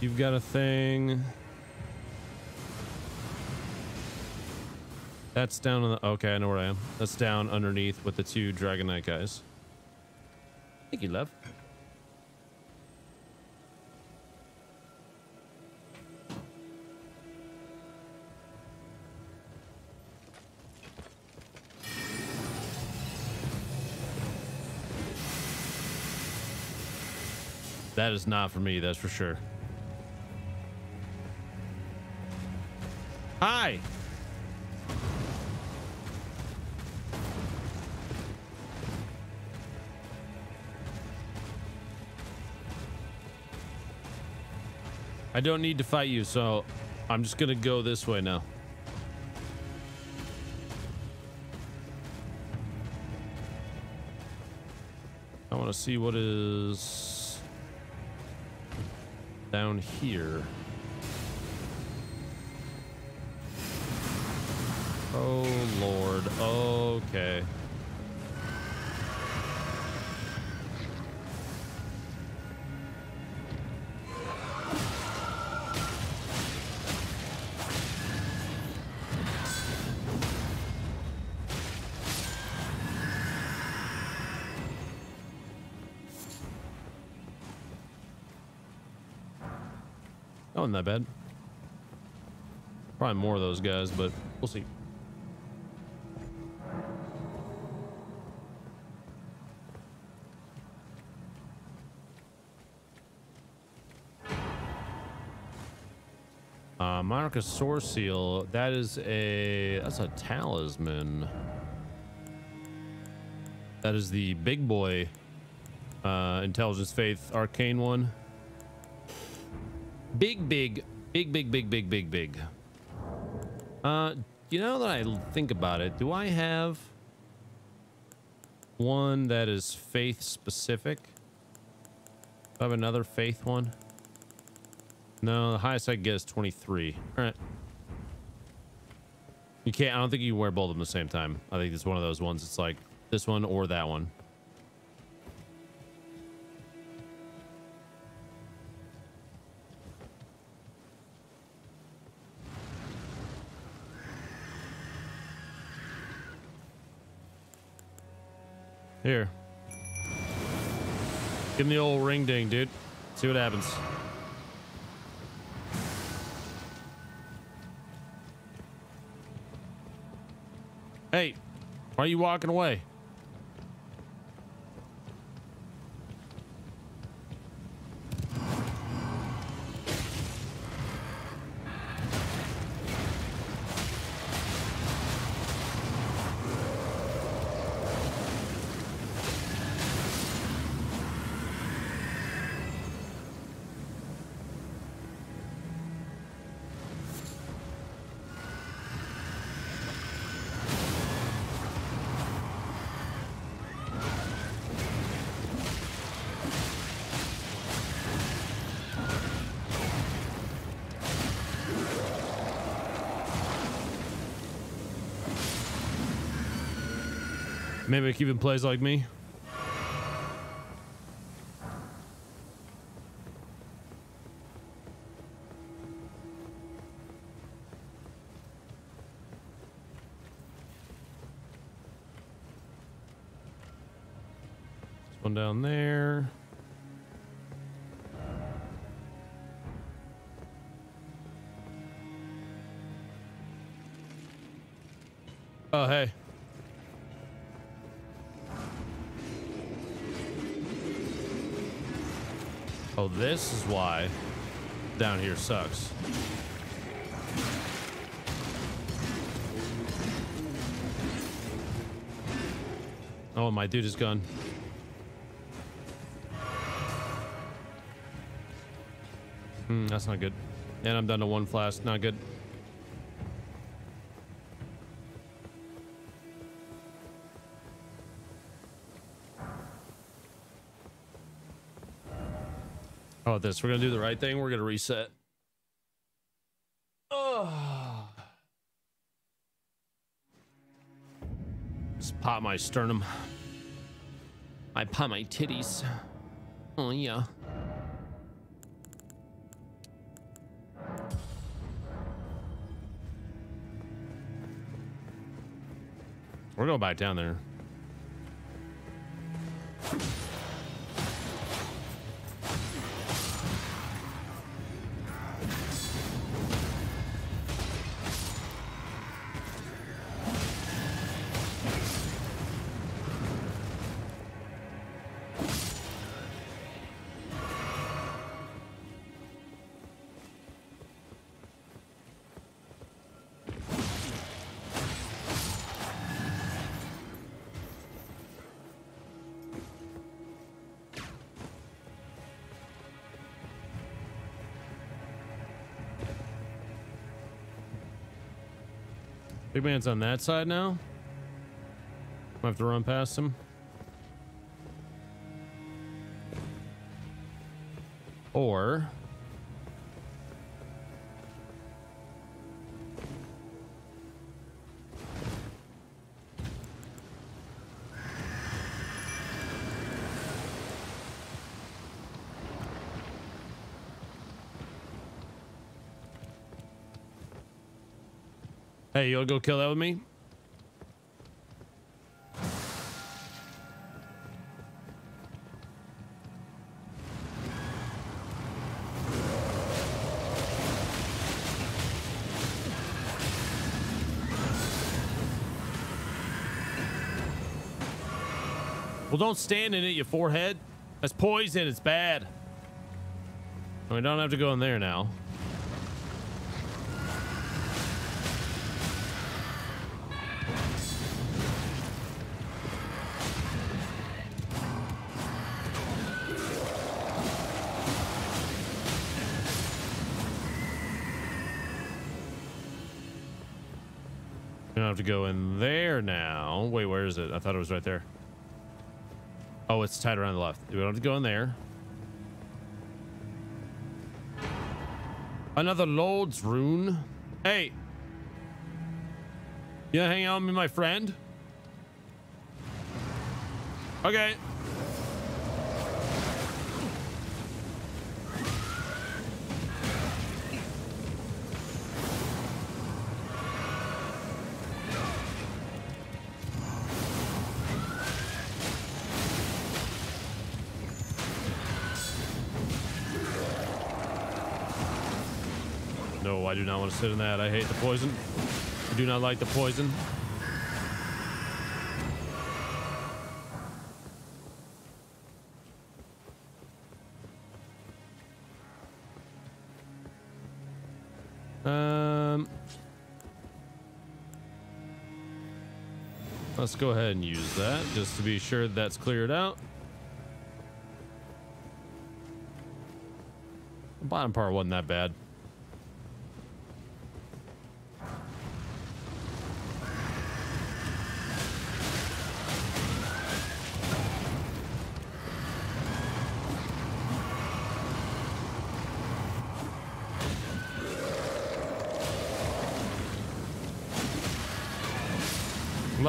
S2: You've got a thing. That's down on the. Okay, I know where I am. That's down underneath with the two Dragon Knight guys. Thank you, love. That is not for me, that's for sure. Hi. I don't need to fight you, so I'm just gonna go this way now. I want to see what is down here. Oh lord. Okay. That wasn't that bad. Probably more of those guys, but we'll see. Monarch's Source Seal. That is a that's a talisman. That is the big boy uh, intelligence faith arcane one. Big, big, big, big, big, big, big, big. Uh, you know that I think about it, do I have one that is faith specific? Do I have another faith one? No, the highest I can get is 23. All right. You can't, I don't think you can wear both of them at the same time. I think it's one of those ones. It's like this one or that one. Here. Give him the old ring ding, dude. See what happens. Why are you walking away? Mimic even plays like me. One down there. Oh, hey. Oh, this is why down here sucks. Oh, my dude is gone. Hmm, that's not good. And I'm down to one flask. Not good. About this? We're gonna do the right thing. We're gonna reset. Oh. Just pop my sternum. I pop my titties. Oh yeah. We're going back down there. Big man's on that side now. I have to run past him. Go kill that with me? Well, don't stand in it, you forehead. That's poison. It's bad. We don't have to go in there now. To go in there now. Wait, where is it? I thought it was right there. Oh, it's tied around the left. We don't have to go in there. Another Lord's rune. Hey. You hang out with me, my friend? Okay. I do not want to sit in that. I hate the poison. I do not like the poison. Um, let's go ahead and use that just to be sure that's cleared out. The bottom part wasn't that bad.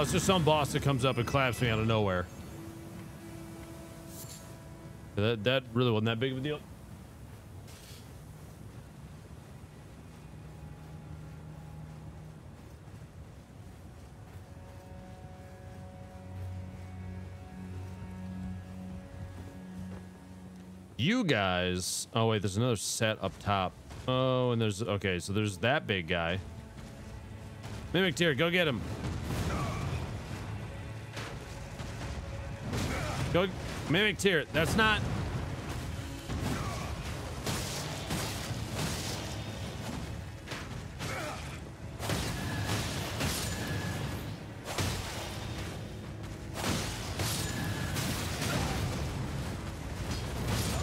S2: Unless there's some boss that comes up and claps me out of nowhere. That that really wasn't that big of a deal. You guys. Oh wait, there's another set up top. Oh, and there's okay, so there's that big guy. Mimic Tear, go get him. Go Mimic Tear. That's not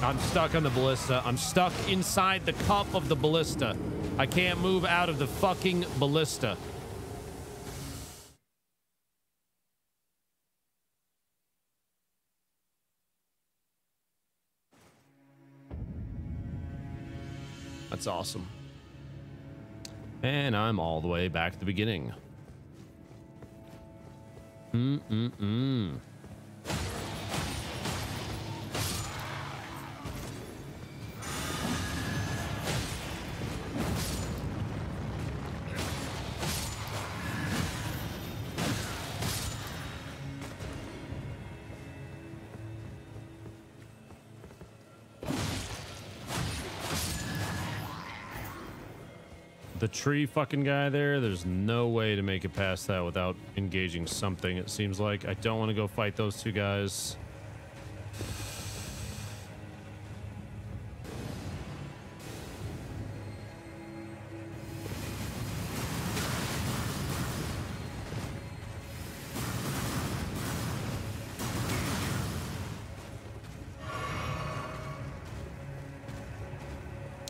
S2: I'm stuck on the ballista. I'm stuck inside the cup of the ballista. I can't move out of the fucking ballista. That's awesome. And I'm all the way back at the beginning. Mm-mm-mm. Tree fucking guy there, there's no way to make it past that without engaging something, it seems like. I don't want to go fight those two guys.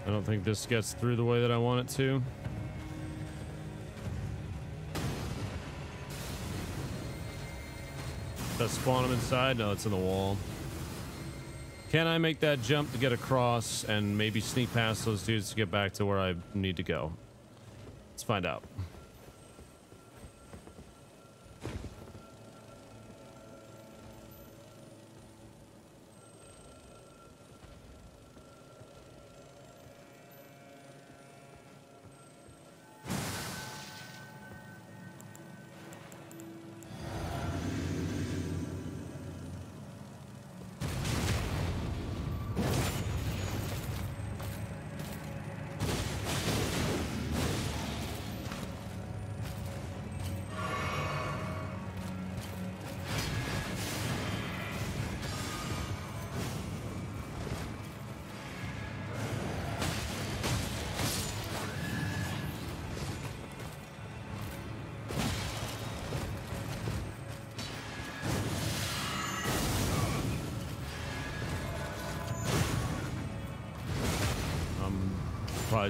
S2: I don't think this gets through the way that I want it to. Does spawn him inside? No, it's in the wall. Can I make that jump to get across and maybe sneak past those dudes to get back to where I need to go? Let's find out.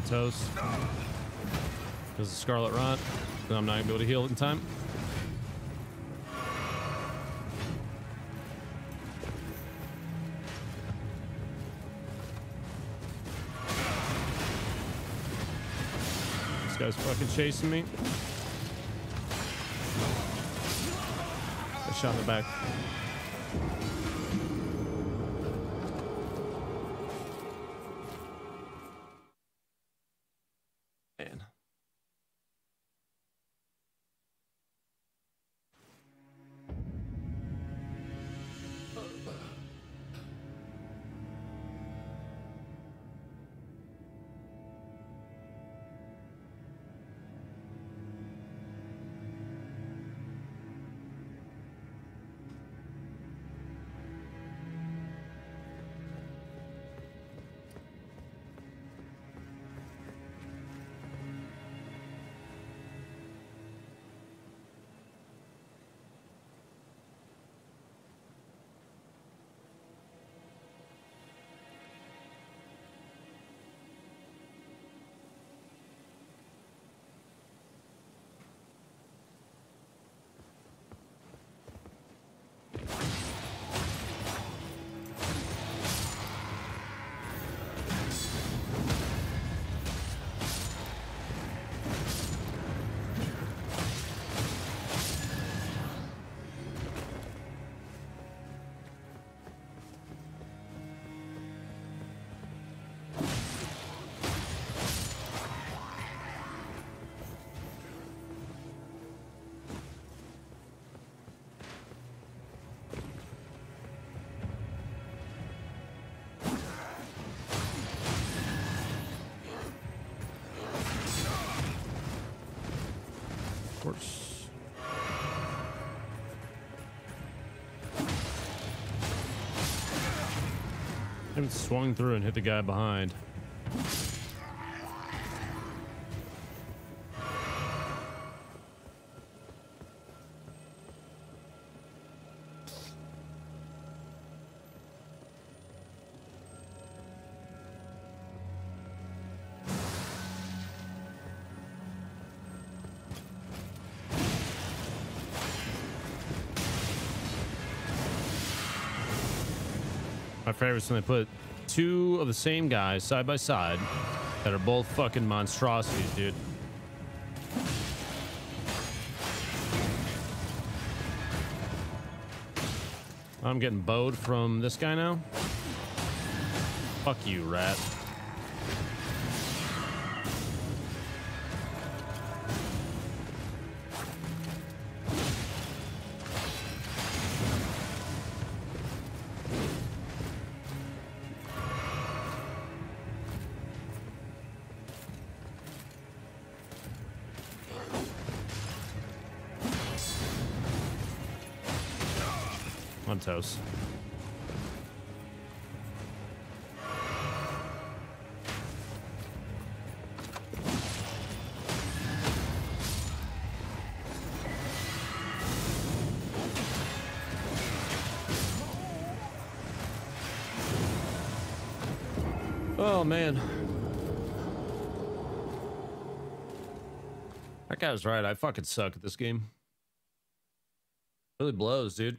S2: Probably toast. Because of Scarlet Rot. I'm not gonna be able to heal it in time. This guy's fucking chasing me. I shot in the back. Haven't swung through and hit the guy behind. My favorite is when they put two of the same guys side by side that are both fucking monstrosities, dude. I'm getting bowed from this guy now. Fuck you, rat. Toast. Oh man. That guy was right. I fucking suck at this game. Really blows, dude.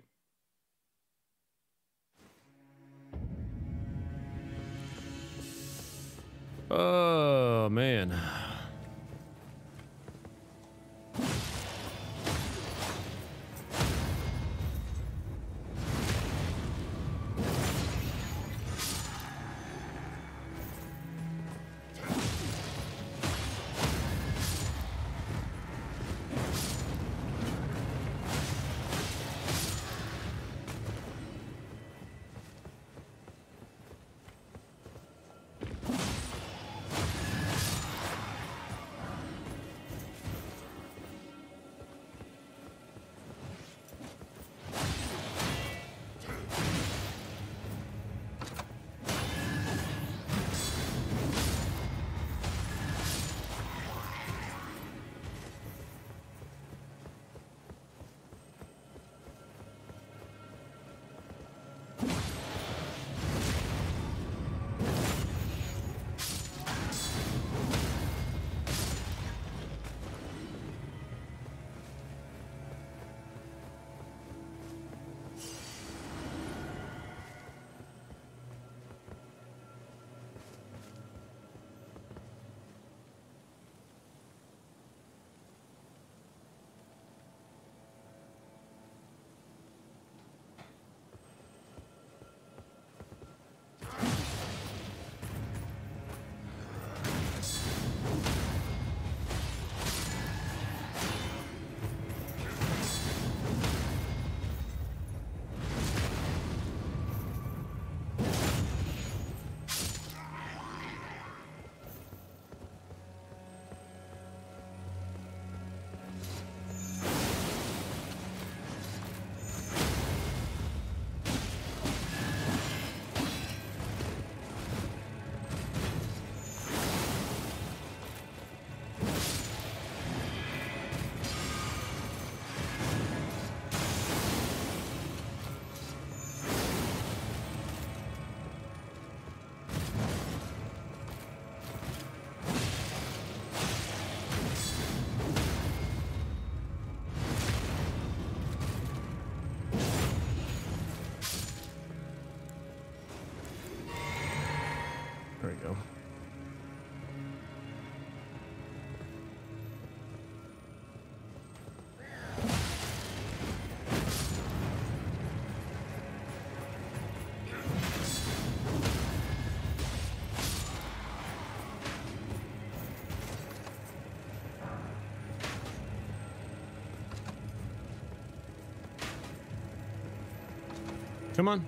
S2: Come on.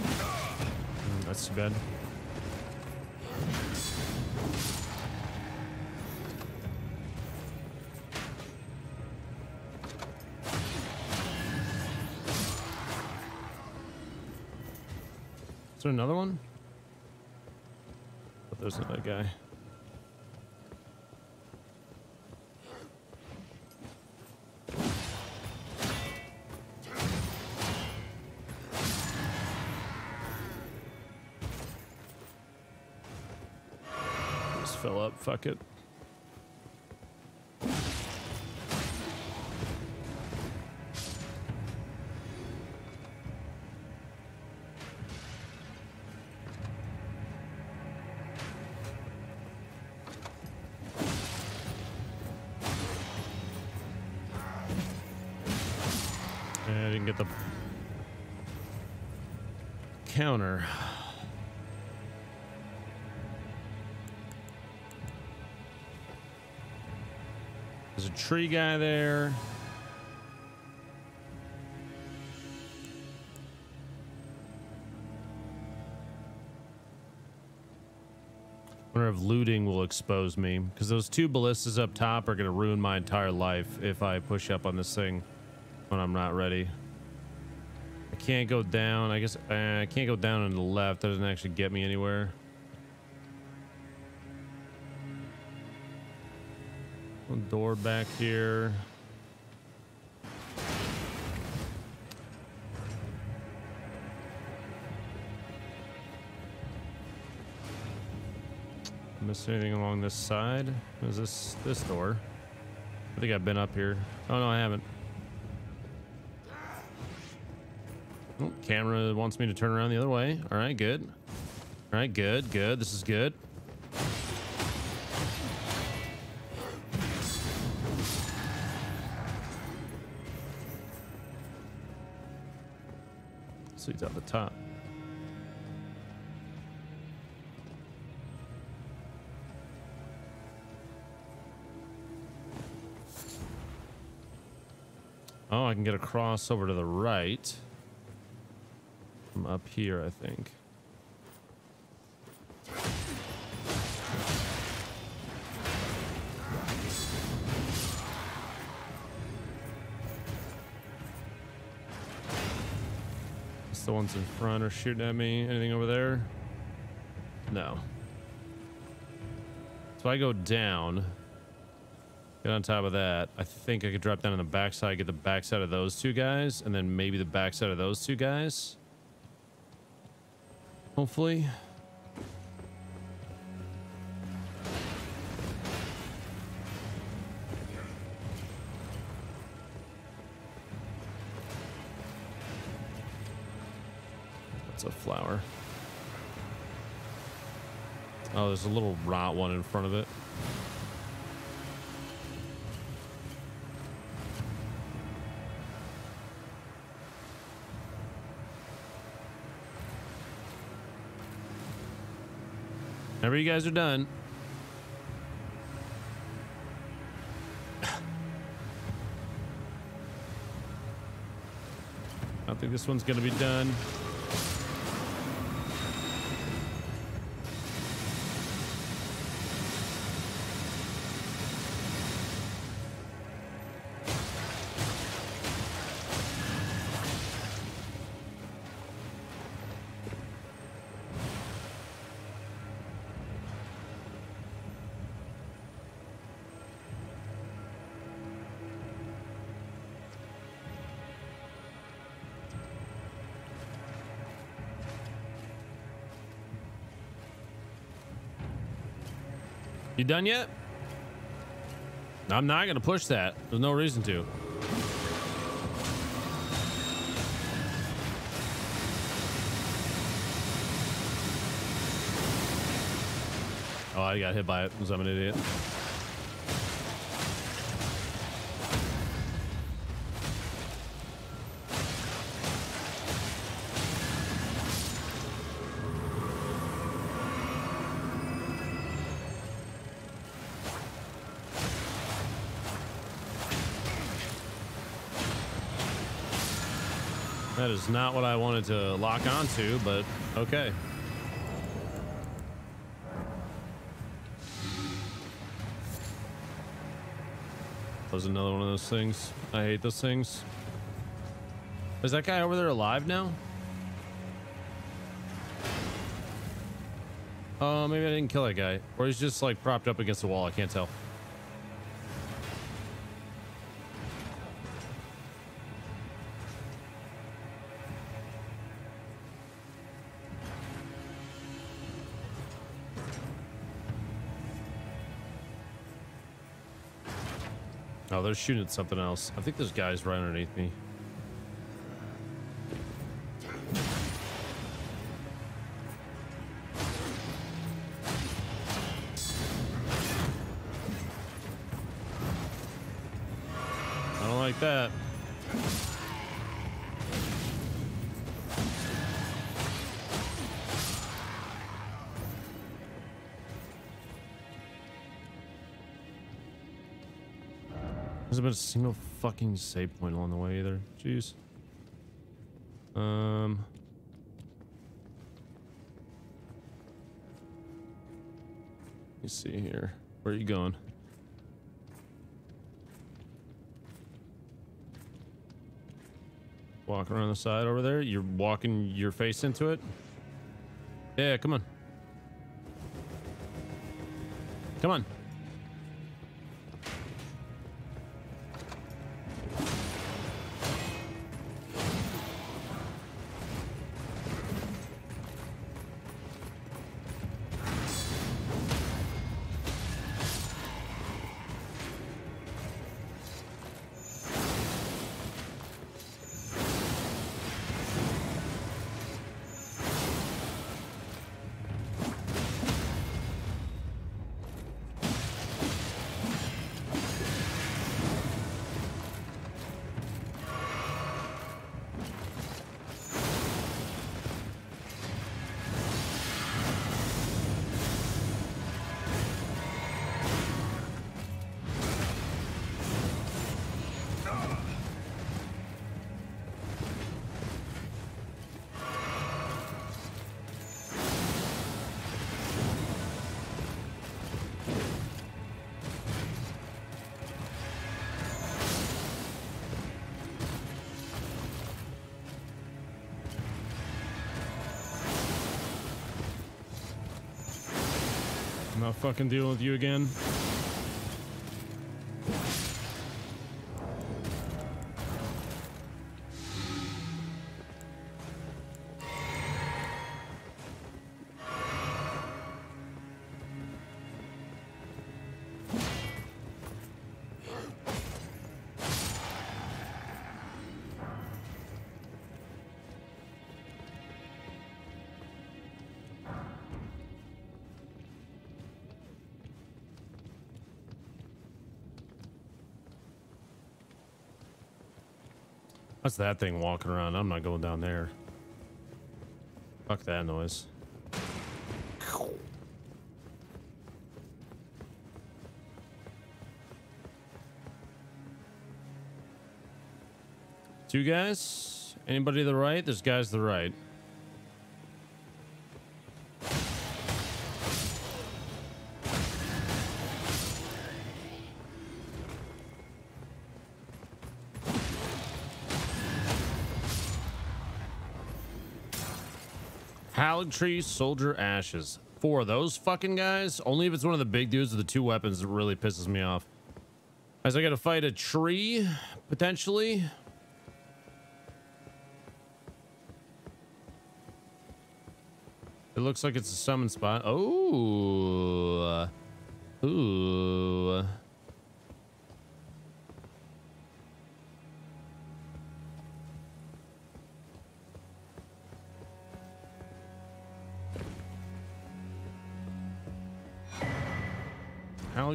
S2: Mm, That's too bad. Is there another one? But there's another guy. Fill up. Fuck it. Eh, I didn't get the counter. A tree guy there. wonder if looting will expose me because those two ballistas up top are going to ruin my entire life if I push up on this thing when I'm not ready. I can't go down. I guess uh, I can't go down on the left. That doesn't actually get me anywhere. Door back here. Miss anything along this side? Is this this door? I think I've been up here. Oh no, I haven't. Oh, camera wants me to turn around the other way. All right, good. All right, good, good. This is good. The top. Oh, I can get across over to the right. From up here, I think. Ones in front are shooting at me. Anything over there? No. So I go down. Get on top of that. I think I could drop down on the backside, get the backside of those two guys, and then maybe the backside of those two guys. Hopefully. There's a little rot one in front of it. Whenever you guys are done. I think this one's gonna be done. You done yet? I'm not gonna push that. There's no reason to. Oh, I got hit by it because I'm an idiot. Not what I wanted to lock onto, but okay. That was another one of those things. I hate those things. Is that guy over there alive now? Oh, maybe I didn't kill that guy. Or he's just like propped up against the wall. I can't tell. They're shooting at something else. I think there's guys right underneath me. Single fucking save point along the way either. Jeez. Um. Let me see here. Where are you going? Walk around the side over there. You're walking your face into it. Yeah, come on. Come on. Fucking dealing with you again. What's that thing walking around? I'm not going down there. Fuck that noise. Two guys? Anybody to the right? There's guys to the right. Tree, soldier ashes. Four of those fucking guys. Only if it's one of the big dudes with the two weapons that really pisses me off. As I gotta fight a tree, potentially. It looks like it's a summon spot. Oh. Ooh.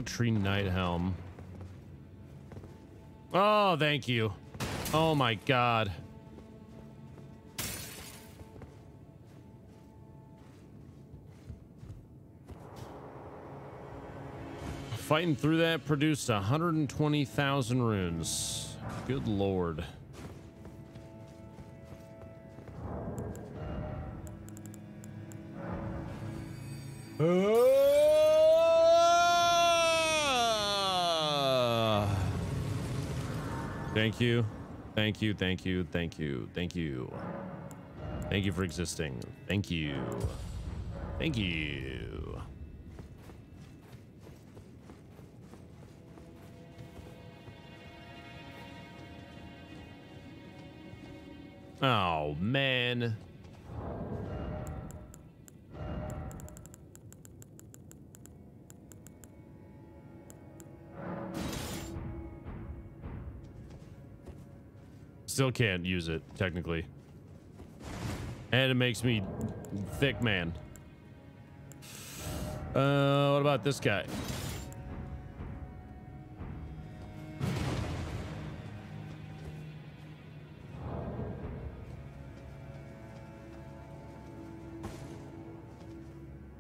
S2: Tree Nighthelm. Oh, thank you. Oh my god. Fighting through that produced 120,000 runes. Good lord. Oh! Thank you. Thank you. Thank you. Thank you. Thank you. Thank you for existing. Thank you. Thank you. Oh, man. Still can't use it, technically. And it makes me thick man. Uh, what about this guy?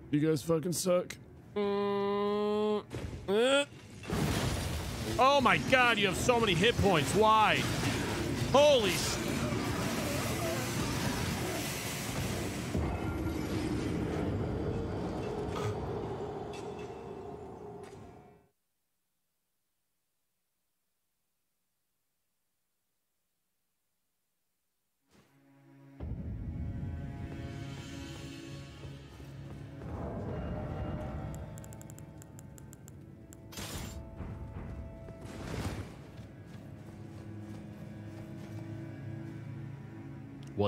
S2: You guys fucking suck. Mm, eh. Oh my god, you have so many hit points. Why? Holy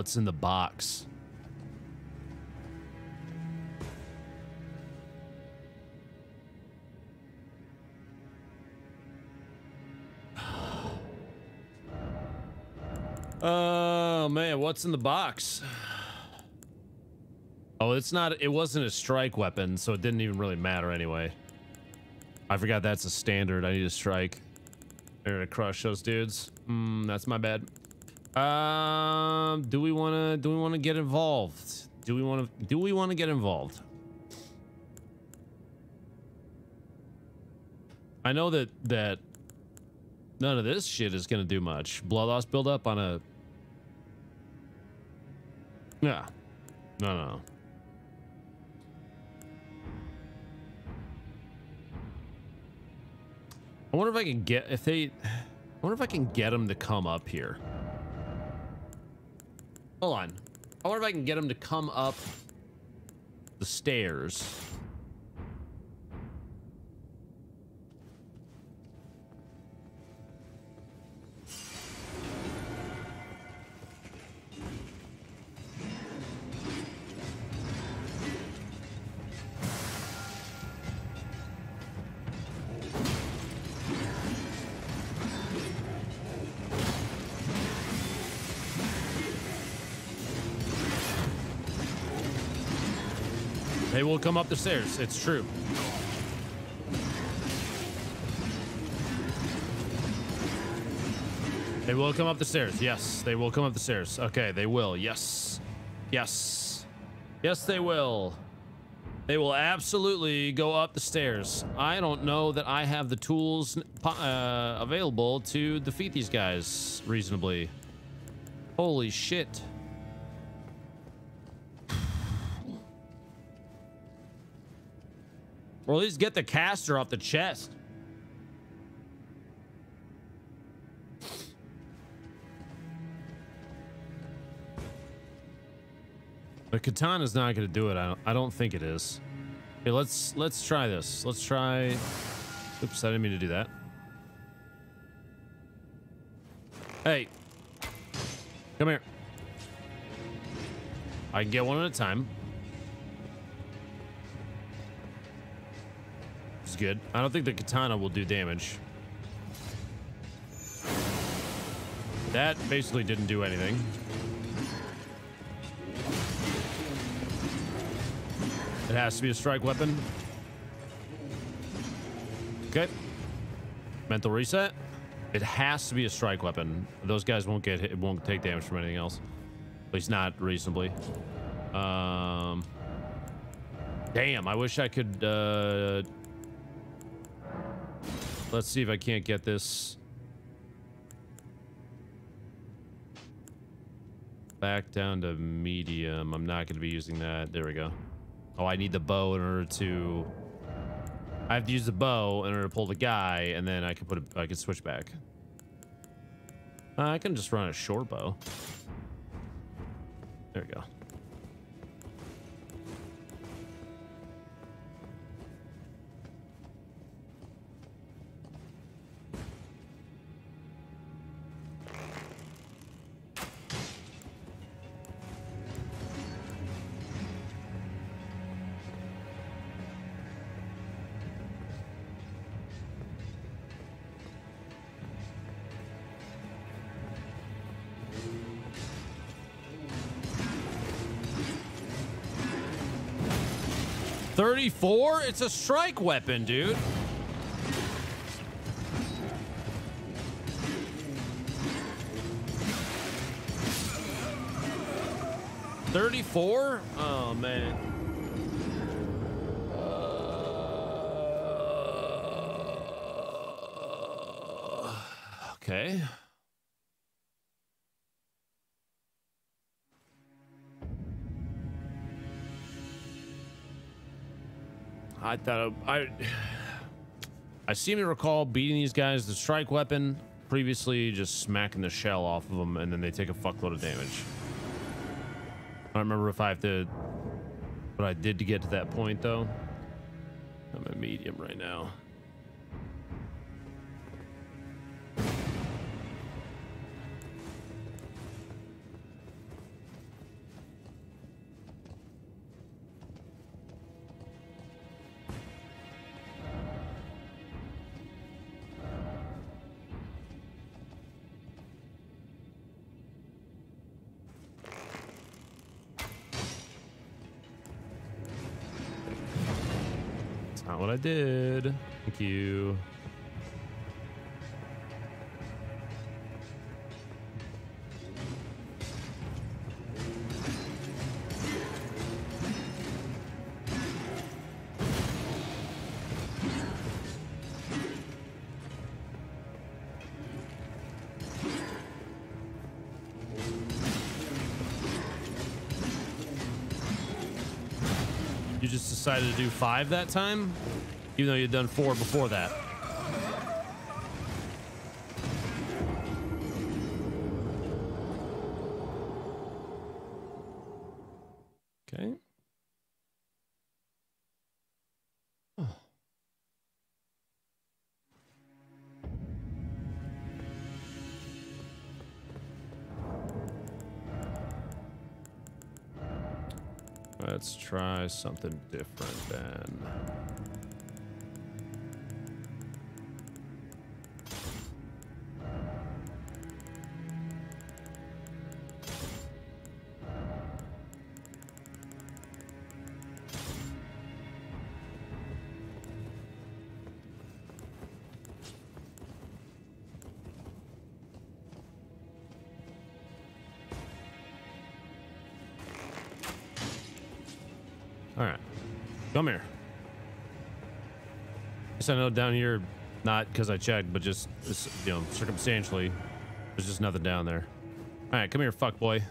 S2: What's in the box? Oh man, what's in the box? Oh, it's not it wasn't a strike weapon, so it didn't even really matter anyway. I forgot that's a standard. I need a strike. I'm gonna crush those dudes. Mm, that's my bad. Um, do we want to do we want to get involved? Do we want to do we want to get involved? I know that that none of this shit is going to do much. Blood loss build up on a Yeah. No, no. I wonder if I can get if they I wonder if I can get them to come up here. Hold on. I wonder if I can get him to come up the stairs. Come up the stairs. It's true. They will come up the stairs. Yes, they will come up the stairs. Okay, they will. Yes. Yes. Yes, they will. They will absolutely go up the stairs. I don't know that I have the tools uh, available to defeat these guys reasonably. Holy shit. Or at least get the caster off the chest. The katana's not going to do it. I don't, I don't think it is. Okay, let's let's try this. Let's try. Oops, I didn't mean to do that. Hey, come here. I can get one at a time. It's good. I don't think the katana will do damage. That basically didn't do anything. It has to be a strike weapon. Okay. Mental reset. It has to be a strike weapon. Those guys won't get hit, it won't take damage from anything else. At least not reasonably. Um Damn, I wish I could uh Let's see if I can't get this back down to medium. I'm not going to be using that. There we go. Oh, I need the bow in order to. I have to use the bow in order to pull the guy, and then I can put. A, I can switch back. Uh, I can just run a short bow. There we go. Thirty-four. It's a strike weapon, dude. Thirty-four. Oh man. Uh, okay. I thought I I seem to recall beating these guys the strike weapon previously just smacking the shell off of them and then they take a fuckload of damage. I don't remember if I have to what I did to get to that point though. I'm a medium right now. Did. Thank you. You just decided to do five that time, even though you'd done four before that. Okay. Let's try something different then. I know down here, not because I checked, but just, just, you know, circumstantially, there's just nothing down there. All right, come here, fuck boy.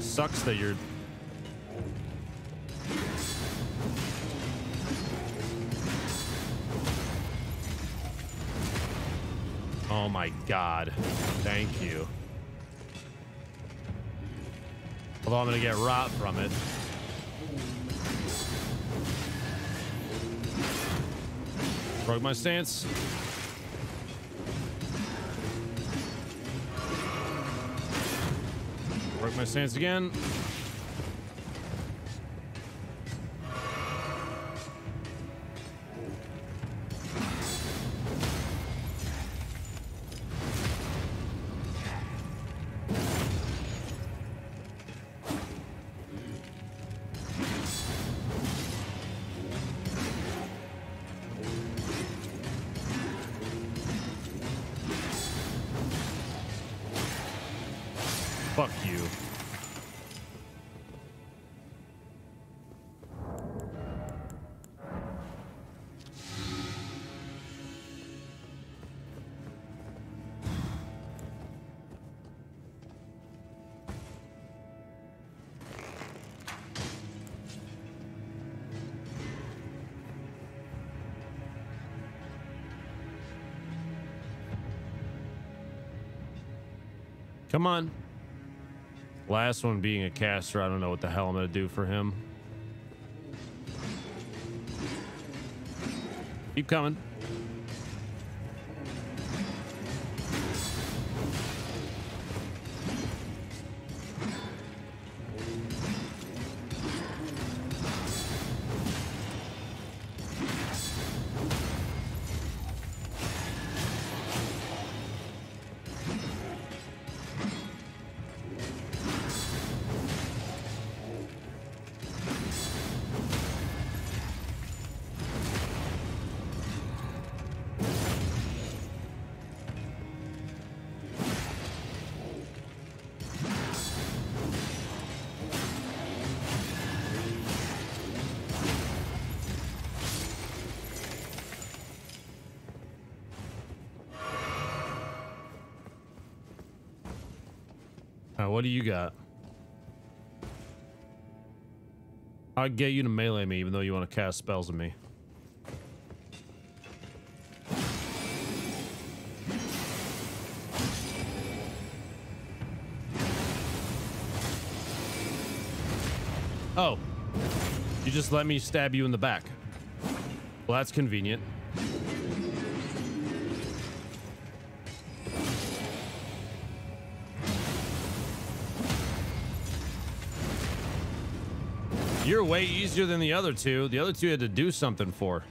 S2: Sucks that you're god. Thank you. Although I'm gonna get rot from it. Broke my stance. Broke my stance again. Come on. Last one being a caster. I don't know what the hell I'm going to do for him. Keep coming. Do you got? I'll get you to melee me, even though you want to cast spells on me. Oh. You just let me stab you in the back. Well, that's convenient. You're way easier than the other two. The other two had to do something for.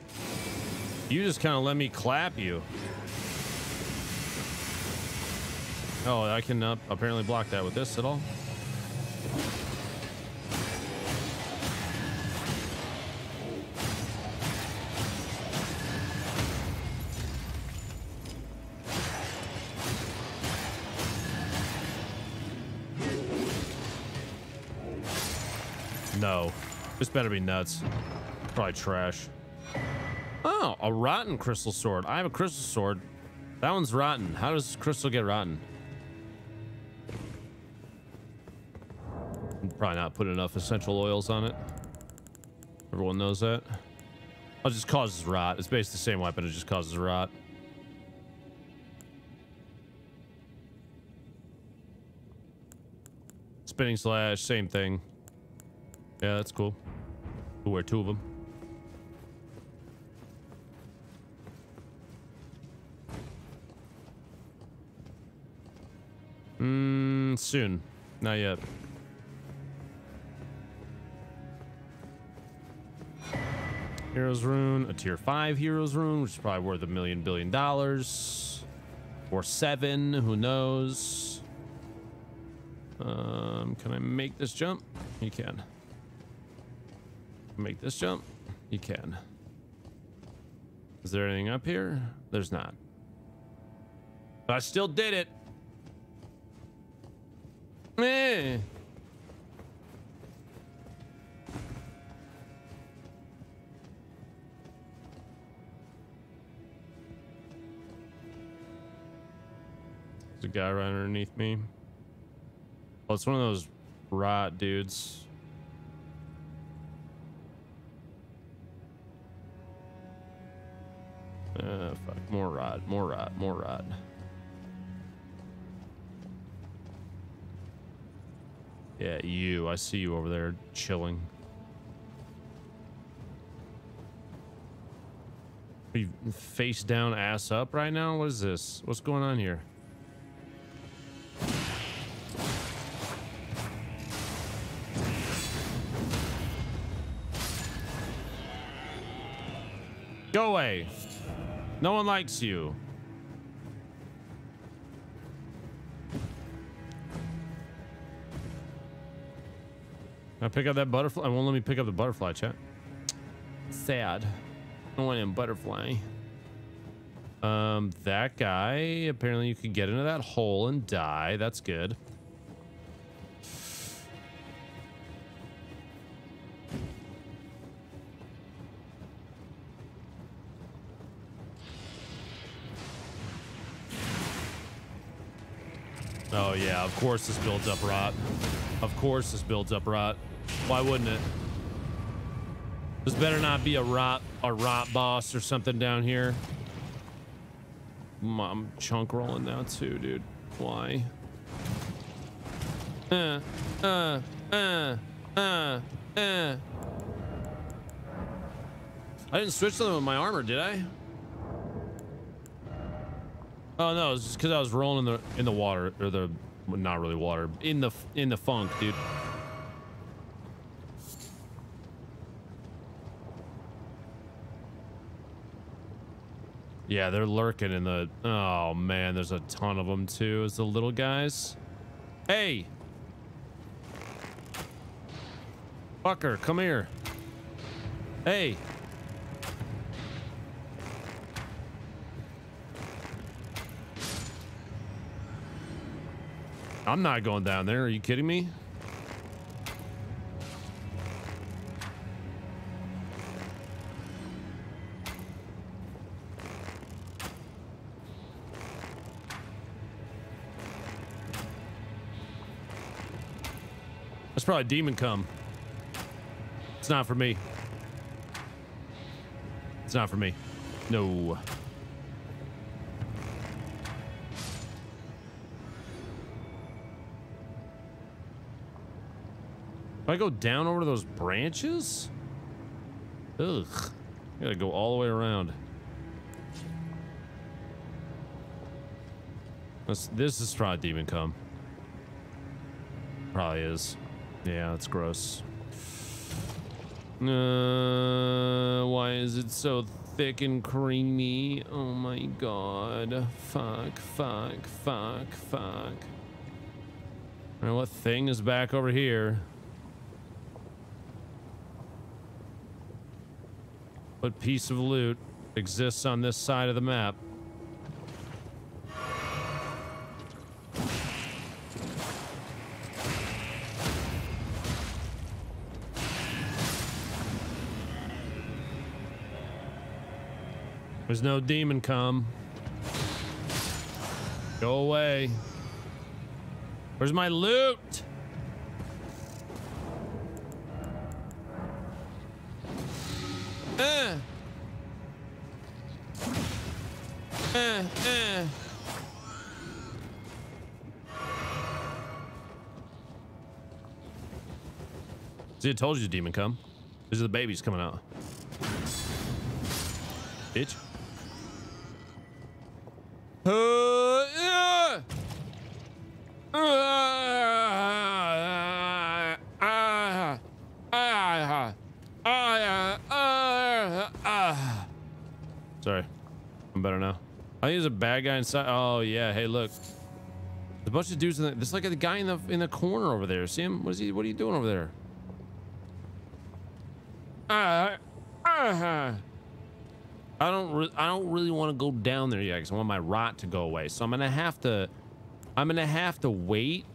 S2: You just kind of let me clap you. Oh, I can uh, apparently block that with this at all. This better be nuts. Probably trash. Oh, a rotten crystal sword. I have a crystal sword. That one's rotten. How does crystal get rotten? Probably not putting enough essential oils on it. Everyone knows that. Oh, it just causes rot. It's basically the same weapon. It just causes rot. Spinning slash, same thing. Yeah, that's cool. We'll wear two of them. Mmm, soon. Not yet. Heroes Rune, a tier 5 Heroes Rune, which is probably worth a million billion dollars. Or seven, who knows? Um, can I make this jump? You can. Make this jump? You can. Is there anything up here? There's not. But I still did it. Eh. There's a guy right underneath me. Well, it's one of those rot dudes. Uh, fuck. More rod, more rod, more rod. Yeah, you. I see you over there chilling. Are you face down, ass up right now? What is this? What's going on here? Go away. No one likes you. I pick up that butterfly. I won't let me pick up the butterfly, chat. Sad. I want him butterfly. Um, that guy. Apparently, you could get into that hole and die. That's good. Course this builds up rot. Of course this builds up rot. Why wouldn't it? This better not be a rot a rot boss or something down here. I'm chunk rolling now too, dude. Why? Uh, uh, uh, uh, uh. I didn't switch them with my armor, did I? Oh no, it's just because I was rolling in the in the water or the not really water in the in the funk, dude. Yeah, they're lurking in the. Oh man, there's a ton of them too. As the little guys. Hey, fucker, come here. Hey. I'm not going down there. Are you kidding me? That's probably demon come. It's not for me. It's not for me. No. If I go down over those branches? Ugh. I gotta go all the way around. This, this is probably demon come. Probably is. Yeah, that's gross. Uh, why is it so thick and creamy? Oh my god. Fuck, fuck, fuck, fuck. Alright, what thing is back over here? What piece of loot exists on this side of the map? There's no demon come. Go away. Where's my loot? See, I told you, the demon come. These are the babies coming out. Bitch. Uh. Sorry. I'm better now. I think there's a bad guy inside. Oh, yeah. Hey, look. There's a bunch of dudes in the, there's like a guy in the in the corner over there. See him? What is he? What are you doing over there? Uh, uh, I don't. Re I don't really want to go down there yet because I want my rot to go away. So I'm gonna have to. I'm gonna have to wait,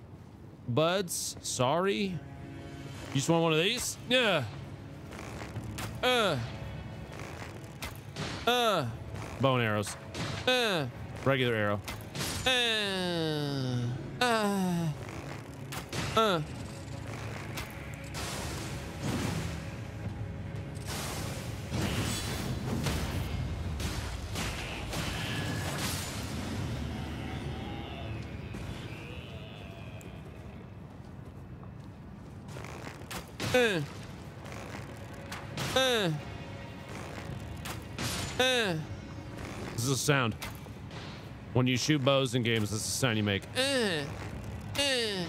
S2: buds. Sorry. You just want one of these? Yeah. Uh. Uh. Bone arrows. Uh. Regular arrow. Uh. Uh. Uh. Uh. Uh. This is a sound. When you shoot bows in games, this is the sound you make. Uh. Uh.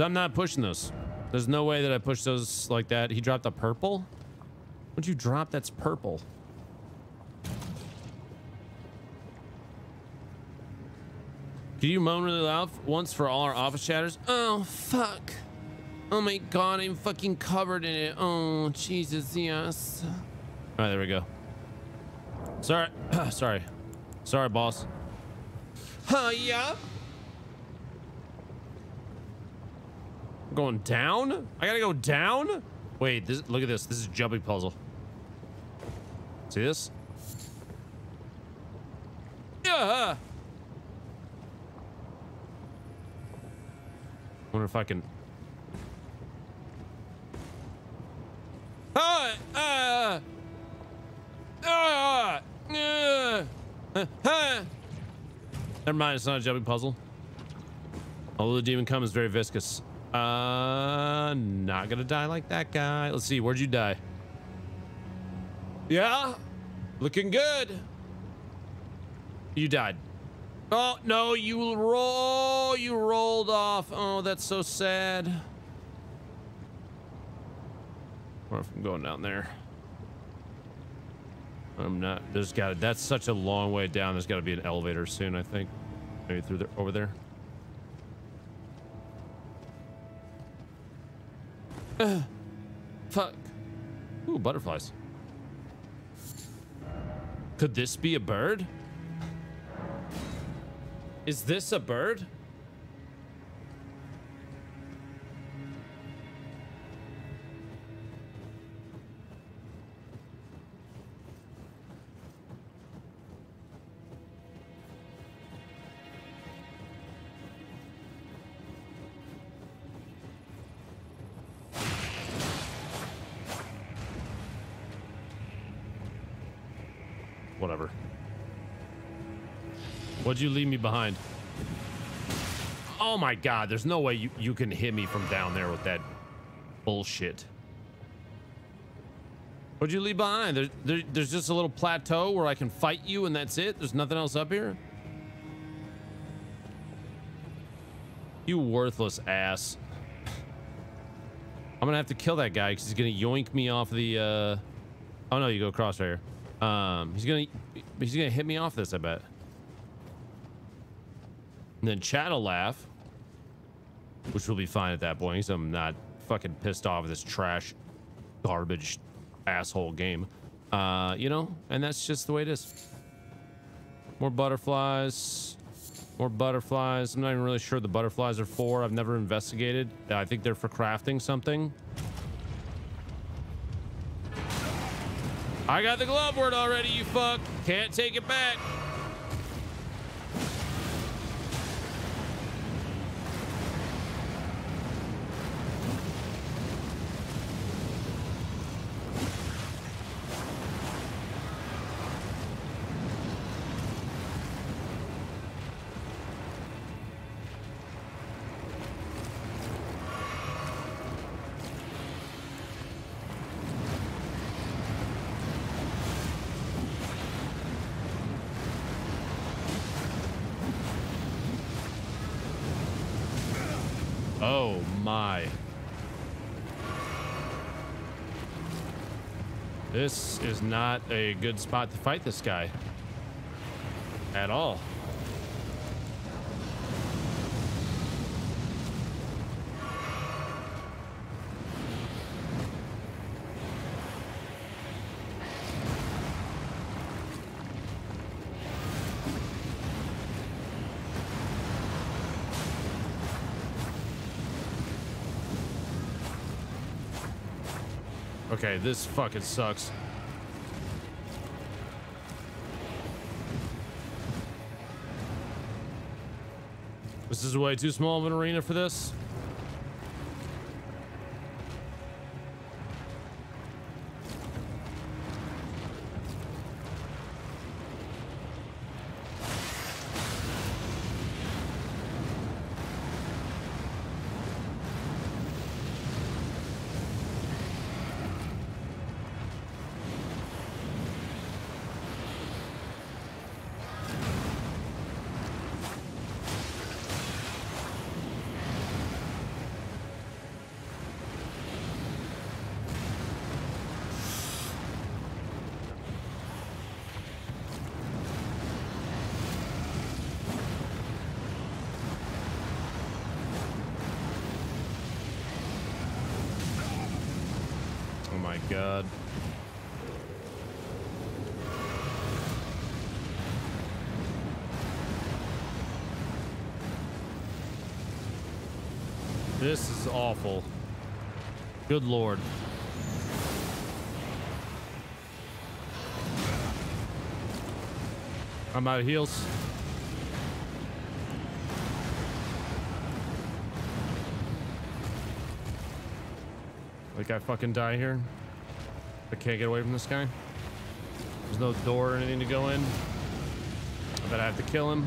S2: I'm not pushing those. There's no way that I push those like that. He dropped a purple? What'd you drop that's purple? Can you moan really loud once for all our office chatters? Oh, fuck. Oh my god, I'm fucking covered in it. Oh, Jesus, yes. All right, there we go. Sorry. Sorry. Sorry, boss. Huh, yeah? Going down? I gotta go down? Wait, this, look at this. This is jumping puzzle. See this? Yeah. Wonder if I can. Ah, ah, ah, ah, Never mind, it's not a jumping puzzle. Although the demon come is very viscous. Uh, not gonna die like that guy. Let's see, where'd you die? Yeah, looking good. You died. Oh no, you roll. You rolled off. Oh, that's so sad. Or if I'm going down there. I'm not. There's got. That's such a long way down. There's got to be an elevator soon. I think. Maybe through there. Over there. Ugh. fuck. Ooh, butterflies. Could this be a bird? Is this a bird? What'd you leave me behind? Oh my god, there's no way you, you can hit me from down there with that bullshit. What'd you leave behind? There, there, there's just a little plateau where I can fight you and that's it? There's nothing else up here? You worthless ass. I'm gonna have to kill that guy because he's gonna yoink me off the, uh... Oh no, you go across right here. Um, he's gonna, he's gonna hit me off this, I bet. And then Chad will laugh, which will be fine at that point. Because I'm not fucking pissed off at this trash, garbage, asshole game. Uh, you know, and that's just the way it is. More butterflies. More butterflies. I'm not even really sure the butterflies are for. I've never investigated. I think they're for crafting something. I got the glovewort already, you fuck. Can't take it back. Oh my. This is not a good spot to fight this guy. At all. Okay, this fucking sucks. This is way too small of an arena for this. Oh my god. This is awful. Good lord. I'm out of heals. Like I fucking die here. I can't get away from this guy. There's no door or anything to go in. I bet I have to kill him.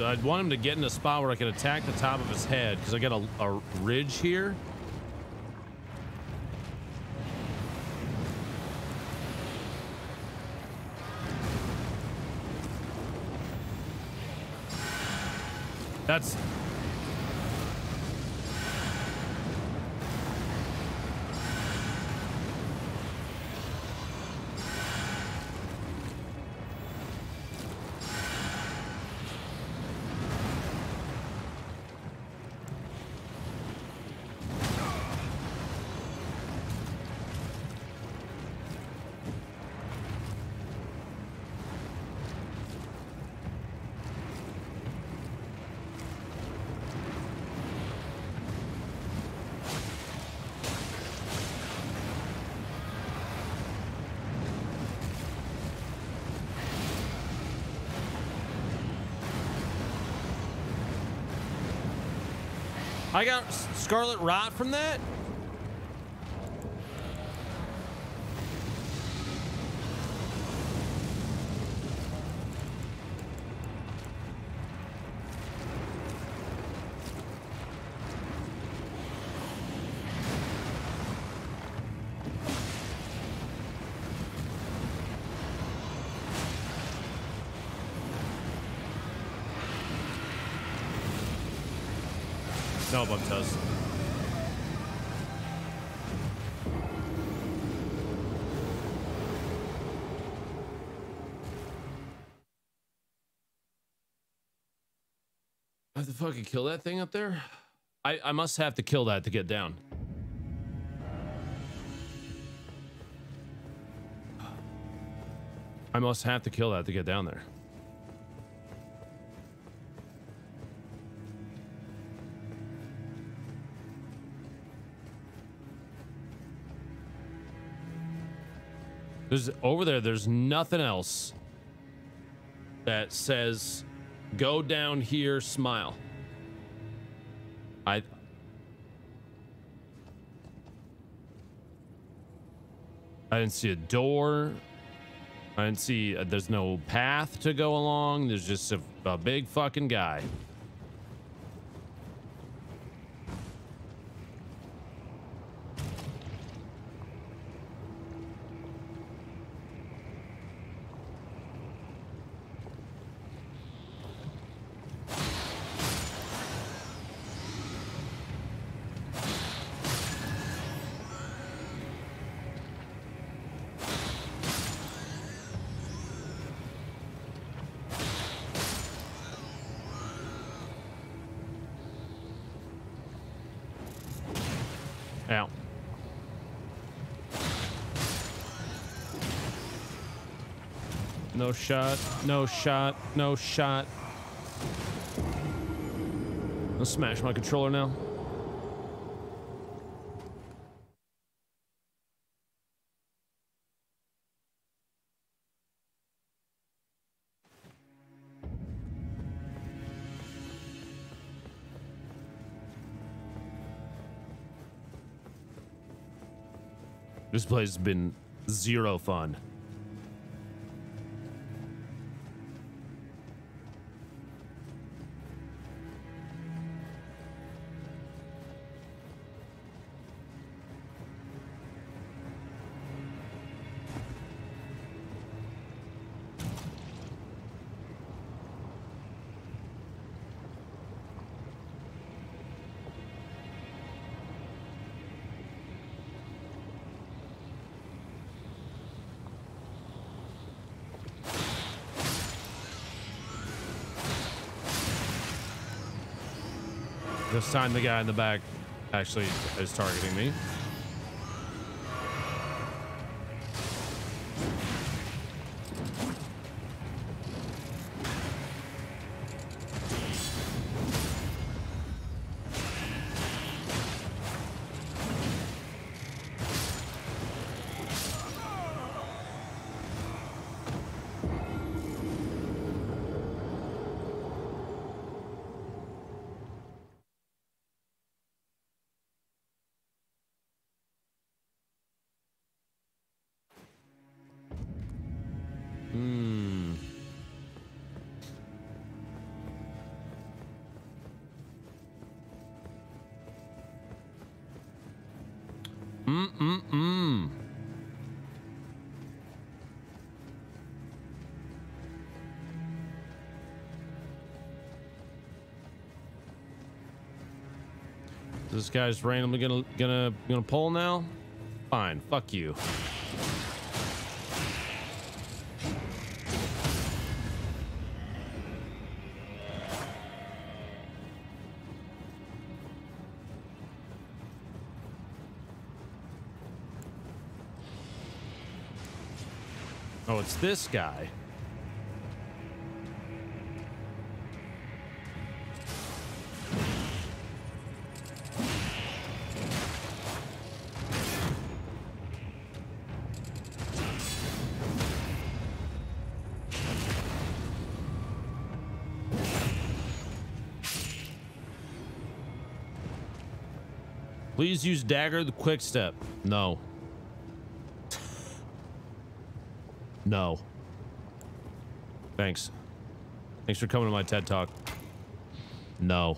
S2: I'd want him to get in a spot where I can attack the top of his head because I got a, a ridge here. That's I got scarlet rot from that. No, bug toast. I have to fucking kill that thing up there. I I must have to kill that to get down. I must have to kill that to get down there. There's over there, there's nothing else that says go down here, smile. I I didn't see a door. I didn't see uh, there's no path to go along. There's just a, a big fucking guy. No shot. No shot. No shot. I'll smash my controller now. This place has been zero fun. Time the guy in the back actually is targeting me. This guy's randomly gonna gonna gonna pull now? Fine, fuck you. Oh, it's this guy. Please use dagger the quick step. No. No. Thanks. Thanks for coming to my TED Talk. No.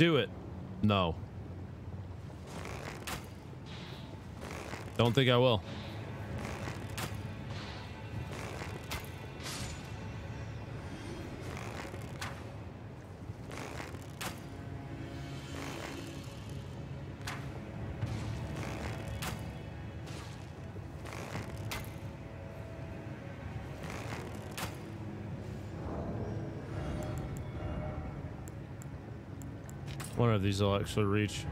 S2: Do it. No. Don't think I will. One of these will actually reach.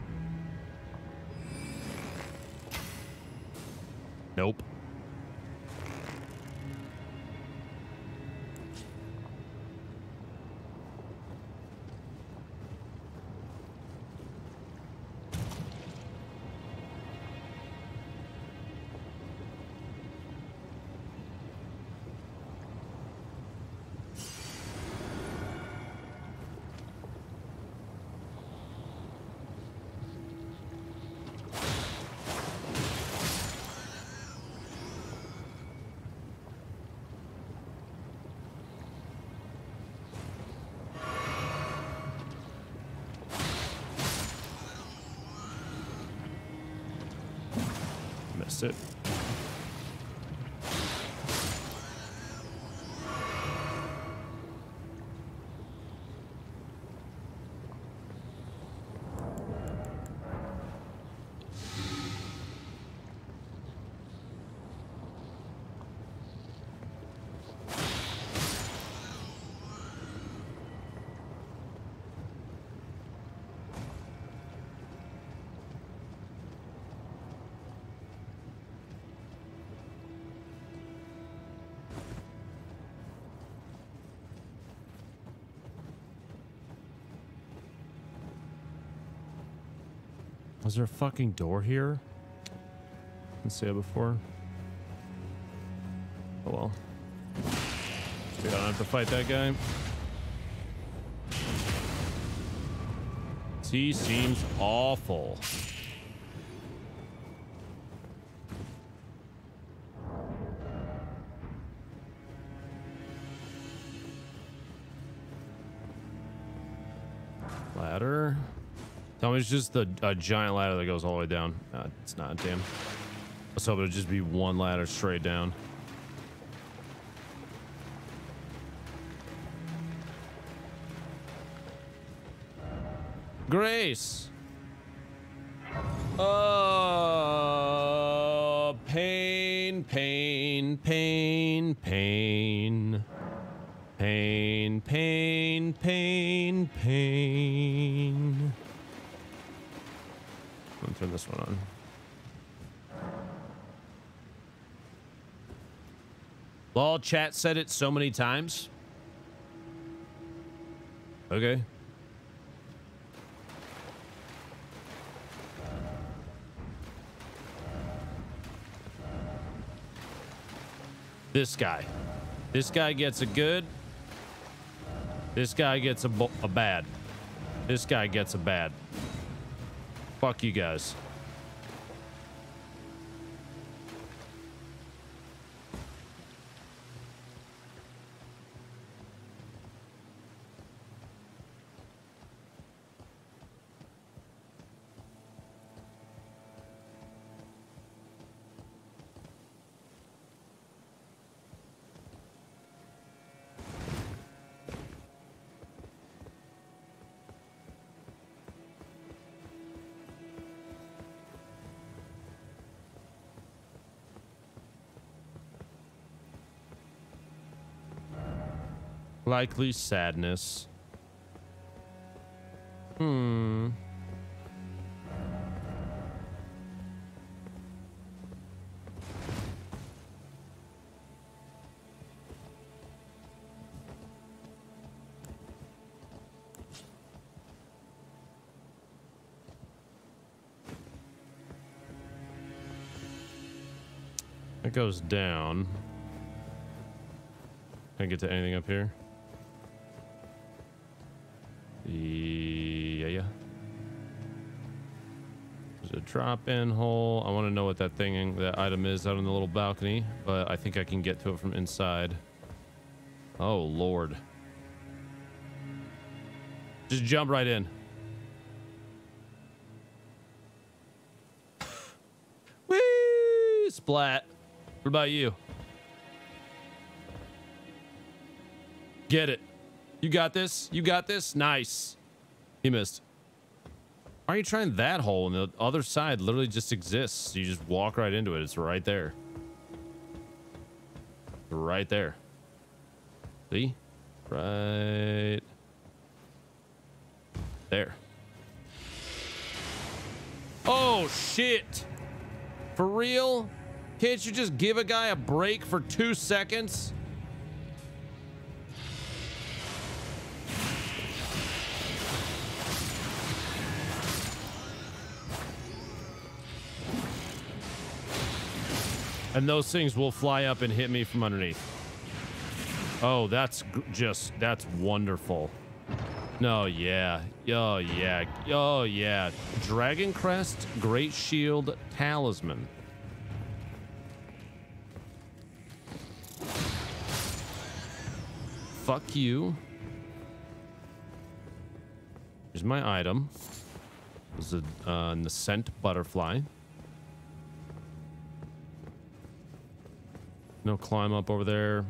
S2: There a fucking door here? Didn't see it before. Oh well. We don't have to fight that guy. He seems awful. It's just the, a giant ladder that goes all the way down. Uh, it's not, damn. Let's hope it'll just be one ladder straight down. Grace. chat said it so many times. Okay. This guy. This guy gets a good. This guy gets a, a bad. This guy gets a bad. Fuck you guys. Likely sadness. Hmm. It goes down. Can I get to anything up here? A drop-in hole. I want to know what that thing, that item is out on the little balcony, but I think I can get to it from inside. Oh, Lord. Just jump right in. Whee! Splat. What about you? Get it. You got this? You got this? Nice. He missed. Why are you trying that hole? And the other side literally just exists. You just walk right into it. It's right there. Right there. See? Right there. Oh, shit. For real? Can't you just give a guy a break for two seconds? And those things will fly up and hit me from underneath. Oh, that's just, that's wonderful. No, yeah. Oh, yeah. Oh, yeah. Dragoncrest, Great Shield, Talisman. Fuck you. Here's my item. This is a uh, Nascent Butterfly. No climb up over there.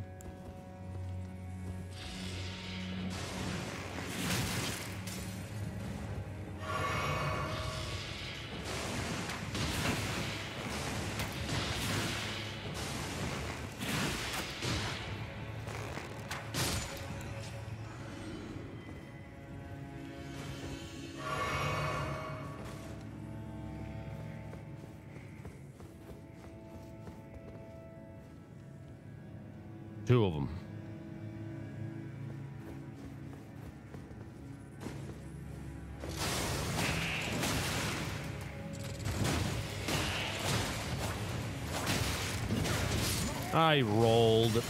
S2: I rolled.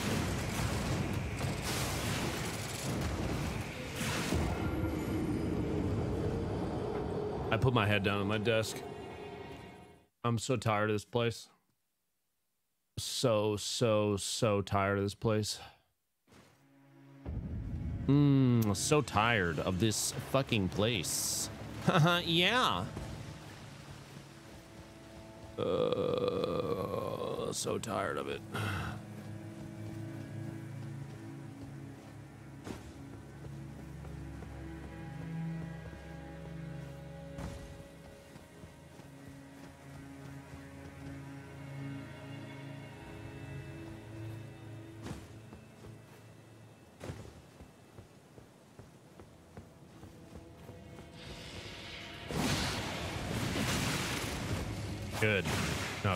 S2: I put my head down on my desk. I'm so tired of this place. So, so, so tired of this place. Mmm, so tired of this fucking place. yeah. Uh, so tired of it.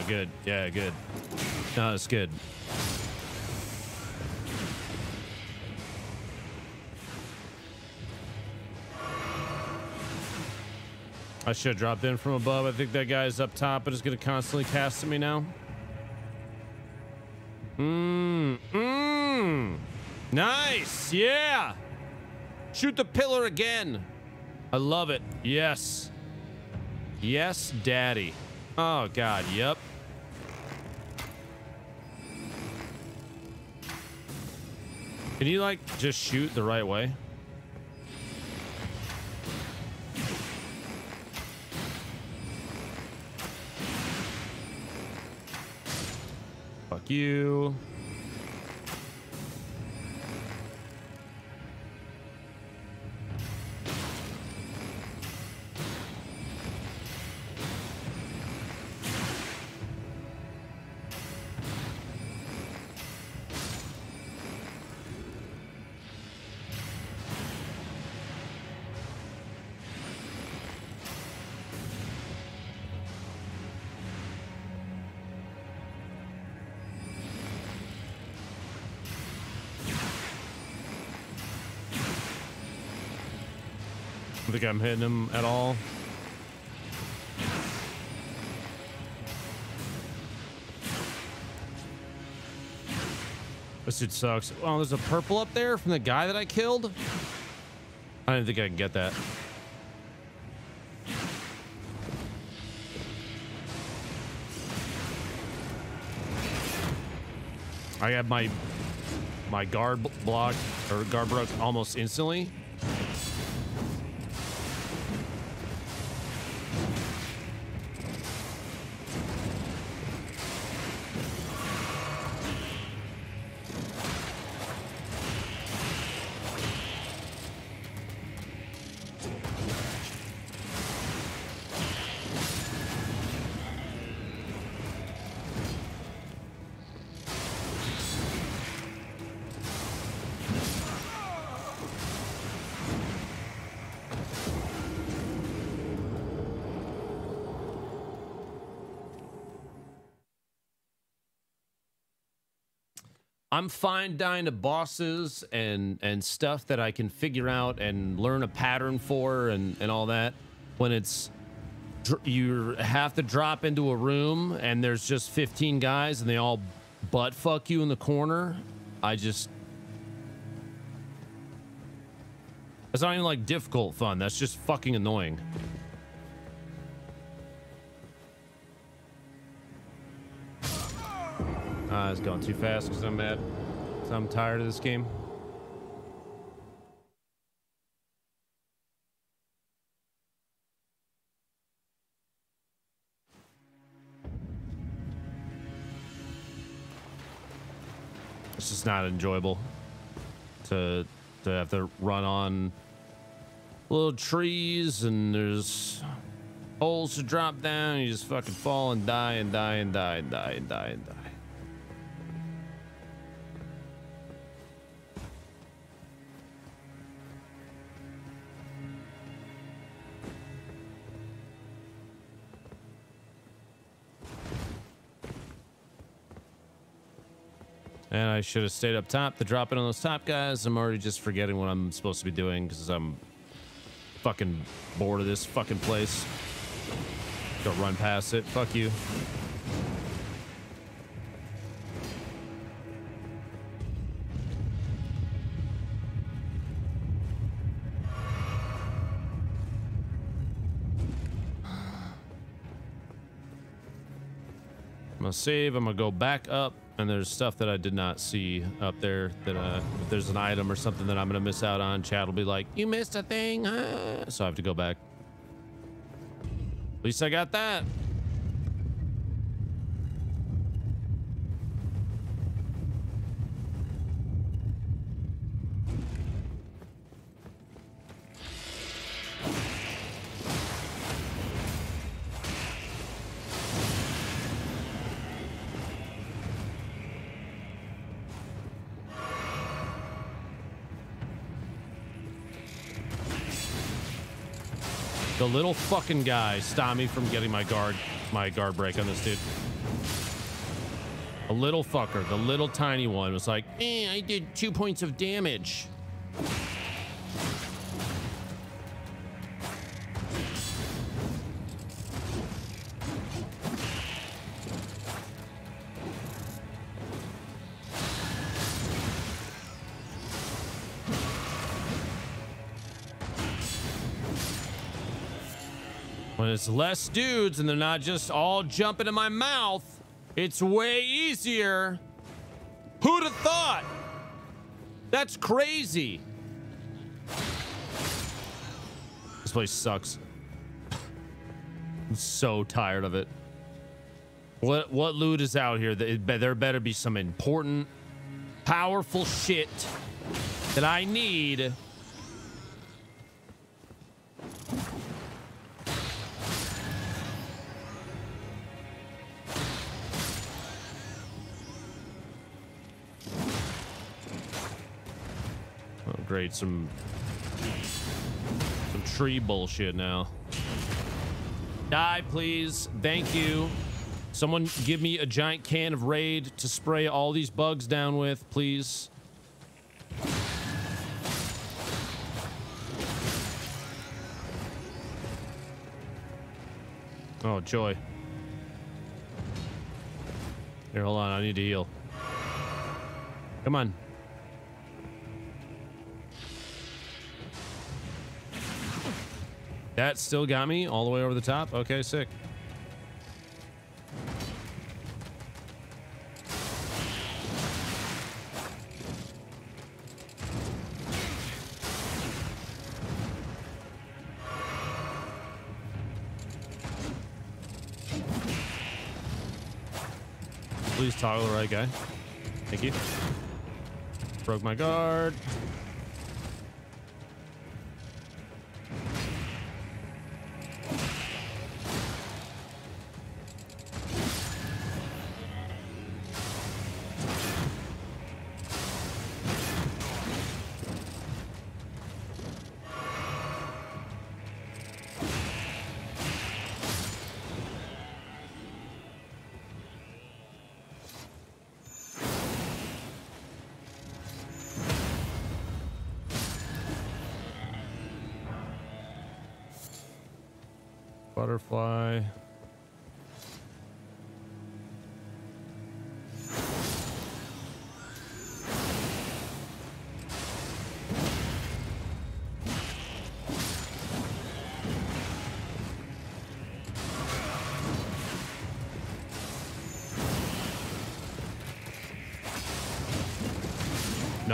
S2: Good. Yeah, good. No, it's good. I should have dropped in from above. I think that guy's up top, but is going to constantly cast at me now. Mmm. Mmm. Nice. Yeah. Shoot the pillar again. I love it. Yes. Yes, daddy. Oh, God. Yep. Can you, like, just shoot the right way? Fuck you. Think I'm hitting him at all. This dude sucks. Oh, there's a purple up there from the guy that I killed. I didn't think I can get that. I had my my guard block or guard broke almost instantly. I'm fine dying to bosses and and stuff that I can figure out and learn a pattern for and and all that. When it's you have to drop into a room and there's just 15 guys and they all butt fuck you in the corner. I just It's not even like difficult fun. That's just fucking annoying. It's going too fast because I'm mad. 'Cause I'm tired of this game. It's just not enjoyable to to have to run on little trees and there's holes to drop down. You just fucking fall and die and die and die and die and die and die. And I should have stayed up top to drop on those top guys. I'm already just forgetting what I'm supposed to be doing because I'm fucking bored of this fucking place. Go run past it. Fuck you. I'm gonna save. I'm gonna go back up, and there's stuff that I did not see up there. That uh, if there's an item or something that I'm gonna miss out on, Chad will be like, "You missed a thing," huh?" so I have to go back. At least I got that. Fucking guy stop me from getting my guard, my guard break on this dude. A little fucker, the little tiny one was like, eh, I did two points of damage. It's less dudes and they're not just all jumping in my mouth, it's way easier. Who'd have thought? That's crazy. This place sucks. I'm so tired of it. What what loot is out here? There better be some important, powerful shit that I need. Some some tree bullshit now. Die, please. Thank you. Someone give me a giant can of Raid to spray all these bugs down with, please. Oh, joy. Here, hold on. I need to heal. Come on. That still got me all the way over the top. Okay, sick. Please toggle the right guy. Thank you. Broke my guard.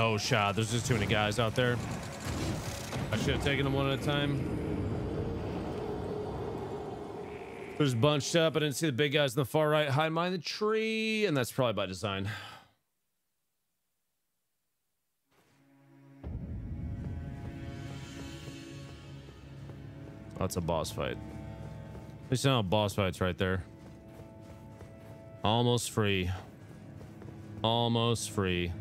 S2: No shot. There's just too many guys out there. I should have taken them one at a time. There's bunched up. I didn't see the big guys in the far right hide behind the tree, and that's probably by design. Oh, that's a boss fight. Least now boss fights right there. Almost free. Almost free.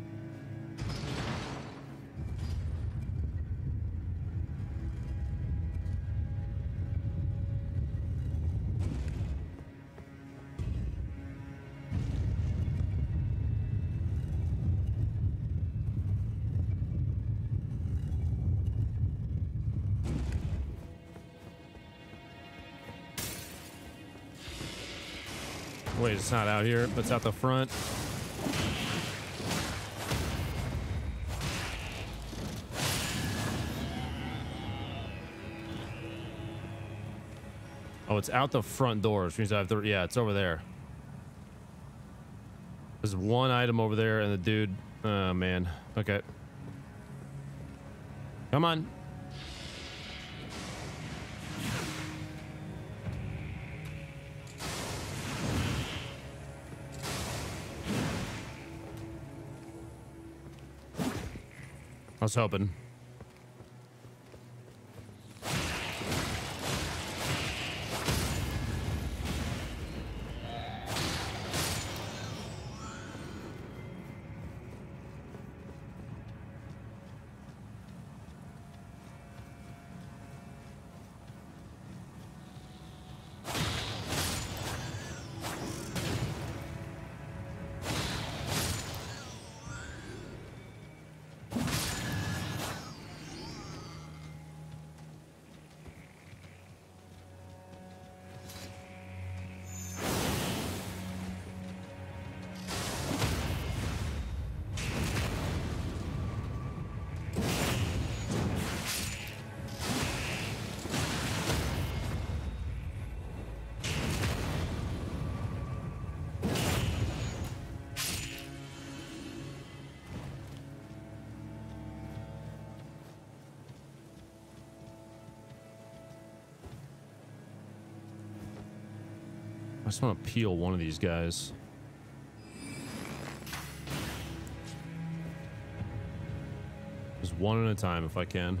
S2: It's not out here. It's out the front. Oh, it's out the front door, which means I have to. Yeah, it's over there. There's one item over there, and the dude. Oh man. Okay. Come on. Was hoping. Just want to peel one of these guys. Just one at a time if I can.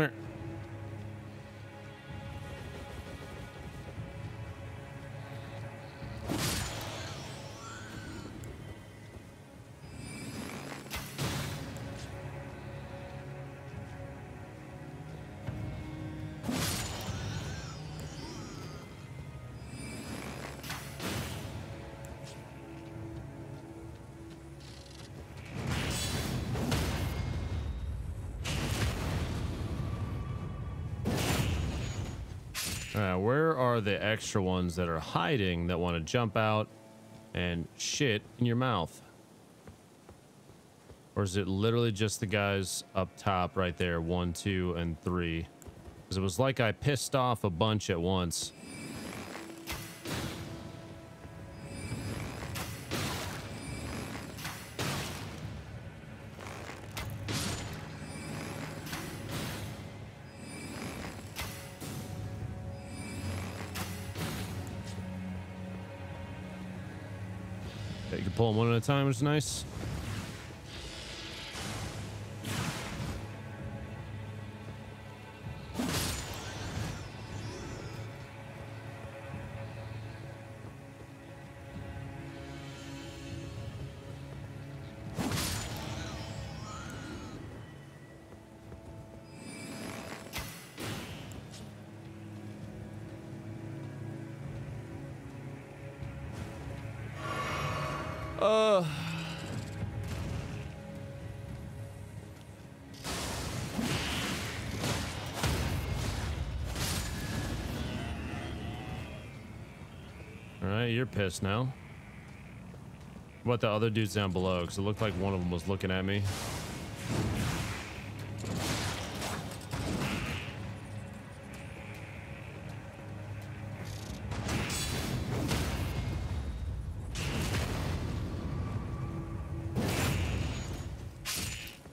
S2: Here. All right, where are the extra ones that are hiding that want to jump out and shit in your mouth? Or is it literally just the guys up top right there? One, two, and three. Because it was like I pissed off a bunch at once. Them one at a time, which is nice. Pissed now. What the other dudes down below? Because it looked like one of them was looking at me.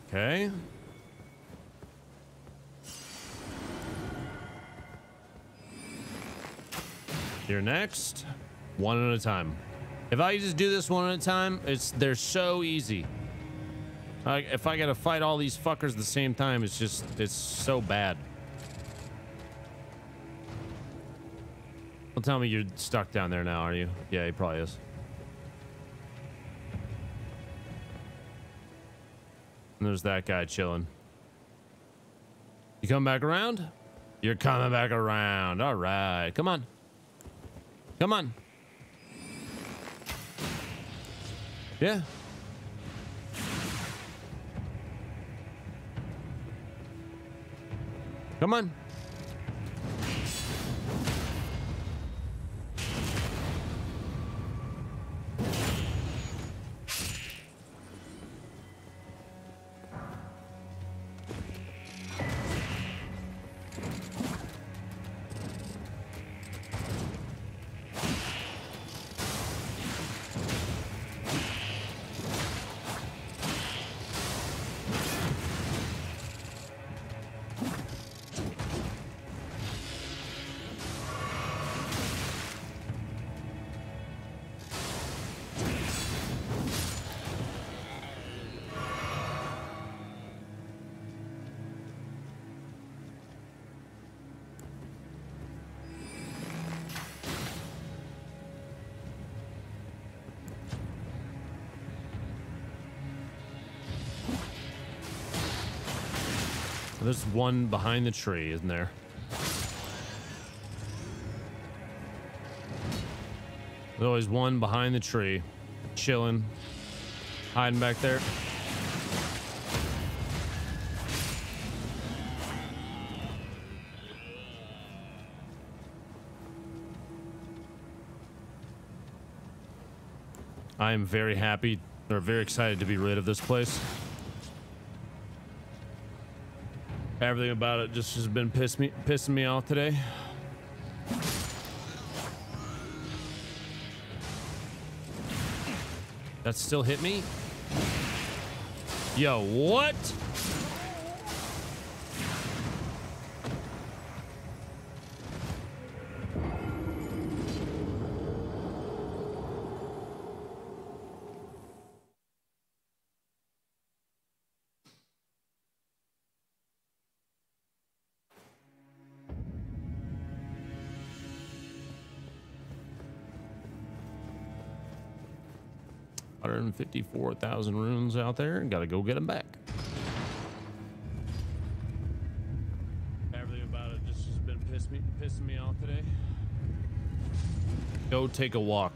S2: Okay. You're next. One at a time. If I just do this one at a time, it's they're so easy. Like if I gotta fight all these fuckers at the same time, it's just it's so bad. Well, tell me you're stuck down there now, are you? Yeah, he probably is. And there's that guy chilling. You come back around? You're coming back around. All right. Come on. Come on. Yeah. Come on. One behind the tree, isn't there? There's always one behind the tree, chilling, hiding back there. I am very happy They're very excited to be rid of this place. Everything about it just has been piss me pissing me off today. That still hit me? Yo, what? Hundred and fifty-four thousand runes out there. And Got to go get them back. Everything about it just has been piss me, pissing me off today. Go take a walk.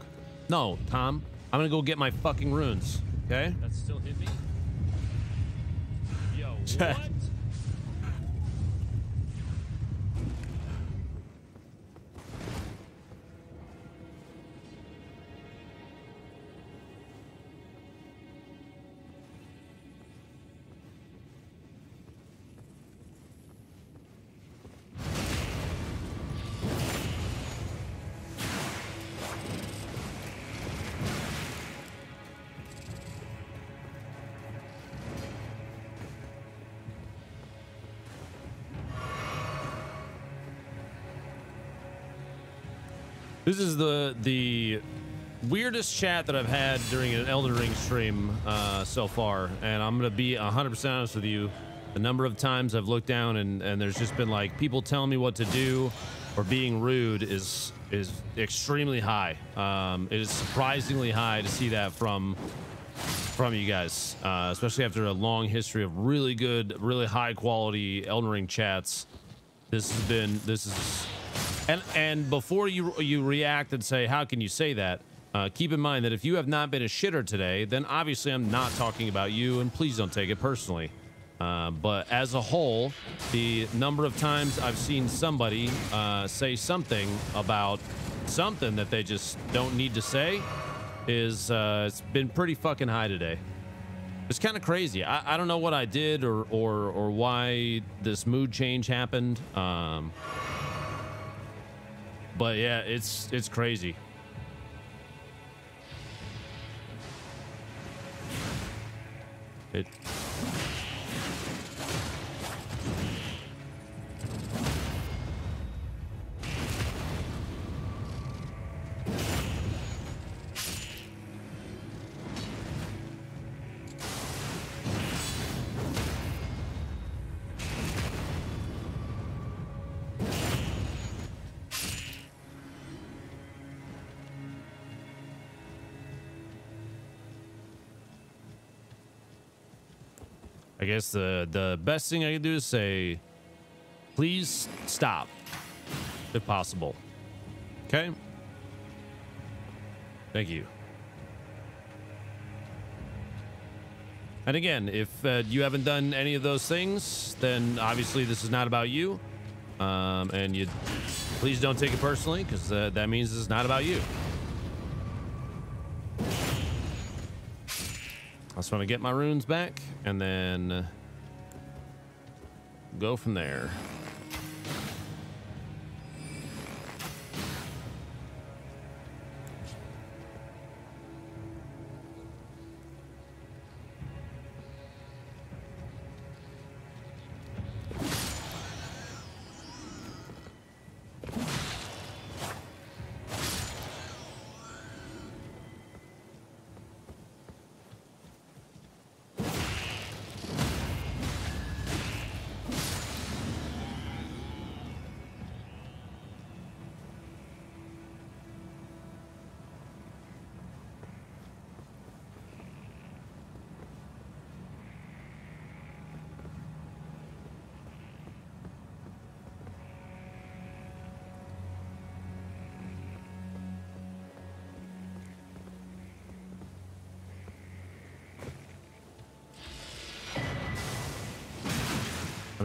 S2: No, Tom. I'm gonna go get my fucking runes. Okay. That still hit me. Yo, what? This is the the weirdest chat that I've had during an Elden Ring stream uh, so far, and I'm gonna be 100% honest with you. The number of times I've looked down and and there's just been like people telling me what to do or being rude is is extremely high. Um, it is surprisingly high to see that from from you guys, uh, especially after a long history of really good, really high quality Elden Ring chats. This has been this is and and before you you react and say how can you say that, uh, keep in mind that if you have not been a shitter today, then obviously I'm not talking about you, and please don't take it personally. Uh, but as a whole, the number of times I've seen somebody uh, say something about something that they just don't need to say is uh, it's been pretty fucking high today. It's kind of crazy. I, I don't know what I did or or or why this mood change happened. Um, but yeah, it's it's crazy. It guess the the best thing I can do is say, please stop, if possible. Okay. Thank you. And again, if uh, you haven't done any of those things, then obviously this is not about you. Um, and you please don't take it personally because uh, that means it's not about you. I just want to get my runes back and then go from there.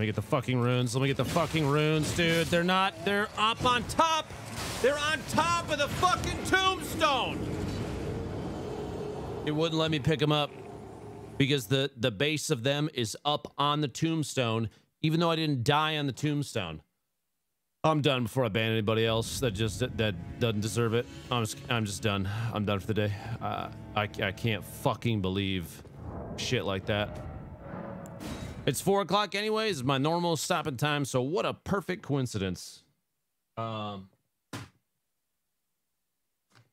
S2: Get the fucking runes. Let me get the fucking runes, dude. They're not. They're up on top. They're on top of the fucking tombstone. It wouldn't let me pick them up because the the base of them is up on the tombstone, even though I didn't die on the tombstone. I'm done before I ban anybody else that just that doesn't deserve it. I'm just I'm just done. I'm done for the day. Uh, I I can't fucking believe shit like that. It's four o'clock anyways. My normal stopping time. So what a perfect coincidence. Um.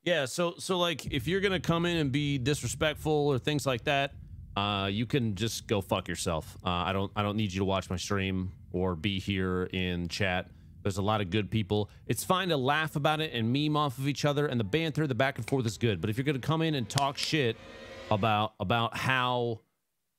S2: Yeah. So so like if you're gonna come in and be disrespectful or things like that, uh, you can just go fuck yourself. Uh, I don't I don't need you to watch my stream or be here in chat. There's a lot of good people. It's fine to laugh about it and meme off of each other, and the banter, the back and forth is good. But if you're gonna come in and talk shit about about how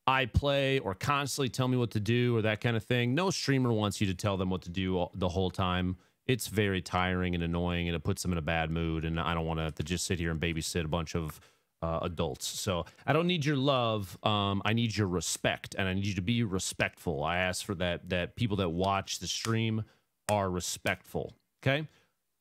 S2: I play or constantly tell me what to do or that kind of thing, no streamer wants you to tell them what to do the whole time. It's very tiring and annoying, and it puts them in a bad mood. And I don't want to to just sit here and babysit a bunch of uh, adults. So I don't need your love. Um, I need your respect, and I need you to be respectful. I ask for that. That people that watch the stream are respectful. Okay.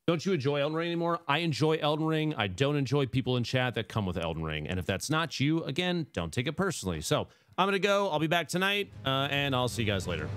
S2: Don't you enjoy Elden Ring anymore? I enjoy Elden Ring. I don't enjoy people in chat that come with Elden Ring. And if that's not you, again, don't take it personally. So I'm going to go. I'll be back tonight, uh, and I'll see you guys later.